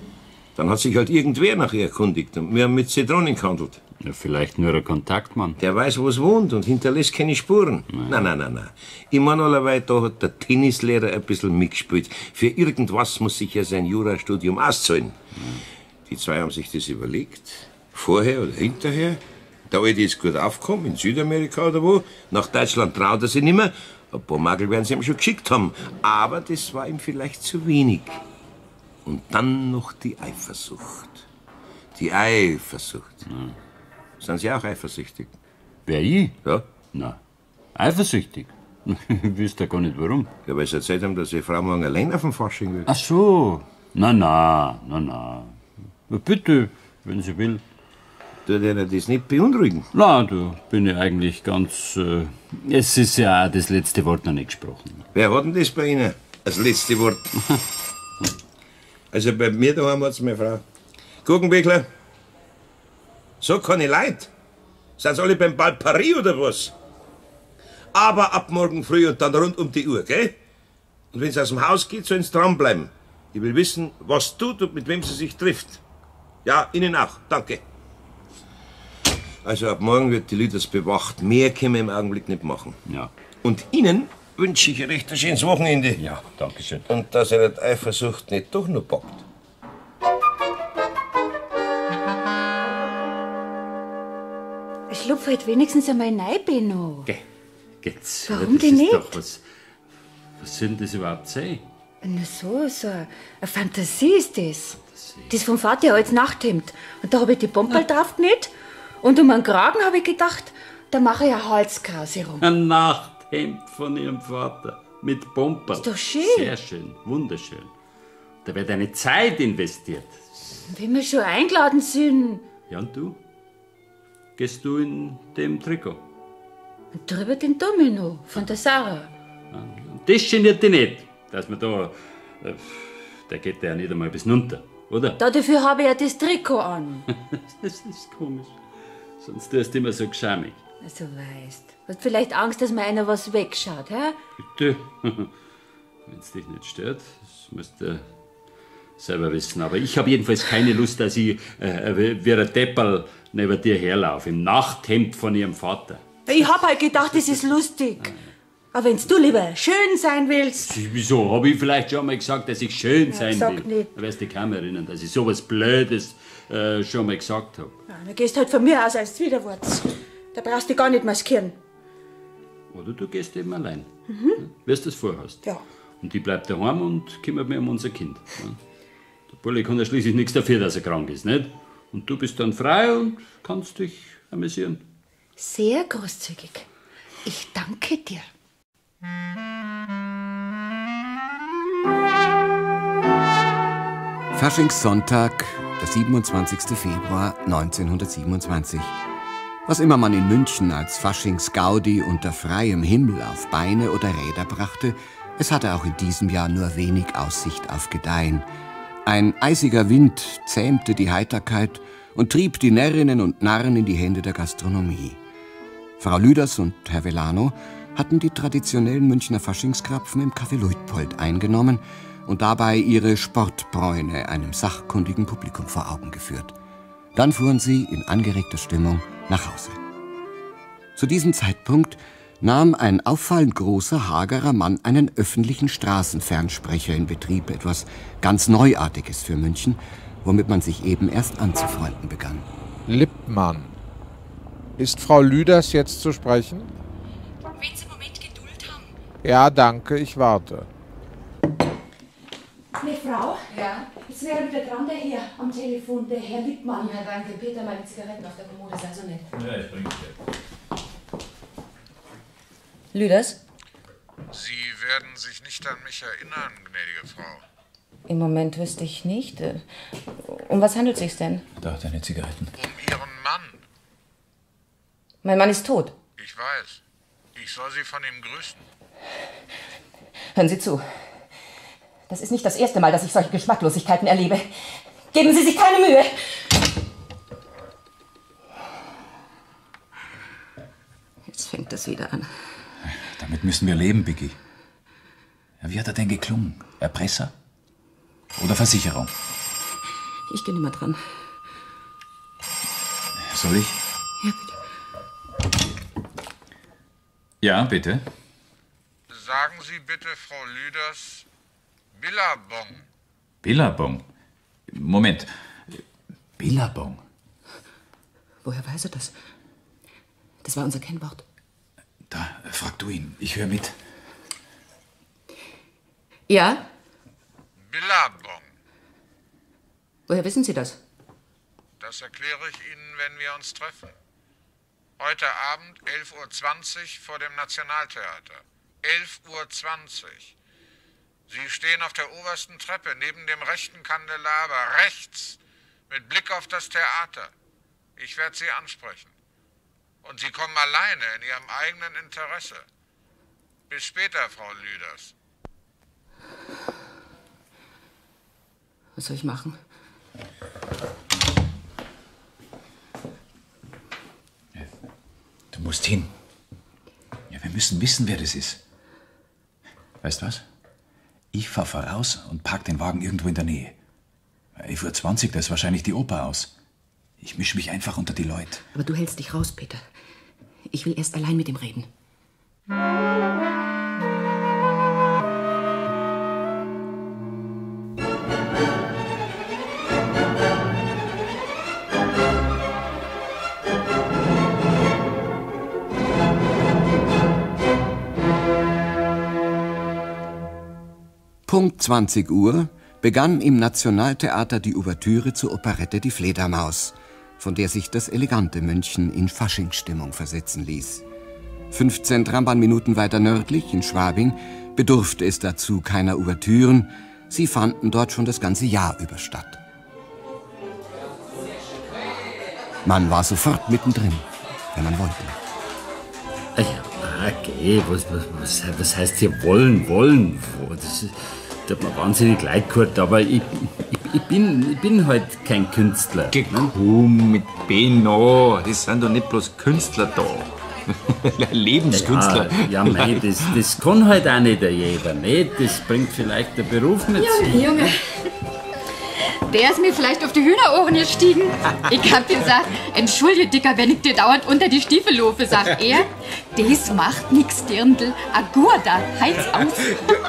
Dann hat sich halt irgendwer nach ihr erkundigt und wir haben mit Zitronen gehandelt. Ja, vielleicht nur ein Kontaktmann. Der weiß, wo es wohnt und hinterlässt keine Spuren. Nein, nein, nein, nein. Ich meine allerweil, da hat der Tennislehrer ein bisschen mitgespielt. Für irgendwas muss sich ja sein Jurastudium auszahlen. Die zwei haben sich das überlegt. Vorher oder hinterher. Der Alte ist gut aufgekommen, in Südamerika oder wo. Nach Deutschland traut er sich nicht mehr. Ein paar Magel werden sie ihm schon geschickt haben. Aber das war ihm vielleicht zu wenig. Und dann noch die Eifersucht. Die Eifersucht. Sind Sie auch eifersüchtig? Wer ich? Ja. Na, eifersüchtig? ich wüsste ja gar nicht warum. Ja, weil Sie erzählt haben, dass Ihre Frau morgen allein auf dem Fasching will. Ach so. Na, na, na, na. Na, bitte, wenn sie will. Tut Ihnen das nicht beunruhigen? Na, du bin ich eigentlich ganz. Äh, es ist ja auch das letzte Wort noch nicht gesprochen. Wer hat denn das bei Ihnen? Das letzte Wort. <laughs> also bei mir daheim hat's meine Frau. Guggenbeckler, so keine Leid. Sind alle beim Ball Paris oder was? Aber ab morgen früh und dann rund um die Uhr, gell? Und wenn sie aus dem Haus geht, sollen sie dranbleiben. Ich will wissen, was tut und mit wem sie sich trifft. Ja, Ihnen auch. Danke. Also ab morgen wird die Lüders bewacht. Mehr können wir im Augenblick nicht machen. Ja. Und Ihnen wünsche ich ein recht ein schönes Wochenende. Ja, danke schön. Und dass ihr die Eifersucht nicht doch noch packt. Schlupf halt wenigstens einmal rein, Benno. Geht's. Warum denn nicht? Doch was, was soll denn das überhaupt sein? Na so, so eine Fantasie ist das. Das vom Vater als Nachthemd. Und da habe ich die Pompel drauf genäht. Und um einen Kragen habe ich gedacht, da mache ich eine Halskrause rum. Ein Nachthemd von ihrem Vater. Mit Pumperl. Ist doch schön. Sehr schön, wunderschön. Da wird eine Zeit investiert. Wenn wir schon eingeladen sind, Ja, und du? Gehst du in dem Trikot? und drüber den Domino von der Sarah. Das geniert dich nicht, dass man da. Äh, der geht ja nicht einmal bis runter, oder? Da dafür habe ich ja das Trikot an. <laughs> das ist komisch. Sonst tust du immer so geschamig. Also weißt. Hast vielleicht Angst, dass mir einer was wegschaut, hä? Bitte. <laughs> Wenn es dich nicht stört, das musst du selber wissen. Aber ich habe jedenfalls keine Lust, dass ich äh, wie ein Depperl neben dir herlaufe, im Nachthemd von ihrem Vater. Ich hab halt gedacht, das ist lustig. Aber wenn's du lieber schön sein willst. Wieso? Habe ich vielleicht schon mal gesagt, dass ich schön Ja, sein sag will? nicht. Du wirst dich kaum erinnern, dass ich sowas Blödes äh, schon mal gesagt habe. Ja, dann gehst halt von mir aus als Widerwort. Da brauchst du gar nicht maskieren. Oder du gehst eben allein. Mhm. Wie du das vorhast. Ja. Und ich bleib daheim und kümmere mich um unser Kind. Ja. Der Bulli kann ja schließlich nichts dafür, dass er krank ist, nicht? Und du bist dann frei und kannst dich amüsieren. Sehr großzügig. Ich danke dir. Faschingssonntag, der 27. Februar 1927. Was immer man in München als Faschingsgaudi unter freiem Himmel auf Beine oder Räder brachte, es hatte auch in diesem Jahr nur wenig Aussicht auf Gedeihen. Ein eisiger Wind zähmte die Heiterkeit und trieb die Närrinnen und Narren in die Hände der Gastronomie. Frau Lüders und Herr Velano hatten die traditionellen Münchner Faschingskrapfen im Café Luitpold eingenommen und dabei ihre Sportbräune einem sachkundigen Publikum vor Augen geführt. Dann fuhren sie in angeregter Stimmung nach Hause. Zu diesem Zeitpunkt nahm ein auffallend großer, hagerer Mann einen öffentlichen Straßenfernsprecher in Betrieb, etwas ganz Neuartiges für München, womit man sich eben erst anzufreunden begann. Lippmann. Ist Frau Lüders jetzt zu sprechen? Wenn Sie einen Moment Geduld haben. Ja, danke, ich warte. Ne, Frau? Ja? Jetzt wäre wieder dran, der Herr am Telefon, der Herr Lippmann. Ja, danke. Peter, meine Zigaretten auf der Kommode, sei so nett. Ja, ich bring's dir. Lüders? Sie werden sich nicht an mich erinnern, gnädige Frau. Im Moment wüsste ich nicht. Äh, Um was handelt es sich denn? Da, deine Zigaretten. Um Ihren Mann. Mein Mann ist tot. Ich weiß. Ich soll Sie von ihm grüßen. Hören Sie zu. Das ist nicht das erste Mal, dass ich solche Geschmacklosigkeiten erlebe. Geben Sie sich keine Mühe. Jetzt fängt es wieder an. Damit müssen wir leben, Biggie. Ja, wie hat er denn geklungen? Erpresser? Oder Versicherung? Ich gehe nicht mehr dran. Soll ich? Ja, Ja, bitte. Sagen Sie bitte, Frau Lüders, Billabong. Billabong. Moment. Billabong. Woher weiß er das? Das war unser Kennwort. Da, äh, frag du ihn. Ich höre mit. Ja? Billabong. Woher wissen Sie das? Das erkläre ich Ihnen, wenn wir uns treffen. Heute Abend 11.20 Uhr vor dem Nationaltheater. 11.20 Uhr. Sie stehen auf der obersten Treppe neben dem rechten Kandelaber, rechts, mit Blick auf das Theater. Ich werde Sie ansprechen. Und Sie kommen alleine in Ihrem eigenen Interesse. Bis später, Frau Lüders. Was soll ich machen? Du musst hin. Ja, wir müssen wissen, wer das ist. Weißt was? Ich fahr voraus und park den Wagen irgendwo in der Nähe. 11.20 Uhr, da ist wahrscheinlich die Oper aus. Ich misch mich einfach unter die Leute. Aber du hältst dich raus, Peter. Ich will erst allein mit ihm reden. Punkt 20 Uhr begann im Nationaltheater die Ouvertüre zur Operette Die Fledermaus, von der sich das elegante München in Faschingsstimmung versetzen ließ. 15 Trambahnminuten weiter nördlich, in Schwabing, bedurfte es dazu keiner Ouvertüren, sie fanden dort schon das ganze Jahr über statt. Man war sofort mittendrin, wenn man wollte. Ja, okay, was, was, was, heißt hier wollen, wollen? Wo, Das ist- tut mir wahnsinnig leid, Kurt, aber ich, ich, ich, bin, ich bin halt kein Künstler. Komm, mit Benno, das sind doch nicht bloß Künstler da. <laughs> Lebenskünstler. Ja, ja mei, das, das kann halt auch nicht jeder, nicht? Das bringt vielleicht der Beruf mit sich. Junge, Junge. Der ist mir vielleicht auf die Hühnerohren gestiegen. Ich hab gesagt, entschuldige, Dicker, wenn ich dir dauernd unter die Stiefel laufe, sagt er. Das macht nix, Dirndl. Agurda, heiz auf.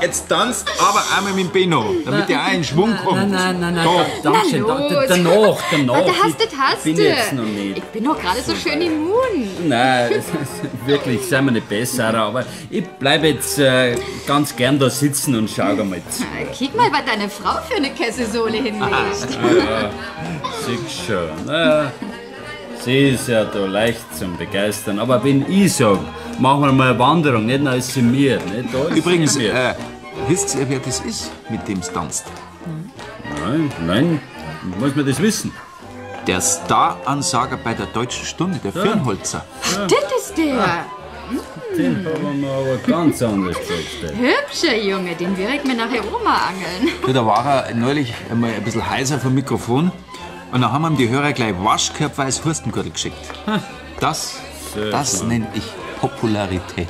Jetzt tanzt aber einmal mit dem Benno, damit der auch in Schwung kommt. Nein, nein, nein, Doch. da- Dankeschön, Na da- danach, danach. Da hastet, Ich hastet. bin jetzt noch nicht. Ich bin doch gerade so schön immun. Nein, <laughs> wirklich, sind wir nicht besser, aber ich bleibe jetzt äh, ganz gern da sitzen und schau mal zu. Na, Kick mal, was deine Frau für eine Kesselsohle hinlegt. Ja, siehst schon. Na, sie ist ja da leicht zum Begeistern. Aber wenn ich sag, machen wir mal eine Wanderung, nicht nur ist sie mir. Nicht? Da ist Übrigens, sie mir. äh, wisst ihr, wer das ist, mit dem es tanzt? Nein, nein, muss man das wissen. Der Star-Ansager bei der Deutschen Stunde, der Ja. Firnholzer. Das ist der. Den haben wir aber ganz anders vorgestellt. Hübscher Junge, den wir ich mir nachher Oma angeln. Ja, da war er neulich einmal ein bisschen heiser vom Mikrofon. Und dann haben ihm die Hörer gleich Waschköpfe als Hurstengürtel geschickt. Das, Sehr das schön. nenne ich Popularität.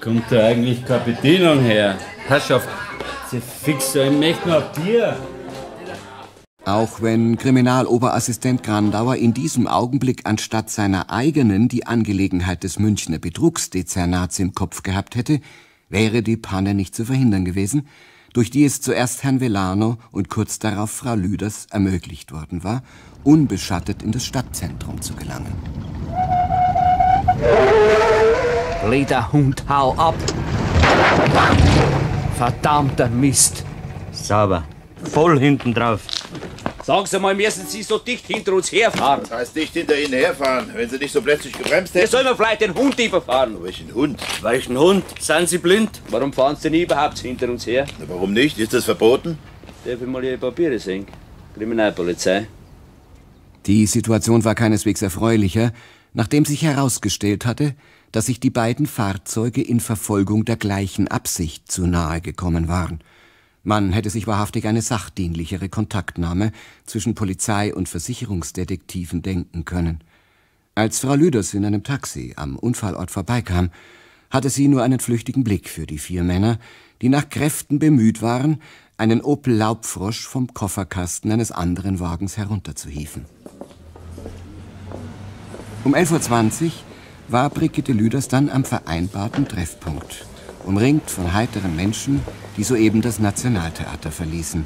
Kommt da eigentlich keine Bedienung her? Herrschaft, Sie fix, ich möchte noch ein Bier. Auch wenn Kriminaloberassistent Grandauer in diesem Augenblick anstatt seiner eigenen die Angelegenheit des Münchner Betrugsdezernats im Kopf gehabt hätte, wäre die Panne nicht zu verhindern gewesen, durch die es zuerst Herrn Velano und kurz darauf Frau Lüders ermöglicht worden war, unbeschattet in das Stadtzentrum zu gelangen. Blöder Hund, hau ab! Verdammter Mist. Sauber. Voll hinten drauf. Sagen Sie mal, müssen Sie so dicht hinter uns herfahren? Das heißt nicht hinter Ihnen herfahren, wenn Sie nicht so plötzlich gebremst Wir hätten. sollen wir vielleicht den Hund überfahren. Welchen Hund? Welchen Hund? Sind Sie blind? Warum fahren Sie denn überhaupt hinter uns her? Na, warum nicht? Ist das verboten? Darf ich mal Ihre Papiere sehen? Kriminalpolizei. Die Situation war keineswegs erfreulicher, nachdem sich herausgestellt hatte, dass sich die beiden Fahrzeuge in Verfolgung der gleichen Absicht zu nahe gekommen waren. Man hätte sich wahrhaftig eine sachdienlichere Kontaktnahme zwischen Polizei und Versicherungsdetektiven denken können. Als Frau Lüders in einem Taxi am Unfallort vorbeikam, hatte sie nur einen flüchtigen Blick für die vier Männer, die nach Kräften bemüht waren, einen Opel Laubfrosch vom Kofferkasten eines anderen Wagens herunterzuhieven. Um 11.20 Uhr war Brigitte Lüders dann am vereinbarten Treffpunkt, umringt von heiteren Menschen, die soeben das Nationaltheater verließen.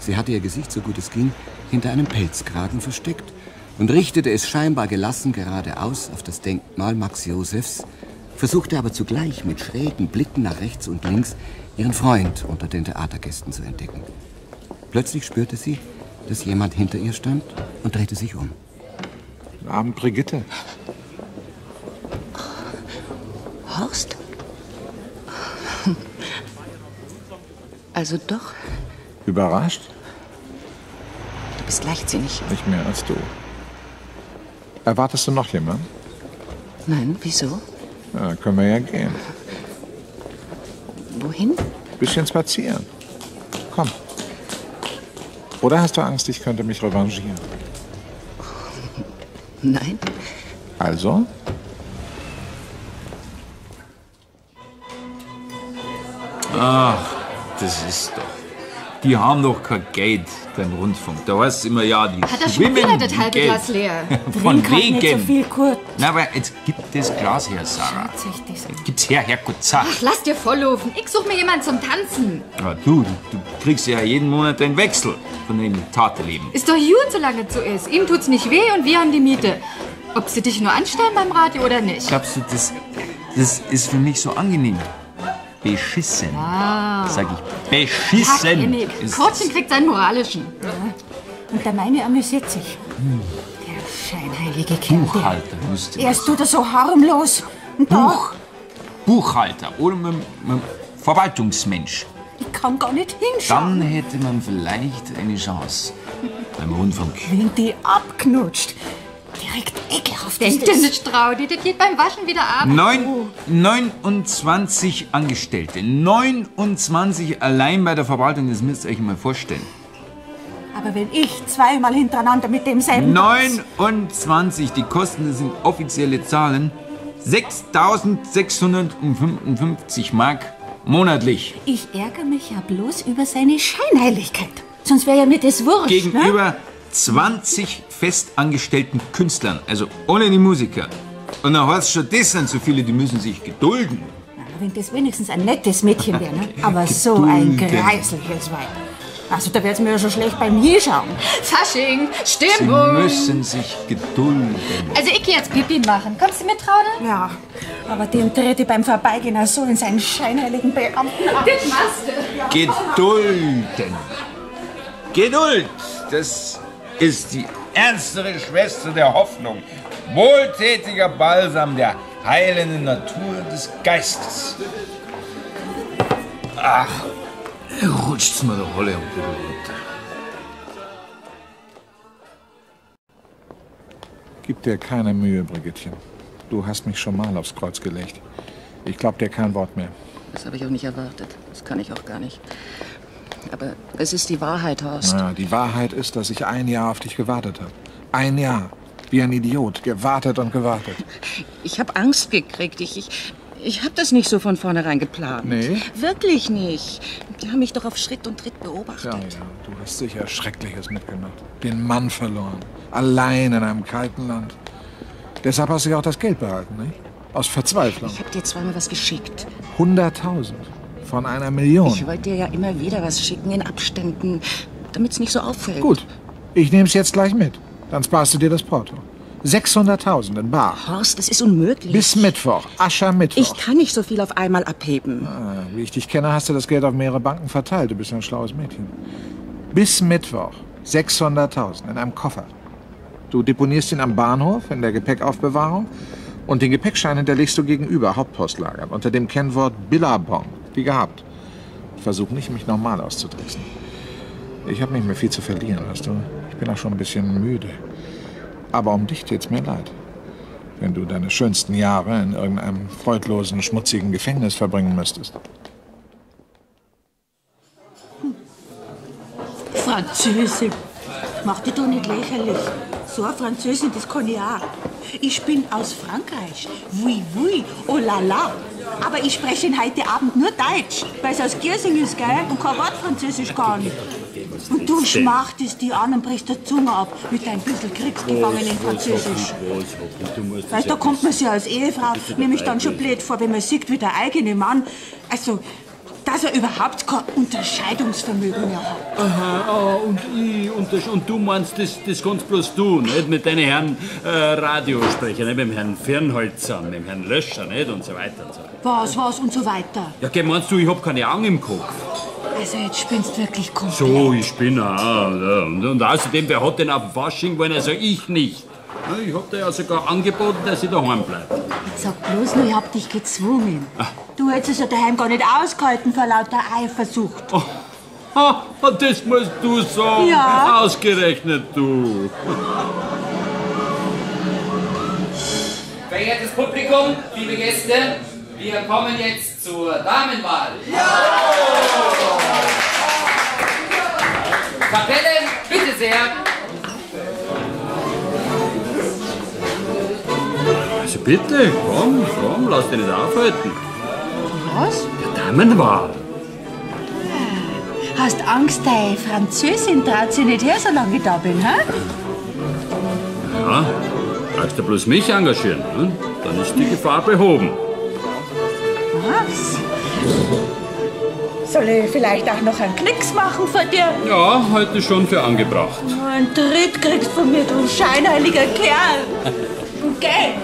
Sie hatte ihr Gesicht, so gut es ging, hinter einem Pelzkragen versteckt und richtete es scheinbar gelassen geradeaus auf das Denkmal Max Josefs, versuchte aber zugleich mit schrägen Blicken nach rechts und links ihren Freund unter den Theatergästen zu entdecken. Plötzlich spürte sie, dass jemand hinter ihr stand und drehte sich um. Guten Abend, Brigitte. Horst? <laughs> Also doch, Überrascht? du bist leichtsinnig. Nicht mehr als du. Erwartest du noch jemanden? Nein, wieso? Dann können wir ja gehen. Wohin? Bisschen spazieren. Komm. Oder hast du Angst, ich könnte mich revanchieren? <laughs> Nein. Also? Ach, das ist doch. Die haben doch kein Geld beim Rundfunk. Da heißt es immer, ja, die Hat er schon schwimmen wieder das halbe Geld. Glas leer? <laughs> Von Trink halt wegen. nicht so viel, Kurt. Na, aber jetzt gib das Glas her, Sarah. Gib's her, Herrgott, zack. Ach, lass dir volllaufen. Ich such mir jemanden zum Tanzen. Ja, du, du kriegst ja jeden Monat den Wechsel von dem Tateleben. Ist doch gut, solange es so ist. Ihm tut's nicht weh und wir haben die Miete. Ob sie dich nur anstellen beim Radio oder nicht. Glaubst du, das, das ist für mich so angenehm? Beschissen. Ah. Sag ich, beschissen. Ist- Kurtchen kriegt seinen moralischen. Und der meine amüsiert sich. Der scheinheilige Kerl. Buchhalter müsste Er ist tut er so harmlos. Und doch, Buchhalter oder mit, mit Verwaltungsmensch. ich kann gar nicht hinschauen. Dann hätte man vielleicht eine Chance beim Rundfunk. Wenn die abknutscht. Direkt ekelhaft Denk ist dir das. nicht, Traudi. Das geht beim Waschen wieder ab. Neun, 29 Angestellte. 29 allein bei der Verwaltung, das müsst ihr euch mal vorstellen. Aber wenn ich zweimal hintereinander mit demselben... 29, die Kosten, das sind offizielle Zahlen. 6.655 Mark monatlich. Ich ärgere mich ja bloß über seine Scheinheiligkeit. Sonst wäre ja mir das wurscht, ne? Gegenüber 20 festangestellten Künstlern, also ohne die Musiker. Und dann heißt schon, das sind so viele, die müssen sich gedulden. Wenn das wenigstens ein nettes Mädchen wäre, ne? <laughs> Aber so ein greisliches Weib. Also da wird's mir ja schon schlecht beim Hinschauen. Fasching, Sie Stimmung. müssen sich gedulden. Also ich geh jetzt Pipi machen. Kommst du mit, Traudel? Ja, aber dem trete ich beim Vorbeigehen auch so in seinen scheinheiligen Beamten ab. Das machst du. Gedulden. Geduld, das ist die ernstere Schwester der Hoffnung. Wohltätiger Balsam der heilenden Natur des Geistes. Ach, rutscht's mir doch alle runter. Gib dir keine Mühe, Brigittchen. Du hast mich schon mal aufs Kreuz gelegt. Ich glaub dir kein Wort mehr. Das habe ich auch nicht erwartet. Das kann ich auch gar nicht. Aber es ist die Wahrheit, Horst. Ja, die Wahrheit ist, dass ich ein Jahr auf dich gewartet habe. Ein Jahr. Wie ein Idiot. Gewartet und gewartet. Ich habe Angst gekriegt. Ich, ich, ich habe das nicht so von vornherein geplant. Nee? Wirklich nicht. Die haben mich doch auf Schritt und Tritt beobachtet. Ja, ja. Du hast sicher Schreckliches mitgemacht. Den Mann verloren. Allein in einem kalten Land. Deshalb hast du ja auch das Geld behalten, nicht? Aus Verzweiflung. Ich habe dir zweimal was geschickt. 100.000 von einer Million. Ich wollte dir ja immer wieder was schicken in Abständen, damit es nicht so auffällt. Gut. Ich nehme es jetzt gleich mit. Dann sparst du dir das Porto. 600.000 in Bar. Horst, das ist unmöglich. Bis Mittwoch, Aschermittwoch. Ich kann nicht so viel auf einmal abheben. Ah, wie ich dich kenne, hast du das Geld auf mehrere Banken verteilt. Du bist ein schlaues Mädchen. Bis Mittwoch 600.000 in einem Koffer. Du deponierst ihn am Bahnhof in der Gepäckaufbewahrung und den Gepäckschein hinterlegst du gegenüber Hauptpostlager unter dem Kennwort Billabong, wie gehabt. Versuch nicht, mich normal auszutricksen. Ich habe nicht mehr viel zu verlieren, weißt du. Ich bin auch schon ein bisschen müde. Aber um dich tut's mir leid. Wenn du deine schönsten Jahre in irgendeinem freudlosen, schmutzigen Gefängnis verbringen müsstest. Französin. Mach dich doch nicht lächerlich. So eine Französin, das kann ich auch. Ich bin aus Frankreich. Oui, oui, oh la la. Aber ich spreche heute Abend nur Deutsch, weil es aus Giersing ist, gell? Und kein Wort Französisch kann. Und du schmachtest die an und brichst die Zunge ab mit deinem bisschen kriegsgefangenen Französisch. Weißt, da kommt man sich als Ehefrau nämlich dann schon blöd vor, wenn man sieht, wie der eigene Mann, also, dass er überhaupt kein Unterscheidungsvermögen mehr hat. Aha, ah, und ich, und, das, und du meinst, das, das kannst bloß du, nicht? Mit deinen Herrn äh, Radiosprecher, nicht? Mit dem Herrn Fernholzer, mit dem Herrn Löscher, nicht? Und so weiter und so weiter. Was, was und so weiter. Ja, gell, meinst du, ich hab keine Augen im Kopf? Also, jetzt spinnst du wirklich komplett. So, ich bin auch. Und, und außerdem, wer hat denn auf Fasching wollen? Also ich nicht. Ja, Ich hab dir ja sogar angeboten, dass ich daheim bleib. Jetzt sag bloß nur, ich hab dich gezwungen. Du hättest es ja daheim gar nicht ausgehalten vor lauter Eifersucht. Ha, das musst du sagen. Ja. Ausgerechnet du. Verehrtes Publikum, liebe Gäste, wir kommen jetzt zur Damenwahl. Kapelle, bitte sehr. Bitte, komm, komm, lass dich nicht aufhalten. Was? Der Damenwahl. Hast Angst, deine Französin traut sich nicht her, solange ich da bin, hä? Ja, brauchst du bloß mich engagieren, ne? dann ist die Gefahr behoben. Was? Soll ich vielleicht auch noch einen Knicks machen von dir? Ja, heute schon für angebracht. Ein Tritt kriegst von mir, du scheinheiliger Kerl. Geh,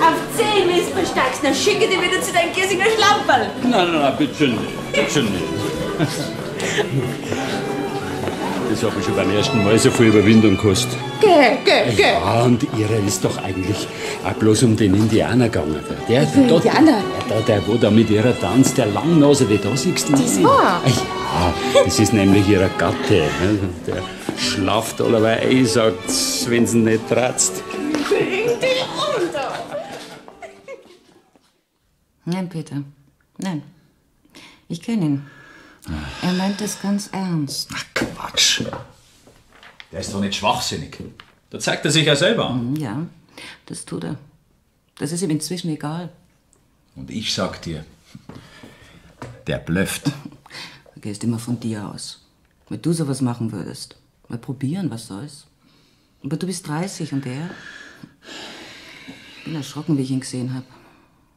auf 10 Mist besteigst, dann schicke dich wieder zu deinem Giersinger Schlamperl. Nein, nein, nein, bitte nicht. Bitte nicht. Das habe ich schon beim ersten Mal so viel Überwindung gekostet. Geh, geh, geh. Ja, und ihre ist doch eigentlich auch bloß um den Indianer gegangen. Der, der, der, Indianer? Der, der, wo da mit ihrer Tanz, der Langnase, die da siehst. Das war? Ja, das ist nämlich ihre Gatte. ne? Der schlaft allerweil ein, sagt wenn sie nicht tratzt. Bring dich unter. Nein, Peter. Nein. Ich kenne ihn. Er meint es ganz ernst. Quatsch. Der ist doch nicht schwachsinnig. Da zeigt er sich ja selber an. Mhm, Ja, das tut er. Das ist ihm inzwischen egal. Und ich sag dir, der blöfft. Du gehst immer von dir aus. Wenn du sowas machen würdest. Mal probieren, was soll's. Aber du bist 30 und er. Ich bin erschrocken, wie ich ihn gesehen habe.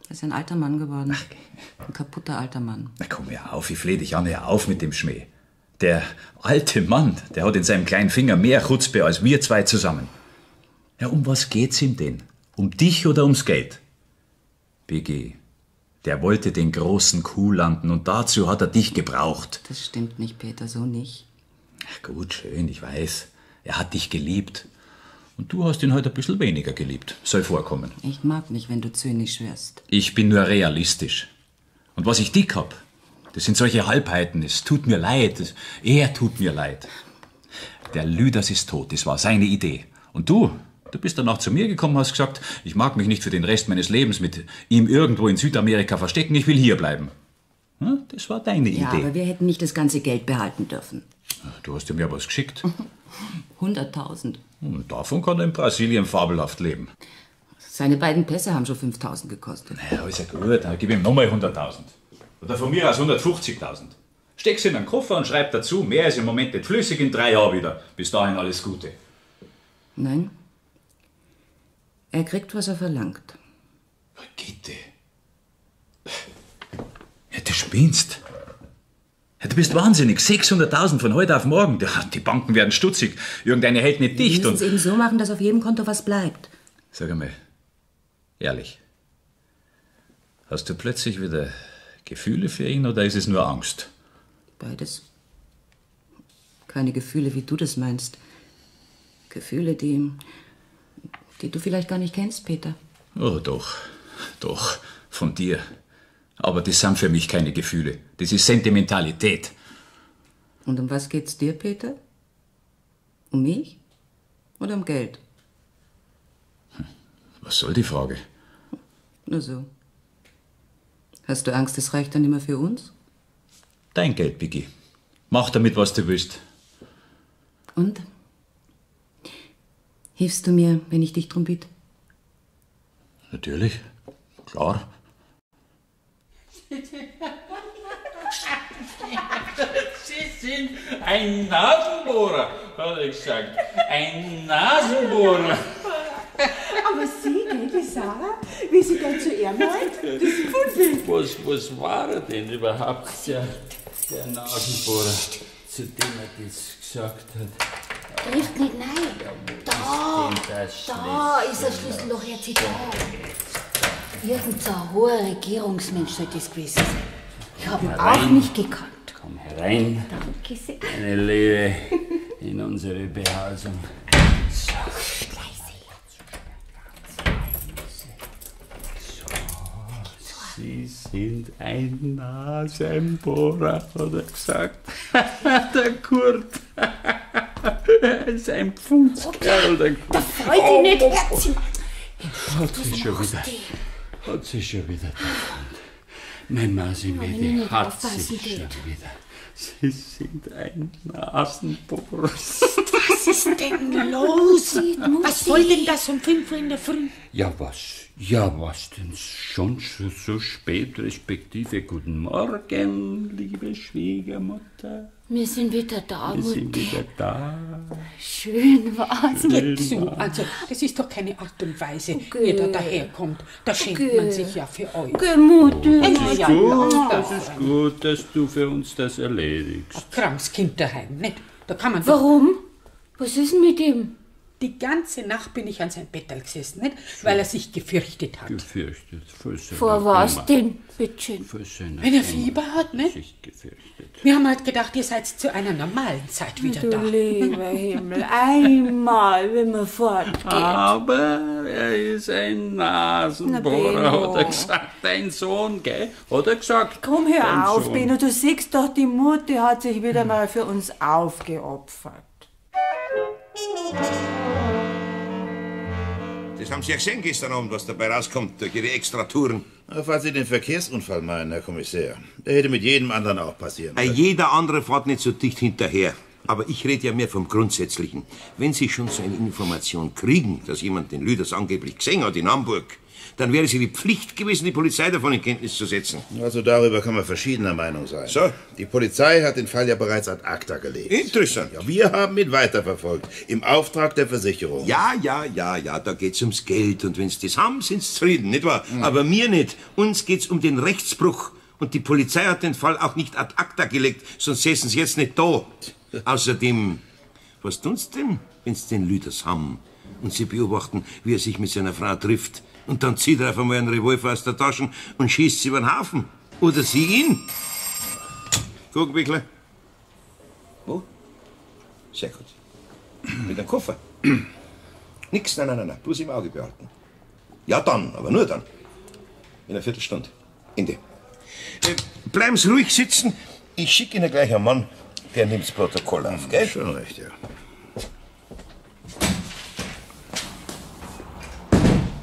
Er ist ein alter Mann geworden. Ein kaputter alter Mann. Na komm ja auf, ich fleh dich an, ja auf mit dem Schmäh. Der alte Mann, der hat in seinem kleinen Finger mehr Chutzpe als wir zwei zusammen. Ja, um was geht's ihm denn? Um dich oder ums Geld? BG, der wollte den großen Kuh landen und dazu hat er dich gebraucht. Das stimmt nicht, Peter, so nicht. Ach, gut, schön, ich weiß. Er hat dich geliebt. Und du hast ihn heute ein bisschen weniger geliebt. Soll vorkommen. Ich mag nicht, wenn du zynisch wirst. Ich bin nur realistisch. Und was ich dick hab, das sind solche Halbheiten. Es tut mir leid. Es- Er tut mir leid. Der Lüders ist tot. Das war seine Idee. Und du, du bist danach zu mir gekommen, hast gesagt, ich mag mich nicht für den Rest meines Lebens mit ihm irgendwo in Südamerika verstecken. Ich will hier bleiben. Hm? Das war deine Ja, Idee. aber wir hätten nicht das ganze Geld behalten dürfen. Du hast mir was geschickt. <laughs> 100.000. Und davon kann er in Brasilien fabelhaft leben. Seine beiden Pässe haben schon 5.000 gekostet. Ja, ist ja gut, dann gib ihm nochmal 100.000. Oder von mir aus 150.000. Steck's in einen Koffer und schreib dazu, mehr ist im Moment nicht flüssig, in drei Jahren wieder. Bis dahin alles Gute. Nein. Er kriegt, was er verlangt. Gitte. Ja, du spinnst. Du bist wahnsinnig. 600.000 von heute auf morgen. Die Banken werden stutzig. Irgendeine hält nicht Wir dicht. müssen es eben so machen, dass auf jedem Konto was bleibt. Sag einmal, ehrlich, hast du plötzlich wieder Gefühle für ihn oder ist es nur Angst? Beides. Keine Gefühle, wie du das meinst. Gefühle, die, die du vielleicht gar nicht kennst, Peter. Oh, doch, doch, von dir. Aber das sind für mich keine Gefühle. Das ist Sentimentalität. Und um was geht's dir, Peter? Um mich? Oder um Geld? Was soll die Frage? Nur so. Hast du Angst, es reicht dann immer für uns? Dein Geld, Biggie. Mach damit, was du willst. Und? Hilfst du mir, wenn ich dich drum bitte? Natürlich. Klar. <laughs> Sie sind ein Nasenbohrer, hat er gesagt. Ein Nasenbohrer. Aber Sie, gell, die Sarah, wie sie dann zu ihr meint, das ist Pfui. Was, was war er denn überhaupt, der, der Nasenbohrer, zu dem er das gesagt hat? Trifft nicht nein. Da, denn das da ist ein Schlüsselloch, Herr Zitat. Irgend so ein hoher Regierungsmensch soll das gewesen sein. Ich habe ihn auch nicht gekannt. Komm herein, Danke sehr. meine Liebe, in unsere Behausung. So. Sie sind ein Nasenbohrer, hat er gesagt. <laughs> der Kurt. <laughs> er ist ein Pfundskerl, der Kurt. Da freut dich nicht, Herzi. Hat sie schon wieder. Hat sie schon wieder davon. Mein Mausimedi nicht hat sich schon wieder. Sie sind ein Nasenbohrer. Was ist denn los? Was soll denn das um 5 Uhr in der Früh? Ja, was? Ja, was denn schon so, so spät, respektive guten Morgen, liebe Schwiegermutter. Wir sind wieder da, Wir sind Mutti. wieder da. Schön war's. Schön Nicht so, war's. also das ist doch keine Art und Weise, Okay. wie ihr da daherkommt. Da schämt Okay. man sich ja für euch. Okay, Mutti. Das ist gut, das da. ist gut, dass du für uns das erledigst. Kranks Kind daheim, nicht? Da kann man Warum? Was ist denn mit ihm? Die ganze Nacht bin ich an sein Bettel gesessen, nicht? Weil er sich gefürchtet hat. Gefürchtet. Vor, seiner Vor was denn, bitteschön? Vor seiner Wenn er Fieber hat, nicht? Sich gefürchtet. Wir haben halt gedacht, ihr seid zu einer normalen Zeit wieder Du da. lieber <laughs> Himmel, einmal, wenn wir fortgehen. Aber er ist ein Nasenbohrer, Benno. hat er gesagt. Dein Sohn, gell? Hat er gesagt. Komm, Dein hör auf, Sohn. Benno. Du siehst doch, die Mutti hat sich wieder mal für uns aufgeopfert. Das haben Sie ja gesehen gestern Abend, was dabei rauskommt, durch Ihre Extratouren. Falls Sie den Verkehrsunfall meinen, Herr Kommissär, der hätte mit jedem anderen auch passieren Äh, Jeder andere fährt nicht so dicht hinterher. Aber ich rede ja mehr vom Grundsätzlichen. Wenn Sie schon so eine Information kriegen, dass jemand den Lüders angeblich gesehen hat in Hamburg, dann wäre es Ihre Pflicht gewesen, die Polizei davon in Kenntnis zu setzen. Also darüber kann man verschiedener Meinung sein. So. Die Polizei hat den Fall ja bereits ad acta gelegt. Interessant. Ja, wir haben ihn weiterverfolgt. Im Auftrag der Versicherung. Ja, ja, ja, ja, da geht's ums Geld. Und wenn Sie das haben, sind Sie zufrieden, nicht wahr? Mhm. Aber mir nicht. Uns geht's um den Rechtsbruch. Und die Polizei hat den Fall auch nicht ad acta gelegt, sonst säßen Sie jetzt nicht da. <laughs> Außerdem, was tun Sie denn, wenn Sie den Lüders haben und Sie beobachten, wie er sich mit seiner Frau trifft und dann zieht er auf einmal einen Revolver aus der Tasche und schießt sie über den Haufen? Oder Sie ihn? Guck, Wickler. Wo? Sehr gut. Mit dem Koffer? <clears throat> Nix, nein, nein, nein, nein, bloß im Auge behalten. Ja, dann, aber nur dann. In einer Viertelstunde. Ende. Äh, bleiben Sie ruhig sitzen. Ich schicke Ihnen gleich einen Mann, der nimmt das Protokoll auf, gell? Schon recht, ja.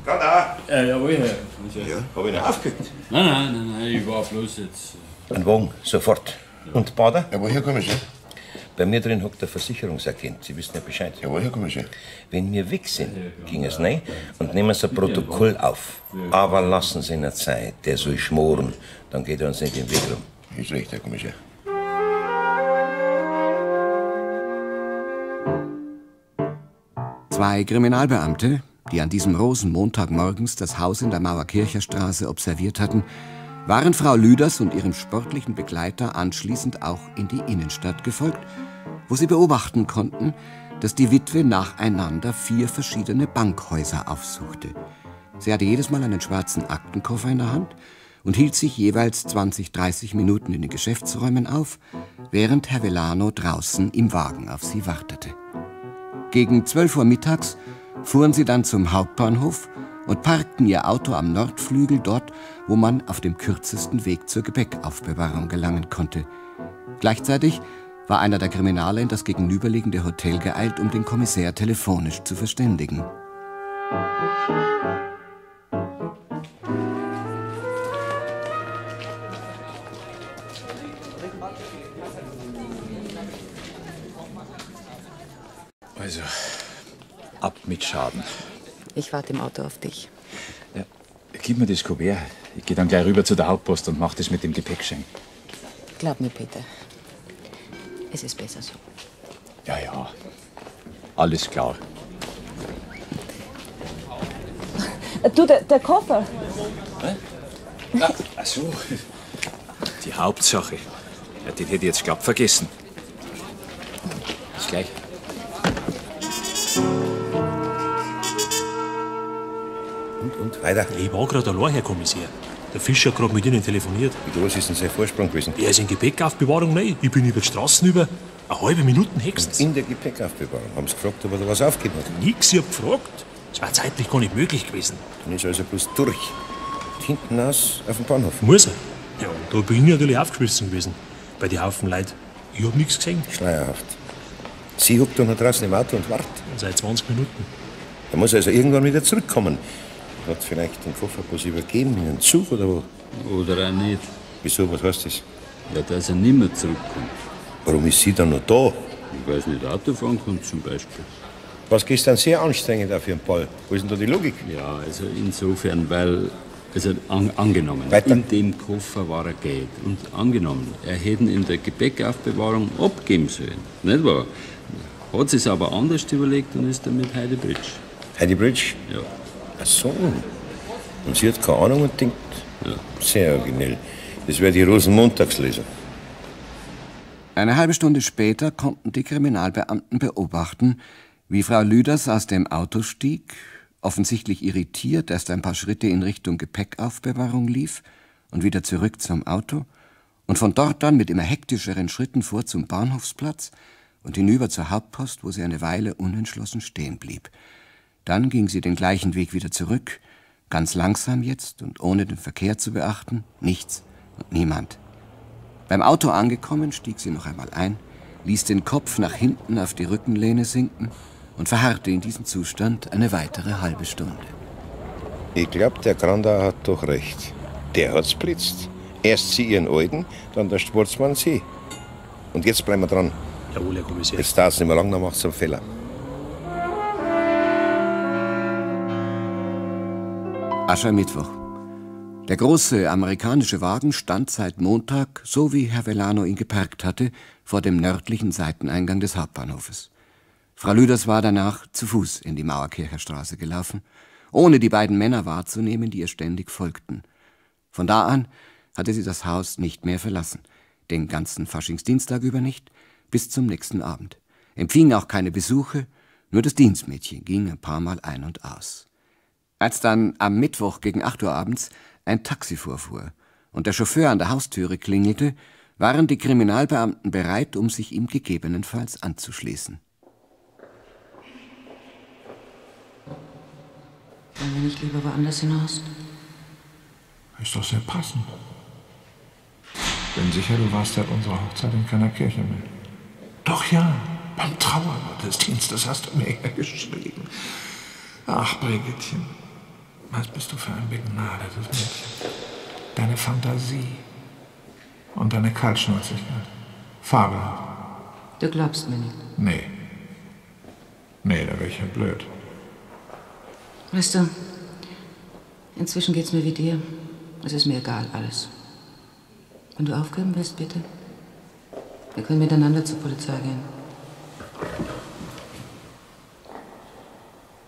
Gerade da. Äh, jawohl, Herr. Ja, hab ich ihn aufgekriegt. Nein, nein, nein, nein, ich war bloß jetzt. Ein Wagen, sofort. Und Bader? Ja, woher komme ich? Bei mir drin hockt der Versicherungsagent. Sie wissen ja Bescheid. Ja, woher komme ich? Wenn wir weg sind, ging es rein und nehmen Sie ein Protokoll auf. Aber lassen Sie ihn Zeit, der soll schmoren. Dann geht er uns nicht im Weg rum. Ist recht, Herr Kommissar. Zwei Kriminalbeamte, die an diesem Rosenmontag morgens das Haus in der Mauerkircher Straße observiert hatten, waren Frau Lüders und ihrem sportlichen Begleiter anschließend auch in die Innenstadt gefolgt, wo sie beobachten konnten, dass die Witwe nacheinander vier verschiedene Bankhäuser aufsuchte. Sie hatte jedes Mal einen schwarzen Aktenkoffer in der Hand und hielt sich jeweils 20, 30 Minuten in den Geschäftsräumen auf, während Herr Velano draußen im Wagen auf sie wartete. Gegen 12 Uhr mittags fuhren sie dann zum Hauptbahnhof und parkten ihr Auto am Nordflügel dort, wo man auf dem kürzesten Weg zur Gepäckaufbewahrung gelangen konnte. Gleichzeitig war einer der Kriminale in das gegenüberliegende Hotel geeilt, um den Kommissär telefonisch zu verständigen. Also, ab mit Schaden. Ich warte im Auto auf dich. Ja, gib mir das Kuvert. Ich gehe dann gleich rüber zu der Hauptpost und mach das mit dem Gepäckschein. Glaub mir, Peter. Es ist besser so. Ja, ja. Alles klar. Du, der, der Koffer. Ah, ach so. Die Hauptsache. Ja, den hätte ich jetzt glatt vergessen. Bis gleich. Weiter. Ich war gerade allein, Herr Kommissar. Der Fischer hat gerade mit Ihnen telefoniert. Wie groß ist denn sein Vorsprung gewesen? Er ist in Gepäckaufbewahrung rein. Ich bin über die Straßen über. Eine halbe Minute höchstens. In der Gepäckaufbewahrung. Haben Sie gefragt, ob er da was aufgegeben hat? Nix, ich hab gefragt. Es war zeitlich gar nicht möglich gewesen. Dann ist er also bloß durch. Und hinten aus auf dem Bahnhof. Muss er? Ja, und da bin ich natürlich aufgeschmissen gewesen. Bei den Haufen Leute. Ich hab nichts gesehen. Schleierhaft. Sie hockt da noch draußen im Auto und wartet. Seit 20 Minuten. Er muss also irgendwann wieder zurückkommen. Hat vielleicht den Koffer bloß übergeben in den Zug oder wo? Oder auch nicht. Wieso, was heißt das? Ja, dass er nimmer zurückkommt. Warum ist sie dann noch da? Ich weiß nicht, Auto fahren kann zum Beispiel. Was gestern sehr anstrengend auf Ihren Ball. Wo ist denn da die Logik? Ja, also insofern, weil, also an, angenommen, Weiter. in dem Koffer war er Geld. Und angenommen, er hätte ihn in der Gepäckaufbewahrung abgeben sollen. Nicht wahr? Hat sich aber anders überlegt und ist damit Heidi Bridge. Heidi Bridge? Ja. Ach so. Und sie hat keine Ahnung und denkt, sehr originell. Das wäre die Rosenmontagslesung. Eine halbe Stunde später konnten die Kriminalbeamten beobachten, wie Frau Lüders aus dem Auto stieg, offensichtlich irritiert erst ein paar Schritte in Richtung Gepäckaufbewahrung lief und wieder zurück zum Auto und von dort dann mit immer hektischeren Schritten vor zum Bahnhofsplatz und hinüber zur Hauptpost, wo sie eine Weile unentschlossen stehen blieb. Dann ging sie den gleichen Weg wieder zurück, ganz langsam jetzt und ohne den Verkehr zu beachten, nichts und niemand. Beim Auto angekommen, stieg sie noch einmal ein, ließ den Kopf nach hinten auf die Rückenlehne sinken und verharrte in diesem Zustand eine weitere halbe Stunde. Ich glaube, der Grandau hat doch recht. Der hat's blitzt. Erst sie ihren Alten, dann der Sportsmann sie. Und jetzt bleiben wir dran. Jawohl, Herr Kommissar. Jetzt dauert's nicht mehr lang, dann macht's einen Fehler. Aschermittwoch. Der große amerikanische Wagen stand seit Montag, so wie Herr Velano ihn geparkt hatte, vor dem nördlichen Seiteneingang des Hauptbahnhofes. Frau Lüders war danach zu Fuß in die Mauerkircher Straße gelaufen, ohne die beiden Männer wahrzunehmen, die ihr ständig folgten. Von da an hatte sie das Haus nicht mehr verlassen, den ganzen Faschingsdienstag über nicht, bis zum nächsten Abend, empfing auch keine Besuche, nur das Dienstmädchen ging ein paar Mal ein und aus. Als dann am Mittwoch gegen acht Uhr abends ein Taxi vorfuhr und der Chauffeur an der Haustüre klingelte, waren die Kriminalbeamten bereit, um sich ihm gegebenenfalls anzuschließen. Wollen wir nicht lieber woanders hinaus? Ist doch sehr passend. Bin sicher, du warst seit unserer Hochzeit in keiner Kirche mehr. Doch ja, beim Trauergottesdienst, das hast du mir ja <laughs> geschrieben. Ach, Brigittchen, was bist du für ein begnadetes Mädchen. Deine Fantasie und deine Kaltschnäuzigkeit. Fabelhaft. Du glaubst mir nicht. Nee. Nee, da wäre ich ja blöd. Weißt du, inzwischen geht's mir wie dir. Es ist mir egal, alles. Wenn du aufgeben willst, bitte. Wir können miteinander zur Polizei gehen.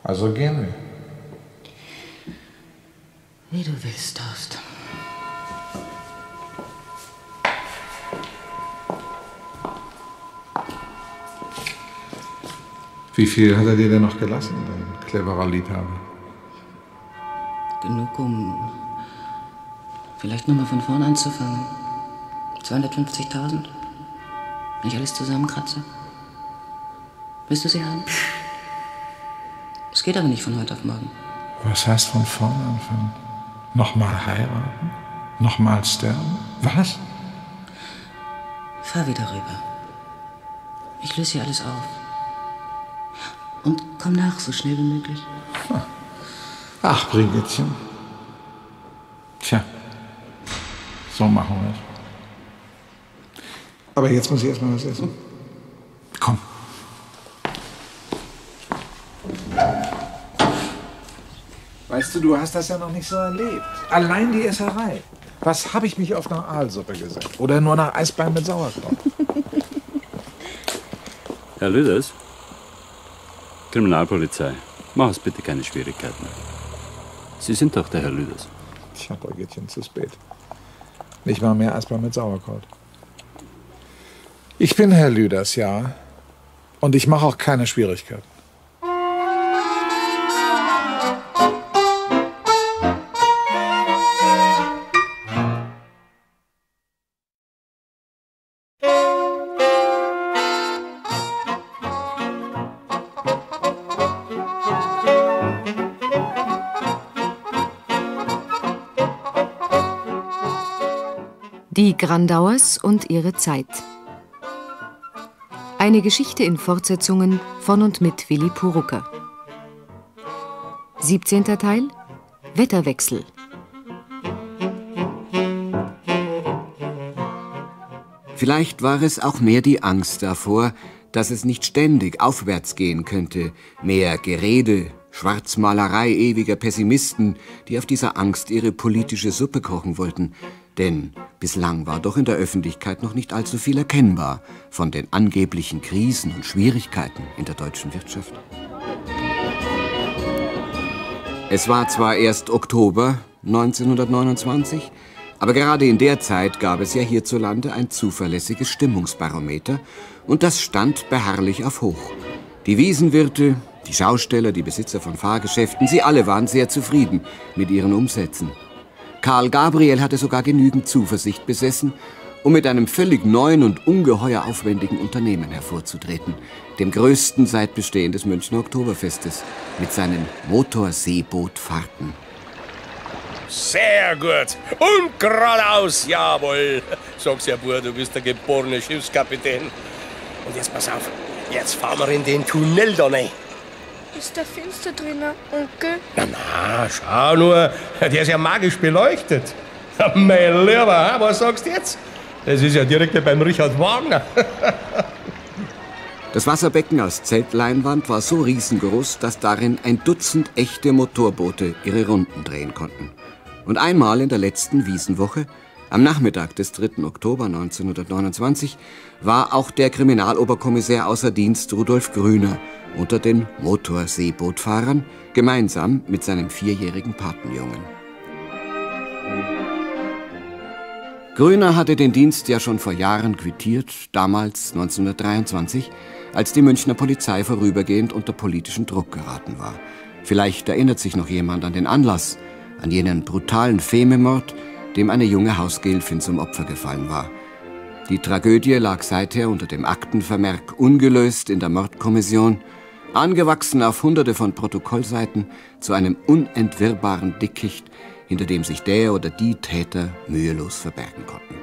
Also gehen wir. Wie du willst, Horst. Wie viel hat er dir denn noch gelassen, dein cleverer Liebhaber? Genug, um vielleicht nochmal von vorn anzufangen. 250.000? Wenn ich alles zusammenkratze? Willst du sie haben? Es geht aber nicht von heute auf morgen. Was heißt von vorne anfangen? Nochmal heiraten? Nochmal sterben? Was? Fahr wieder rüber. Ich löse hier alles auf. Und komm nach, so schnell wie möglich. Ach, Brigittchen. Tja, so machen wir es. Aber jetzt muss ich erst mal was essen. Komm. Weißt du, du hast das ja noch nicht so erlebt. Allein die Esserei. Was habe ich mich auf eine Aalsuppe gesetzt? Oder nur nach Eisbein mit Sauerkraut? <laughs> Herr Lüders, Kriminalpolizei, mach es bitte keine Schwierigkeiten. Sie sind doch der Herr Lüders. Tja, Brigittchen, zu spät. Nicht mal mehr Eisbein mit Sauerkraut. Ich bin Herr Lüders, ja. Und ich mache auch keine Schwierigkeiten. Grandauers und ihre Zeit. Eine Geschichte in Fortsetzungen von und mit Willi Purucker. 17. Teil Wetterwechsel. Vielleicht war es auch mehr die Angst davor, dass es nicht ständig aufwärts gehen könnte, mehr Gerede, Schwarzmalerei ewiger Pessimisten, die auf dieser Angst ihre politische Suppe kochen wollten. Denn bislang war doch in der Öffentlichkeit noch nicht allzu viel erkennbar von den angeblichen Krisen und Schwierigkeiten in der deutschen Wirtschaft. Es war zwar erst Oktober 1929, aber gerade in der Zeit gab es ja hierzulande ein zuverlässiges Stimmungsbarometer und das stand beharrlich auf hoch. Die Wiesenwirte, die Schausteller, die Besitzer von Fahrgeschäften, sie alle waren sehr zufrieden mit ihren Umsätzen. Karl Gabriel hatte sogar genügend Zuversicht besessen, um mit einem völlig neuen und ungeheuer aufwendigen Unternehmen hervorzutreten, dem größten seit Bestehen des Münchner Oktoberfestes, mit seinen Motorseebootfahrten. Sehr gut. Und geradeaus, jawohl. Sag's ja, Bur, du bist der geborene Schiffskapitän. Und jetzt pass auf, jetzt fahren wir in den Tunnel da rein. Ist da finster drinnen, Onkel? Na, na, schau nur, der ist ja magisch beleuchtet. <laughs> Mein Lieber, was sagst du jetzt? Das ist ja direkt beim Richard Wagner. Das Wasserbecken aus Zeltleinwand war so riesengroß, dass darin ein Dutzend echte Motorboote ihre Runden drehen konnten. Und einmal in der letzten Wiesenwoche, am Nachmittag des 3. Oktober 1929, war auch der Kriminaloberkommissär außer Dienst Rudolf Grüner unter den Motorseebootfahrern, gemeinsam mit seinem vierjährigen Patenjungen. Grüner hatte den Dienst ja schon vor Jahren quittiert, damals 1923, als die Münchner Polizei vorübergehend unter politischen Druck geraten war. Vielleicht erinnert sich noch jemand an den Anlass, an jenen brutalen Fememord, dem eine junge Hausgehilfin zum Opfer gefallen war. Die Tragödie lag seither unter dem Aktenvermerk ungelöst in der Mordkommission, angewachsen auf hunderte von Protokollseiten zu einem unentwirrbaren Dickicht, hinter dem sich der oder die Täter mühelos verbergen konnten.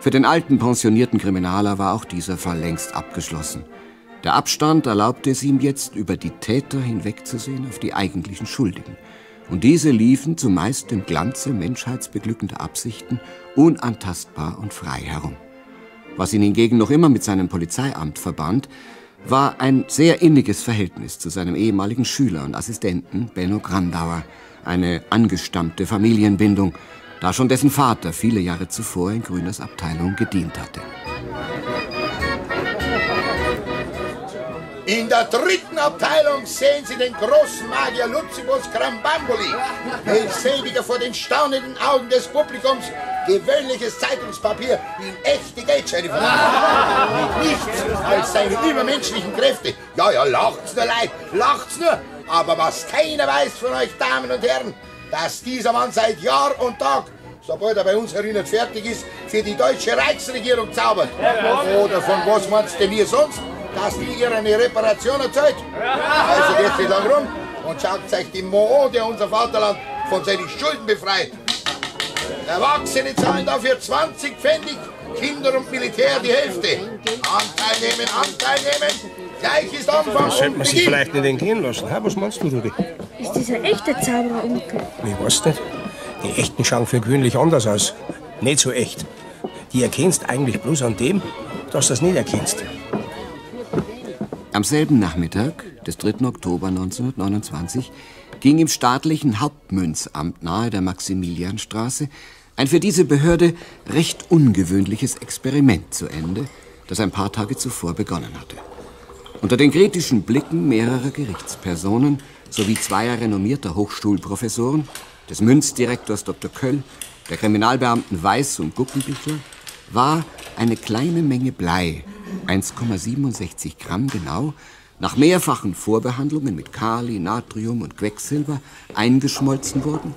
Für den alten pensionierten Kriminaler war auch dieser Fall längst abgeschlossen. Der Abstand erlaubte es ihm jetzt, über die Täter hinwegzusehen auf die eigentlichen Schuldigen. Und diese liefen zumeist im Glanze menschheitsbeglückender Absichten unantastbar und frei herum. Was ihn hingegen noch immer mit seinem Polizeiamt verband, war ein sehr inniges Verhältnis zu seinem ehemaligen Schüler und Assistenten Benno Grandauer, eine angestammte Familienbindung, da schon dessen Vater viele Jahre zuvor in Grüners Abteilung gedient hatte. In der dritten Abteilung sehen Sie den großen Magier Luzibus Krambambuli, welch seliger vor den staunenden Augen des Publikums gewöhnliches Zeitungspapier in echte Geldscheine verwandelt. Mit nichts als seine übermenschlichen Kräfte. Ja, ja, lacht's nur leid, lacht's nur. Aber was keiner weiß von euch Damen und Herren, dass dieser Mann seit Jahr und Tag sobald er bei uns herinnen fertig ist, für die deutsche Reichsregierung zaubert. Oder von was meinst du mir sonst, dass die ihr eine Reparation erzeugt? Also geht nicht lang rum und schaut euch die Mo an, der unser Vaterland von seinen Schulden befreit. Erwachsene zahlen dafür 20 Pfennig, Kinder und Militär die Hälfte. Anteil nehmen, Anteil nehmen. Gleich ist Anfang Das sollte man sich vielleicht nicht entgehen lassen. Ha, was meinst du, Rudi? Ist das ein echter Zauberer, Onkel? Ich weiß nicht. Die echten schauen für gewöhnlich anders aus. Nicht so echt. Die erkennst eigentlich bloß an dem, dass du das nicht erkennst. Am selben Nachmittag des 3. Oktober 1929 ging im staatlichen Hauptmünzamt nahe der Maximilianstraße ein für diese Behörde recht ungewöhnliches Experiment zu Ende, das ein paar Tage zuvor begonnen hatte. Unter den kritischen Blicken mehrerer Gerichtspersonen sowie zweier renommierter Hochschulprofessoren, des Münzdirektors Dr. Köll, der Kriminalbeamten Weiß und Guggenbichler, war eine kleine Menge Blei, 1,67 Gramm genau, nach mehrfachen Vorbehandlungen mit Kali, Natrium und Quecksilber eingeschmolzen worden,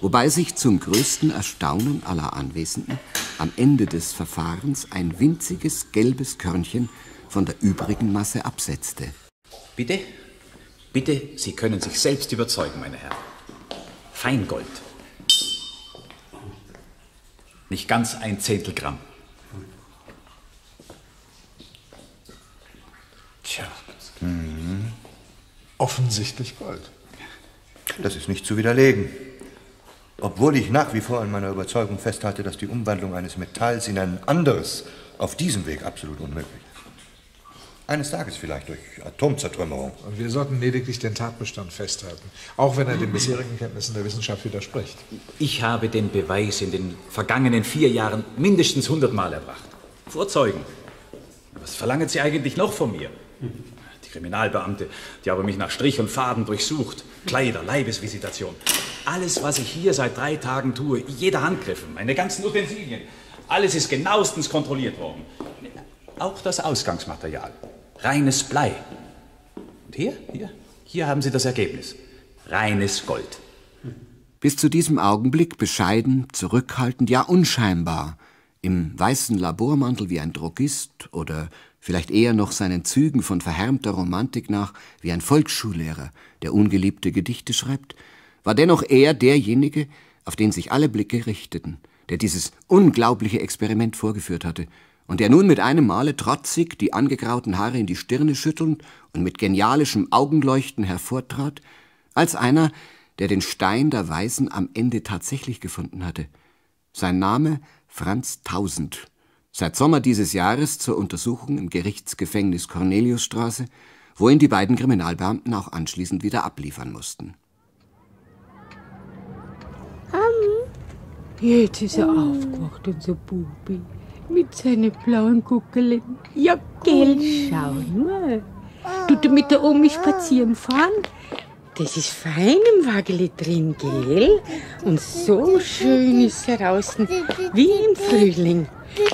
wobei sich zum größten Erstaunen aller Anwesenden am Ende des Verfahrens ein winziges gelbes Körnchen von der übrigen Masse absetzte. Bitte? Bitte, Sie können sich selbst überzeugen, meine Herren. Feingold. Nicht ganz ein Zehntel Gramm. Tja. Mhm. Offensichtlich Gold. Das ist nicht zu widerlegen. Obwohl ich nach wie vor an meiner Überzeugung festhalte, dass die Umwandlung eines Metalls in ein anderes auf diesem Weg absolut unmöglich ist. Eines Tages vielleicht durch Atomzertrümmerung. Und wir sollten lediglich den Tatbestand festhalten, auch wenn er den bisherigen Kenntnissen der Wissenschaft widerspricht. Ich habe den Beweis in den vergangenen vier Jahren mindestens hundertmal erbracht. Vor Zeugen. Was verlangen Sie eigentlich noch von mir? Die Kriminalbeamte, die haben mich nach Strich und Faden durchsucht. Kleider, Leibesvisitation. Alles, was ich hier seit drei Tagen tue, jeder Handgriff, meine ganzen Utensilien, alles ist genauestens kontrolliert worden. Auch das Ausgangsmaterial. Reines Blei. Und hier, hier, hier haben Sie das Ergebnis. Reines Gold. Bis zu diesem Augenblick bescheiden, zurückhaltend, ja unscheinbar, im weißen Labormantel wie ein Drogist oder vielleicht eher noch seinen Zügen von verhärmter Romantik nach wie ein Volksschullehrer, der ungeliebte Gedichte schreibt, war dennoch er derjenige, auf den sich alle Blicke richteten, der dieses unglaubliche Experiment vorgeführt hatte und der nun mit einem Male trotzig die angegrauten Haare in die Stirne schüttelnd und mit genialischem Augenleuchten hervortrat, als einer, der den Stein der Weisen am Ende tatsächlich gefunden hatte. Sein Name Franz Tausend, seit Sommer dieses Jahres zur Untersuchung im Gerichtsgefängnis Corneliusstraße, wo ihn die beiden Kriminalbeamten auch anschließend wieder abliefern mussten. Jetzt ist er aufgewacht, unser Bubi. Mit seinen blauen Guckelen. Ja, gell, schau mal. Tut er mit der Omi spazieren fahren? Das ist fein im Wageli drin, gell? Und so schön ist er draußen, wie im Frühling.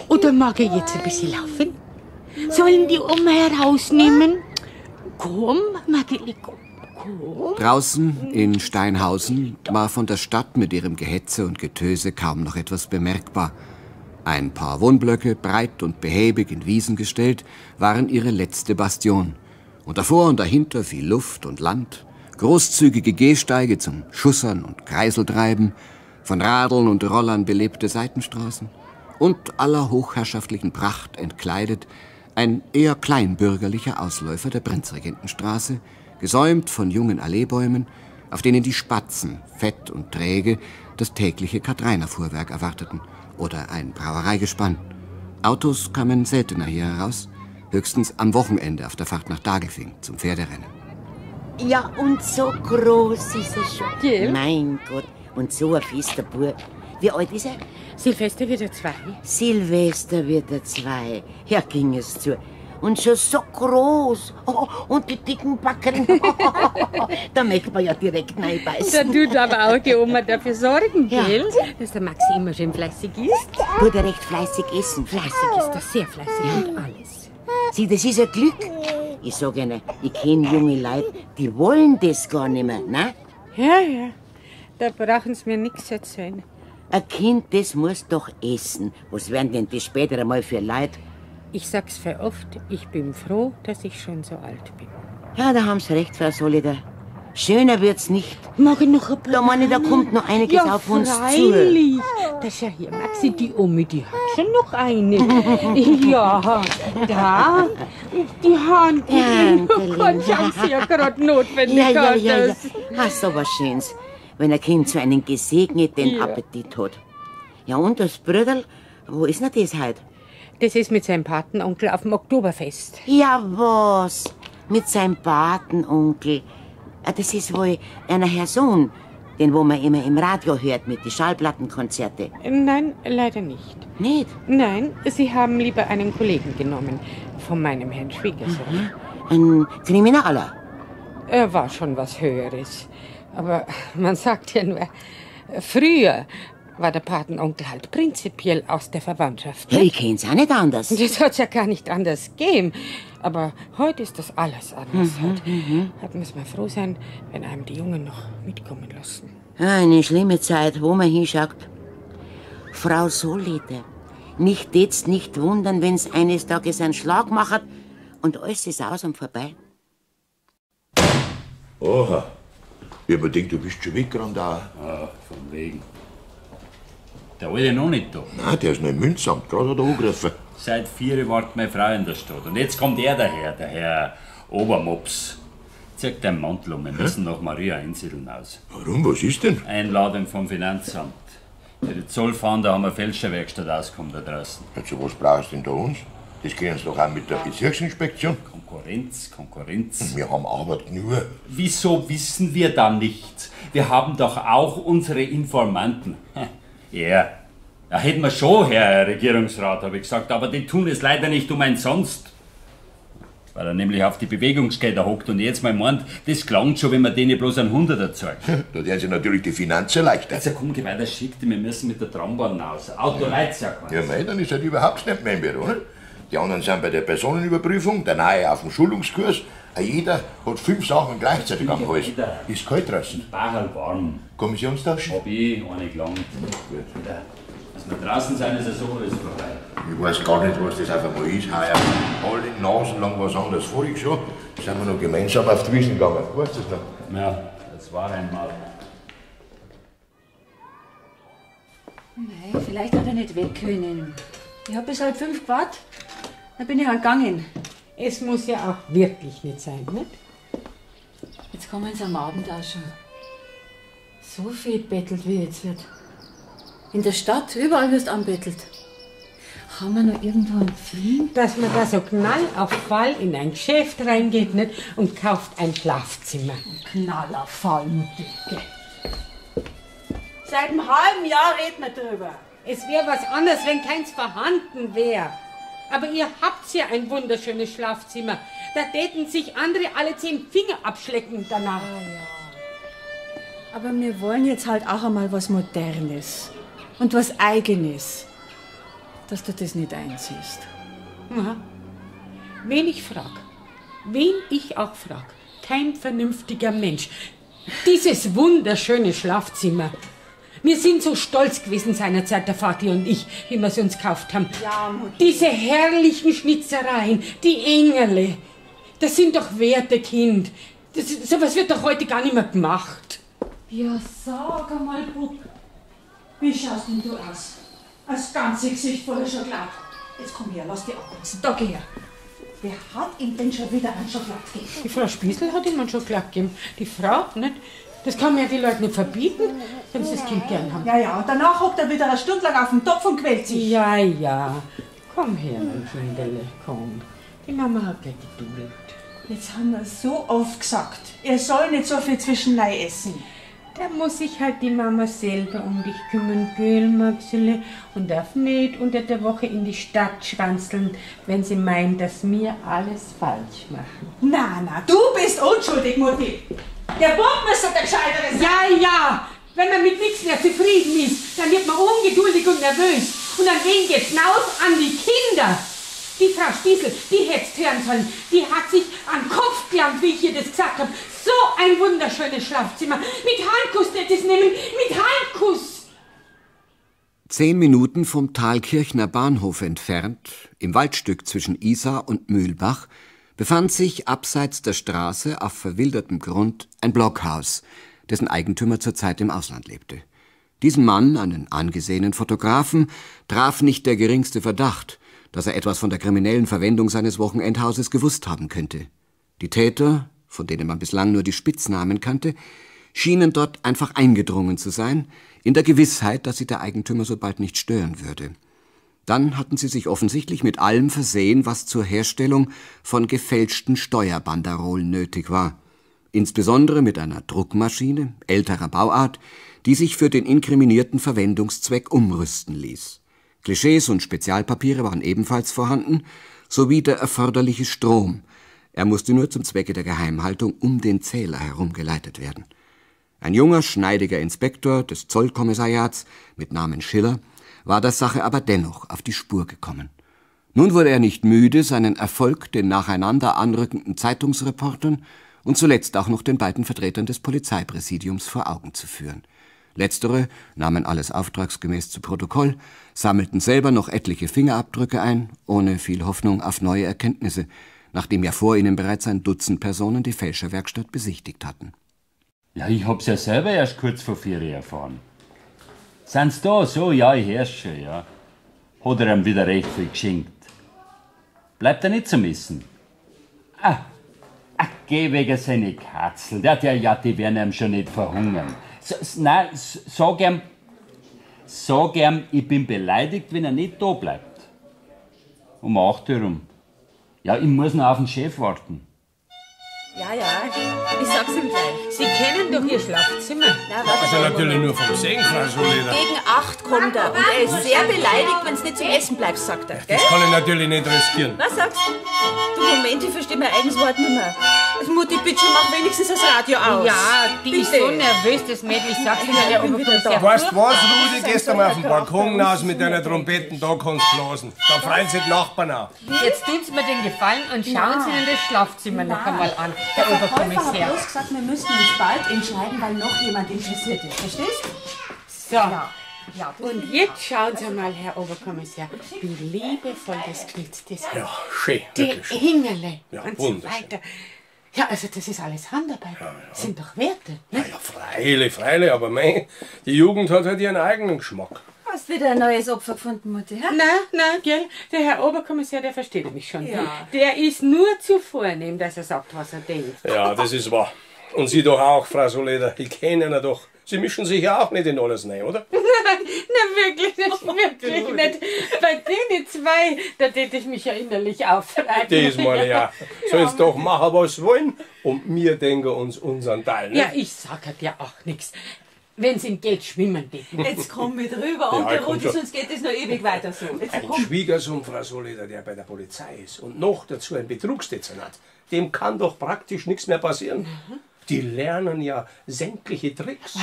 Oder mag er jetzt ein bisschen laufen? Sollen die Oma herausnehmen? Komm, Mageli, komm. komm. Draußen in Steinhausen war von der Stadt mit ihrem Gehetze und Getöse kaum noch etwas bemerkbar. Ein paar Wohnblöcke, breit und behäbig in Wiesen gestellt, waren ihre letzte Bastion. Und davor und dahinter viel Luft und Land, großzügige Gehsteige zum Schussern und Kreiseltreiben, von Radeln und Rollern belebte Seitenstraßen und aller hochherrschaftlichen Pracht entkleidet ein eher kleinbürgerlicher Ausläufer der Prinzregentenstraße, gesäumt von jungen Alleebäumen, auf denen die Spatzen, fett und träge, das tägliche Kathreinerfuhrwerk erwarteten oder ein Brauereigespann. Autos kamen seltener hier heraus, höchstens am Wochenende auf der Fahrt nach Dagelfing zum Pferderennen. Ja, und so groß ist er schon. Gell? Mein Gott, und so ein fester Bub. Wie alt ist er? Silvester wird er zwei. Silvester wird er zwei. Ja, ging es zu. Und schon so groß. Oh, und die dicken Backen. <laughs> da möchte man ja direkt Da reinbeißen. tut aber auch die Oma dafür sorgen, Ja. gell? Dass der Maxi immer schön fleißig ist. Tut er recht fleißig essen. Fleißig ist er, sehr fleißig und alles. Sieh, das ist ein Glück. Ich sag Ihnen, ich kenne junge Leute, die wollen das gar nicht mehr, ne? Ja, ja. Da brauchen Sie mir nichts erzählen. Ein Kind, das muss doch essen. Was werden denn das später einmal für Leute? Ich sag's für oft, ich bin froh, dass ich schon so alt bin. Ja, da haben Sie recht, Frau Solida. Schöner wird's nicht. Ich noch ein Da meine, da kommt noch einiges ja, auf uns freilich. Das ist ja hier, Maxi, die Omi, die hat schon noch eine. <laughs> ja, da, die Hand. Danke, <laughs> Gott, ich hab's ja gerade notwendig Ja, ja, ja, ja. Hast so was Schönes, wenn ein Kind so einen gesegneten Ja. Appetit hat. Ja, und das Brüderl, wo ist denn das heute? Das ist mit seinem Patenonkel auf dem Oktoberfest. Ja, was? Mit seinem Patenonkel. Ah, Das ist wohl einer Herr Sohn, den wo man immer im Radio hört mit den Schallplattenkonzerte. Nein, leider nicht. Nicht? Nein, Sie haben lieber einen Kollegen genommen. Von meinem Herrn Schwiegersohn. Ein Kriminaler. Er war schon was Höheres. Aber man sagt ja nur, früher war der Patenonkel halt prinzipiell aus der Verwandtschaft. Ja, ich kenn's auch nicht anders. Das hat's ja gar nicht anders gegeben. Aber heute ist das alles anders. Mhm, halt. mhm. Da muss man froh sein, wenn einem die Jungen noch mitkommen lassen. Eine schlimme Zeit, wo man hinschaut. Frau Solide, nicht jetzt nicht wundern, wenn's eines Tages einen Schlag macht und alles ist aus und vorbei. Oha. Ich hab mir gedacht, du bist schon weg, Grandau. Ah, von wegen. Der alte noch nicht da. Nein, der ist noch im Münzamt. Gerade hat er angegriffen. Seit vier wartet meine Frau in der Stadt. Und jetzt kommt er daher, der Herr Obermops. Zeig deinen Mantel um, wir müssen nach Maria einsiedeln aus. Warum, was ist denn? Einladung vom Finanzamt. Für die Zollfahnder haben wir Fälscherwerkstatt ausgekommen da draußen. Also, was brauchst du denn da uns? Das kennen sie doch auch mit der Bezirksinspektion. Konkurrenz, Konkurrenz. Wir haben Arbeit nur. Wieso wissen wir da nichts? Wir haben doch auch unsere Informanten. <laughs> Ja, ja hätten wir schon, Herr Regierungsrat, habe ich gesagt, aber die tun es leider nicht umsonst. Weil er nämlich auf die Bewegungsgelder hockt und jetzt mal meint, das klang schon, wenn man denen bloß einen Hunderter zeigt. <laughs> Da werden sie natürlich die Finanzen leichter. Also komm, geh weiter, schick wir müssen mit der Trambahn raus. Auto ja keins. Ja, mei, dann ist halt überhaupt nicht mehr im Büro. Ne? Die anderen sind bei der Personenüberprüfung, der Neue auf dem Schulungskurs. Jeder hat fünf Sachen gleichzeitig am Hals. Ist kalt draußen. Bachel warm. Kommissionstausch? Hab ich, eine gelangt. Als wir draußen sind, ist es so alles vorbei. Ich weiß gar nicht, was das auf einmal ist. Heuer alle Nasen lang was anderes. Vorig schon sind wir noch gemeinsam auf die Wiesen gegangen. Weißt du das noch? Ja, das war einmal. Nein, vielleicht hat er nicht weg können. Ich hab bis halb fünf gewartet. Dann bin ich halt gegangen. Es muss ja auch wirklich nicht sein, nicht? Jetzt kommen sie am Abend auch schon. So viel bettelt, wie jetzt wird. In der Stadt, überall wirst anbettelt. Haben wir noch irgendwo einen Film? Dass man da so knall auf Fall in ein Geschäft reingeht nicht? und kauft ein Schlafzimmer. Knall auf Fall, Mutti. Seit einem halben Jahr reden wir drüber. Es wäre was anderes, wenn keins vorhanden wäre. Aber ihr habt ja ein wunderschönes Schlafzimmer. Da täten sich andere alle zehn Finger abschlecken danach. Aber wir wollen jetzt halt auch einmal was Modernes. Und was Eigenes. Dass du das nicht einsiehst. Aha. Wen ich frag, wen ich auch frag, kein vernünftiger Mensch. Dieses wunderschöne Schlafzimmer. Wir sind so stolz gewesen seinerzeit, der Vati und ich, wie wir es uns gekauft haben. Ja, Mutti. Diese herrlichen Schnitzereien, die Engele. Das sind doch Werte, Kind. Das, sowas wird doch heute gar nicht mehr gemacht. Ja, sag einmal, Bub. Wie schaust denn du aus? Das ganze Gesicht voller Schokolade. Jetzt komm her, lass dich abputzen. Da geh her. Wer hat ihm denn schon wieder einen Schokolade gegeben? Die Frau Spiesel hat ihm einen Schokolade gegeben. Die Frau, nicht? Das kann man ja die Leute nicht verbieten, wenn sie das Kind gern haben. Ja, ja, und danach hockt er wieder eine Stunde lang auf dem Topf und quält sich. Ja, ja. Komm her, mein Kinderle, komm. Die Mama hat gleich Geduld. Jetzt haben wir so oft gesagt, er soll nicht so viel Zwischenlei essen. Da muss sich halt die Mama selber um dich kümmern, gell, Maxele? Und darf nicht unter der Woche in die Stadt schwanzeln, wenn sie meint, dass wir alles falsch machen. Na, na, du bist unschuldig, Mutti. Der Bub müsste der Gescheitere sein. Ja, ja. Wenn man mit nichts mehr zufrieden ist, dann wird man ungeduldig und nervös. Und an wen geht's hinaus? An die Kinder. Die Frau Stiesel, die hättest hören sollen. Die hat sich an den Kopf gelangt, wie ich ihr das gesagt habe. So ein wunderschönes Schlafzimmer. Mit Handkuss hätte es nehmen. Mit Handkuss. Zehn Minuten vom Thalkirchner Bahnhof entfernt, im Waldstück zwischen Isar und Mühlbach, befand sich abseits der Straße auf verwildertem Grund ein Blockhaus, dessen Eigentümer zurzeit im Ausland lebte. Diesen Mann, einen angesehenen Fotografen, traf nicht der geringste Verdacht, dass er etwas von der kriminellen Verwendung seines Wochenendhauses gewusst haben könnte. Die Täter, von denen man bislang nur die Spitznamen kannte, schienen dort einfach eingedrungen zu sein, in der Gewissheit, dass sie der Eigentümer so bald nicht stören würde. Dann hatten sie sich offensichtlich mit allem versehen, was zur Herstellung von gefälschten Steuerbanderolen nötig war. Insbesondere mit einer Druckmaschine älterer Bauart, die sich für den inkriminierten Verwendungszweck umrüsten ließ. Klischees und Spezialpapiere waren ebenfalls vorhanden, sowie der erforderliche Strom. Er musste nur zum Zwecke der Geheimhaltung um den Zähler herum geleitet werden. Ein junger, schneidiger Inspektor des Zollkommissariats mit Namen Schiller war der Sache aber dennoch auf die Spur gekommen. Nun wurde er nicht müde, seinen Erfolg den nacheinander anrückenden Zeitungsreportern und zuletzt auch noch den beiden Vertretern des Polizeipräsidiums vor Augen zu führen. Letztere nahmen alles auftragsgemäß zu Protokoll, sammelten selber noch etliche Fingerabdrücke ein, ohne viel Hoffnung auf neue Erkenntnisse, nachdem ja vor ihnen bereits ein Dutzend Personen die Fälscherwerkstatt besichtigt hatten. Ja, ich hab's ja selber erst kurz vor vier erfahren. Sind's da? So, ja, ich hör's schon, ja. Hat er ihm wieder recht viel geschenkt. Bleibt er nicht zu missen? Ah, ah geh wegen seine Katzel. Der hat ja, die werden ihm schon nicht verhungern. S s- nein, sag ihm, sag ihm, ich bin beleidigt, wenn er nicht da bleibt. Um 8 Uhr rum. Ja, ich muss noch auf den Chef warten. Ja, ja, ich sag's ihm gleich. Sie kennen doch Ihr Schlafzimmer. Na, Also natürlich nur vom Segen, Frau Soleder. Gegen acht kommt er und er ist sehr beleidigt, wenn du nicht zum Essen bleibst, sagt er. Gell? Das kann ich natürlich nicht riskieren. Was sagst du? Du, Moment, ich verstehe mein eigenes Wort nicht mehr. Also, Mutti, bitte mach wenigstens das Radio aus. Ja, die ist Bitte. so nervös, das Mädel. Ich sag's Ihnen, der Oberkommissar. Weißt du was, Rudi? Gehst du mal auf den Balkon hinaus mit deiner Trompeten, da kannst du blasen. Da freuen sich die Nachbarn auch. Jetzt tun Sie mir den Gefallen und schauen. Sie Ihnen das Schlafzimmer noch einmal an, Der Verkäufer hat bloß gesagt, wir müssten uns bald entscheiden, weil noch jemand interessiert ist. Verstehst So. Und jetzt schauen Sie mal, Herr Oberkommissar, wie liebevoll das knitzt ist. Ja, schön, Die. Hingerle Ja, und so weiter. Ja, also das ist alles Handarbeit. Sind doch Werte. Ne? Freilich, freilich, aber mei, die Jugend hat halt ihren eigenen Geschmack. Hast wieder ein neues Opfer gefunden, Mutti, hä? Na, na, gell? Der Herr Oberkommissar, der versteht mich schon. Ja. Der ist nur zu vornehm, dass er sagt, was er denkt. Ja, das ist wahr. Und Sie doch auch, Frau Soleder. Ich kenne ihn doch. Sie mischen sich ja auch nicht in alles rein, oder? <laughs> Na wirklich, das wirklich nicht. Bei denen zwei, da tät ich mich ja innerlich aufreiben. Diesmal ja. <laughs> Sollen Sie doch machen, was wollen. Und wir denken uns unseren Teil. Ja, Ne? ich sag halt ja auch nichts. Wenn sie in Geld schwimmen täten. Jetzt komm mit rüber, ich komm Rudi, sonst geht es noch ewig weiter so. Jetzt Ein komm. Schwiegersohn, Frau Soleder, der bei der Polizei ist und noch dazu ein Betrugsdezernat, dem kann doch praktisch nichts mehr passieren. Die lernen ja sämtliche Tricks.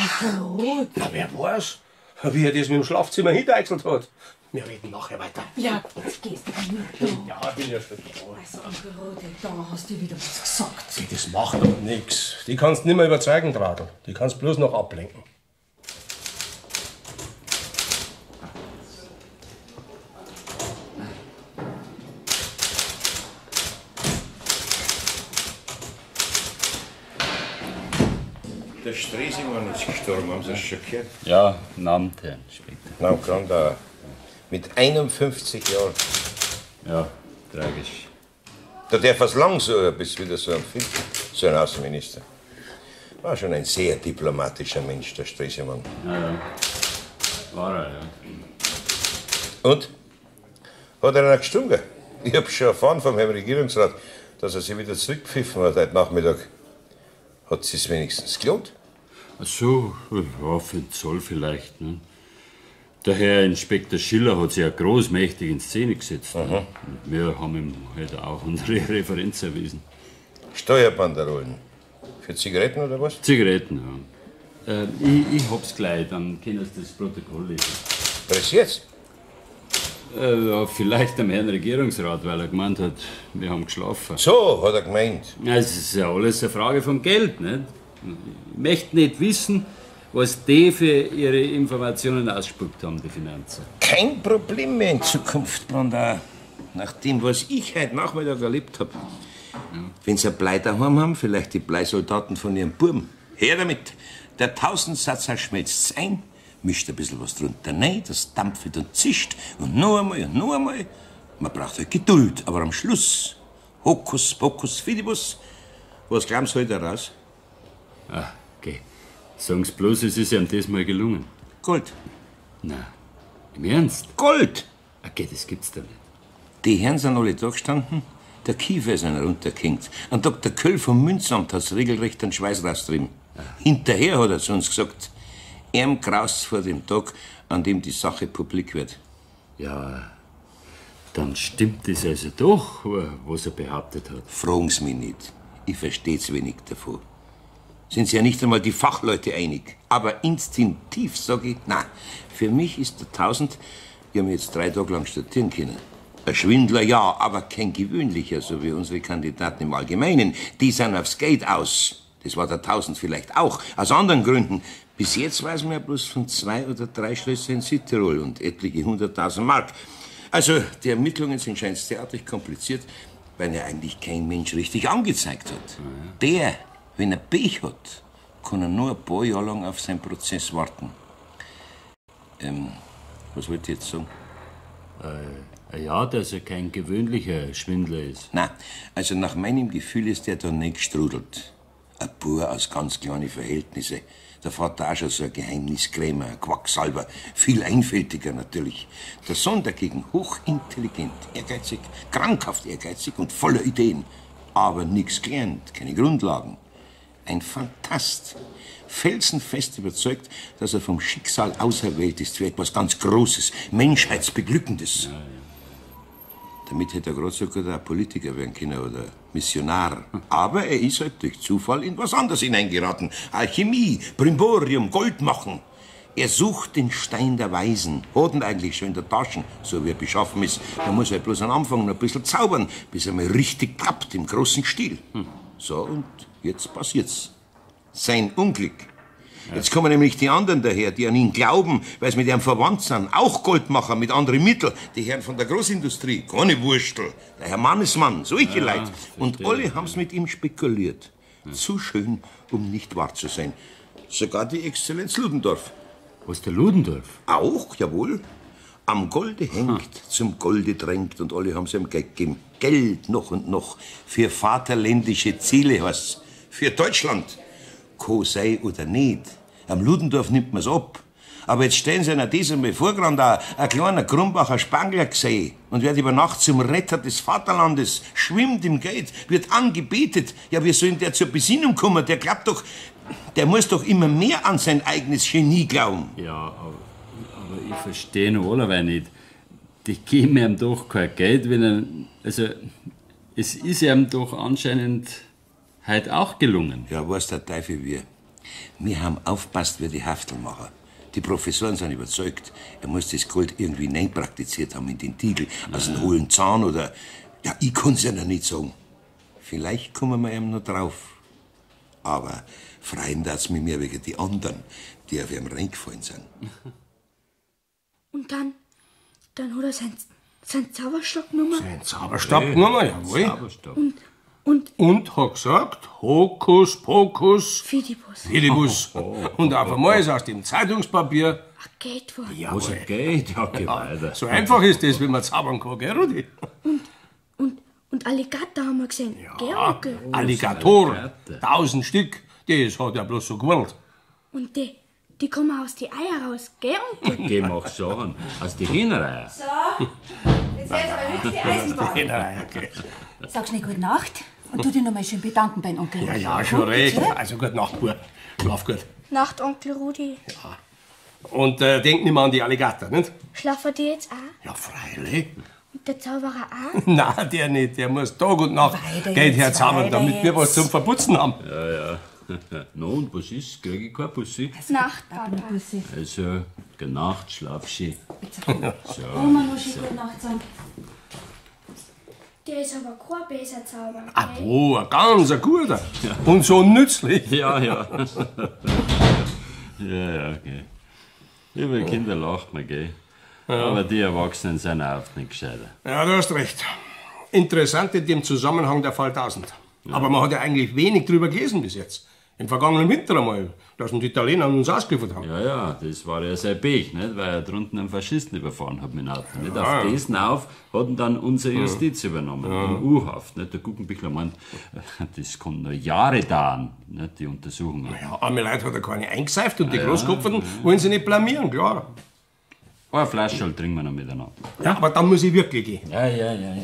Na, wer weiß, wie er das mit dem Schlafzimmer hingedeichselt hat. Wir reden nachher weiter. Ja, jetzt gehst du. Ja, ich bin ja schon da. Also, Onkel Rudi, da hast du wieder was gesagt. Das macht doch nichts. Die kannst du nicht mehr überzeugen, Tradl. Die kannst bloß noch ablenken. Stresemann ist gestorben, haben Sie das schon gehört? Ja, Namte später. Na, Grandauer. Mit 51 Jahren. Ja, tragisch. Da darf es lang so, bis wieder so ein Film, so ein Außenminister. War schon ein sehr diplomatischer Mensch, der Stresemann. Ja, ja. War er, ja. Und? Hat er einen gestunken? Ich hab schon erfahren vom Herrn Regierungsrat, dass er sich wieder zurückgepfiffen hat heute Nachmittag. Hat sie es wenigstens gelohnt? Ach so, ja, für den Zoll vielleicht. Ne? Der Herr Inspektor Schiller hat sich ja großmächtig in Szene gesetzt. Ne? Und wir haben ihm halt auch unsere <laughs> Referenz erwiesen. Steuerbanderolen. Für Zigaretten oder was? Zigaretten, ja. Äh, ich, ich hab's gleich, dann können Sie das Protokoll lesen. Was jetzt? Äh, ja, vielleicht am Herrn Regierungsrat, weil er gemeint hat, wir haben geschlafen. So, hat er gemeint. Ja, es ist ja alles eine Frage von Geld, nicht? Ich möchte nicht wissen, was die für ihre Informationen ausspuckt haben, die Finanzen. Kein Problem mehr in Zukunft, Brandau. Nach dem, was ich heute Nachmittag erlebt habe. Wenn Sie Blei daheim haben, vielleicht die Bleisoldaten von Ihrem Buben. Her damit! Der Tausendsatz schmelzt ein, mischt ein bisschen was drunter rein, das dampft und zischt und noch einmal und noch einmal. Man braucht halt Geduld, aber am Schluss, Hokus Pokus Fidibus, was glauben Sie heute raus? Ah, okay. Sagen Sie bloß, es ist ihm diesmal gelungen. Gold. Na, im Ernst? Gold! Okay, das gibt's doch nicht. Die Herren sind alle da gestanden, der Kiefer ist einer runtergehängt. Ein Dr. Köll vom Münzamt hat's regelrecht einen Schweiß rausgetrieben. Hinterher hat er zu uns gesagt, ihm graust vor dem Tag, an dem die Sache publik wird. Ja, dann stimmt es also doch, was er behauptet hat. Fragen Sie mich nicht. Ich versteh's wenig davon. Sind Sie ja nicht einmal die Fachleute einig. Aber instinktiv sage ich, nein, für mich ist der Tausend, ich habe jetzt drei Tage lang studieren können. Ein Schwindler ja, aber kein gewöhnlicher, so wie unsere Kandidaten im Allgemeinen. Die sind aufs Geld aus. Das war der Tausend vielleicht auch, aus anderen Gründen. Bis jetzt weiß man ja bloß von zwei oder drei Schlössern in Südtirol und etliche hunderttausend Mark. Also, die Ermittlungen sind scheinbar derartig kompliziert, weil ja eigentlich kein Mensch richtig angezeigt hat. Der, wenn er Pech hat, kann er nur ein paar Jahre lang auf seinen Prozess warten. Ähm, was wollte ich jetzt sagen? Äh, ja, dass er kein gewöhnlicher Schwindler ist. Na, also nach meinem Gefühl ist der da nicht gestrudelt. Ein Bauer aus ganz kleinen Verhältnissen. Der Vater auch schon so ein Geheimniskrämer, ein Quacksalber. Viel einfältiger natürlich. Der Sohn dagegen hochintelligent, ehrgeizig, krankhaft ehrgeizig und voller Ideen. Aber nichts gelernt, keine Grundlagen. Ein Fantast. Felsenfest überzeugt, dass er vom Schicksal auserwählt ist für etwas ganz Großes, Menschheitsbeglückendes. Damit hätte er gerade so gut ein Politiker werden können oder Missionar. Aber er ist halt durch Zufall in was anderes hineingeraten. Alchemie, Brimborium, Gold machen. Er sucht den Stein der Weisen. Hat ihn eigentlich schon in der Tasche, so wie er beschaffen ist. Da muss er bloß am Anfang noch ein bisschen zaubern, bis er mal richtig klappt, im großen Stil. So, und jetzt passiert's. Sein Unglück. Jetzt kommen nämlich die anderen daher, die an ihn glauben, weil sie mit ihm verwandt sind. Auch Goldmacher mit anderen Mitteln. Die Herren von der Großindustrie. Keine Wurstel. Der Herr Mannesmann, solche Ja, Leute. Und alle haben's mit ihm spekuliert. Zu schön, um nicht wahr zu sein. Sogar die Exzellenz Ludendorff. Was, der Ludendorff? Auch, jawohl. Am Golde hängt, zum Golde drängt und alle haben sie ihm Geld gegeben. Geld noch und noch. Für vaterländische Ziele was. Für Deutschland. Co sei oder nicht. Am Ludendorff nimmt man's ab. Aber jetzt stellen Sie sich das einmal vor, Grandau, ein kleiner Grumbacher Spangler gesehen und wird über Nacht zum Retter des Vaterlandes, schwimmt im Geld, wird angebetet. Ja, wie soll denn der zur Besinnung kommen? Der glaubt doch, der muss doch immer mehr an sein eigenes Genie glauben. Ja, aber, aber ich verstehe noch allerweil nicht. Die geben ihm doch kein Geld, wenn er. Also, es ist ihm doch anscheinend heute auch gelungen. Ja, weiß der Teufel wie. Wir haben aufpasst wie die Haftelmacher. Die Professoren sind überzeugt, er muss das Gold irgendwie nein praktiziert haben in den Tiegel, aus einem hohlen Zahn oder. Ja, ich kann's ja noch nicht sagen. Vielleicht kommen wir ihm noch drauf. Aber freuen das mit mir wegen die anderen, die auf ihm reingefallen sind. <laughs> Und dann, dann hat er seinen sein Zauberstab genommen. Ein Zauberstab genommen, jawohl. Und, und Und hat gesagt, Hokus Pokus, Fidibus. Fidibus. <laughs> Und auf einmal ist aus dem Zeitungspapier Geld war. Ja, Was geht, ja, geh weiter. So einfach ist das, wenn man zaubern kann, gell, Rudi? Und Alligator haben wir gesehen. Gell, Onkel? Alligatoren, tausend Stück, das hat er bloß so gewollt. Und die, die kommen aus die Eier raus. Gell, Onkel? <laughs> Geh, mach schon. Aus die Hühnerei. So, jetzt werden aber <laughs> die Eisenbahn. Sag schnell gute Nacht und tu dich noch mal schön bedanken beim Onkel. Ja, ja, schon recht. Also gut Nacht, Bub. Schlaf gut. Nacht, Onkel Rudi. Und äh, denk nicht mehr an die Alligator, nicht? Schlafen die jetzt auch? Ja, freilich. Und der Zauberer auch? <laughs> Nein, der nicht. Der muss Tag und Nacht Weiter Geld jetzt, herzaubern, weiter damit wir jetzt. was zum Verputzen haben. Ja, ja. <laughs> no, und was ist? Krieg ich kein Pussy? Nacht, Papa. Also, gute Nacht, schlaf schön. <laughs> So. Oma, noch schön gute Nacht sagen. Der ist aber kein besser Zauberer. Ah, oh, ein ganz ein guter. Und so nützlich. <laughs> Ja, ja. ja, ja, okay. Über die Kinder lacht man, gell? Ja. Aber die Erwachsenen sind auch oft nicht gescheiter. Ja, du hast recht. Interessant in dem Zusammenhang der Fall 1000. Aber man hat ja eigentlich wenig drüber gelesen bis jetzt. Im vergangenen Winter einmal, dass uns die Italiener uns ausgeliefert haben. Ja, ja, das war ja sein Pech, nicht? weil er drunten einen Faschisten überfahren hat mit dem Auto. Nicht? Ja, Auf ja. dessen auf hat dann unsere Ja. Justiz übernommen, Ja. in U-Haft. Nicht? Der Guggenbichler meint, <laughs> das kann noch Jahre dauern, nicht? die Untersuchungen. Ja, arme Leute hat er keine eingeseift und die ja. Großkopferten wollen sie nicht blamieren, klar. Ein Flaschel trinken wir noch miteinander. Ja, aber dann muss ich wirklich gehen. Ja, ja, ja, ja. ja.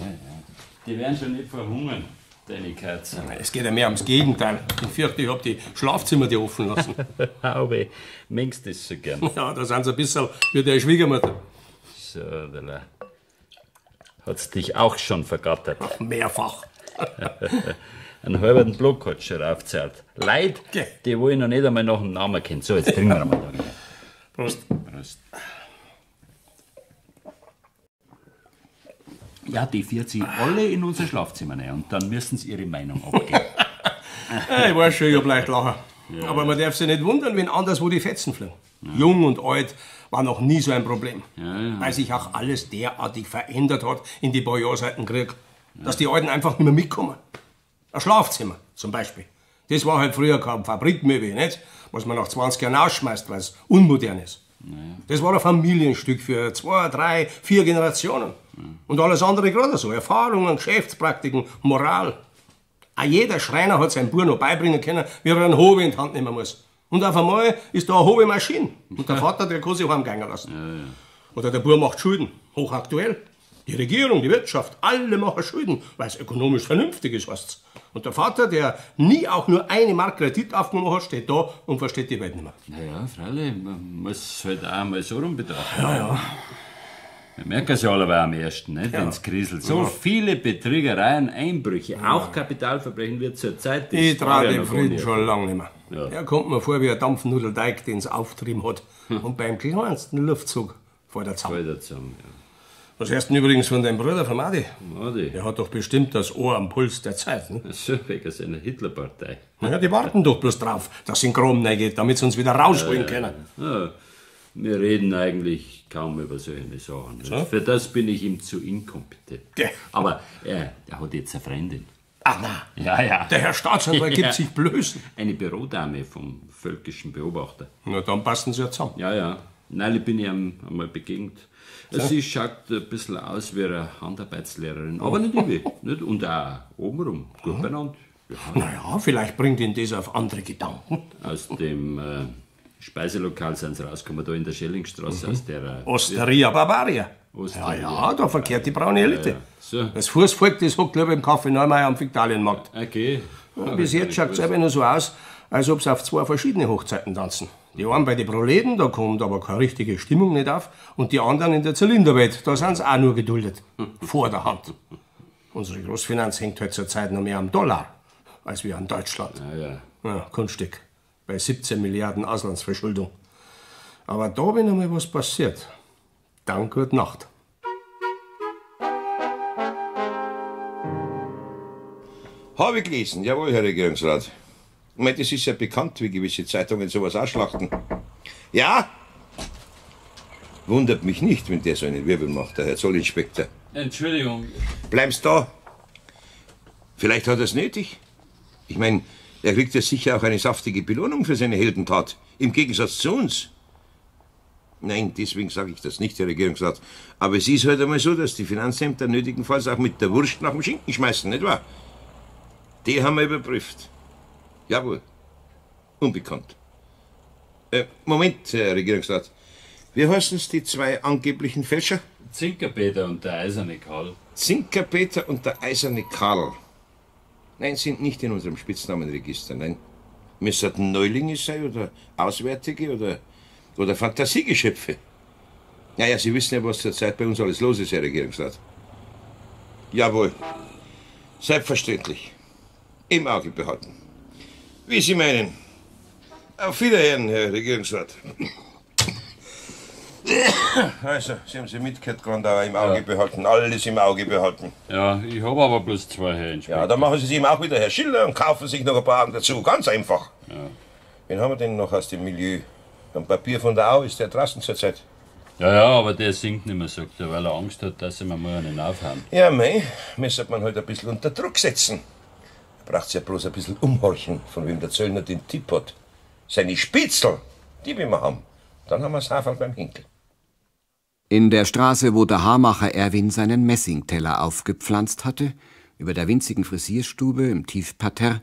Die werden schon nicht verhungern, Kerzen. Es geht ja mehr ums Gegenteil. Ich fürchte, ich hab die Schlafzimmer die offen lassen. <laughs> Aber mengst das so gern. <laughs> Ja, da sind sie ein bisschen wie der Schwiegermutter. So, Dela. Hat's dich auch schon vergattert? Mehrfach. <laughs> Einen halben Block hat schon raufgezahlt. Leute, die wo ich noch nicht einmal nach dem Namen kennen. So, jetzt trinken wir mal. da. Prost. Prost. Ja, die führt sie alle in unser Schlafzimmer rein und dann müssen sie ihre Meinung <laughs> abgeben. Ja, ich weiß schon, ich hab leicht lachen. Ja. Aber man darf sich nicht wundern, wenn anderswo die Fetzen fliegen. Jung und alt war noch nie so ein Problem. Weil sich auch alles derartig verändert hat in die paar Jahre seit dem Krieg. Dass die Alten einfach nicht mehr mitkommen. Ein Schlafzimmer zum Beispiel. Das war halt früher kein Fabrikmöbel, nicht? Was man nach 20 Jahren ausschmeißt, weil es unmodern ist. Das war ein Familienstück für zwei, drei, vier Generationen. Und alles andere gerade so. Erfahrungen, Geschäftspraktiken, Moral. Auch jeder Schreiner hat seinem Bub noch beibringen können, wie er einen Hobel in die Hand nehmen muss. Und auf einmal ist da eine Hobelmaschine. Und der <laughs> Vater, der kann sich heimgehen lassen. Oder der Bub macht Schulden. Hochaktuell. Die Regierung, die Wirtschaft, alle machen Schulden, weil es ökonomisch vernünftig ist, heißt's. Und der Vater, der nie auch nur eine Mark Kredit aufgenommen hat, steht da und versteht die Welt nicht mehr. Naja, freilich, man muss halt auch mal so rum betrachten. Ja, ja. Wir merken es ja alle am ersten, nicht, wenn's kriselt. So Ja. viele Betrügereien, Einbrüche, auch Kapitalverbrechen wird zur Zeit des Ich trau Fabian dem Frieden schon lange nicht mehr. Ja. Er kommt mir vor wie ein Dampfnudelteig, den es auftrieben hat. <laughs> Und beim kleinsten Luftzug fällt er zusammen. Fällt er zusammen, ja. Was hörst du übrigens von deinem Bruder, von Madi? Madi? Der hat doch bestimmt das Ohr am Puls der Zeit. Ne? <laughs> So wegen seiner Hitlerpartei. Ja, die warten doch bloß drauf, dass in Chrom reingeht, damit sie uns wieder rausholen können. Ja, wir reden eigentlich kaum über solche Sachen. So? Für das bin ich ihm zu inkompetent. Aber er, er hat jetzt eine Freundin. Ach na, Ja, ja. der Herr Staatsanwalt <laughs> gibt sich blößen. Eine Bürodame vom völkischen Beobachter. Na, dann passen sie ja zusammen. Ja, ja. Bin ich ihm einmal begegnet. So? Sie schaut ein bisschen aus wie eine Handarbeitslehrerin, aber nicht übel. <laughs> nicht? Und auch obenrum, gut beieinander. Ja. Naja, vielleicht bringt ihn das auf andere Gedanken. Aus dem äh, Speiselokal sind sie rausgekommen, da in der Schellingstraße, aus der... Äh, Osteria Barbaria. Osteria. Ja, ja, da verkehrt die braune Elite. Ja, ja. So. Das Fußvolk, das hockt lieber im Café Neumeier am Viktualienmarkt. Okay. Ja, bis jetzt schaut es eben nur so aus, als ob sie auf zwei verschiedene Hochzeiten tanzen. Die einen bei den Proleten, da kommt aber keine richtige Stimmung nicht auf. Und die anderen in der Zylinderwelt, da sind sie auch nur geduldet. Vor der Hand. Unsere Großfinanz hängt halt zurzeit noch mehr am Dollar, als wir an Deutschland. Ja, ja. Ja, Kunststück. Bei 17 Milliarden Auslandsverschuldung. Aber da, wenn einmal was passiert, dann gute Nacht. Habe ich gelesen, jawohl, Herr Regierungsrat. Ich meine, das ist ja bekannt, wie gewisse Zeitungen sowas ausschlachten. Ja? Wundert mich nicht, wenn der so einen Wirbel macht, der Herr Zollinspektor. Entschuldigung. Bleibst da. Vielleicht hat er es nötig. Ich meine, er kriegt ja sicher auch eine saftige Belohnung für seine Heldentat. Im Gegensatz zu uns. Nein, deswegen sage ich das nicht, Herr Regierungsrat. Aber es ist halt einmal so, dass die Finanzämter nötigenfalls auch mit der Wurst nach dem Schinken schmeißen, nicht wahr? Die haben wir überprüft. Jawohl. Unbekannt. Äh, Moment, Herr Regierungsrat. Wie heißen es, die zwei angeblichen Fälscher? Zinkerpeter und der eiserne Karl. Zinkerpeter und der eiserne Karl. Nein, sind nicht in unserem Spitznamenregister, nein. Müssten Neulinge sein oder Auswärtige oder, oder Fantasiegeschöpfe? Naja, Sie wissen ja, was zurzeit bei uns alles los ist, Herr Regierungsrat. Jawohl. Selbstverständlich. Im Auge behalten. Wie Sie meinen. Auf Wiederhören, Herr Regierungsrat. Also, Sie haben sie mitgehört, Grandauer, im Auge Ja. behalten. Alles im Auge behalten. Ja, ich habe aber bloß zwei, Herr Inspektor. Ja, dann machen Sie es ihm auch wieder, Herr Schiller, und kaufen sich noch ein paar Augen dazu. Ganz einfach. Ja. Wen haben wir denn noch aus dem Milieu? Ein Papier von der Au ist der draußen zurzeit. Ja, ja, aber der singt nicht mehr, sagt er, weil er Angst hat, dass sie mir mal einen aufhaben. Ja, mei, müsste man halt ein bisschen unter Druck setzen. Braucht's ja bloß ein bisschen umhorchen, von wem der Zöllner den Tipp hat. Seine Spitzel, die will wir haben. Dann haben wir das Haferl beim Hinkel. In der Straße, wo der Haarmacher Erwin seinen Messingteller aufgepflanzt hatte, über der winzigen Frisierstube im Tiefparterre,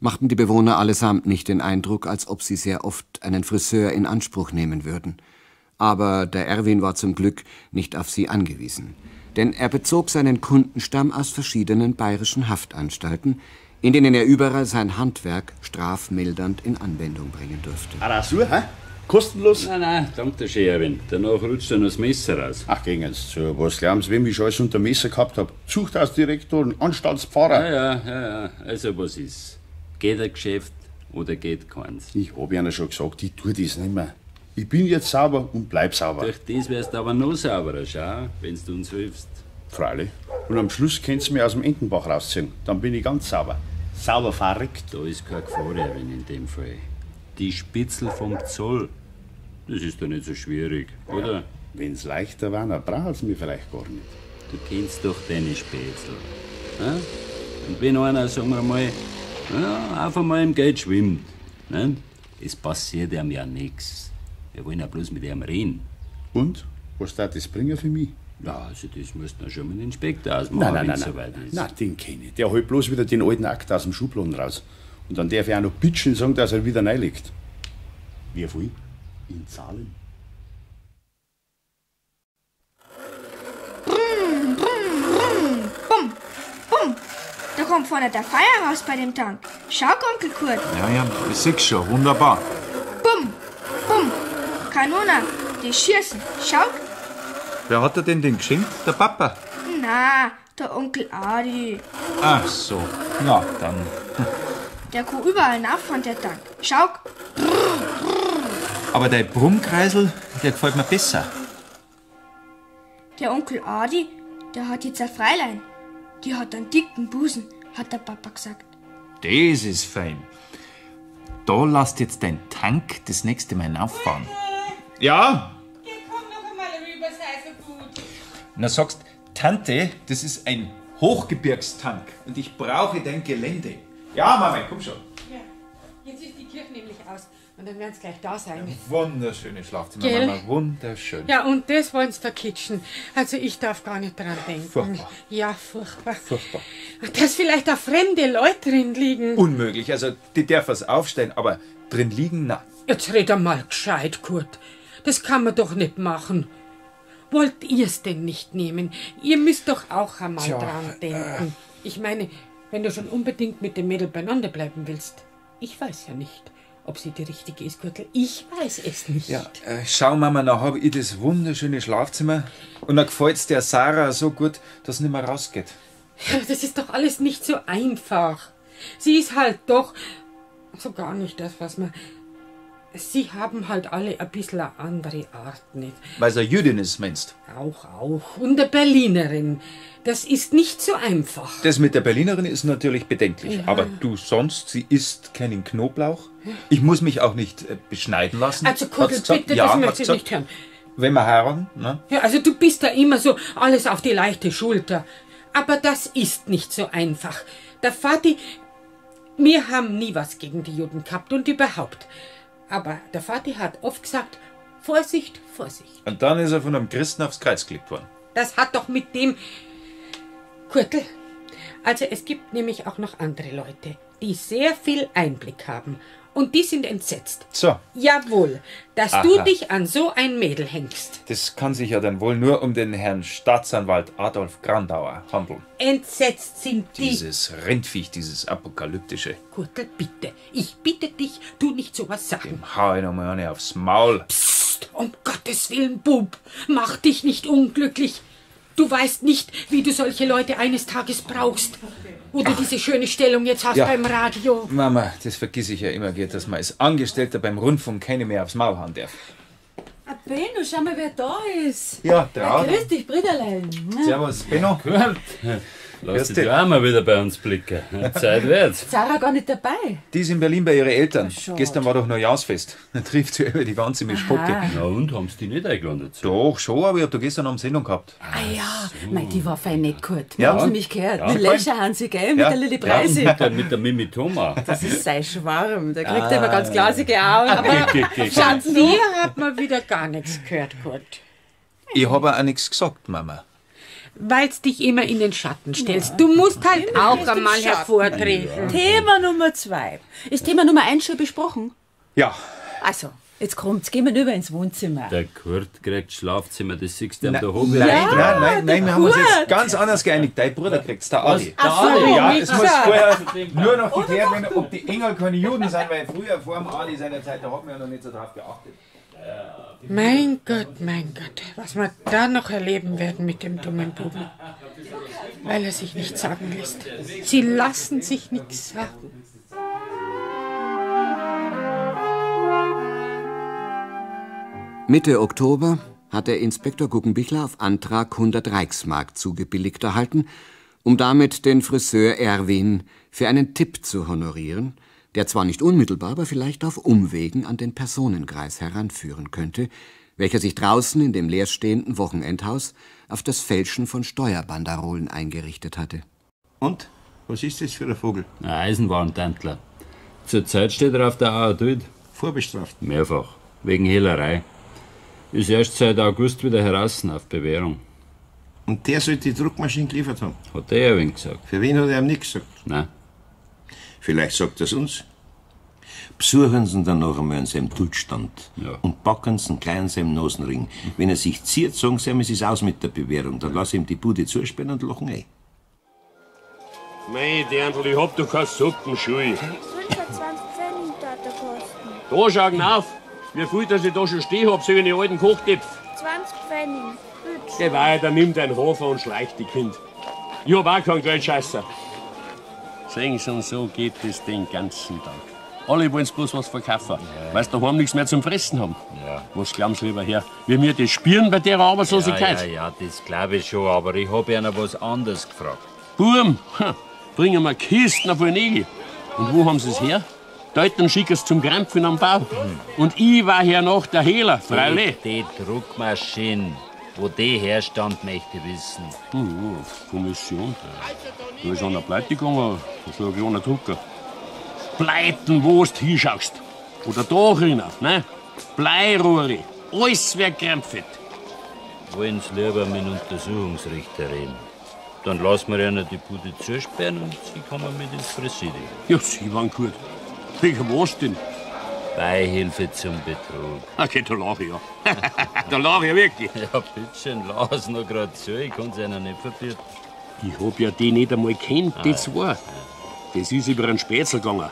machten die Bewohner allesamt nicht den Eindruck, als ob sie sehr oft einen Friseur in Anspruch nehmen würden. Aber der Erwin war zum Glück nicht auf sie angewiesen. Denn er bezog seinen Kundenstamm aus verschiedenen bayerischen Haftanstalten, in denen er überall sein Handwerk strafmildernd in Anwendung bringen durfte. Rasur, hä? Kostenlos? Nein, nein, danke schön, Erwin. Danach rutscht dann das Messer raus. Ach, gehen jetzt zu. Was glauben Sie, wem ich schon alles unter Messer gehabt hab? Zuchthausdirektor und Anstaltspfarrer. Ja, ja, ja, ja. Also, was ist? Geht ein Geschäft oder geht keins? Ich hab Ihnen schon gesagt, ich tue das nicht mehr. Ich bin jetzt sauber und bleib sauber. Durch das wärst du aber noch sauberer, schau, wenn du uns hilfst. Freilich. Und am Schluss könnt ihr mich aus dem Entenbach rausziehen. Dann bin ich ganz sauber. Sauber verrückt. Da ist keine Gefahr, Erwin, in dem Fall. Die Spitzel vom Zoll, das ist doch nicht so schwierig, oder? Wenn's leichter war, dann braucht's mich vielleicht gar nicht. Du kennst doch deine Spätzl. Ja? Und wenn einer, sagen wir mal, ja, auf einmal im Geld schwimmt, ne? es passiert ihm ja nichts. Wir wollen ja bloß mit ihm reden. Und? Was darf das bringen für mich? Ja, also das musst du schon mit dem Inspektor ausmachen, Nein, nein, wenn's nein, soweit nein. ist. Nein, den kenne ich. Der holt bloß wieder den alten Akt aus dem Schubladen raus. Und dann darf ich auch noch bitchen sagen, dass er wieder reinlegt. Wie viel? In Zahlen? Brumm, brumm, brumm. Bumm, bumm. Da kommt vorne der Feier raus bei dem Tank. Schau, Onkel Kurt. Ja, ja, ich seh's schon. Wunderbar. Bumm, bumm. Kanone, die schießen. Schau. Wer hat dir denn den geschenkt? Der Papa. Na, der Onkel Adi. Ach so. Na, dann. Der kann überall nachfahren, der Tank. Schau. Aber der Brummkreisel, der gefällt mir besser. Der Onkel Adi, der hat jetzt ein Freilein. Die hat einen dicken Busen, hat der Papa gesagt. Das ist fein. Da lasst jetzt dein Tank das nächste Mal auffahren. Ja? Na sagst, Tante, das ist ein Hochgebirgstank und ich brauche dein Gelände. Ja, Mama, komm schon. Ja, jetzt ist die Kirche nämlich aus und dann werden sie gleich da sein. Wunderschöne Schlafzimmer, Gell? Mama, wunderschön. Ja, und das wollen sie verkitschen. Also ich darf gar nicht dran denken. Furchtbar. Ja, furchtbar. Furchtbar. Dass vielleicht auch fremde Leute drin liegen. Unmöglich, also die darf was aufstellen, aber drin liegen, na. Jetzt red einmal gescheit, Kurt. Das kann man doch nicht machen. Wollt ihr's denn nicht nehmen? Ihr müsst doch auch einmal Tja, dran denken. Ich meine, wenn du schon unbedingt mit dem Mädel beieinander bleiben willst. Ich weiß ja nicht, ob sie die richtige ist, Gürtel. Ich weiß es nicht. Ja, äh, schau Mama, dann habe ich das wunderschöne Schlafzimmer und dann gefällt's der Sarah so gut, dass sie nicht mehr rausgeht. Ja, Das ist doch alles nicht so einfach. Sie ist halt doch so gar nicht das, was man. Sie haben halt alle ein bisschen eine andere Art, nicht? Weil sie Jüdin ist, meinst Auch, auch. Und eine Berlinerin. Das ist nicht so einfach. Das mit der Berlinerin ist natürlich bedenklich. Ja. Aber du sonst, sie isst keinen Knoblauch. Ich muss mich auch nicht äh, beschneiden lassen. Also, gesagt. bitte, ja, das möchte ich nicht hören. Wenn wir heiraten, ne? Ja, also du bist da immer so alles auf die leichte Schulter. Aber das ist nicht so einfach. Der Vati, wir haben nie was gegen die Juden gehabt und überhaupt. Aber der Vati hat oft gesagt, Vorsicht, Vorsicht. Und dann ist er von einem Christen aufs Kreuz gelegt worden. Das hat doch mit dem Kurtel. Also es gibt nämlich auch noch andere Leute, die sehr viel Einblick haben. Und die sind entsetzt. So, Jawohl, dass Aha. du dich an so ein Mädel hängst. das kann sich ja dann wohl nur um den Herrn Staatsanwalt Adolf Grandauer handeln. Entsetzt sind die. Dieses Rindviech, dieses apokalyptische. Gurtel, bitte. Ich bitte dich, tu nicht sowas sagen. Hau ich noch mal eine aufs Maul. Psst, um Gottes Willen, Bub. Mach dich nicht unglücklich. Du weißt nicht, wie du solche Leute eines Tages brauchst. Wo du diese schöne Stellung jetzt hast Ja. beim Radio. Mama, das vergiss ich ja immer, geht, dass man als Angestellter beim Rundfunk keine mehr aufs Maul hauen darf. Ah, Benno, schau mal, wer da ist. Ja, der Ah. Grüß dich, Briderlein. Servus, Benno. Gut. Lass dich auch mal wieder bei uns blicken. <laughs> Zeit wird's. Sarah gar nicht dabei. Die ist in Berlin bei ihren Eltern. schade. Gestern war doch Neujahrsfest. <laughs> Da trifft sie über die ganze Mischpocke. Na und, haben sie die nicht eingeladen? Doch, schon, aber ich hab da gestern Abend Sendung gehabt. Ah ja, Mei, die war fein nicht gut. Wir Ja. haben sie nämlich gehört. Ja. Mit Lescher haben sie, gell? Mit Ja. der Lilly Ja, Preisi. Mit der, mit der Mimi Thoma. Das ist sein Schwarm. Der kriegt Ah. immer ganz glasige Augen. Aber. Von dir hat man wieder gar nichts gehört, Kurt. Ich hab auch nichts gesagt, Mama. Weil's dich immer in den Schatten stellst. Du musst halt auch einmal hervortreten. Thema Nummer zwei. Ist Thema Nummer eins schon besprochen? Ja. Also, jetzt kommt's. Gehen wir rüber ins Wohnzimmer. Der Kurt kriegt Schlafzimmer, das siehst du am Nein, da oben. nein, nein, nein, nein, wir haben uns jetzt ganz anders geeinigt. Dein Bruder kriegt's, der Adi. Ach so, Ja, es muss vorher nur noch geklärt werden, ob die Engel keine Juden sind, weil früher vor dem Adi seiner Zeit, da hat man ja noch nicht so drauf geachtet. Mein Gott, mein Gott, was wir da noch erleben werden mit dem dummen Buben. Weil er sich nichts sagen lässt. Sie lassen sich nichts sagen. Mitte Oktober hat der Inspektor Guggenbichler auf Antrag 100 Reichsmark zugebilligt erhalten, um damit den Friseur Erwin für einen Tipp zu honorieren, der zwar nicht unmittelbar, aber vielleicht auf Umwegen an den Personenkreis heranführen könnte, welcher sich draußen in dem leerstehenden Wochenendhaus auf das Fälschen von Steuerbanderolen eingerichtet hatte. Und? Was ist das für ein Vogel? Ein Eisenwarntantler. Zurzeit steht er auf der Aadud. Vorbestraft. Mehrfach. Wegen Hehlerei. Ist erst seit August wieder heraus auf Bewährung. Und der soll die Druckmaschine geliefert haben. Hat der ja wen gesagt? Für wen hat er ihm nichts gesagt? Nein. Vielleicht sagt er es uns. Besuchen Sie ihn dann noch einmal an seinem Duldstand und packen Sie ihn gleich an seinem Nasenring. Wenn er sich zieht, sagen Sie ihm, es ist aus mit der Bewährung. Dann lass ihm die Bude zusperren und lachen ein. Mei, Dirndl, ich hab doch keine Sockenschuhe. 25 Pfennig der kosten. Da schauen auf, wie viel dass ich da schon stehen hab, so einen alten Kochtopf. 20 Pfennig. Bitte. Geh weiter, nimm dein Hafer und schleich die Kind. Ich hab auch keinen Geldscheißer. Sehen Sie, und so geht es den ganzen Tag. Alle wollen bloß was verkaufen, weil sie daheim nichts mehr zum Fressen haben. Was glauben Sie lieber her? Wie wir das spüren bei der Arbeitslosigkeit? Ja, ja, ja, das glaube ich schon, aber ich habe ja noch was anderes gefragt. Burm, bringen wir Kisten voll Nägel. Und wo haben sie es her? Dort schicken sie zum Krampfen am Bau. Und ich war hier noch der Hehler, freilich. Die Druckmaschine, wo die herstand, möchte ich wissen. Hm, ja, Kommission. Da ist einer pleite gegangen, so ein kleiner Drucker. Pleiten, wo du hinschaust. Oder da drinnen, ne? Bleirohre, alles wird krampft. Wollen Sie lieber mit dem Untersuchungsrichter reden? Dann lassen wir ihnen die Bude zusperren und Sie kommen mit ins Präsidium. Ja, Sie waren gut. Wegen was denn? Beihilfe zum Betrug. Okay, da lache ich ja. da lache ich wirklich. Ja, bitteschön, lass noch grad zu, ich kann's ihnen nicht verbieten. Ich hab ja die nicht einmal kennt, die Ah, zwei. Das ist über einen Spätzl gegangen.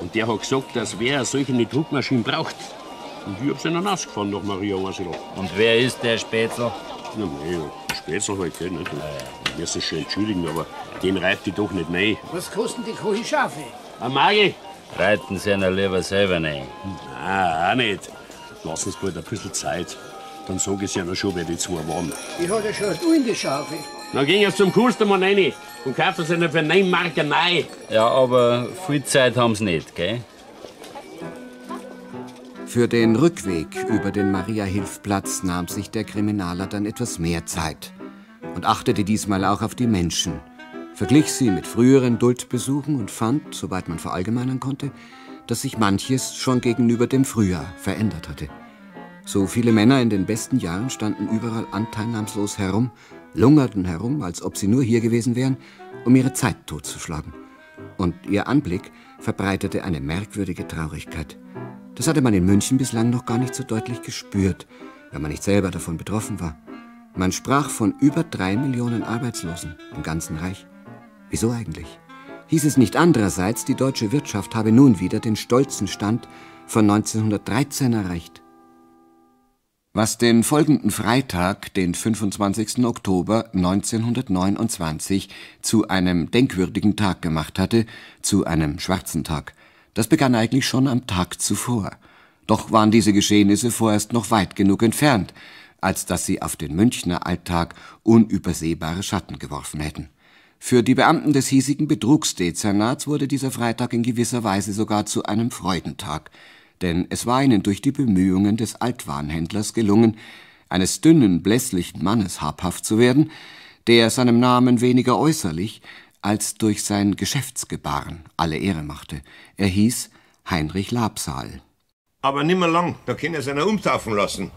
Und der hat gesagt, dass wer eine solche eine Druckmaschine braucht. Und ich hab's ihnen ausgefahren nach Maria Ursula. Und wer ist der Spätzl? Na, nee, ja, Spätzl halt, gell, nicht? Ich muss sich schon entschuldigen, aber den reibt ich doch nicht rein. Was kosten die Kochschafe? Ah, Magi? Reiten Sie ihnen lieber selber rein. Nein, auch nicht. Lassen Sie bald ein bisschen Zeit. Dann sag ich ihnen schon, wer die zwei waren. Ich hatte schon du in die Schafe. Dann gehen jetzt zum Kustermann rein und kaufen sie ihnen für 9 Marken neu. Ja, aber viel Zeit haben Sie nicht, gell? Für den Rückweg über den Maria-Hilf-Platz nahm sich der Kriminaler dann etwas mehr Zeit und achtete diesmal auch auf die Menschen, verglich sie mit früheren Duldbesuchen und fand, soweit man verallgemeinern konnte, dass sich manches schon gegenüber dem Frühjahr verändert hatte. So viele Männer in den besten Jahren standen überall anteilnahmslos herum, lungerten herum, als ob sie nur hier gewesen wären, um ihre Zeit totzuschlagen. Und ihr Anblick verbreitete eine merkwürdige Traurigkeit. Das hatte man in München bislang noch gar nicht so deutlich gespürt, wenn man nicht selber davon betroffen war. Man sprach von über drei Millionen Arbeitslosen im ganzen Reich. Wieso eigentlich? Hieß es nicht andererseits, die deutsche Wirtschaft habe nun wieder den stolzen Stand von 1913 erreicht? Was den folgenden Freitag, den 25. Oktober 1929, zu einem denkwürdigen Tag gemacht hatte, zu einem schwarzen Tag, das begann eigentlich schon am Tag zuvor. Doch waren diese Geschehnisse vorerst noch weit genug entfernt, als dass sie auf den Münchner Alltag unübersehbare Schatten geworfen hätten. Für die Beamten des hiesigen Betrugsdezernats wurde dieser Freitag in gewisser Weise sogar zu einem Freudentag, denn es war ihnen durch die Bemühungen des Altwarenhändlers gelungen, eines dünnen, blässlichen Mannes habhaft zu werden, der seinem Namen weniger äußerlich als durch sein Geschäftsgebaren alle Ehre machte. Er hieß Heinrich Labsal. Aber nimmer lang, da kann er seiner umtaufen lassen.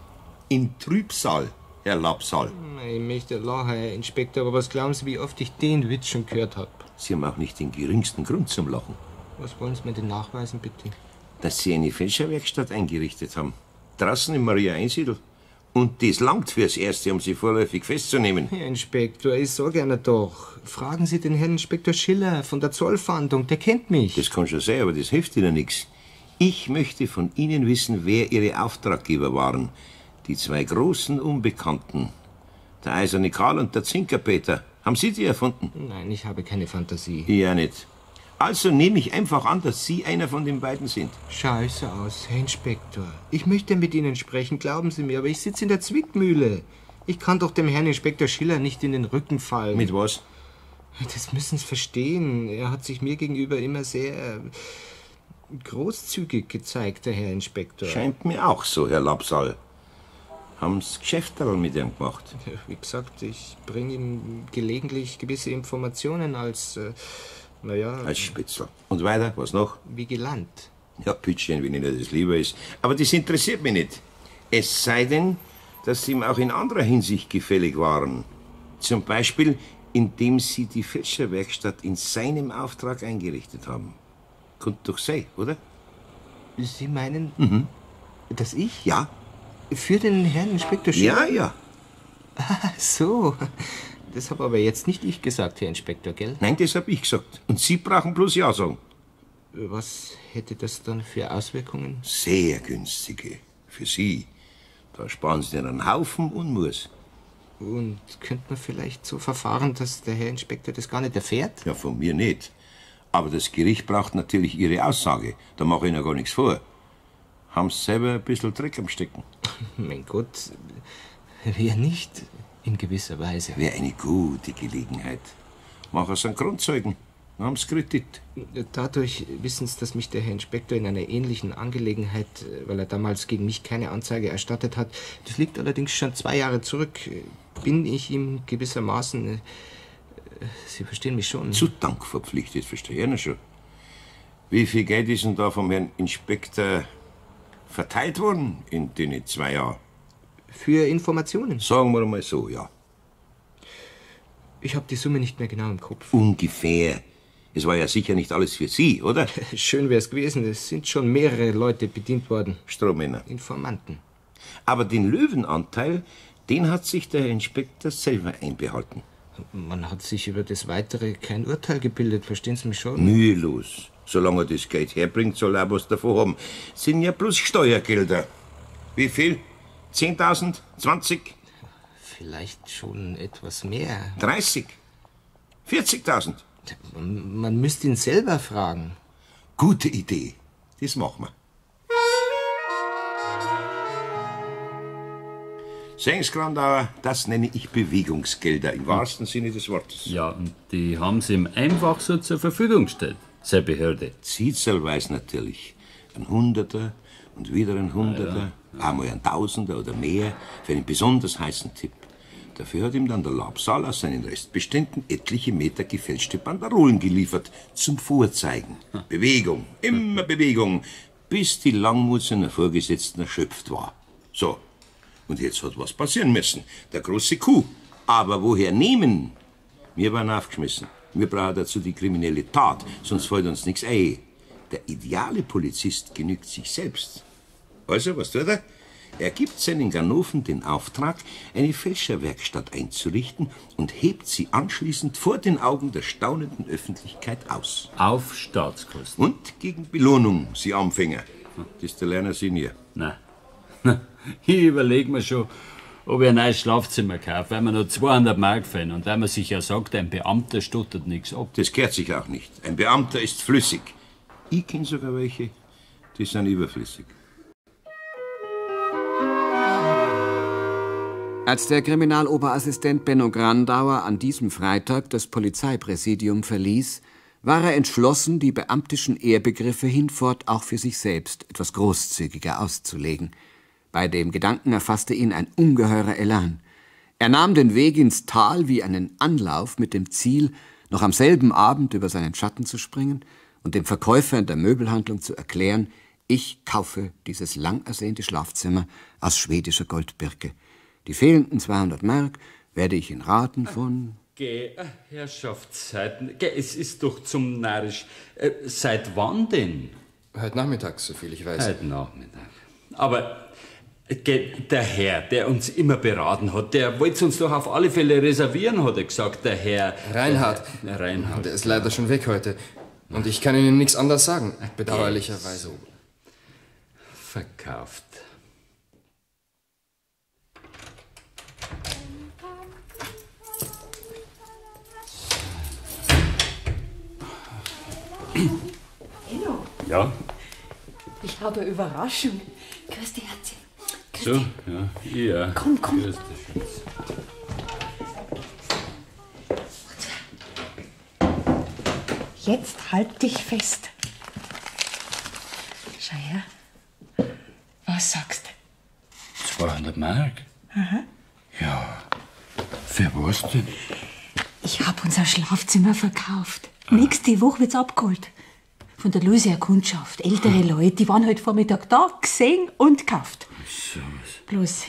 In Trübsal, Herr Labsal. Ich möchte lachen, Herr Inspektor, aber was glauben Sie, wie oft ich den Witz schon gehört habe? Sie haben auch nicht den geringsten Grund zum Lachen. Was wollen Sie mir denn nachweisen, bitte? Dass Sie eine Fälscherwerkstatt eingerichtet haben. Draußen im Maria Einsiedel. Und das langt fürs Erste, um Sie vorläufig festzunehmen. Herr Inspektor, ich sage Ihnen doch. Fragen Sie den Herrn Inspektor Schiller von der Zollfahndung, der kennt mich. Das kann schon sein, aber das hilft Ihnen nichts. Ich möchte von Ihnen wissen, wer Ihre Auftraggeber waren. Die zwei großen Unbekannten. Der eiserne Karl und der Zinkerpeter. Haben Sie die erfunden? Nein, ich habe keine Fantasie. Ja, nicht. Also nehme ich einfach an, dass Sie einer von den beiden sind. Scheiße aus, Herr Inspektor. Ich möchte mit Ihnen sprechen, glauben Sie mir, aber ich sitze in der Zwickmühle. Ich kann doch dem Herrn Inspektor Schiller nicht in den Rücken fallen. Mit was? Das müssen Sie verstehen. Er hat sich mir gegenüber immer sehr äh, großzügig gezeigt, der Herr Inspektor. Scheint mir auch so, Herr Lapsal. Haben's Geschäfterl mit ihm gemacht? Wie gesagt, ich bringe ihm gelegentlich gewisse Informationen als, äh, naja... Als Spitzel. Und weiter, was noch? Vigilant. Ja, Pütchen, wenn Ihnen das lieber ist. Aber das interessiert mich nicht. Es sei denn, dass Sie ihm auch in anderer Hinsicht gefällig waren. Zum Beispiel, indem Sie die Fälscherwerkstatt in seinem Auftrag eingerichtet haben. Könnte doch sein, oder? Sie meinen, Mhm. dass ich? Ja. Für den Herrn Inspektor Schiller? Ja, ja. Ah, so. Das habe aber jetzt nicht ich gesagt, Herr Inspektor, gell? Nein, das habe ich gesagt. Und Sie brauchen bloß Ja sagen. Was hätte das dann für Auswirkungen? Sehr günstige. Für Sie. Da sparen Sie einen Haufen Unmurs. Und könnte man vielleicht so verfahren, dass der Herr Inspektor das gar nicht erfährt? Ja, von mir nicht. Aber das Gericht braucht natürlich Ihre Aussage. Da mache ich Ihnen gar nichts vor. Haben Sie selber ein bisschen Dreck am Stecken? <laughs> Mein Gott, wer nicht? In gewisser Weise. Wäre eine gute Gelegenheit. Machen Sie einen Grundzeugen. Dann haben Sie Kredit. Dadurch wissen Sie, dass mich der Herr Inspektor in einer ähnlichen Angelegenheit, äh, weil er damals gegen mich keine Anzeige erstattet hat, das liegt allerdings schon zwei Jahre zurück, äh, bin ich ihm gewissermaßen, äh, Sie verstehen mich schon. Zu Dank verpflichtet, verstehe ich schon. Wie viel Geld ist denn da vom Herrn Inspektor verteilt worden in den zwei Jahren? Für Informationen? Sagen wir mal so, ja. Ich habe die Summe nicht mehr genau im Kopf. Ungefähr. Es war ja sicher nicht alles für Sie, oder? <laughs> Schön wäre es gewesen, es sind schon mehrere Leute bedient worden. Strohmänner. Informanten. Aber den Löwenanteil, den hat sich der Herr Inspektor selber einbehalten. Man hat sich über das Weitere kein Urteil gebildet, verstehen Sie mich schon? Mühelos. Solange er das Geld herbringt, soll er was davon haben. Sind ja bloß Steuergelder. Wie viel? 10.000? 20? Vielleicht schon etwas mehr. 30? 40.000? Man müsste ihn selber fragen. Gute Idee. Das machen wir. Sehen Sie, Grandauer, das nenne ich Bewegungsgelder im wahrsten Sinne des Wortes. Ja, und die haben sie ihm einfach so zur Verfügung gestellt, seine Behörde. Zielzahlweise natürlich. Ein Hunderter und wieder ein Hunderter, einmal ein Tausender oder mehr für einen besonders heißen Tipp. Dafür hat ihm dann der Labsal aus seinen Restbeständen etliche Meter gefälschte Banderolen geliefert, zum Vorzeigen. Bewegung, immer <laughs> Bewegung, bis die Langmut seiner Vorgesetzten erschöpft war. So, und jetzt hat was passieren müssen. Der große Coup. Aber woher nehmen? Wir waren aufgeschmissen. Wir brauchen dazu die kriminelle Tat, sonst fällt uns nichts ein. Der ideale Polizist genügt sich selbst. Also, was tut er? Er gibt seinen Ganoven den Auftrag, eine Fälscherwerkstatt einzurichten und hebt sie anschließend vor den Augen der staunenden Öffentlichkeit aus. Auf Staatskosten. Und gegen Belohnung, Sie Anfänger. Das ist der Lerner Senior. Nein. <laughs> Ich überlege mir schon, ob ich ein neues Schlafzimmer kaufe, weil wir noch 200 Mark fehlen und weil man sich ja sagt, ein Beamter stottert nichts ab. Das kehrt sich auch nicht. Ein Beamter ist flüssig. Ich kenne sogar welche, die sind überflüssig. Als der Kriminaloberassistent Benno Grandauer an diesem Freitag das Polizeipräsidium verließ, war er entschlossen, die beamtischen Ehrbegriffe hinfort auch für sich selbst etwas großzügiger auszulegen. Bei dem Gedanken erfasste ihn ein ungeheurer Elan. Er nahm den Weg ins Tal wie einen Anlauf mit dem Ziel, noch am selben Abend über seinen Schatten zu springen und dem Verkäufer in der Möbelhandlung zu erklären, ich kaufe dieses lang ersehnte Schlafzimmer aus schwedischer Goldbirke. Die fehlenden 200 Mark werde ich in Raten von... Geh, äh, Herrschaftszeiten, geh, es ist doch zum Narrisch. Äh, seit wann denn? Heute Nachmittag, soviel ich weiß. Heute Nachmittag. Aber der Herr, der uns immer beraten hat, der wollte uns doch auf alle Fälle reservieren, hat er gesagt, der Herr... Reinhard. Der, der Reinhard. Der ist leider schon weg heute. Und ich kann Ihnen nichts anderes sagen, bedauerlicherweise. Verkauft. Enno, Ja, ich habe eine Überraschung. Grüß dich, Herzchen. So, ja, ja. Komm, komm. Grüß dich. Jetzt halt dich fest. Schau her. Was sagst 200 Mark? du? Aha. Ja. Für was denn? Ich habe unser Schlafzimmer verkauft. Nächste Woche wird's abgeholt. Von der Lucia Kundschaft. Ältere Leute, die waren heute Vormittag da, gesehen und gekauft. So, Bloß,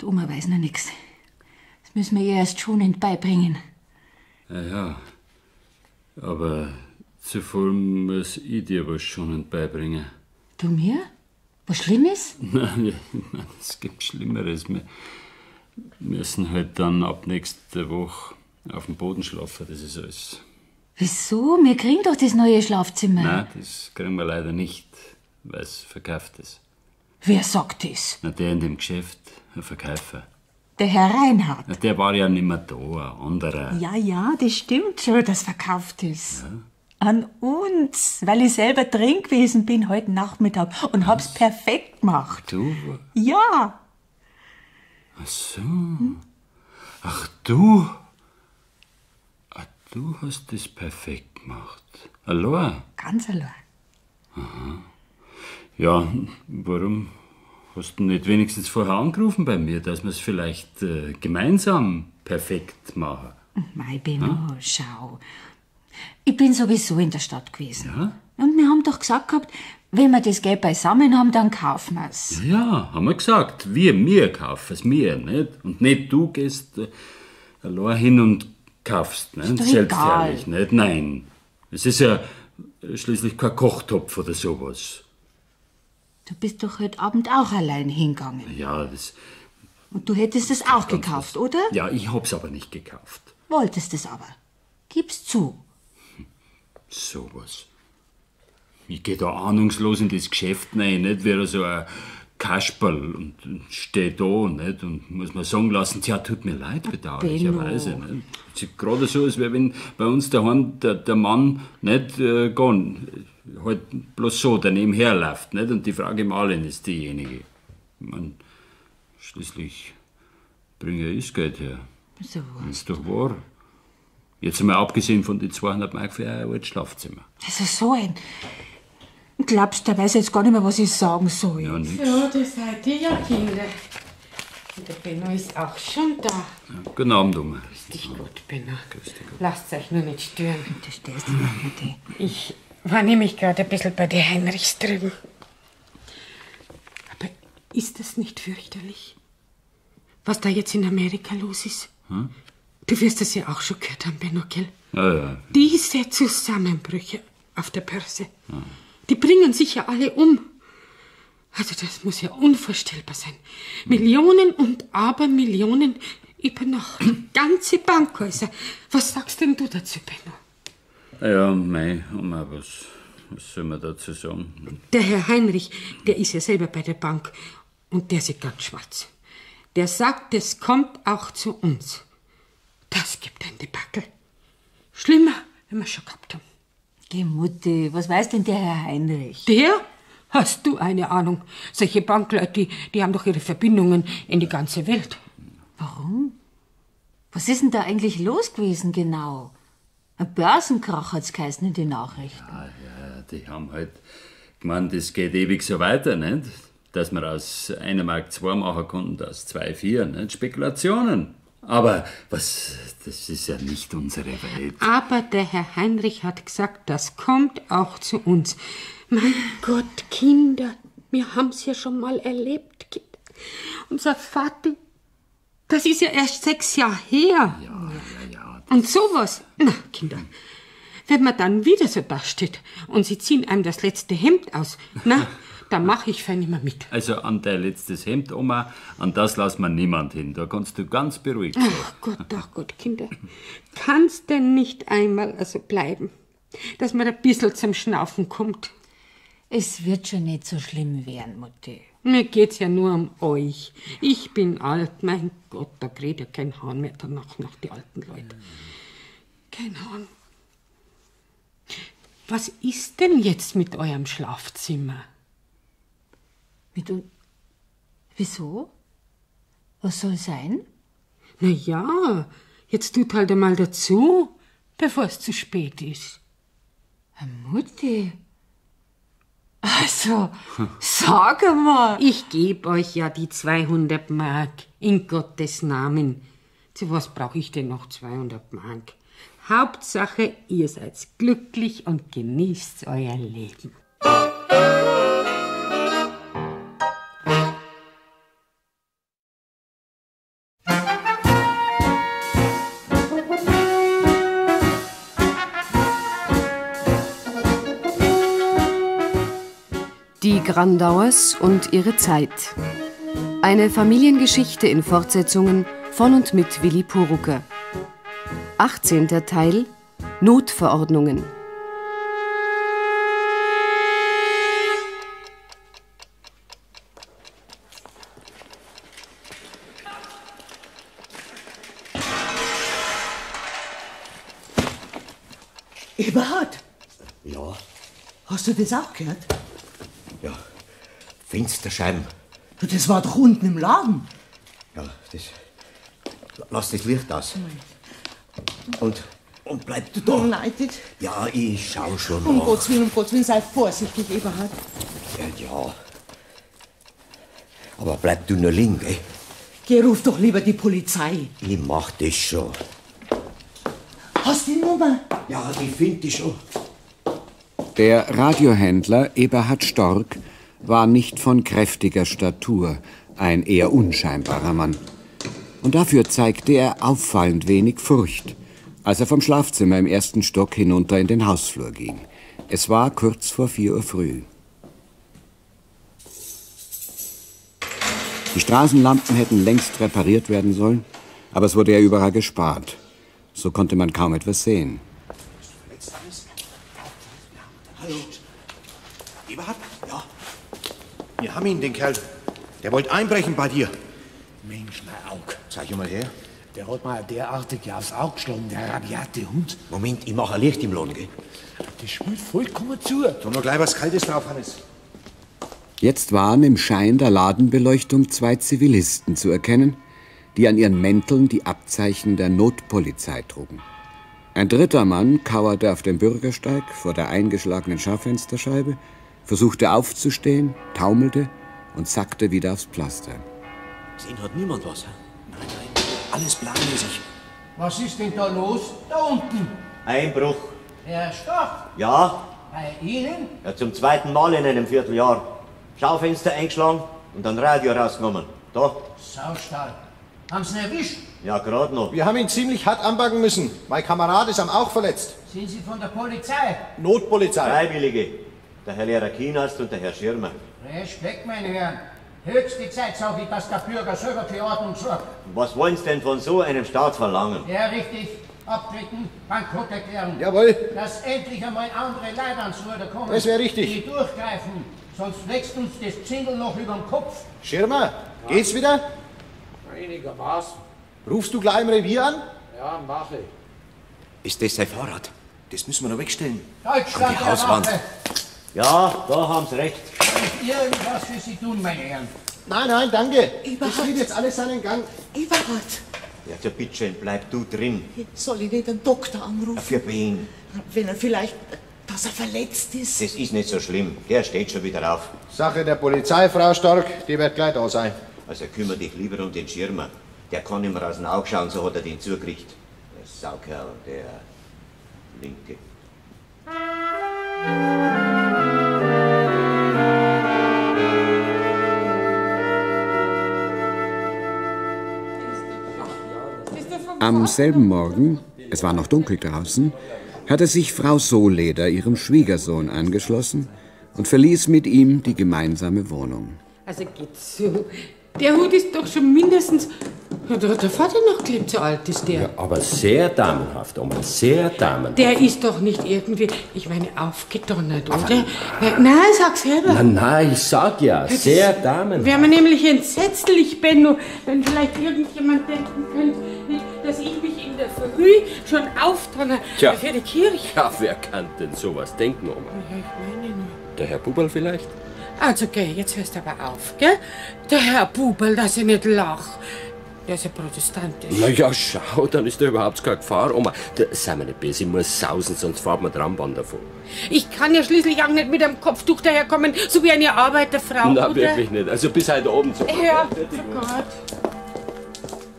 die Oma weiß noch nichts. Das müssen wir ihr erst schonend beibringen. ja, ja. Aber zuvor muss ich dir was schonend beibringen. Du mir? Was Schlimmes? Nein, <laughs> nein, es gibt Schlimmeres. Wir müssen halt dann ab nächster Woche auf dem Boden schlafen, das ist alles. Wieso? Wir kriegen doch das neue Schlafzimmer. Nein, das kriegen wir leider nicht, weil es verkauft ist. Wer sagt das? Na, der in dem Geschäft, ein Verkäufer. Der Herr Reinhardt. Na, der war ja nicht mehr da, ein anderer. Ja, ja, das stimmt schon, dass verkauft ist. An uns, weil ich selber drin gewesen bin heute Nachmittag und hab's perfekt gemacht. Du? Ja, Ach so. Ach, du? Du hast das perfekt gemacht. Allein? ganz allein. Aha. Ja, warum hast du nicht wenigstens vorher angerufen bei mir, dass wir es vielleicht äh, gemeinsam perfekt machen? Mei, Benno, schau. Ich bin sowieso in der Stadt gewesen. Ja? Und wir haben doch gesagt gehabt, wenn wir das Geld beisammen haben, dann kaufen wir's. Ja, ja, haben wir gesagt. Wir, wir kaufen es, wir, nicht? Und nicht du gehst äh, allein hin und kaufst, Selbstverständlich, egal. nicht? Nein. Es ist ja schließlich kein Kochtopf oder sowas. Du bist doch heute Abend auch allein hingegangen. Ja, das, Und du hättest es auch gekauft, oder? ja, ich hab's aber nicht gekauft. Wolltest es aber. Gib's zu. Sowas. Ich geh da ahnungslos in das Geschäft rein, nicht? Wäre so ein Kasperl und steh da, nicht? Und muss man sagen lassen, ja, tut mir leid, bedauerlicherweise. Nicht? Es ist gerade so, als wäre, wenn bei uns daheim der, der Mann nicht äh, gehen, halt bloß so daneben herläuft, nicht? Und die Frau Gemahlin ist diejenige. Ich mein, schließlich bringe ich das Geld her. So Das ist doch wahr. Jetzt einmal abgesehen von den 200 Mark für ein altes Schlafzimmer. Also so ein. Glaubst du, der weiß jetzt gar nicht mehr, was ich sagen soll? Ja, nix. So, das seid ihr ja Kinder. Und der Benno ist auch schon da. Guten Abend, Oma. Grüß dich gut, Benno. Lasst euch nur nicht stören. Du dich mit dir. Ich war nämlich gerade ein bisschen bei den Heinrichs drüben. Aber ist das nicht fürchterlich? Was da jetzt in Amerika los ist? Hm? Du wirst es ja auch schon gehört haben, Benno, gell? Ja, ja. Diese Zusammenbrüche auf der Börse, die bringen sich ja alle um. Also das muss ja unvorstellbar sein. Millionen und Abermillionen über Nacht. <clears throat> Ganze Bankhäuser. Was sagst denn du dazu, Benno? Ja, mei, Oma, was, was soll man dazu sagen? Der Herr Heinrich, der ist ja selber bei der Bank und der sieht ganz schwarz. Der sagt, es kommt auch zu uns. Das gibt ein Debakel. Schlimmer, wenn wir schon gehabt haben. Geh, Mutti, was weiß denn der Herr Heinrich? Der? Hast du eine Ahnung? Solche Bankleute, die, die haben doch ihre Verbindungen in die ganze Welt. Warum? Was ist denn da eigentlich los gewesen genau? Ein Börsenkrach hat's geheißen in den Nachrichten. Ja, die haben halt gemeint, das geht ewig so weiter, nicht? Dass wir aus einer Mark zwei machen konnten, aus zwei vier, nicht? Spekulationen. Aber was, das ist ja nicht unsere Welt. Aber der Herr Heinrich hat gesagt, das kommt auch zu uns. Mein Gott, Kinder, wir haben's ja schon mal erlebt. Kinder. Unser Vater, das ist ja erst sechs Jahre her. Ja, ja, ja. Und sowas, na, Kinder, wenn man dann wieder so dasteht und sie ziehen einem das letzte Hemd aus, na, <laughs> da mache ich für nimmer mit. Also an dein letztes Hemd, Oma, an das lassen wir niemand hin. Da kannst du ganz beruhigt sein. Ach Gott, <laughs> ach Gott, Kinder, kann's denn nicht einmal also bleiben, dass man ein bisschen zum Schnaufen kommt? Es wird schon nicht so schlimm werden, Mutti. Mir geht's ja nur um euch. Ich bin alt, mein Gott, da kriegt ja kein Hahn mehr danach nach die alten Leute. Kein Hahn. Was ist denn jetzt mit eurem Schlafzimmer? Mit un Wieso? Was soll sein? Na ja, jetzt tut halt einmal dazu, bevor es zu spät ist. Mutti. Also, sag mal. Ich geb euch ja die 200 Mark, in Gottes Namen. Zu was brauche ich denn noch 200 Mark? Hauptsache, ihr seid glücklich und genießt euer Leben. Grandauers und ihre Zeit. Eine Familiengeschichte in Fortsetzungen von und mit Willi Purucker. 18. Teil Notverordnungen. Eberhard, Ja, hast du das auch gehört? Fensterscheiben. Das war doch unten im Laden. Ja, das. Lass das Licht aus. Und, und bleib du da. Nein, das, Ja, ich schau schon um nach. Gottes Willen, um Gottes Willen, sei vorsichtig, Eberhard. Ja, ja. Aber bleib du nur liegen, gell? Geh, ruf doch lieber die Polizei. Ich mach das schon. Hast du die Nummer? Ja, ich find die schon. Der Radiohändler Eberhard Stork war nicht von kräftiger Statur, ein eher unscheinbarer Mann. Und dafür zeigte er auffallend wenig Furcht, als er vom Schlafzimmer im ersten Stock hinunter in den Hausflur ging. Es war kurz vor vier Uhr früh. Die Straßenlampen hätten längst repariert werden sollen, aber es wurde ja überall gespart. So konnte man kaum etwas sehen. Hallo. Eberhard? Wir haben ihn, den Kerl. Der wollte einbrechen bei dir. Mensch, mein Aug. Zeig ihn mal her. Der hat mir derartig aufs Auge geschlagen, der rabiate Hund. Moment, ich mache ein Licht im Laden, gell? Das spielt vollkommen zu. Tu nur gleich was Kaltes drauf, Hannes. Jetzt waren im Schein der Ladenbeleuchtung zwei Zivilisten zu erkennen, die an ihren Mänteln die Abzeichen der Notpolizei trugen. Ein dritter Mann kauerte auf dem Bürgersteig vor der eingeschlagenen Schaufensterscheibe, versuchte aufzustehen, taumelte und sackte wieder aufs Pflaster. Sehen hat niemand was, hä? Alles planmäßig. Was ist denn da los? Da unten. Einbruch. Herr Stock, Ja, bei Ihnen? ja, zum zweiten Mal in einem Vierteljahr. Schaufenster eingeschlagen und dann Radio rausgenommen. Da. Saustall. Haben Sie ihn erwischt? Ja, gerade noch. Wir haben ihn ziemlich hart anpacken müssen. Mein Kamerad ist am auch verletzt. Sind Sie von der Polizei? Notpolizei. Freiwillige. Der Herr Lehrer Kienast und der Herr Schirmer. Respekt, meine Herren. Höchste Zeit, sage ich, dass der Bürger selber für Ordnung sorgt. Was wollen Sie denn von so einem Staat verlangen? Ja, richtig. Abtreten, Bankrott erklären. Jawohl. Dass endlich einmal andere Leute ans Ruder kommen. Das wär richtig. Die durchgreifen. Sonst wächst uns das Zingel noch über den Kopf. Schirmer, geht's wieder? Einigermaßen. Rufst du gleich im Revier an? Ja, mache ich. Ist das sein Fahrrad? Das müssen wir noch wegstellen. Deutschland, die Hauswand. der Waffe. Ja, da haben Sie recht. Kann ich irgendwas für Sie tun, meine Herren? Nein, nein, danke. Eberhard. Das geht jetzt alles seinen Gang. Eberhard, Ja, so bitteschön, bleib du drin. soll ich nicht den Doktor anrufen? Für wen? Wenn er vielleicht, dass er verletzt ist. Das ist nicht so schlimm. Der steht schon wieder auf. Sache der Polizei, Frau Stark, die wird gleich da sein. Also kümmere dich lieber um den Schirmer. Der kann immer aus dem Auge schauen, so hat er den zugekriegt. Der Saukerl, der Linke. Am selben Morgen, es war noch dunkel draußen, hatte sich Frau Sohleder ihrem Schwiegersohn angeschlossen und verließ mit ihm die gemeinsame Wohnung. Also geht's so. Der Hut ist doch schon mindestens. Ja, der, der Vater noch gelebt, so alt ist der. Aber sehr damenhaft, Oma, sehr damenhaft. Der ist doch nicht irgendwie, ich meine, aufgedonnert, oder? Na, Nein, sag selber. Na, na, ich sag ja, Das sehr damenhaft. Wäre mir nämlich entsetzlich, Benno, wenn vielleicht irgendjemand denken könnte, dass ich mich in der Früh schon auftonne Tja. für die Kirche. Ja, wer kann denn sowas denken, Oma? Ja, ich meine nur. Der Herr Buberl vielleicht? Also, geh, jetzt hörst du aber auf, gell? Der Herr Bubel, dass ich nicht lach. Der ist ja protestantisch. Na ja, schau, dann ist da überhaupt keine Gefahr, Oma. Da, sei mir nicht böse, ich muss sausen, sonst fahrt mir Trambahn davon. Ich kann ja schließlich auch nicht mit einem Kopftuch daherkommen, so wie eine Arbeiterfrau, Na, oder? wirklich nicht. Also bis heute Abend so. Ja, oh Gott.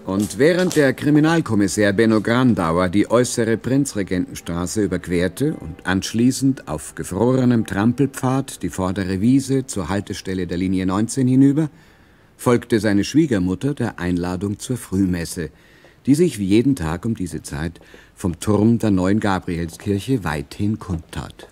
Und während der Kriminalkommissär Benno Grandauer die äußere Prinzregentenstraße überquerte und anschließend auf gefrorenem Trampelpfad die vordere Wiese zur Haltestelle der Linie 19 hinüber, folgte seine Schwiegermutter der Einladung zur Frühmesse, die sich wie jeden Tag um diese Zeit vom Turm der neuen Gabrielskirche weithin kundtat.